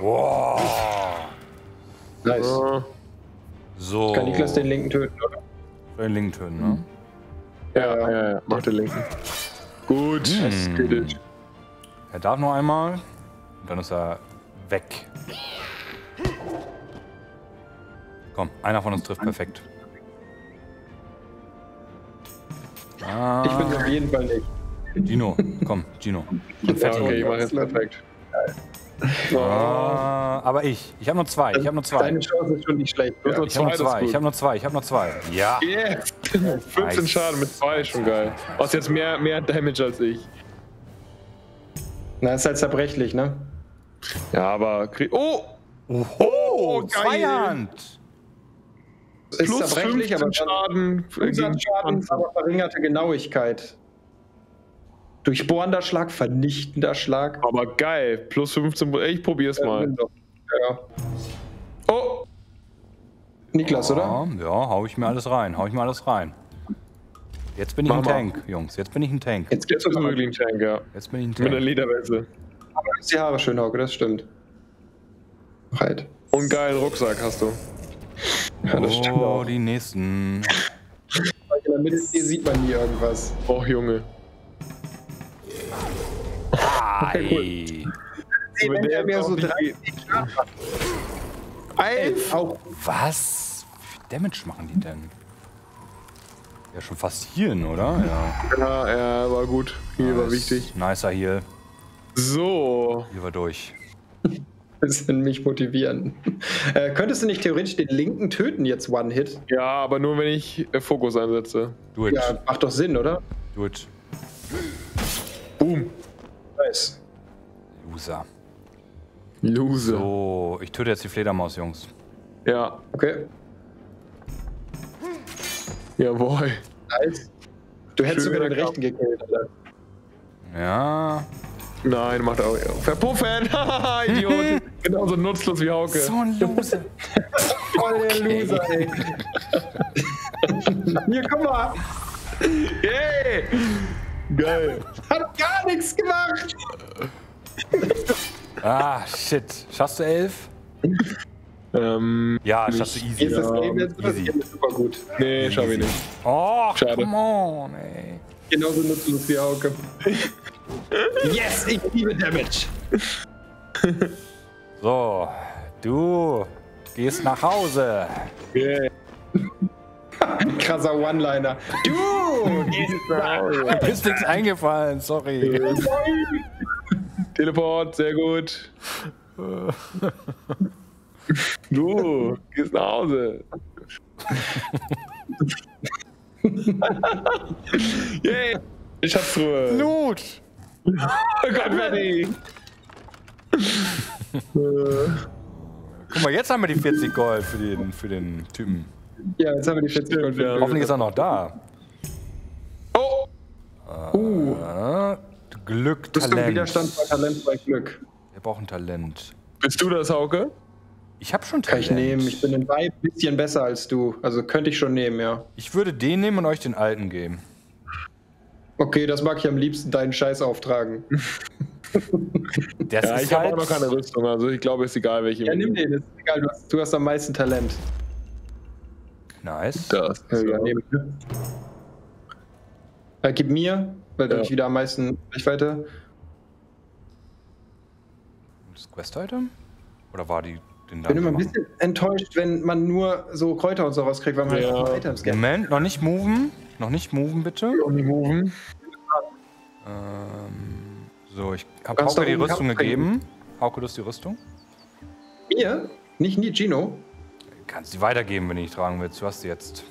[SPEAKER 2] Wow.
[SPEAKER 4] Nice.
[SPEAKER 3] Ja,
[SPEAKER 2] So.
[SPEAKER 4] Kann Niklas den linken töten, oder?
[SPEAKER 2] Den linken töten, ne?
[SPEAKER 3] ja, ja, ja. mach den linken. Gut, geht it.
[SPEAKER 2] Er darf noch einmal. Und dann ist er weg. Komm, einer von uns trifft perfekt. Ah,
[SPEAKER 4] Ich bin auf jeden Fall nicht.
[SPEAKER 2] Gino, komm, Gino.
[SPEAKER 3] Ja, okay, ich mache jetzt perfekt.
[SPEAKER 2] Ah, aber ich. Ich habe nur zwei. Ich habe nur zwei.
[SPEAKER 4] Deine Chance ist schon nicht schlecht.
[SPEAKER 3] Nur
[SPEAKER 2] Ich habe nur
[SPEAKER 3] zwei.
[SPEAKER 2] Ich habe nur zwei. Ich habe nur zwei. Ja.
[SPEAKER 3] Yes! 15
[SPEAKER 2] Nice.
[SPEAKER 3] Schaden mit zwei ist schon geil. Du hast jetzt mehr, mehr Damage als ich.
[SPEAKER 4] Na, ist halt zerbrechlich, ne?
[SPEAKER 3] Ja, aber. krieg- Oh!
[SPEAKER 2] Oh,
[SPEAKER 3] geil.
[SPEAKER 2] Zweihand.
[SPEAKER 4] Ist
[SPEAKER 3] Plus 15
[SPEAKER 4] zerbrechlich, aber
[SPEAKER 3] Schaden. äh,
[SPEAKER 4] Schaden, aber verringerte Genauigkeit. Durchbohrender Schlag, vernichtender Schlag.
[SPEAKER 3] Aber geil. Plus 15. Ich probier's mal.
[SPEAKER 4] Ja. Oh! Niklas, oder?
[SPEAKER 2] Ja, ja, hau ich mir alles rein. Hau ich mir alles rein. Jetzt bin ich
[SPEAKER 3] Mach
[SPEAKER 2] ein
[SPEAKER 3] mal.
[SPEAKER 2] Tank, Jungs. Jetzt bin ich ein Tank.
[SPEAKER 4] Jetzt
[SPEAKER 3] Jetzt ist wirklich ein Tank, ja.
[SPEAKER 2] Jetzt bin ich ein
[SPEAKER 3] Mit einer
[SPEAKER 2] Tank.
[SPEAKER 3] Lederweste.
[SPEAKER 4] ist die Haare schön, Hauke, das stimmt. Halt.
[SPEAKER 3] Und einen geilen Rucksack hast du.
[SPEAKER 4] Ja, das stimmt
[SPEAKER 2] Oh,
[SPEAKER 4] auch.
[SPEAKER 2] die nächsten.
[SPEAKER 4] In der Mitte hier sieht man nie irgendwas.
[SPEAKER 3] Och, Junge.
[SPEAKER 2] Ei.
[SPEAKER 4] Wenn der mir so
[SPEAKER 3] nicht
[SPEAKER 4] drei
[SPEAKER 3] geht.
[SPEAKER 4] Elf. Auch
[SPEAKER 2] Was? Wie viel Damage machen die denn? Ja, schon fast Healen, oder? Ja.
[SPEAKER 3] Ja, ja, war gut. Hier war wichtig.
[SPEAKER 2] Nicer Heal.
[SPEAKER 3] So.
[SPEAKER 2] Hier war durch.
[SPEAKER 4] bisschen mich motivieren. Äh, könntest du nicht theoretisch den linken töten jetzt One-Hit?
[SPEAKER 3] Ja, aber nur wenn ich äh, Fokus einsetze.
[SPEAKER 2] Do it.
[SPEAKER 4] Ja, macht doch Sinn, oder?
[SPEAKER 2] Do it.
[SPEAKER 3] Boom.
[SPEAKER 4] Nice.
[SPEAKER 2] Loser.
[SPEAKER 3] Loser.
[SPEAKER 2] So, ich töte jetzt die Fledermaus, Jungs.
[SPEAKER 3] Ja.
[SPEAKER 4] Okay.
[SPEAKER 3] Jawohl.
[SPEAKER 4] Nice. Du hättest sogar
[SPEAKER 3] Schöner
[SPEAKER 4] den rechten gekillt, Alter.
[SPEAKER 2] Ja.
[SPEAKER 3] Nein, macht auch. Verpuffen! Haha, Idiot. Genauso nutzlos wie Hauke.
[SPEAKER 2] ein Loser.
[SPEAKER 4] Voll der Loser, ey. Hier, guck mal.
[SPEAKER 3] Yay! Geil.
[SPEAKER 4] Hat gar nichts gemacht.
[SPEAKER 2] Ah, shit. Schaffst du elf?
[SPEAKER 3] Ähm,
[SPEAKER 2] Ja, schaffst du easy.
[SPEAKER 4] ist das Game jetzt das
[SPEAKER 2] easy.
[SPEAKER 4] Game ist super gut.
[SPEAKER 3] nee, schaff ich nicht.
[SPEAKER 2] Oh,
[SPEAKER 3] Schade.
[SPEAKER 2] come on, ey.
[SPEAKER 4] Genauso nutzlos wie Hauke. yes, ich liebe Damage.
[SPEAKER 2] So, du gehst nach Hause.
[SPEAKER 3] Yeah.
[SPEAKER 4] Krasser One-Liner. Du! gehst nach Hause.
[SPEAKER 2] Mir ist nichts eingefallen, sorry.
[SPEAKER 3] Teleport, sehr gut. Du, gehst nach Hause. Yay! Schatztruhe.
[SPEAKER 2] Blut.
[SPEAKER 3] Konfetti.
[SPEAKER 2] Guck mal, jetzt haben wir die 40 Gold für den, für den Typen.
[SPEAKER 4] Ja, jetzt haben wir die 40 Gold.
[SPEAKER 3] ja.
[SPEAKER 2] Hoffentlich ist er noch da.
[SPEAKER 3] Oh!
[SPEAKER 2] Äh, Glück,
[SPEAKER 4] Rüstung,
[SPEAKER 2] Talent.
[SPEAKER 4] Widerstand bei Talent bei Glück.
[SPEAKER 2] Wir brauchen Talent.
[SPEAKER 3] Bist du das, Hauke?
[SPEAKER 2] Ich habe schon
[SPEAKER 4] Kann
[SPEAKER 2] Talent.
[SPEAKER 4] ich nehmen. Ich bin ein bisschen besser als du. Also könnte ich schon nehmen, ja.
[SPEAKER 2] Ich würde den nehmen und euch den alten geben.
[SPEAKER 4] Okay, das mag ich am liebsten deinen Scheiß auftragen.
[SPEAKER 2] Das
[SPEAKER 3] Ja,
[SPEAKER 2] ist
[SPEAKER 3] ich habe
[SPEAKER 2] halt,
[SPEAKER 3] auch noch keine Rüstung, also ich glaube, ist egal, welche.
[SPEAKER 4] Ja, nimm den, ist egal, du hast, du hast am meisten Talent.
[SPEAKER 2] Nice.
[SPEAKER 3] Das.
[SPEAKER 4] Ja, ja, nehm. Äh, gib mir, weil
[SPEAKER 3] Ja.
[SPEAKER 4] ich wieder am meisten Reichweite.
[SPEAKER 2] Das Quest-Item? Oder war die den
[SPEAKER 4] Ich bin immer ein
[SPEAKER 2] machen?
[SPEAKER 4] bisschen enttäuscht, wenn man nur so Kräuter und so rauskriegt, weil man
[SPEAKER 3] Ja.
[SPEAKER 4] halt Items kennt.
[SPEAKER 2] Moment, noch nicht moven. Noch nicht moven, bitte.
[SPEAKER 3] Und die Moven.
[SPEAKER 2] Ähm, so, ich habe Hauke die Rüstung gegeben. Hauke, du hast die Rüstung.
[SPEAKER 4] Mir? Nicht nie Gino.
[SPEAKER 2] Kannst die weitergeben, wenn du nicht tragen willst. Du hast sie jetzt.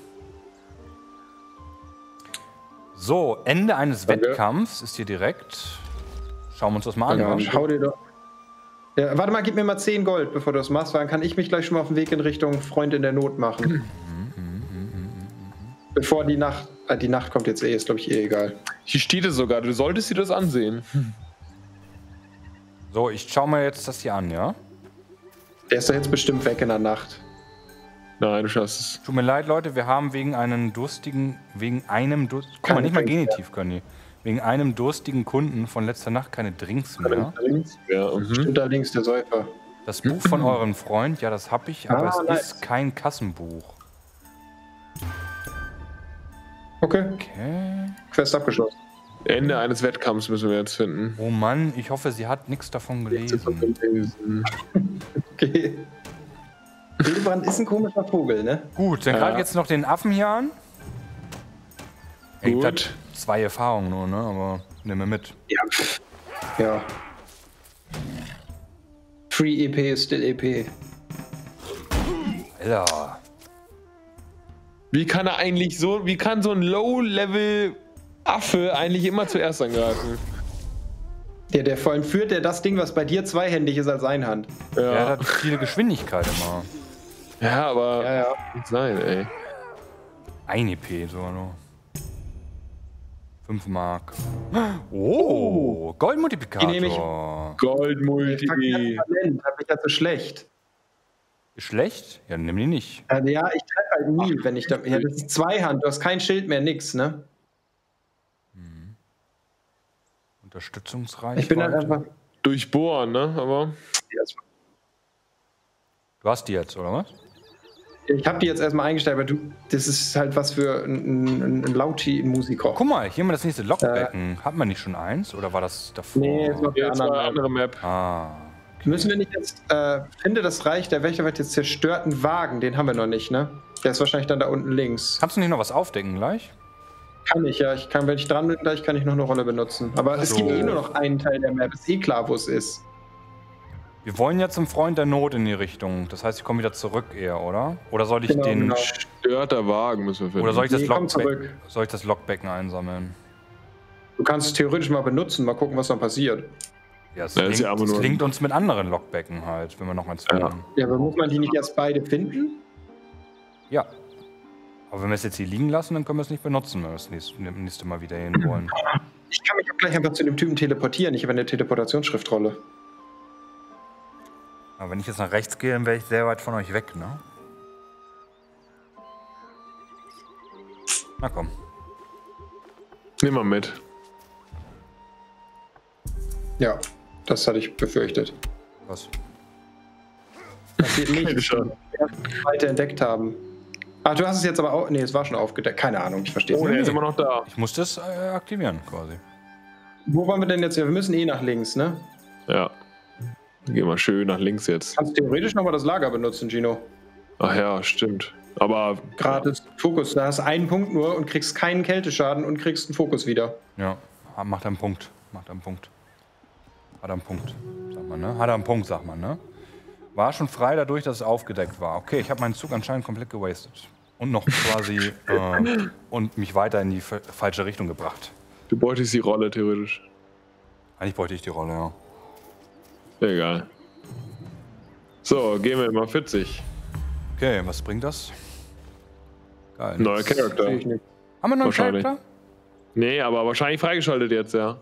[SPEAKER 2] So, Ende eines
[SPEAKER 3] Danke.
[SPEAKER 2] Wettkampfs ist hier direkt. Schauen wir uns das mal an.
[SPEAKER 4] Ja,
[SPEAKER 2] wa?
[SPEAKER 4] schau dir doch. Ja, warte mal, gib mir mal 10 Gold, bevor du das machst, weil dann kann ich mich gleich schon mal auf den Weg in Richtung Freund in der Not machen. Bevor die Nacht. Äh, die Nacht kommt jetzt eh, ist glaube ich eh egal.
[SPEAKER 3] Hier steht es sogar, du solltest dir das ansehen.
[SPEAKER 2] So, ich schau mir jetzt das hier an, ja?
[SPEAKER 4] Der ist doch jetzt bestimmt weg in der Nacht.
[SPEAKER 3] Nein, du schaffst es.
[SPEAKER 2] Tut mir leid, Leute, wir haben wegen einem durstigen, wegen einem Durst, guck mal,
[SPEAKER 4] Keine
[SPEAKER 2] nicht mal
[SPEAKER 4] Drinks,
[SPEAKER 2] Genitiv können die. Wegen einem durstigen Kunden von letzter Nacht keine Drinks mehr.
[SPEAKER 3] Ja, mhm.
[SPEAKER 4] Stimmt links der Säufer.
[SPEAKER 2] Das Buch von eurem Freund, ja, das hab ich, aber
[SPEAKER 4] Ah,
[SPEAKER 2] es
[SPEAKER 4] nice.
[SPEAKER 2] ist kein Kassenbuch.
[SPEAKER 4] Okay,
[SPEAKER 2] Okay.
[SPEAKER 4] Quest abgeschlossen.
[SPEAKER 3] Ende eines Wettkampfs müssen wir jetzt finden.
[SPEAKER 2] Oh Mann, ich hoffe, sie hat nichts davon gelesen.
[SPEAKER 4] Okay. Hildebrand ist ein komischer Vogel, ne?
[SPEAKER 2] Gut, dann
[SPEAKER 3] Ja.
[SPEAKER 2] greife ich jetzt noch den Affen hier an. Ey,
[SPEAKER 3] Gut.
[SPEAKER 2] das- Zwei Erfahrungen nur, ne? Aber nimm mir mit.
[SPEAKER 4] Ja. Ja. Free EP ist still EP.
[SPEAKER 2] Alter.
[SPEAKER 3] Wie kann er eigentlich so, wie kann so ein Low-Level-Affe eigentlich immer zuerst angreifen?
[SPEAKER 4] Der, der vor allem führt der das Ding, was bei dir zweihändig ist, als Einhand.
[SPEAKER 2] Er
[SPEAKER 3] Ja,
[SPEAKER 2] hat viel Geschwindigkeit immer.
[SPEAKER 3] Ja aber
[SPEAKER 4] Ja, ja.
[SPEAKER 3] nicht sein, ey.
[SPEAKER 2] Ein EP sogar nur. 5 Mark. Oh, Goldmultiplikator.
[SPEAKER 4] Die nehme ich.
[SPEAKER 3] Goldmulti.
[SPEAKER 4] Talent, habe ich ja so schlecht.
[SPEAKER 2] Schlecht? Ja, nimm die nicht.
[SPEAKER 4] Also, ja, ich treffe halt nie, wenn ich da. Ja, das ist Zweihand, du hast kein Schild mehr, nix, ne?
[SPEAKER 2] Unterstützungsreich.
[SPEAKER 4] Ich bin halt einfach.
[SPEAKER 3] Durchbohren, ne? Aber.
[SPEAKER 2] Du hast die jetzt, oder was?
[SPEAKER 4] Ich habe die jetzt erstmal eingestellt, aber du, das ist halt was für ein, ein, ein Lauti-Musiker.
[SPEAKER 2] Guck mal, hier haben wir das nächste Lockbecken. Hat man nicht schon eins oder war das davor?
[SPEAKER 4] Nee, ist noch die
[SPEAKER 3] Jetzt war eine
[SPEAKER 4] andere.
[SPEAKER 3] andere Map.
[SPEAKER 2] Ah.
[SPEAKER 4] Müssen wir nicht jetzt, äh, finde das Reich der Wächter wird jetzt zerstörten Wagen, den haben wir noch nicht, ne? Der ist wahrscheinlich dann da unten links.
[SPEAKER 2] Kannst du nicht noch was aufdecken gleich?
[SPEAKER 4] Kann ich ja, ich kann, wenn ich dran bin, gleich kann ich noch eine Rolle benutzen. Aber es
[SPEAKER 2] So.
[SPEAKER 4] gibt eh nur noch einen Teil der Map, ist eh klar, wo es ist.
[SPEAKER 2] Wir wollen ja zum Freund der Not in die Richtung. Das heißt, ich komme wieder zurück eher, oder? Oder soll ich
[SPEAKER 4] Genau,
[SPEAKER 2] den.
[SPEAKER 4] genau.
[SPEAKER 3] Störter Wagen müssen wir finden.
[SPEAKER 2] Oder soll ich, das
[SPEAKER 4] Nee,
[SPEAKER 2] Lockbecken, soll ich das Lockbecken einsammeln?
[SPEAKER 4] Du kannst es theoretisch mal benutzen, mal gucken, was dann passiert.
[SPEAKER 2] Ja, es
[SPEAKER 3] Ja, ist
[SPEAKER 2] klingt,
[SPEAKER 3] ja aber
[SPEAKER 2] es klingt uns mit anderen Lockbecken halt, wenn wir noch eins
[SPEAKER 3] Ja.
[SPEAKER 2] finden.
[SPEAKER 4] Ja, aber muss man die nicht erst beide finden?
[SPEAKER 2] Ja. Aber wenn wir es jetzt hier liegen lassen, dann können wir es nicht benutzen, wenn wir das nächste, nächste Mal wieder hin wollen.
[SPEAKER 4] Ich kann mich auch gleich einfach zu dem Typen teleportieren. Ich habe eine Teleportationsschriftrolle.
[SPEAKER 2] Aber wenn ich jetzt nach rechts gehe, dann wäre ich sehr weit von euch weg, ne? Na komm.
[SPEAKER 3] Nimm mal mit.
[SPEAKER 4] Ja, das hatte ich befürchtet.
[SPEAKER 2] Was?
[SPEAKER 4] Passiert
[SPEAKER 3] schon.
[SPEAKER 4] weiter entdeckt haben. Ach, du hast es jetzt aber auch. Nee, es war schon aufgedeckt. Keine Ahnung, ich verstehe es
[SPEAKER 3] Oh, der
[SPEAKER 4] nicht.
[SPEAKER 3] ist immer noch da.
[SPEAKER 2] Ich muss das äh, aktivieren, quasi.
[SPEAKER 4] Wo wollen wir denn jetzt? Wir müssen eh nach links, ne?
[SPEAKER 3] Ja. Geh mal schön nach links jetzt.
[SPEAKER 4] Kannst theoretisch nochmal das Lager benutzen, Gino.
[SPEAKER 3] Ach ja, stimmt. Aber
[SPEAKER 4] Gratis Fokus. Da hast du einen Punkt nur und kriegst keinen Kälteschaden und kriegst einen Fokus wieder.
[SPEAKER 2] Ja, macht einen Punkt. Macht einen Punkt. Hat einen Punkt, sagt man, ne? Hat einen Punkt, sagt man, ne? War schon frei dadurch, dass es aufgedeckt war. Okay, ich habe meinen Zug anscheinend komplett gewastet. Und noch quasi äh, und mich weiter in die fa- falsche Richtung gebracht.
[SPEAKER 3] du bräuchtest die Rolle theoretisch.
[SPEAKER 2] Eigentlich bräuchte ich die Rolle, ja.
[SPEAKER 3] Egal. So, gehen wir mal 40.
[SPEAKER 2] Okay, was bringt das? Geil.
[SPEAKER 3] Neuer. Charakter.
[SPEAKER 2] Haben wir noch einen
[SPEAKER 3] Wahrscheinlich.
[SPEAKER 2] Charakter?
[SPEAKER 3] Nee, aber wahrscheinlich freigeschaltet jetzt, ja.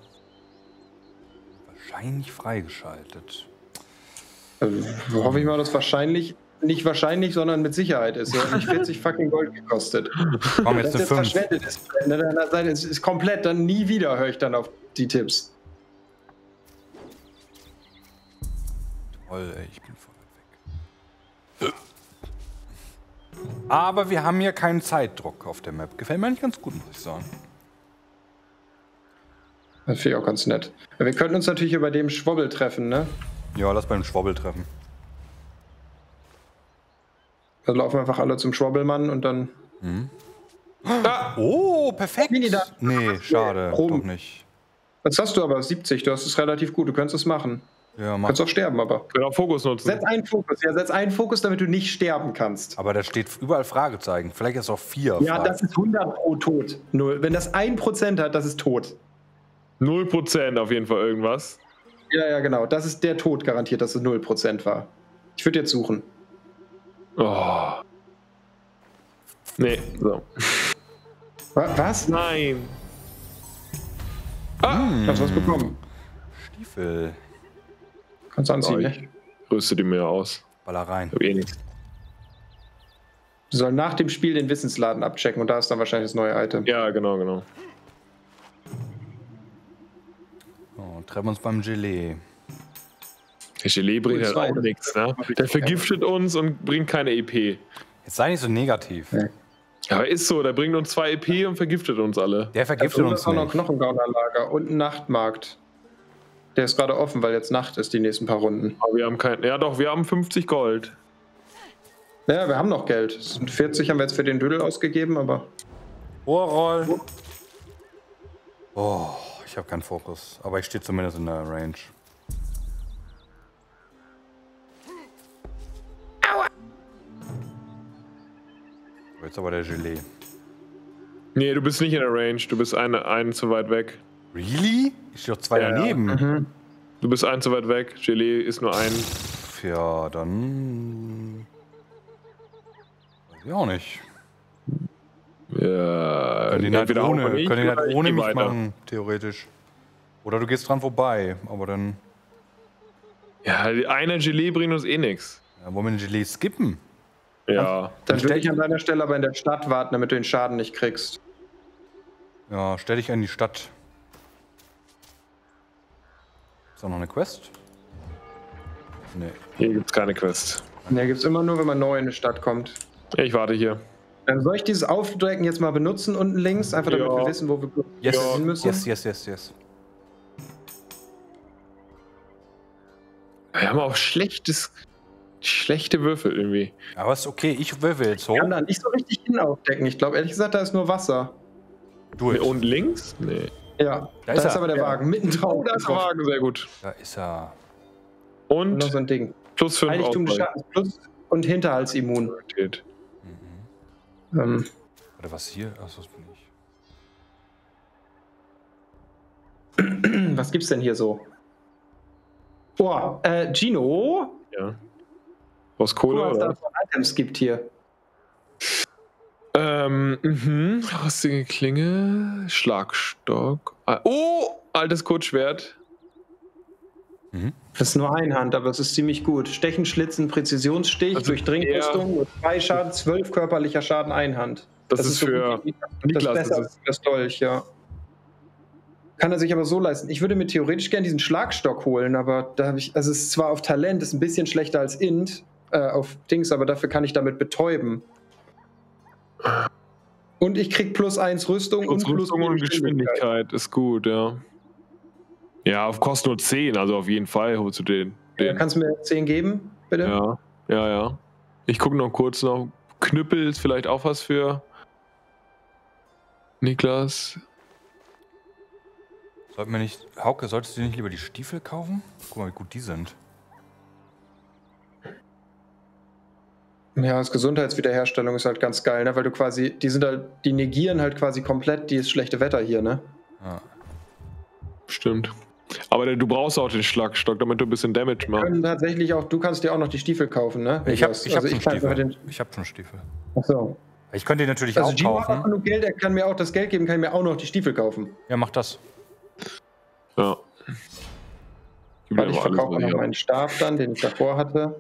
[SPEAKER 2] Wahrscheinlich freigeschaltet.
[SPEAKER 4] Also, hoffe ich mal, dass wahrscheinlich. Nicht wahrscheinlich, sondern mit Sicherheit ist. Er hat nicht 40 fucking Gold gekostet.
[SPEAKER 2] Komm,
[SPEAKER 4] Das
[SPEAKER 2] jetzt eine
[SPEAKER 4] jetzt
[SPEAKER 2] 5.
[SPEAKER 4] verschwendet. ist. Ist, ist komplett, dann nie wieder höre ich dann auf die Tipps.
[SPEAKER 2] Toll, ey, ich bin voll weit weg. Aber wir haben hier keinen Zeitdruck auf der Map. Gefällt mir eigentlich ganz gut, muss ich sagen.
[SPEAKER 4] Das finde ich auch ganz nett. Wir könnten uns natürlich über dem Schwobbel treffen, ne?
[SPEAKER 2] Ja, lass beim Schwobbel treffen.
[SPEAKER 4] Da laufen einfach alle zum Schwobbelmann und dann.
[SPEAKER 2] Oh, perfekt.
[SPEAKER 4] Mini da.
[SPEAKER 2] Nee, schade.
[SPEAKER 4] Proben.
[SPEAKER 2] Doch nicht.
[SPEAKER 4] Jetzt hast du aber 70, du hast es relativ gut, du könntest es machen.
[SPEAKER 2] Ja,
[SPEAKER 4] Du
[SPEAKER 2] mach.
[SPEAKER 4] kannst auch sterben, aber.
[SPEAKER 3] Können auch Fokus nutzen.
[SPEAKER 4] Setz einen Fokus, ja, setz einen Fokus, damit du nicht sterben kannst.
[SPEAKER 2] Aber da steht überall Fragezeichen. Vielleicht ist auch vier.
[SPEAKER 4] Ja,
[SPEAKER 2] Fragen.
[SPEAKER 4] das ist 100 pro tot. Null. Wenn das 1% hat, das ist tot.
[SPEAKER 3] 0% auf jeden Fall irgendwas.
[SPEAKER 4] Ja, ja, genau. Das ist der Tod garantiert, dass es 0% war. Ich würde jetzt suchen.
[SPEAKER 3] Oh. Nee, so.
[SPEAKER 4] Wa- Was?
[SPEAKER 3] Nein.
[SPEAKER 4] Hast du was bekommen?
[SPEAKER 2] Stiefel.
[SPEAKER 4] Kannst du anziehen,
[SPEAKER 3] Oh,
[SPEAKER 4] ne?
[SPEAKER 3] ich rüste die mir aus.
[SPEAKER 2] Baller rein.
[SPEAKER 3] Hab eh nichts.
[SPEAKER 4] Du sollst nach dem Spiel den Wissensladen abchecken und da ist dann wahrscheinlich das neue Item.
[SPEAKER 3] Ja, genau, genau.
[SPEAKER 2] So, treffen uns beim Gelee.
[SPEAKER 3] Der Gelee bringt halt auch nichts, ne? Der vergiftet uns und bringt keine EP.
[SPEAKER 2] Jetzt sei nicht so negativ.
[SPEAKER 4] Ja.
[SPEAKER 3] Ja, ist so, der bringt uns zwei EP und vergiftet uns alle.
[SPEAKER 2] Der vergiftet
[SPEAKER 4] Und
[SPEAKER 2] uns
[SPEAKER 4] ist auch noch. Knochengaunerlager und ein Nachtmarkt. Der ist gerade offen, weil jetzt Nacht ist, die nächsten paar Runden.
[SPEAKER 3] Aber wir haben kein. Ja doch, wir haben 50 Gold.
[SPEAKER 4] Naja, wir haben noch Geld. Es sind 40 haben wir jetzt für den Dödel ausgegeben, aber.
[SPEAKER 2] Ohrroll. Oh, ich habe keinen Fokus. Aber ich stehe zumindest in der Range. Aua. Jetzt aber der Gelee.
[SPEAKER 3] Nee, du bist nicht in der Range, du bist eine, einen zu weit weg.
[SPEAKER 2] Really? Ich stehe doch zwei
[SPEAKER 3] Ja, ja.
[SPEAKER 2] daneben.
[SPEAKER 3] Du bist einen zu weit weg. Gelee ist nur ein.
[SPEAKER 2] Ja, dann. Weiß ich auch nicht.
[SPEAKER 3] Ja,
[SPEAKER 2] Können die halt ohne,
[SPEAKER 3] auch nicht
[SPEAKER 2] können die
[SPEAKER 3] oder
[SPEAKER 2] halt ohne mich
[SPEAKER 3] weiter.
[SPEAKER 2] machen, theoretisch. Oder du gehst dran vorbei, aber dann.
[SPEAKER 3] Ja, die eine Gelee bringt uns eh nichts.
[SPEAKER 2] Ja, wollen wir den Gelee skippen?
[SPEAKER 3] Ja.
[SPEAKER 4] Dann
[SPEAKER 2] stell
[SPEAKER 4] würde
[SPEAKER 2] ich-
[SPEAKER 4] ich an deiner Stelle aber in der Stadt warten, damit du den Schaden nicht kriegst.
[SPEAKER 2] Ja, stell dich an die Stadt. Ist da noch eine Quest? Nee.
[SPEAKER 3] Hier gibt's keine Quest.
[SPEAKER 4] Ne, gibt's immer nur, wenn man neu in eine Stadt kommt.
[SPEAKER 3] Ich warte hier.
[SPEAKER 4] Dann soll ich dieses Aufdecken jetzt mal benutzen unten links, einfach damit
[SPEAKER 3] Ja.
[SPEAKER 4] wir wissen, wo wir
[SPEAKER 2] Yes,
[SPEAKER 4] hin müssen.
[SPEAKER 2] yes, yes, yes, yes.
[SPEAKER 3] Wir haben auch schlechtes, schlechte Würfel irgendwie.
[SPEAKER 2] Aber ist okay, ich würfel jetzt hoch.
[SPEAKER 4] Ich kann da nicht so richtig hin aufdecken. Ich glaube, ehrlich gesagt, da ist nur Wasser.
[SPEAKER 2] Du
[SPEAKER 3] Nee, und links? Nee.
[SPEAKER 4] Ja,
[SPEAKER 2] Da
[SPEAKER 4] da,
[SPEAKER 2] ist
[SPEAKER 4] ist,
[SPEAKER 2] er.
[SPEAKER 4] aber der
[SPEAKER 3] Ja.
[SPEAKER 4] Wagen mitten drauf.
[SPEAKER 3] Oh, da ist der Wagen, sehr gut.
[SPEAKER 2] Da ist er.
[SPEAKER 4] Und noch
[SPEAKER 3] Und
[SPEAKER 4] so ein Ding.
[SPEAKER 3] plus 5
[SPEAKER 4] Heiligtum des Schadens plus und Hinterhaltsimmun.
[SPEAKER 3] Autorität.
[SPEAKER 4] Ähm,
[SPEAKER 2] Warte, was hier? Achso, das bin ich.
[SPEAKER 4] was gibt's denn hier so? Boah, äh, Gino?
[SPEAKER 3] Ja. Aus
[SPEAKER 4] Guck
[SPEAKER 3] Kohle,
[SPEAKER 4] was da
[SPEAKER 3] oder?
[SPEAKER 4] für Items gibt hier.
[SPEAKER 3] Ähm, mhm. Rostige Klinge, Schlagstock. Ah, Oh, altes Kurzschwert.
[SPEAKER 4] Das ist nur Einhand, aber es ist ziemlich gut. Stechen, Schlitzen, Präzisionsstich,
[SPEAKER 3] Also
[SPEAKER 4] Durchdringrüstung, zwei Schaden, zwölf körperlicher Schaden, Einhand.
[SPEAKER 3] Das, ist
[SPEAKER 4] so
[SPEAKER 3] für
[SPEAKER 4] gut wie- das
[SPEAKER 3] Niklas.
[SPEAKER 4] ist besser
[SPEAKER 3] Das
[SPEAKER 4] als
[SPEAKER 3] ist,
[SPEAKER 4] das Dolch, ja. Kann er sich aber so leisten. Ich würde mir theoretisch gerne diesen Schlagstock holen, aber da habe ich, also es ist zwar auf Talent, ist ein bisschen schlechter als Int, äh, auf Dings, aber dafür kann ich damit betäuben. Und ich krieg plus eins Rüstung
[SPEAKER 3] plus
[SPEAKER 4] und plus
[SPEAKER 3] Rüstung und Geschwindigkeit ist gut, ja. Ja, auf kostet nur 10, also auf jeden Fall holst du den.
[SPEAKER 4] Ja,
[SPEAKER 3] den.
[SPEAKER 4] kannst du mir 10 geben, bitte?
[SPEAKER 3] Ja, ja, ja. Ich gucke noch kurz noch. Knüppel ist vielleicht auch was für Niklas.
[SPEAKER 2] Sollten wir nicht. Hauke, solltest du dir nicht lieber die Stiefel kaufen? Guck mal, wie gut die sind.
[SPEAKER 4] Ja, das Gesundheitswiederherstellung ist halt ganz geil, ne? Weil du quasi, die sind halt, die negieren halt quasi komplett dieses schlechte Wetter hier, ne?
[SPEAKER 2] Ja.
[SPEAKER 3] Stimmt. Aber du brauchst auch den Schlagstock, damit du ein bisschen Damage machst.
[SPEAKER 4] Können tatsächlich auch, du kannst dir auch noch die Stiefel kaufen, ne?
[SPEAKER 2] Ich habe ich hab
[SPEAKER 4] also
[SPEAKER 2] schon
[SPEAKER 4] kann einfach
[SPEAKER 2] Stiefel.
[SPEAKER 4] Den,
[SPEAKER 2] Ich habe schon Stiefel.
[SPEAKER 4] achso.
[SPEAKER 2] Ich könnte die natürlich
[SPEAKER 4] Also
[SPEAKER 2] auch
[SPEAKER 4] auch
[SPEAKER 2] kaufen.
[SPEAKER 4] genug Geld, er kann mir auch das Geld geben, kann mir auch noch die Stiefel kaufen.
[SPEAKER 2] Ja, mach das.
[SPEAKER 3] Ja.
[SPEAKER 4] Ich
[SPEAKER 3] alles,
[SPEAKER 4] verkaufe noch
[SPEAKER 3] ich hab.
[SPEAKER 4] meinen Stab dann, den ich davor hatte.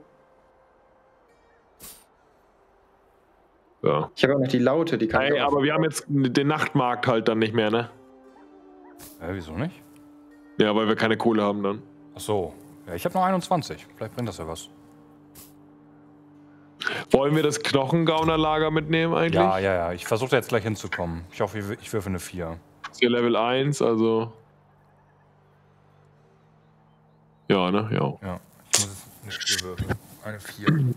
[SPEAKER 3] Ja.
[SPEAKER 4] Ich habe auch noch die Laute, die kann
[SPEAKER 3] Ey,
[SPEAKER 4] ich auch.
[SPEAKER 3] aber wir haben jetzt den Nachtmarkt halt dann nicht mehr, ne?
[SPEAKER 2] Hä, wieso nicht?
[SPEAKER 3] Ja, weil wir keine Kohle haben dann.
[SPEAKER 2] Ach so. Ja, ich habe noch 21. Vielleicht bringt das ja was.
[SPEAKER 3] Wollen wir das Knochengaunerlager mitnehmen eigentlich?
[SPEAKER 2] Ja, ja, ja. Ich versuche jetzt gleich hinzukommen. Ich hoffe, ich würfe eine 4.
[SPEAKER 3] Ist hier Level 1, also. Ja, ne? Ja.
[SPEAKER 2] Ja. Ich muss jetzt eine 4 würfeln. Eine 4.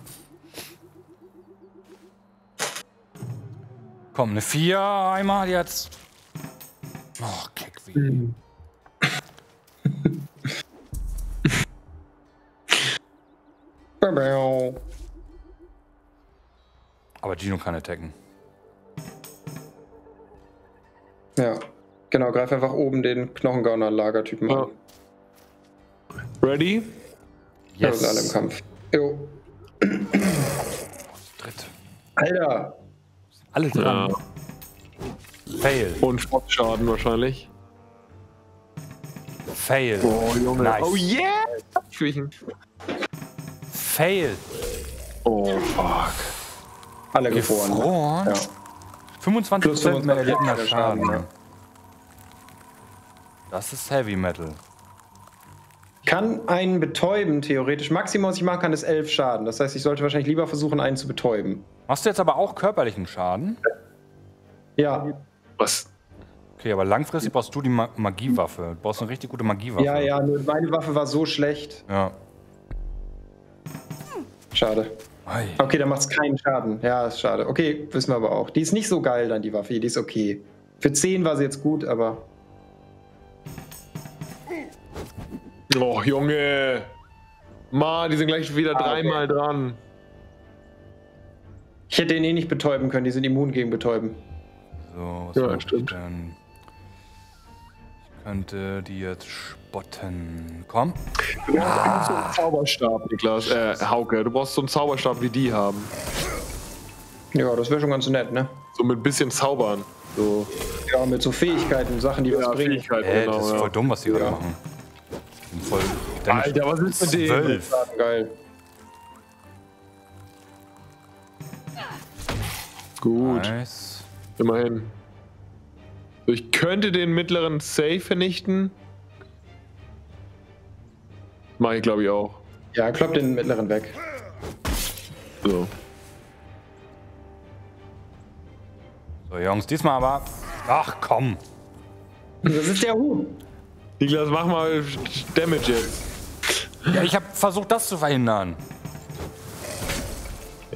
[SPEAKER 2] Komm, eine 4 einmal jetzt. Oh, keck wie. Aber Gino kann attacken.
[SPEAKER 4] Ja, genau, greif einfach oben den Knochengauner-Lagertypen
[SPEAKER 3] Ja.
[SPEAKER 4] an.
[SPEAKER 3] Ready?
[SPEAKER 4] Ja, wir sind alle im Kampf. Jo.
[SPEAKER 2] Dritt.
[SPEAKER 4] Alter,
[SPEAKER 2] Alle dran. Fail.
[SPEAKER 3] Und Sportschaden wahrscheinlich.
[SPEAKER 2] Fail.
[SPEAKER 3] Junge.
[SPEAKER 2] Nice.
[SPEAKER 3] Oh yeah! Abschwächen.
[SPEAKER 2] Fail.
[SPEAKER 3] Oh, fuck.
[SPEAKER 4] alle gefroren. Ne?
[SPEAKER 2] Gefroren?
[SPEAKER 4] Ja.
[SPEAKER 2] 25%
[SPEAKER 4] Plus
[SPEAKER 2] mehr
[SPEAKER 4] 25
[SPEAKER 2] erlittener
[SPEAKER 4] Schaden,
[SPEAKER 2] Schaden.
[SPEAKER 4] ja.
[SPEAKER 2] Das ist Heavy Metal.
[SPEAKER 4] Kann einen betäuben, theoretisch. Maximum, was ich machen kann, ist 11 Schaden. Das heißt, ich sollte wahrscheinlich lieber versuchen, einen zu betäuben.
[SPEAKER 2] Machst du jetzt aber auch körperlichen Schaden?
[SPEAKER 4] Ja,
[SPEAKER 3] Was?
[SPEAKER 2] Okay, aber langfristig brauchst du die Ma Magiewaffe. Du brauchst eine richtig gute Magiewaffe.
[SPEAKER 4] ja, ja, nur meine Waffe war so schlecht.
[SPEAKER 2] Ja.
[SPEAKER 4] Schade.
[SPEAKER 2] Ei.
[SPEAKER 4] Okay, dann macht es keinen Schaden. Ja, ist schade. Okay, wissen wir aber auch. Die ist nicht so geil, dann die Waffe. Die ist okay. Für 10 war sie jetzt gut, aber.
[SPEAKER 3] Oh, Junge. Mann, die sind gleich wieder
[SPEAKER 4] Ah,
[SPEAKER 3] dreimal dran.
[SPEAKER 4] Ich hätte ihn eh nicht betäuben können. Die sind immun gegen Betäuben.
[SPEAKER 2] So, was
[SPEAKER 3] Ja,
[SPEAKER 2] mache ich
[SPEAKER 3] stimmt.
[SPEAKER 2] denn? Ich könnte die jetzt spotten. Komm.
[SPEAKER 3] Du brauchst so einen Zauberstab, Niklas. Äh, Hauke, du brauchst so einen Zauberstab wie die haben.
[SPEAKER 4] Ja, das wäre schon ganz nett, ne?
[SPEAKER 3] So mit ein bisschen Zaubern. So.
[SPEAKER 4] Ja, mit so Fähigkeiten, Sachen, die was bringen.
[SPEAKER 3] Fähigkeiten,
[SPEAKER 2] Ey,
[SPEAKER 3] genau,
[SPEAKER 2] das ist
[SPEAKER 3] ja.
[SPEAKER 2] voll dumm, was die gerade
[SPEAKER 4] Ja.
[SPEAKER 2] machen. Voll. Dann
[SPEAKER 3] Alter, was ist mit dem?
[SPEAKER 2] zwölf.
[SPEAKER 4] Geil.
[SPEAKER 3] Gut,
[SPEAKER 2] Nice.
[SPEAKER 3] immerhin. Ich könnte den mittleren Safe vernichten. Mach ich, glaube ich, auch.
[SPEAKER 4] Ja, klopp den mittleren weg.
[SPEAKER 3] So.
[SPEAKER 2] So, Jungs, diesmal aber. Ach komm.
[SPEAKER 4] Das ist der Hut.
[SPEAKER 3] Niklas, mach mal Damage jetzt.
[SPEAKER 2] Ja, ich habe versucht, das zu verhindern.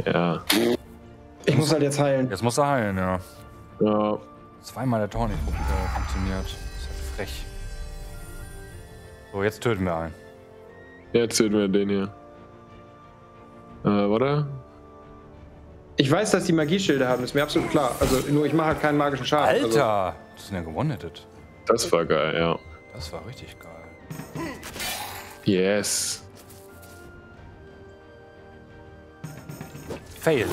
[SPEAKER 3] Ja.
[SPEAKER 4] Ich muss halt jetzt heilen.
[SPEAKER 2] Jetzt muss er heilen, ja.
[SPEAKER 3] Ja.
[SPEAKER 2] Zweimal der Tor nicht äh, funktioniert. Das ist halt frech. So, jetzt töten wir einen.
[SPEAKER 3] Jetzt sehen wir den hier. Äh, warte.
[SPEAKER 4] Ich weiß, dass die Magieschilde haben, ist mir absolut klar. Also nur ich mache halt keinen magischen Schaden. Also,
[SPEAKER 2] Alter! Das sind ja gewonnettet.
[SPEAKER 3] Das war geil, ja.
[SPEAKER 2] Das war richtig geil.
[SPEAKER 3] Yes.
[SPEAKER 2] Fail.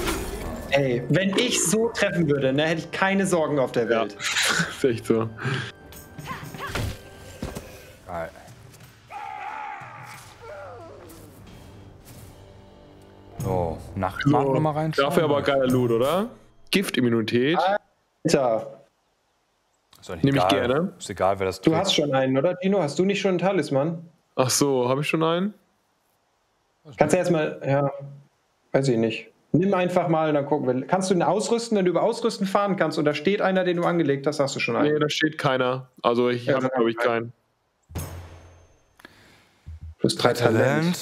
[SPEAKER 4] ey, wenn ich so treffen würde, ne, hätte ich keine Sorgen auf der
[SPEAKER 3] Ja.
[SPEAKER 4] Welt.
[SPEAKER 3] ist echt so.
[SPEAKER 2] Geil. So, Nachtmarkt nochmal reinschauen.
[SPEAKER 3] Dafür aber geiler Loot, oder? Giftimmunität.
[SPEAKER 4] Alter,
[SPEAKER 2] Ist doch nicht
[SPEAKER 3] Nehm ich gerne.
[SPEAKER 2] Ist egal, wer das
[SPEAKER 4] du
[SPEAKER 2] tut.
[SPEAKER 4] hast schon einen, oder? Dino, hast du nicht schon einen Talisman?
[SPEAKER 3] Ach so, habe ich schon einen?
[SPEAKER 4] Kannst du erstmal, ja, weiß ich nicht. Nimm einfach mal, dann gucken wir. Kannst du ihn ausrüsten, wenn du über Ausrüsten fahren kannst und da steht einer, den du angelegt hast, hast du schon einen.
[SPEAKER 3] Nee, da steht keiner. Also ich
[SPEAKER 4] Ja,
[SPEAKER 3] habe, glaube ich, keinen.
[SPEAKER 4] Plus drei Talent.
[SPEAKER 2] Talent.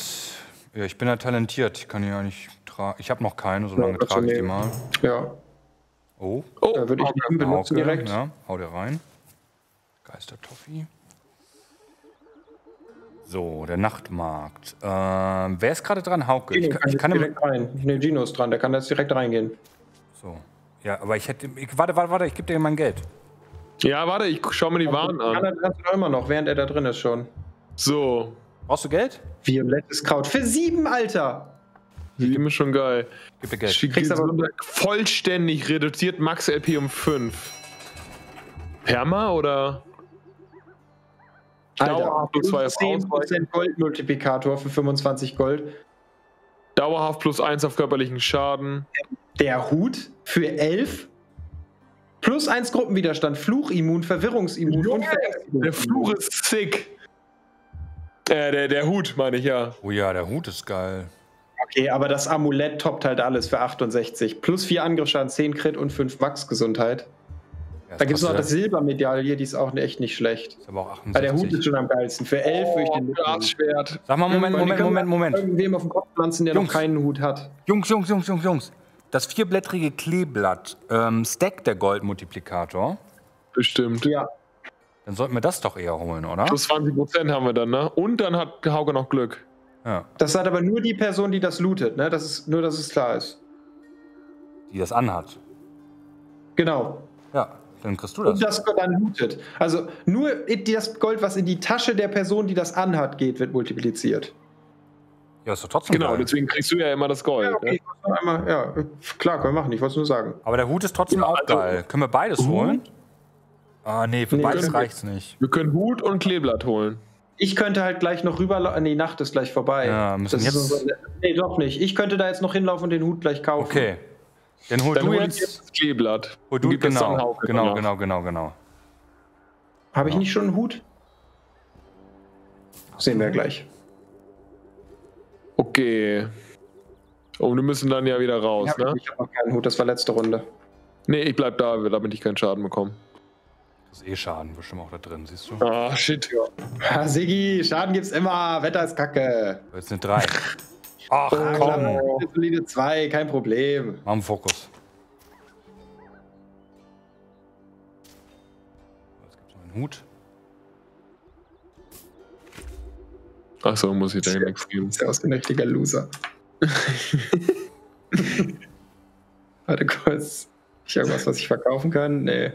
[SPEAKER 2] Ja, ich bin ja talentiert. Ich kann die ja nicht tragen. Ich habe noch keine, solange
[SPEAKER 4] Ja,
[SPEAKER 2] trage
[SPEAKER 4] du
[SPEAKER 2] ich die mal.
[SPEAKER 4] Ja,
[SPEAKER 2] Oh,
[SPEAKER 3] Oh,
[SPEAKER 4] da würde ich ihn benutzen
[SPEAKER 2] Hauke,
[SPEAKER 4] direkt.
[SPEAKER 2] Ja, hau dir rein. Geistertoffee. So, der Nachtmarkt. Ähm, wer ist gerade dran? Hauke. Ich,
[SPEAKER 4] Dino
[SPEAKER 2] kann-
[SPEAKER 4] kann
[SPEAKER 2] ich kann im,
[SPEAKER 4] direkt rein. Ne, Gino ist dran, der kann jetzt direkt reingehen.
[SPEAKER 2] so. Ja, aber ich hätte. Ich, warte, warte, warte, ich gebe dir mein Geld.
[SPEAKER 3] Ja, warte, ich schau mir die Waren
[SPEAKER 4] Kann
[SPEAKER 3] an.
[SPEAKER 4] er kannst du doch immer noch, während er da drin ist schon.
[SPEAKER 3] So,
[SPEAKER 2] Brauchst du Geld?
[SPEAKER 4] Violettes Kraut. Für sieben, Alter!
[SPEAKER 3] Sieben ist schon geil.
[SPEAKER 2] Gib dir Geld.
[SPEAKER 4] Kriegst aber-
[SPEAKER 3] vollständig reduziert Max LP um 5. Perma oder? Dauerhaft plus zwei auf
[SPEAKER 4] 10% Goldmultiplikator für 25 Gold.
[SPEAKER 3] Dauerhaft plus 1 auf körperlichen Schaden.
[SPEAKER 4] Der Hut für 11. Plus 1 Gruppenwiderstand, Fluchimmun, Verwirrungsimmun und Verängstigungsimmun.
[SPEAKER 3] Der Fluch ist sick. Äh, der, der Hut, meine ich ja.
[SPEAKER 2] Oh ja, der Hut ist geil.
[SPEAKER 4] Okay, aber das Amulett toppt halt alles für 68. Plus 4 Angriffsschaden, 10 Crit und 5 Max-Gesundheit.
[SPEAKER 2] Ja,
[SPEAKER 4] Da gibt es noch das Silbermedaille, die ist auch echt nicht schlecht.
[SPEAKER 2] Ist aber auch
[SPEAKER 4] Aber der Hut
[SPEAKER 2] 68.
[SPEAKER 4] ist schon am geilsten. Für 11 würde ich den mitnehmen.
[SPEAKER 3] Glasschwert.
[SPEAKER 2] Sag mal, Moment, Moment, Moment, Moment.
[SPEAKER 4] Irgendwem auf den Kopf pflanzen, der
[SPEAKER 2] Jungs.
[SPEAKER 4] noch keinen Hut hat.
[SPEAKER 2] Jungs, Jungs, Jungs, Jungs, Jungs. Das vierblättrige Kleeblatt, ähm, Stack der Goldmultiplikator.
[SPEAKER 3] Bestimmt.
[SPEAKER 4] Ja.
[SPEAKER 2] Dann sollten wir das doch eher holen, oder?
[SPEAKER 3] Plus 20% haben wir dann, ne? Und dann hat Hauke noch Glück.
[SPEAKER 2] Ja,
[SPEAKER 4] Das hat aber nur die Person, die das lootet, ne? Das ist nur, dass es klar ist.
[SPEAKER 2] die das anhat.
[SPEAKER 4] Genau.
[SPEAKER 2] Ja, dann kriegst du das.
[SPEAKER 4] Und das dann lootet. Also nur das Gold, was in die Tasche der Person, die das anhat, geht, wird multipliziert.
[SPEAKER 2] Ja, ist doch trotzdem
[SPEAKER 3] Genau,
[SPEAKER 2] geil.
[SPEAKER 3] deswegen kriegst du ja immer das Gold.
[SPEAKER 4] Ja, okay,
[SPEAKER 3] ne?
[SPEAKER 4] ich wollte nur einmal, ja, klar, können wir machen, ich wollte es nur sagen.
[SPEAKER 2] Aber der Hut ist trotzdem
[SPEAKER 3] Ja,
[SPEAKER 2] auch
[SPEAKER 3] also-
[SPEAKER 2] geil. Können wir beides holen? Ah, nee, für
[SPEAKER 4] Nee,
[SPEAKER 2] beides
[SPEAKER 4] können wir-
[SPEAKER 2] reicht's nicht.
[SPEAKER 3] Wir können Hut und Kleeblatt holen.
[SPEAKER 4] Ich könnte halt gleich noch rüber. Nee, Nacht ist gleich vorbei.
[SPEAKER 2] Ja, müssen
[SPEAKER 4] das
[SPEAKER 2] jetzt-
[SPEAKER 4] so, nee, doch nicht. Ich könnte da jetzt noch hinlaufen und den Hut gleich kaufen.
[SPEAKER 2] Okay. Dann hol
[SPEAKER 3] Dann
[SPEAKER 2] du
[SPEAKER 3] hol ich
[SPEAKER 2] jetzt.
[SPEAKER 3] jetzt das Kleeblatt.
[SPEAKER 2] Hol du, genau, genau, genau, genau, genau.
[SPEAKER 4] Habe ich nicht schon einen Hut? Sehen wir gleich.
[SPEAKER 3] Okay. Und wir müssen dann ja wieder raus,
[SPEAKER 4] Ich habe
[SPEAKER 3] ne?
[SPEAKER 4] hab noch keinen Hut, das war letzte Runde.
[SPEAKER 3] Nee, ich bleib da, damit ich keinen Schaden bekomme.
[SPEAKER 2] Das ist eh Schaden, bestimmt auch da drin, siehst du?
[SPEAKER 3] Ah, shit.
[SPEAKER 4] Ha, Sigi, Schaden gibt's immer. Wetter ist kacke.
[SPEAKER 2] Jetzt eine 3. Ach
[SPEAKER 4] Ah,
[SPEAKER 2] komm.
[SPEAKER 4] Solide 2, kein Problem.
[SPEAKER 2] Mach einen Fokus. Jetzt gibt's noch einen Hut.
[SPEAKER 3] Achso, muss ich da nichts geben.
[SPEAKER 4] Ist ja aus ein richtiger Loser. Warte kurz. Ich irgendwas, was ich verkaufen kann? Nee.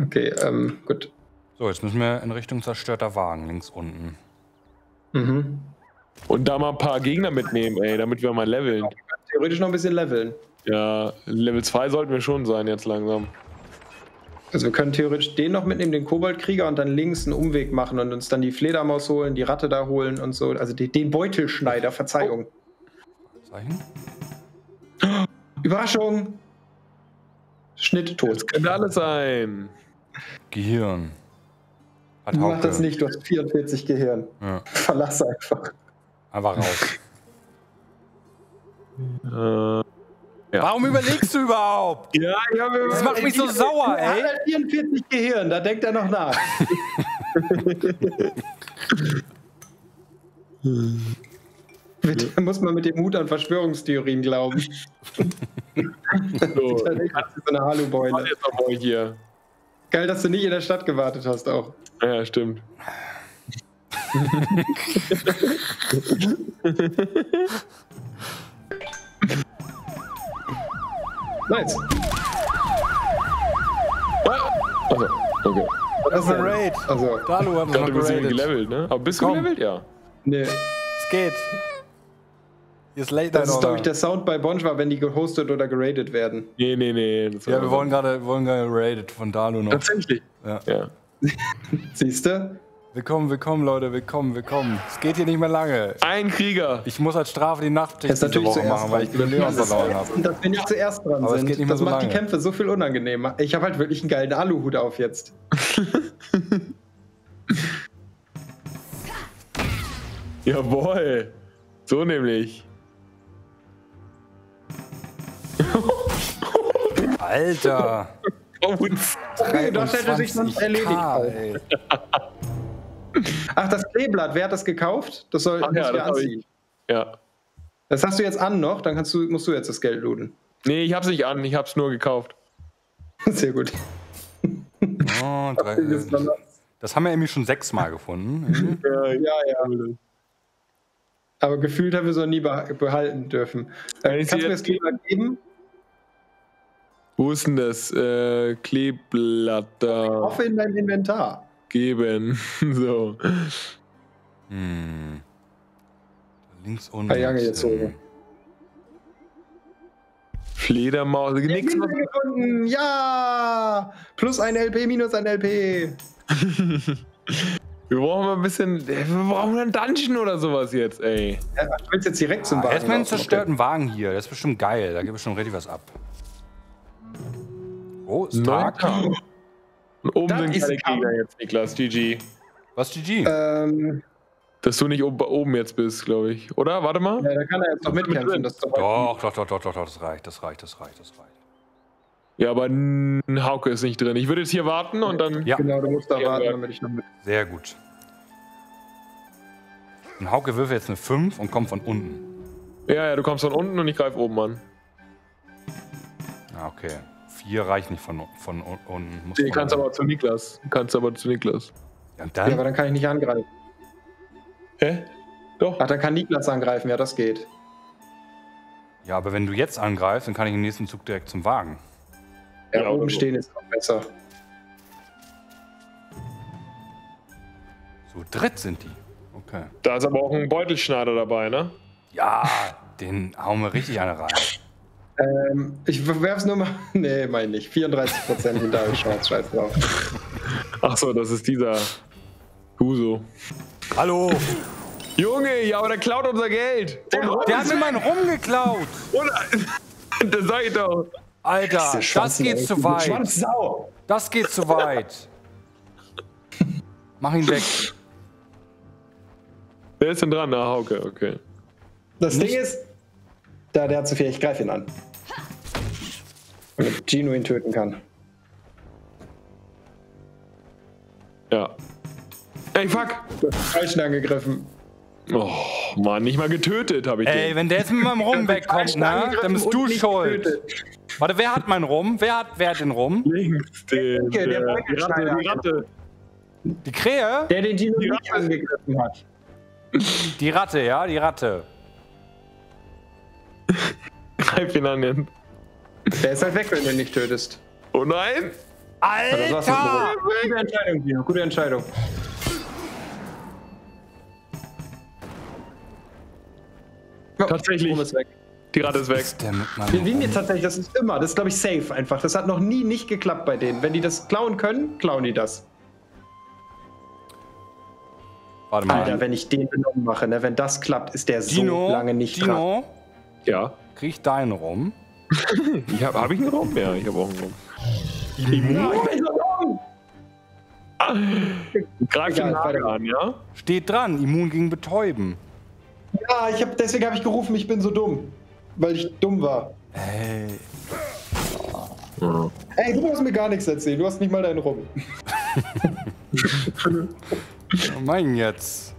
[SPEAKER 4] Okay, ähm, gut.
[SPEAKER 2] So, jetzt müssen wir in Richtung zerstörter Wagen, links unten.
[SPEAKER 4] Mhm.
[SPEAKER 3] Und da mal ein paar Gegner mitnehmen, ey, damit wir mal leveln.
[SPEAKER 4] Theoretisch noch ein bisschen leveln.
[SPEAKER 3] Ja, Level 2 sollten wir schon sein jetzt langsam.
[SPEAKER 4] Also wir können theoretisch den noch mitnehmen, den Koboldkrieger, und dann links einen Umweg machen und uns dann die Fledermaus holen, die Ratte da holen und so. Also die, den Beutelschneider, Verzeihung.
[SPEAKER 2] Zeichen?
[SPEAKER 4] Überraschung! Schnitt tot.
[SPEAKER 3] Könnte alles sein.
[SPEAKER 2] Gehirn. Hat
[SPEAKER 4] Mach
[SPEAKER 2] Hauke.
[SPEAKER 4] das nicht, du hast 44 Gehirn.
[SPEAKER 2] Ja.
[SPEAKER 4] Verlass einfach.
[SPEAKER 2] Einfach raus.
[SPEAKER 3] Äh,
[SPEAKER 2] Warum überlegst du überhaupt?
[SPEAKER 3] ja, ich habe
[SPEAKER 2] Das macht mich so sauer,
[SPEAKER 4] Er
[SPEAKER 2] ey.
[SPEAKER 4] hat 44 Gehirn, da denkt er noch nach. Bitte muss man mit dem Hut an Verschwörungstheorien glauben.
[SPEAKER 3] so.
[SPEAKER 4] Da das ist so eine Alubeule.
[SPEAKER 3] Jetzt noch mal hier.
[SPEAKER 4] Geil, dass du nicht in der Stadt gewartet hast auch.
[SPEAKER 3] Ja, stimmt.
[SPEAKER 4] Nice.
[SPEAKER 3] Also, okay.
[SPEAKER 2] Das ist ein Raid.
[SPEAKER 4] Also,
[SPEAKER 2] Dalu hat noch
[SPEAKER 3] bist irgendwie
[SPEAKER 2] geradet.
[SPEAKER 3] gelevelt, ne? Aber bist du
[SPEAKER 2] Komm.
[SPEAKER 3] gelevelt? Ja.
[SPEAKER 4] nee.
[SPEAKER 2] Es geht. Hier ist
[SPEAKER 4] Das ist, glaube ich, der Sound bei Bonj war, wenn die gehostet oder geradet werden.
[SPEAKER 3] Nee, nee, nee. das
[SPEAKER 2] Ja, wir wollen gerade wollen gerade geradet von Dalu noch.
[SPEAKER 3] Tatsächlich.
[SPEAKER 2] Ja.
[SPEAKER 3] Ja.
[SPEAKER 4] Siehst du?
[SPEAKER 2] Willkommen, willkommen, Leute, willkommen, willkommen. Es geht hier nicht mehr lange.
[SPEAKER 3] Ein Krieger.
[SPEAKER 2] Ich muss als Strafe die Nachtschicht
[SPEAKER 4] ist
[SPEAKER 2] diese
[SPEAKER 4] natürlich
[SPEAKER 2] Woche
[SPEAKER 4] zuerst
[SPEAKER 2] machen, weil ich den Leon verloren habe.
[SPEAKER 4] Und dass wir nicht zuerst dran
[SPEAKER 2] Aber es
[SPEAKER 4] sind,
[SPEAKER 2] geht nicht mehr
[SPEAKER 4] das
[SPEAKER 2] so
[SPEAKER 4] macht die
[SPEAKER 2] lange.
[SPEAKER 4] Kämpfe so viel unangenehmer. Ich habe halt wirklich einen geilen Aluhut auf jetzt.
[SPEAKER 3] Jawohl. So nämlich.
[SPEAKER 2] Alter.
[SPEAKER 3] Oh,
[SPEAKER 4] Okay, das hätte sich sonst
[SPEAKER 2] 23K,
[SPEAKER 4] erledigt. Ach, das Kleeblatt, wer hat das gekauft? Das soll
[SPEAKER 3] Ach ja,
[SPEAKER 4] wir
[SPEAKER 3] das
[SPEAKER 4] anziehen.
[SPEAKER 3] ja.
[SPEAKER 4] Das hast du jetzt an noch, dann kannst du, musst du jetzt das Geld looten.
[SPEAKER 3] Nee, ich hab's nicht an, ich hab's nur gekauft.
[SPEAKER 4] Sehr gut.
[SPEAKER 2] Oh, drei, das haben wir irgendwie schon sechsmal gefunden.
[SPEAKER 3] Ja,
[SPEAKER 4] Ja, ja. Aber gefühlt haben wir es noch nie beh- behalten dürfen. Äh, kannst du mir das Kleeblatt geben?
[SPEAKER 3] Wo ist denn das äh, Kleeblatt da
[SPEAKER 4] Hoffe in deinem Inventar.
[SPEAKER 3] geben? so.
[SPEAKER 2] Hm. Links unten.
[SPEAKER 4] Jange, jetzt so.
[SPEAKER 3] Fledermaus. Nix,
[SPEAKER 4] Nichts gefunden. Ja! Plus ein LP, minus ein LP.
[SPEAKER 3] wir brauchen mal ein bisschen. Wir brauchen einen Dungeon oder sowas jetzt, ey.
[SPEAKER 4] Ja, ich will jetzt direkt zum
[SPEAKER 2] Ah,
[SPEAKER 4] Wagen.
[SPEAKER 2] erstmal einen zerstörten Wagen hier. Das ist bestimmt geil. Da gibt es schon richtig was ab. Oh, Stark.
[SPEAKER 3] Neunter. Und oben
[SPEAKER 4] Das
[SPEAKER 3] sind
[SPEAKER 4] ist
[SPEAKER 3] keine Gegner jetzt, Niklas. GG.
[SPEAKER 2] Was GG?
[SPEAKER 4] Ähm,
[SPEAKER 3] Dass du nicht oben, oben jetzt bist, glaube ich. Oder? Warte mal.
[SPEAKER 4] ja, da kann er jetzt noch mitkämpfen. Das ist doch
[SPEAKER 2] Doch, doch, doch, doch, das reicht, das reicht, das reicht, das reicht.
[SPEAKER 3] Ja, aber ein Hauke ist nicht drin. Ich würde jetzt hier warten und dann.
[SPEAKER 2] Ja,
[SPEAKER 4] Genau, du musst da
[SPEAKER 3] Ja,
[SPEAKER 4] warten, damit ich noch mit.
[SPEAKER 2] sehr gut. Und Hauke wirft jetzt eine 5 und kommt von unten.
[SPEAKER 3] Ja, ja, du kommst von unten und ich greife oben an.
[SPEAKER 2] Ah, okay. 4 reicht nicht von, von un- unten. Muss
[SPEAKER 3] Du
[SPEAKER 2] von
[SPEAKER 3] kannst
[SPEAKER 2] oben.
[SPEAKER 3] aber zu Niklas. Du kannst aber zu Niklas.
[SPEAKER 2] Ja, und
[SPEAKER 4] Ja, aber
[SPEAKER 2] dann?
[SPEAKER 4] dann kann ich nicht angreifen.
[SPEAKER 3] Hä? Doch.
[SPEAKER 4] Ach, dann kann Niklas angreifen. Ja, das geht.
[SPEAKER 2] Ja, aber wenn du jetzt angreifst, dann kann ich im nächsten Zug direkt zum Wagen.
[SPEAKER 4] Ja,
[SPEAKER 3] Ja,
[SPEAKER 4] oben
[SPEAKER 3] oder so.
[SPEAKER 4] stehen ist noch besser.
[SPEAKER 2] So dritt sind die. Okay.
[SPEAKER 3] Da ist aber auch ein Beutelschneider dabei, ne?
[SPEAKER 2] Ja, den hauen wir richtig eine rein.
[SPEAKER 4] Ähm, ich werf's nur mal. Nee, mein nicht. 34% hinter euch schwarz, scheiß drauf.
[SPEAKER 3] Ach so, das ist dieser Huso.
[SPEAKER 2] Hallo!
[SPEAKER 3] Junge, ja, aber der klaut unser Geld. Und,
[SPEAKER 2] Der hat mir meinen rumgeklaut!
[SPEAKER 3] und, das sag ich doch.
[SPEAKER 2] Alter, das geht zu weit.
[SPEAKER 4] Schwanzsau!
[SPEAKER 2] Das geht zu weit. Mach ihn weg.
[SPEAKER 3] Wer ist denn dran? Na, Hauke, okay.
[SPEAKER 4] Das Ding ist. Da, der hat zu viel. Ich greife ihn an. Damit Gino ihn töten kann.
[SPEAKER 3] Ja. Ey, fuck.
[SPEAKER 4] Du hast falschen angegriffen.
[SPEAKER 3] Oh, Mann, nicht mal getötet habe ich
[SPEAKER 2] Ey,
[SPEAKER 3] den.
[SPEAKER 2] wenn der jetzt mit meinem Rum wegkommt, ne, dann bist du schuld.
[SPEAKER 4] getötet.
[SPEAKER 2] Warte, wer hat meinen Rum? Wer hat, wer hat den Rum?
[SPEAKER 3] Links, den,
[SPEAKER 4] Okay, der
[SPEAKER 3] der, die Ratte, die Ratte.
[SPEAKER 2] Die Krähe?
[SPEAKER 4] Der den Gino
[SPEAKER 3] Die
[SPEAKER 4] nicht
[SPEAKER 3] Ratte.
[SPEAKER 4] angegriffen hat.
[SPEAKER 2] Die Ratte, ja, die Ratte.
[SPEAKER 3] Greif ihn an jetzt.
[SPEAKER 4] Der ist halt weg, wenn du ihn nicht tötest.
[SPEAKER 3] Oh nein!
[SPEAKER 4] Das war's jetzt
[SPEAKER 2] Alter!
[SPEAKER 4] mit Gute Entscheidung, Gino. Gute Entscheidung.
[SPEAKER 3] Tatsächlich.
[SPEAKER 4] Ist weg.
[SPEAKER 3] Die Ratte ist weg.
[SPEAKER 4] Wir liegen jetzt tatsächlich, das ist immer, das ist glaube ich safe einfach. Das hat noch nie nicht geklappt bei denen. Wenn die das klauen können, klauen die das.
[SPEAKER 2] Warte mal.
[SPEAKER 4] Alter, wenn ich den benommen mache, ne, wenn das klappt, ist der
[SPEAKER 2] Dino,
[SPEAKER 4] so lange nicht dran.
[SPEAKER 3] Ja.
[SPEAKER 2] krieg ich deinen rum?
[SPEAKER 3] Ich habe hab ich einen Raum? Ja, ich habe auch einen Raum.
[SPEAKER 4] Ja, ich bin so dumm.
[SPEAKER 3] Greif den Nagel an, ja?
[SPEAKER 2] Steht dran, immun gegen Betäuben.
[SPEAKER 4] Ja, ich hab, deswegen habe ich gerufen, ich bin so dumm. Weil ich dumm war.
[SPEAKER 2] Hey.
[SPEAKER 4] Ey, du musst mir gar nichts erzählen, du hast nicht mal deinen Rum.
[SPEAKER 2] Was mein jetzt?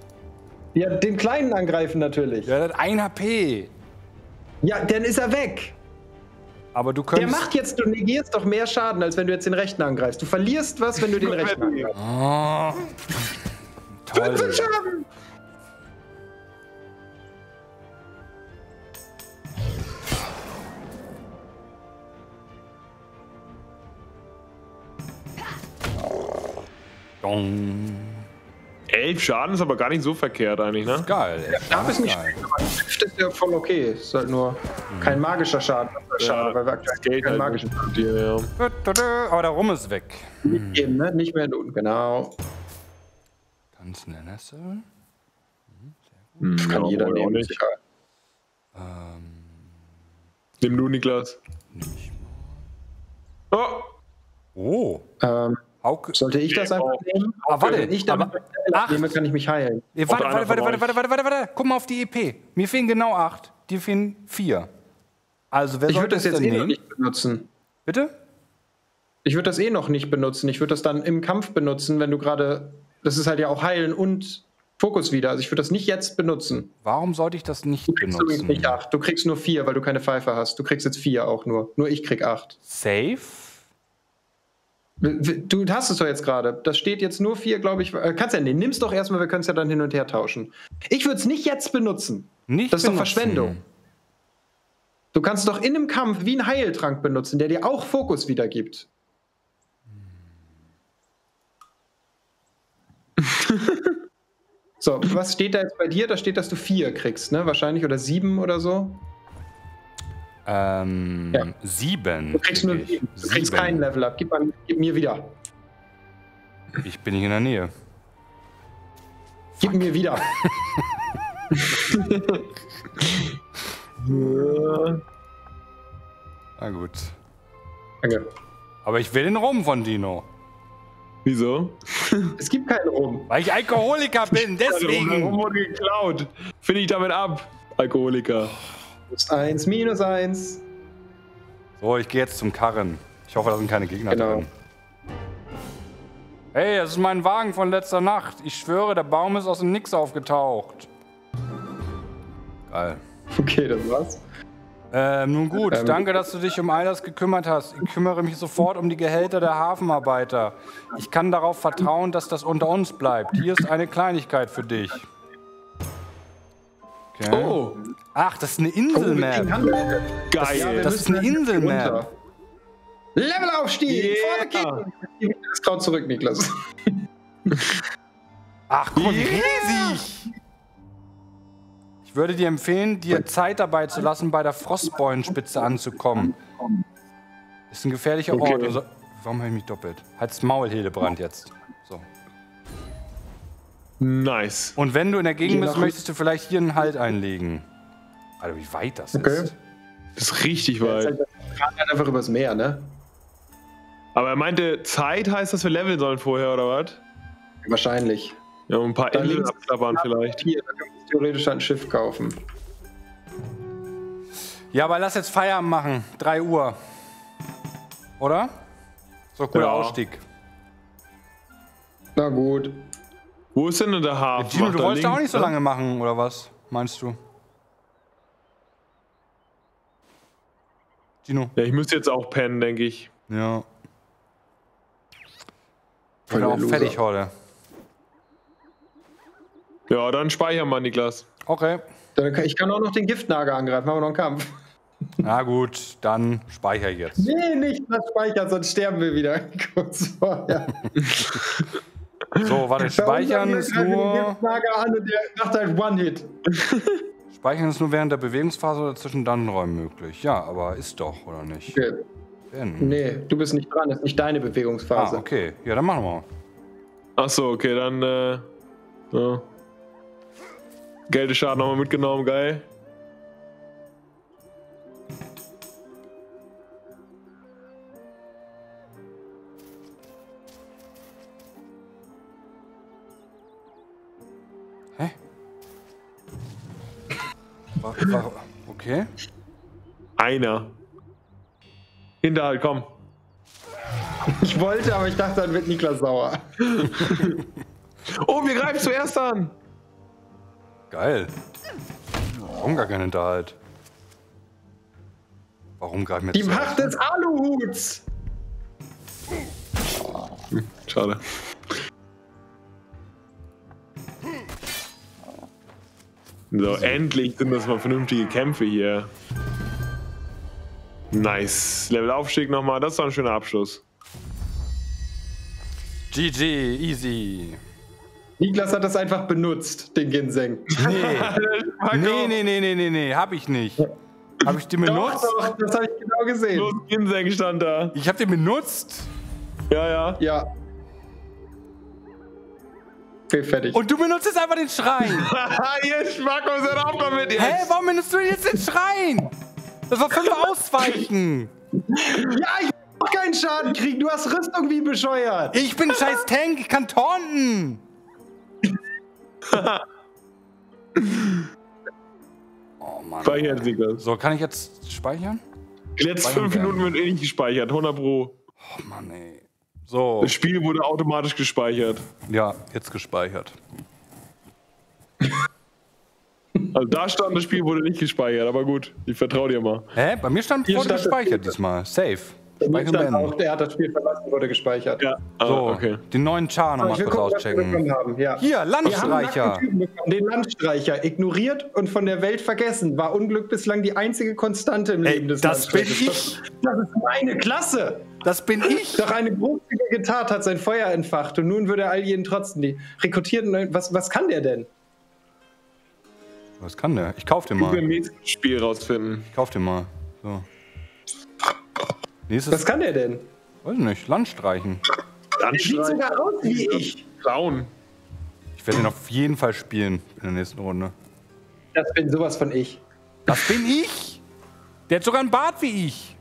[SPEAKER 4] Ja, den Kleinen angreifen natürlich. Ja,
[SPEAKER 2] Der hat 1 HP.
[SPEAKER 4] Dann ist er weg.
[SPEAKER 2] Aber du
[SPEAKER 4] Der
[SPEAKER 2] könntest.
[SPEAKER 4] macht jetzt, du negierst doch mehr Schaden, als wenn du jetzt den Rechten angreifst. Du verlierst was, wenn du den Rechten angreifst.
[SPEAKER 2] Oh. Toll.
[SPEAKER 4] Schaden!
[SPEAKER 2] Dong.
[SPEAKER 3] Elf Schaden ist aber gar nicht so verkehrt eigentlich, ne?
[SPEAKER 2] Geil. ey.
[SPEAKER 4] Darf ist nicht
[SPEAKER 2] Geil.
[SPEAKER 4] aber Gift ist ja voll okay. Ist halt nur kein magischer Schaden. Ist Schade, weil wir aktuell keinen
[SPEAKER 3] halt
[SPEAKER 4] magischen
[SPEAKER 3] mit dir, ja.
[SPEAKER 2] Aber der Rum ist weg.
[SPEAKER 4] Schaden geben, ne? Nicht mehr tun, genau.
[SPEAKER 2] Tanzen der Nässe.
[SPEAKER 3] Hm,
[SPEAKER 4] Kann
[SPEAKER 3] ja,
[SPEAKER 4] jeder nehmen.
[SPEAKER 3] nicht.
[SPEAKER 4] sicher.
[SPEAKER 3] Nimm du, Niklas. Oh!
[SPEAKER 2] Oh.
[SPEAKER 4] Ähm,
[SPEAKER 2] Hauke.
[SPEAKER 4] sollte ich das einfach nehmen?
[SPEAKER 2] Ah, warte,
[SPEAKER 4] Wenn ich damit nehme, kann ich mich heilen.
[SPEAKER 2] Warte, warte, warte, warte, warte, warte, warte, warte. Guck mal auf die EP. Mir fehlen genau acht. Dir fehlen vier. Also, wer
[SPEAKER 4] Ich würde das
[SPEAKER 2] das
[SPEAKER 4] jetzt eh noch nicht benutzen.
[SPEAKER 2] Bitte?
[SPEAKER 4] Ich würde das eh noch nicht benutzen. Ich würde das dann im Kampf benutzen, wenn du gerade. Das ist halt ja auch heilen und Fokus wieder. Also ich würde das nicht jetzt benutzen.
[SPEAKER 2] Warum sollte ich das nicht
[SPEAKER 4] Du kriegst übrigens
[SPEAKER 2] benutzen?
[SPEAKER 4] nicht acht. Du kriegst nur vier, weil du keine Pfeife hast. Du kriegst jetzt vier auch nur. Nur ich krieg acht.
[SPEAKER 2] Safe?
[SPEAKER 4] Du hast es doch jetzt gerade. Das steht jetzt nur vier, glaube ich. Äh, Kannst ja, nee, nimm's doch erstmal, wir können es ja dann hin und her tauschen. Ich würde es nicht jetzt benutzen.
[SPEAKER 2] Nicht
[SPEAKER 4] Das ist doch
[SPEAKER 2] benutzen.
[SPEAKER 4] Verschwendung. Du kannst es doch in einem Kampf wie einen Heiltrank benutzen, der dir auch Fokus wiedergibt. so, was steht da jetzt bei dir? Da steht, dass du vier kriegst, ne? Wahrscheinlich oder sieben oder so.
[SPEAKER 2] Ähm,
[SPEAKER 4] Ja.
[SPEAKER 2] sieben.
[SPEAKER 4] Du kriegst nur sieben. Du kriegst
[SPEAKER 2] Sieben.
[SPEAKER 4] kein Level up. Gib, mal- gib mir wieder.
[SPEAKER 2] Ich bin nicht in der Nähe.
[SPEAKER 4] Gib mir wieder.
[SPEAKER 2] Na gut.
[SPEAKER 4] Danke.
[SPEAKER 2] Aber ich will den Rum von Dino.
[SPEAKER 3] Wieso?
[SPEAKER 4] Es gibt keinen Rum.
[SPEAKER 2] Weil ich Alkoholiker bin, deswegen.
[SPEAKER 3] wurde geklaut? Finde ich damit ab. Alkoholiker.
[SPEAKER 4] Plus eins, minus eins.
[SPEAKER 2] So, ich gehe jetzt zum Karren. Ich hoffe, da sind keine Gegner
[SPEAKER 4] Genau.
[SPEAKER 2] drin. Hey, das ist mein Wagen von letzter Nacht. Ich schwöre, der Baum ist aus dem Nix aufgetaucht. Geil.
[SPEAKER 4] Okay, das war's.
[SPEAKER 2] Ähm, nun gut,
[SPEAKER 4] Ähm,
[SPEAKER 2] danke, dass du dich um all das gekümmert hast. Ich kümmere mich sofort um die Gehälter der Hafenarbeiter. Ich kann darauf vertrauen, dass das unter uns bleibt. Hier ist eine Kleinigkeit für dich. Okay.
[SPEAKER 3] Oh,
[SPEAKER 2] Ach, das ist eine
[SPEAKER 4] Oh, dem
[SPEAKER 2] Inselmap.
[SPEAKER 4] Handel.
[SPEAKER 3] geil.
[SPEAKER 2] das ist eine Inselmap.
[SPEAKER 4] Levelaufstieg!
[SPEAKER 3] Yeah.
[SPEAKER 4] For the King! Gib mir das Kraut zurück, Niklas.
[SPEAKER 2] Ach, guck mal, wie riesig! Ich würde dir empfehlen, dir Zeit dabei zu lassen, bei der Frostbeulenspitze anzukommen. Ist ein gefährlicher
[SPEAKER 3] Okay.
[SPEAKER 2] Ort. Also, warum habe ich mich doppelt? Halt's Maul, Hildebrand, jetzt. So.
[SPEAKER 3] Nice.
[SPEAKER 2] Und wenn du in der Gegend bist, möchtest du vielleicht hier einen Halt einlegen. Alter, wie weit das
[SPEAKER 4] Okay.
[SPEAKER 2] ist.
[SPEAKER 3] Das ist richtig weit.
[SPEAKER 4] halt halt einfach übers Meer, ne?
[SPEAKER 3] Aber er meinte, Zeit heißt, dass wir leveln sollen vorher, oder was?
[SPEAKER 4] Wahrscheinlich.
[SPEAKER 3] Ja, um ein paar Inseln abklappern vielleicht.
[SPEAKER 4] Hier, da können wir theoretisch ein Schiff kaufen.
[SPEAKER 2] Ja, aber lass jetzt Feierabend machen. 3 Uhr. Oder? So, cooler
[SPEAKER 3] Ja.
[SPEAKER 2] Ausstieg.
[SPEAKER 4] Na gut.
[SPEAKER 3] Wo ist denn der Hafen?
[SPEAKER 2] Gino, du wolltest da auch nicht so
[SPEAKER 3] ne?
[SPEAKER 2] lange machen, oder was? Meinst du? Gino?
[SPEAKER 3] Ja, ich müsste jetzt auch pennen, denke ich.
[SPEAKER 2] Ja. Ich
[SPEAKER 4] Voll
[SPEAKER 2] bin auch
[SPEAKER 4] Loser.
[SPEAKER 2] fertig heute.
[SPEAKER 3] Ja, dann speichern wir, Niklas.
[SPEAKER 2] Okay.
[SPEAKER 4] Dann kann, ich kann auch noch den Giftnager angreifen. Machen wir noch einen Kampf.
[SPEAKER 2] Na gut, dann speichere ich jetzt.
[SPEAKER 4] Nee, nicht das speichern, sonst sterben wir wieder kurz vorher.
[SPEAKER 2] So, warte, speichern ist
[SPEAKER 4] greifen wir den
[SPEAKER 2] nur.
[SPEAKER 4] Giftnager an und der macht halt One-Hit.
[SPEAKER 2] Speichern ist nur während der Bewegungsphase oder zwischen Dungeon-Räumen möglich. Ja, aber ist doch, oder nicht?
[SPEAKER 4] Okay.
[SPEAKER 2] Denn.
[SPEAKER 4] Nee, du bist nicht dran, das ist nicht deine Bewegungsphase.
[SPEAKER 2] Ah, okay. Ja, dann machen wir.
[SPEAKER 3] Ach so, okay, dann. Äh, ja. Geldeschaden nochmal mitgenommen, geil.
[SPEAKER 2] Okay.
[SPEAKER 3] Einer. Hinterhalt, komm.
[SPEAKER 4] Ich wollte, aber ich dachte, dann wird Niklas sauer.
[SPEAKER 3] Oh, wir greifen zuerst an.
[SPEAKER 2] Geil. Warum gar kein Hinterhalt? Warum greifen wir
[SPEAKER 4] Die
[SPEAKER 2] zuerst
[SPEAKER 4] Macht des Aluhuts!
[SPEAKER 3] Schade. So, endlich sind das mal vernünftige Kämpfe hier. Nice. Levelaufstieg nochmal, das ist doch ein schöner Abschluss.
[SPEAKER 2] GG, easy.
[SPEAKER 4] Niklas hat das einfach benutzt, den Ginseng.
[SPEAKER 2] Nee. nee, nee, nee, nee, nee, nee, hab ich nicht. Hab ich den
[SPEAKER 4] Doch,
[SPEAKER 2] benutzt?
[SPEAKER 4] doch, das habe ich genau gesehen.
[SPEAKER 3] Los, Ginseng stand da.
[SPEAKER 2] Ich hab den benutzt
[SPEAKER 3] Ja, ja.
[SPEAKER 4] Ja. Okay, fertig.
[SPEAKER 2] und du benutzt jetzt einfach den Schrein.
[SPEAKER 3] Haha, ihr Schmackos, hört auf damit jetzt.
[SPEAKER 2] Hä, warum benutzt du jetzt den Schrein? Das war fünf Ausweichen.
[SPEAKER 4] ja, ich will auch keinen Schaden kriegen. Du hast Rüstung wie bescheuert.
[SPEAKER 2] Ich bin ein scheiß Tank, ich kann taunten. oh Mann.
[SPEAKER 3] Speichert das.
[SPEAKER 2] So, kann ich jetzt speichern?
[SPEAKER 3] Die letzten
[SPEAKER 2] Speichern
[SPEAKER 3] fünf. Minuten wird eh nicht gespeichert, 100 Pro.
[SPEAKER 2] Oh Mann, ey. So,
[SPEAKER 3] Das Spiel wurde automatisch gespeichert.
[SPEAKER 2] ja, jetzt gespeichert.
[SPEAKER 3] Also da stand, das Spiel wurde nicht gespeichert, aber gut, ich vertraue dir mal.
[SPEAKER 2] Hä? Bei mir stand
[SPEAKER 4] Hier
[SPEAKER 2] wurde
[SPEAKER 4] stand
[SPEAKER 2] gespeichert diesmal. Safe. Speichern
[SPEAKER 4] stand auch,
[SPEAKER 2] beenden.
[SPEAKER 4] der hat das Spiel verlassen, wurde gespeichert.
[SPEAKER 3] Ja, ah,
[SPEAKER 2] So,
[SPEAKER 3] okay.
[SPEAKER 2] den neuen Char nochmal
[SPEAKER 4] Ich will
[SPEAKER 2] kurz
[SPEAKER 4] gucken,
[SPEAKER 2] auschecken.
[SPEAKER 4] haben. Ja.
[SPEAKER 2] Hier, Landstreicher.
[SPEAKER 4] den Landstreicher. Ignoriert und von der Welt vergessen. War Unglück bislang die einzige Konstante im
[SPEAKER 2] Ey,
[SPEAKER 4] Leben des
[SPEAKER 2] das bin ich.
[SPEAKER 4] Das, das ist meine Klasse.
[SPEAKER 2] Das bin ich.
[SPEAKER 4] Doch eine großzügige Tat hat sein Feuer entfacht und nun würde all jeden trotzen. Die rekrutierten. Was, was kann der denn?
[SPEAKER 2] Was kann der? Ich kauf den mal.
[SPEAKER 3] im nächsten Spiel rausfinden.
[SPEAKER 2] Ich kauf den mal. So.
[SPEAKER 4] Was
[SPEAKER 2] Nächstes,
[SPEAKER 4] kann der denn?
[SPEAKER 2] weiß nicht, Landstreichen.
[SPEAKER 3] Dann
[SPEAKER 4] Der sieht sogar aus wie ich.
[SPEAKER 3] Clown.
[SPEAKER 2] Ich werde ihn auf jeden Fall spielen in der nächsten Runde.
[SPEAKER 4] Das bin sowas von ich.
[SPEAKER 2] Das bin ich. Der hat sogar einen Bart wie ich.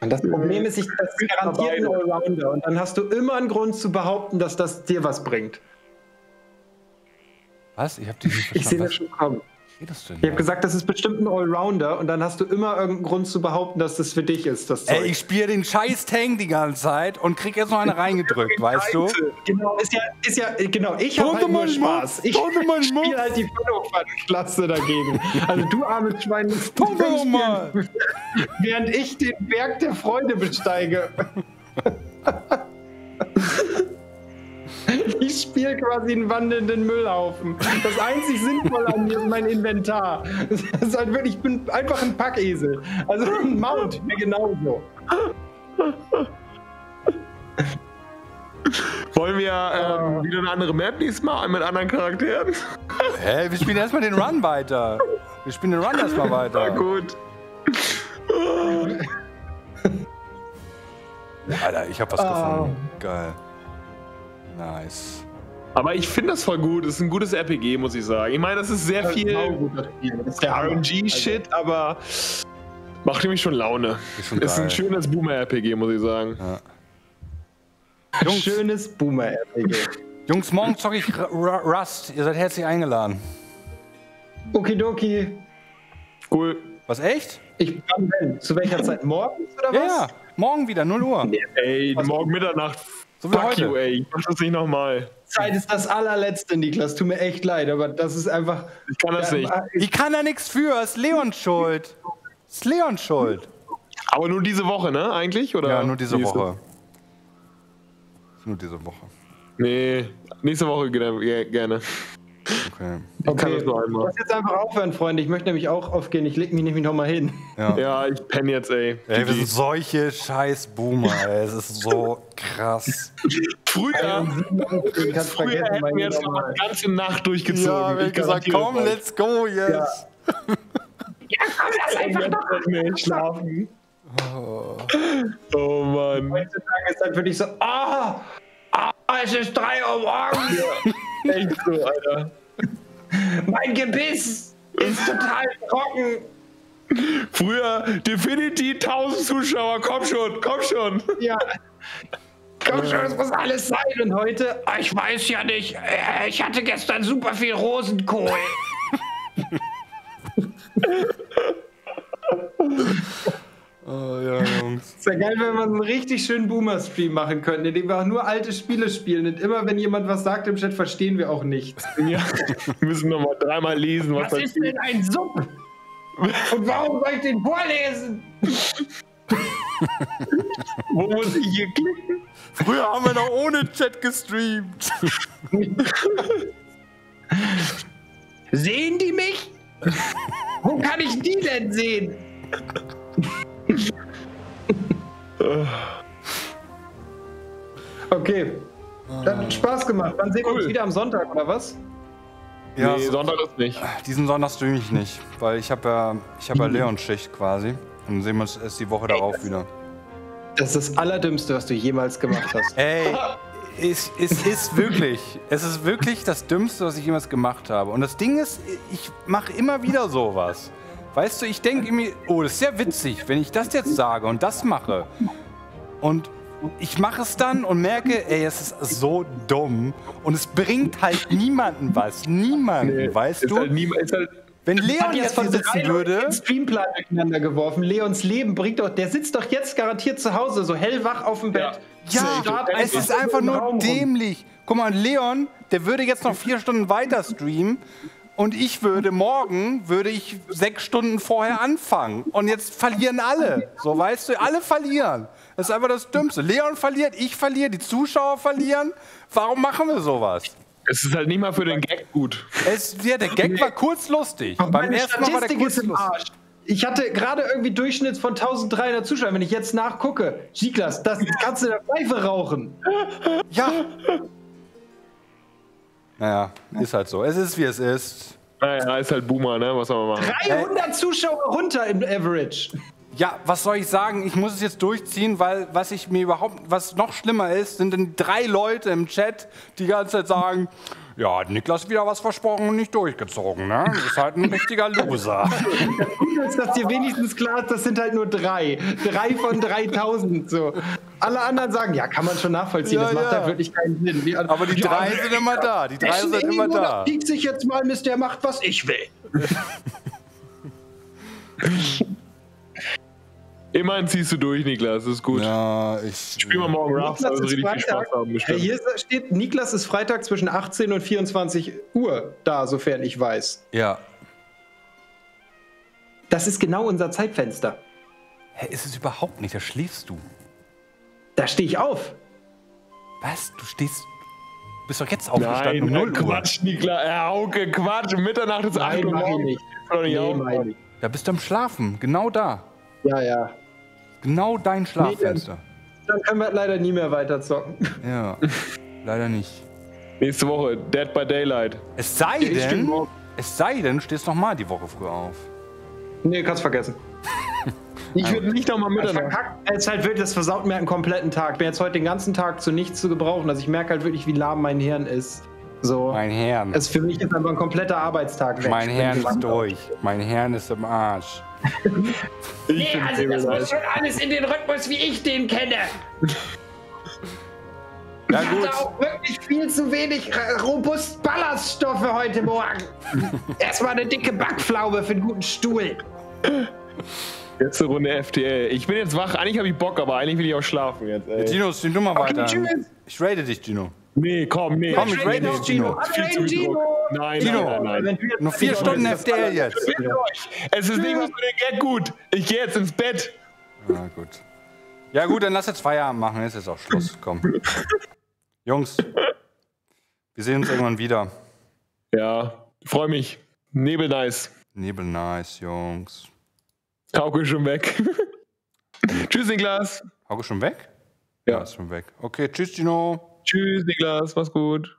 [SPEAKER 4] Und das Problem ist, ich das ist garantiert ein Allrounder. Und dann hast du immer einen Grund zu behaupten, dass das dir was bringt.
[SPEAKER 2] Was? Ich hab dich nicht
[SPEAKER 4] Ich sehe
[SPEAKER 2] verstanden.
[SPEAKER 4] das schon kommen.
[SPEAKER 2] Geht das denn?
[SPEAKER 4] Ich habe gesagt, das ist bestimmt ein Allrounder und dann hast du immer irgendeinen Grund zu behaupten, dass das für dich ist, das Zeug.
[SPEAKER 2] Ey, ich spiele den scheiß Tank die ganze Zeit und krieg jetzt noch eine reingedrückt, weißt du?
[SPEAKER 4] Genau, ist ja, ist ja, genau, ich habe halt nur Spaß. Ich spiele halt die Phönopfan-Klasse dagegen. Also du armes Schwein, spielen, während ich den Berg der Freude besteige. Ich spiele quasi einen wandelnden Müllhaufen. Das einzig Sinnvolle an mir ist mein Inventar. Das ist halt wirklich, ich bin einfach ein Packesel. Also ein Mount wäre genauso.
[SPEAKER 3] Wollen wir ähm, wieder eine andere Map nächstes Mal mit anderen Charakteren?
[SPEAKER 2] Hä, wir spielen erstmal den Run weiter. Wir spielen den Run erstmal
[SPEAKER 3] Na
[SPEAKER 2] weiter.
[SPEAKER 3] gut.
[SPEAKER 2] Alter, ich hab was
[SPEAKER 4] Ah.
[SPEAKER 2] gefunden. Geil. Nice.
[SPEAKER 3] Aber ich finde das voll gut. Das ist ein gutes RPG, muss ich sagen. Ich meine, das ist sehr viel
[SPEAKER 4] Das ist der.
[SPEAKER 3] RNG-Shit, aber macht nämlich schon Laune.
[SPEAKER 2] Ist schon
[SPEAKER 3] Ist ein schönes Boomer-RPG, muss ich sagen.
[SPEAKER 2] Jungs,
[SPEAKER 4] Schönes Boomer-RPG.
[SPEAKER 2] Jungs, morgen zocke ich Rust. Ihr seid herzlich eingeladen.
[SPEAKER 4] Okidoki.
[SPEAKER 3] Cool.
[SPEAKER 2] Was, echt?
[SPEAKER 4] Ich denn? Zu welcher Zeit? Morgens oder
[SPEAKER 2] Ja,
[SPEAKER 4] was?
[SPEAKER 2] ja. Morgen wieder, 0 Uhr.
[SPEAKER 3] Ey, morgen Mitternacht.
[SPEAKER 2] So wie
[SPEAKER 3] Fuck
[SPEAKER 2] heute.
[SPEAKER 3] you, ey. Ich mach das nicht nochmal.
[SPEAKER 4] Zeit ist das allerletzte, Niklas. Tut mir echt leid, aber das ist einfach.
[SPEAKER 3] Ich kann das nicht.
[SPEAKER 2] Ich kann da nichts für. Ist Leons Schuld. Ist Leons Schuld.
[SPEAKER 3] Aber nur diese Woche, ne? Eigentlich? Oder
[SPEAKER 2] Ja, nur diese
[SPEAKER 3] nächste?
[SPEAKER 2] Woche. Nur diese Woche.
[SPEAKER 3] Nee, nächste Woche gerne.
[SPEAKER 2] Okay.
[SPEAKER 3] Ich kann
[SPEAKER 4] Okay,
[SPEAKER 3] das nur
[SPEAKER 4] ich
[SPEAKER 3] einmal.
[SPEAKER 4] muss jetzt einfach aufhören, Freunde. Ich möchte nämlich auch aufgehen. Ich leg mich nämlich nochmal hin.
[SPEAKER 2] Ja.
[SPEAKER 3] Ja, ich penne jetzt, ey.
[SPEAKER 2] Ey, wir sind solche scheiß Boomer, ey. Es ist so krass.
[SPEAKER 3] Früher,
[SPEAKER 4] Ich
[SPEAKER 3] früher
[SPEAKER 4] vergessen,
[SPEAKER 3] hätten wir jetzt noch die ganze Nacht durchgezogen.
[SPEAKER 2] Ja,
[SPEAKER 3] Ich
[SPEAKER 2] gesagt, komm,
[SPEAKER 3] euch.
[SPEAKER 2] let's go jetzt.
[SPEAKER 3] Ich werde doch nicht schlafen. Oh Mann.
[SPEAKER 4] Heutzutage ist halt wirklich so, ah, ah, es ist 3 Uhr morgens.
[SPEAKER 3] Echt so, Alter.
[SPEAKER 4] Mein Gebiss ist total trocken.
[SPEAKER 3] Früher Definity 1000 Zuschauer, komm schon, komm schon.
[SPEAKER 4] Ja. Komm schon, es muss alles sein. Und heute, ich weiß ja nicht, äh, ich hatte gestern super viel Rosenkohl.
[SPEAKER 2] Oh, ja, Jungs.
[SPEAKER 4] Ist ja geil, wenn wir einen richtig schönen Boomer-Stream machen könnten, in dem wir auch nur alte Spiele spielen. Und immer, wenn jemand was sagt im Chat, verstehen wir auch nichts.
[SPEAKER 3] Ja, wir müssen noch mal dreimal lesen, was,
[SPEAKER 4] Was ist denn ein Sub? Und warum soll ich den vorlesen?
[SPEAKER 3] Wo muss ich hier klicken?
[SPEAKER 2] Früher haben wir noch ohne Chat gestreamt.
[SPEAKER 4] Sehen die mich? Wo kann ich die denn sehen? Okay. Dann hat Spaß gemacht. Wann sehen wir uns wieder am Sonntag, oder was?
[SPEAKER 2] Ja,
[SPEAKER 3] nee,
[SPEAKER 2] so,
[SPEAKER 3] Sonntag ist nicht.
[SPEAKER 2] diesen Sonntag streame ich nicht, weil ich habe ja, ich hab ja Leon-Schicht quasi. Und dann sehen wir uns erst die Woche darauf wieder.
[SPEAKER 4] Das ist das Allerdümmste, was du jemals gemacht hast.
[SPEAKER 2] Ey, es, es ist wirklich, es ist wirklich das Dümmste, was ich jemals gemacht habe. Und das Ding ist, ich mache immer wieder sowas. Weißt du, ich denke mir, oh, das ist ja witzig, wenn ich das jetzt sage und das mache. Und ich mache es dann und merke, ey, es ist so dumm. Und es bringt halt niemanden was. Niemanden, weißt
[SPEAKER 3] ist
[SPEAKER 2] du?
[SPEAKER 3] Halt nie, halt,
[SPEAKER 2] wenn Leon jetzt hier sitzen würde.
[SPEAKER 4] Streamplan durcheinander geworfen. Leons Leben bringt doch, der sitzt doch jetzt garantiert zu Hause, so hellwach auf dem Bett.
[SPEAKER 2] Ja,
[SPEAKER 4] Starrt
[SPEAKER 2] es ist
[SPEAKER 4] einfach
[SPEAKER 2] nur dämlich. Guck mal, Leon, der würde jetzt noch vier Stunden weiter streamen und ich würde morgen, würde ich sechs Stunden vorher anfangen. Und jetzt verlieren alle. So, weißt du, alle verlieren. Das ist einfach das Dümmste. Leon verliert, ich verliere, die Zuschauer verlieren. Warum machen wir sowas?
[SPEAKER 3] es ist halt nicht mal für den Gag gut.
[SPEAKER 2] Es, ja, der Gag war kurz lustig. Beim
[SPEAKER 4] Meine
[SPEAKER 2] ersten Mal war der
[SPEAKER 4] Statistik
[SPEAKER 2] kurz
[SPEAKER 4] ist im
[SPEAKER 2] lustig.
[SPEAKER 4] Arsch. Ich hatte gerade irgendwie Durchschnitt von 1300 Zuschauern. Wenn ich jetzt nachgucke, Niklas, das kannst du in der Pfeife rauchen.
[SPEAKER 2] Ja. Naja, ist halt so. Es ist, wie es ist.
[SPEAKER 3] Naja, ist halt Boomer, ne? Was soll man machen?
[SPEAKER 4] 300 Zuschauer runter im Average.
[SPEAKER 2] Ja, was soll ich sagen? Ich muss es jetzt durchziehen, weil was ich mir überhaupt, was noch schlimmer ist, sind dann drei Leute im Chat, die die ganze Zeit sagen, ja, hat Niklas wieder was versprochen und nicht durchgezogen, ne? Ist halt ein richtiger Loser.
[SPEAKER 4] Gut ist, dass dir wenigstens klar ist, das sind halt nur drei. Drei von 3000. So. Alle anderen sagen, ja, kann man schon nachvollziehen.
[SPEAKER 2] Ja,
[SPEAKER 4] das macht
[SPEAKER 2] ja.
[SPEAKER 4] halt wirklich keinen Sinn. Die anderen,
[SPEAKER 2] Aber die
[SPEAKER 4] ja,
[SPEAKER 2] drei sind immer da. Die drei sind immer da.
[SPEAKER 4] piekt sich jetzt mal, Mist, der macht, was ich will.
[SPEAKER 3] Immerhin ziehst du durch, Niklas. Das ist gut.
[SPEAKER 2] Ja, ich.
[SPEAKER 3] Spielen wir morgen Rafts, also richtig viel Spaß haben. Bestimmt.
[SPEAKER 4] Hier steht, Niklas ist Freitag zwischen 18 und 24 Uhr da, sofern ich weiß.
[SPEAKER 2] Ja.
[SPEAKER 4] Das ist genau unser Zeitfenster.
[SPEAKER 2] Hä, ist es überhaupt nicht? Da schläfst du.
[SPEAKER 4] Da stehe ich auf.
[SPEAKER 2] Was? Du stehst. Du bist doch jetzt
[SPEAKER 3] Nein,
[SPEAKER 2] aufgestanden um 0 Uhr.
[SPEAKER 3] Quatsch, Niklas. Ja, Hauke, Quatsch. Mitternacht ist 8 Uhr
[SPEAKER 4] mach ich nicht. Nee,
[SPEAKER 3] auf.
[SPEAKER 4] meine ich.
[SPEAKER 2] Da bist du am Schlafen. Genau da.
[SPEAKER 4] Ja, ja.
[SPEAKER 2] Genau dein Schlaffenster.
[SPEAKER 4] Dann können wir leider nie mehr weiter zocken.
[SPEAKER 2] Ja. Leider nicht.
[SPEAKER 3] Nächste Woche, Dead by Daylight.
[SPEAKER 2] Es sei
[SPEAKER 3] Ich
[SPEAKER 2] denn, es sei denn, du stehst noch mal die Woche früher auf.
[SPEAKER 4] Nee, kannst vergessen.
[SPEAKER 3] Ich würde nicht nochmal Mitternacht.
[SPEAKER 4] verkackt, es ist halt wirklich, das versaut mir einen kompletten Tag. Ich bin jetzt heute den ganzen Tag zu nichts zu gebrauchen. Also ich merke halt wirklich, wie lahm mein Hirn ist. So.
[SPEAKER 2] Mein Herrn.
[SPEAKER 4] Es für mich ist einfach ein kompletter Arbeitstag weg.
[SPEAKER 2] Mein Herrn ist durch. Mein Herrn ist im Arsch.
[SPEAKER 3] Ich
[SPEAKER 4] Nee, also das muss schon alles in den Rhythmus, wie ich den kenne.
[SPEAKER 2] Ja
[SPEAKER 4] Ich hatte auch wirklich viel zu wenig robust Ballaststoffe heute Morgen. Erstmal eine dicke Backpflaume für einen guten Stuhl.
[SPEAKER 3] Letzte Runde FTL. Ich bin jetzt wach. Eigentlich habe ich Bock, aber eigentlich will ich auch schlafen jetzt. Ey.
[SPEAKER 2] Gino, stream du mal weiter.
[SPEAKER 4] tschüss.
[SPEAKER 2] Ich rate dich, Gino.
[SPEAKER 3] Nee, komm, nee.
[SPEAKER 2] Komm, ich rate dich, Gino.
[SPEAKER 3] Viel zu Druck. Nein,
[SPEAKER 2] Gino.
[SPEAKER 3] nein, nein, nein.
[SPEAKER 2] Noch vier Stunden FDL jetzt.
[SPEAKER 3] Es ist nicht mal für den Gag gut. Ich gehe jetzt ins Bett.
[SPEAKER 2] Ja, gut. Ja, gut, dann lass jetzt Feierabend machen. Ist jetzt auch Schluss. Komm. Jungs, wir sehen uns irgendwann wieder.
[SPEAKER 3] Ja, freue mich. Nebel nice.
[SPEAKER 2] Nebel nice, Jungs.
[SPEAKER 3] Hauke ist schon weg. Tschüss, Niklas.
[SPEAKER 2] Hauke schon weg?
[SPEAKER 3] Ja.
[SPEAKER 2] ist schon weg. Okay, tschüss, Gino.
[SPEAKER 3] Tschüss, Niklas. Mach's gut.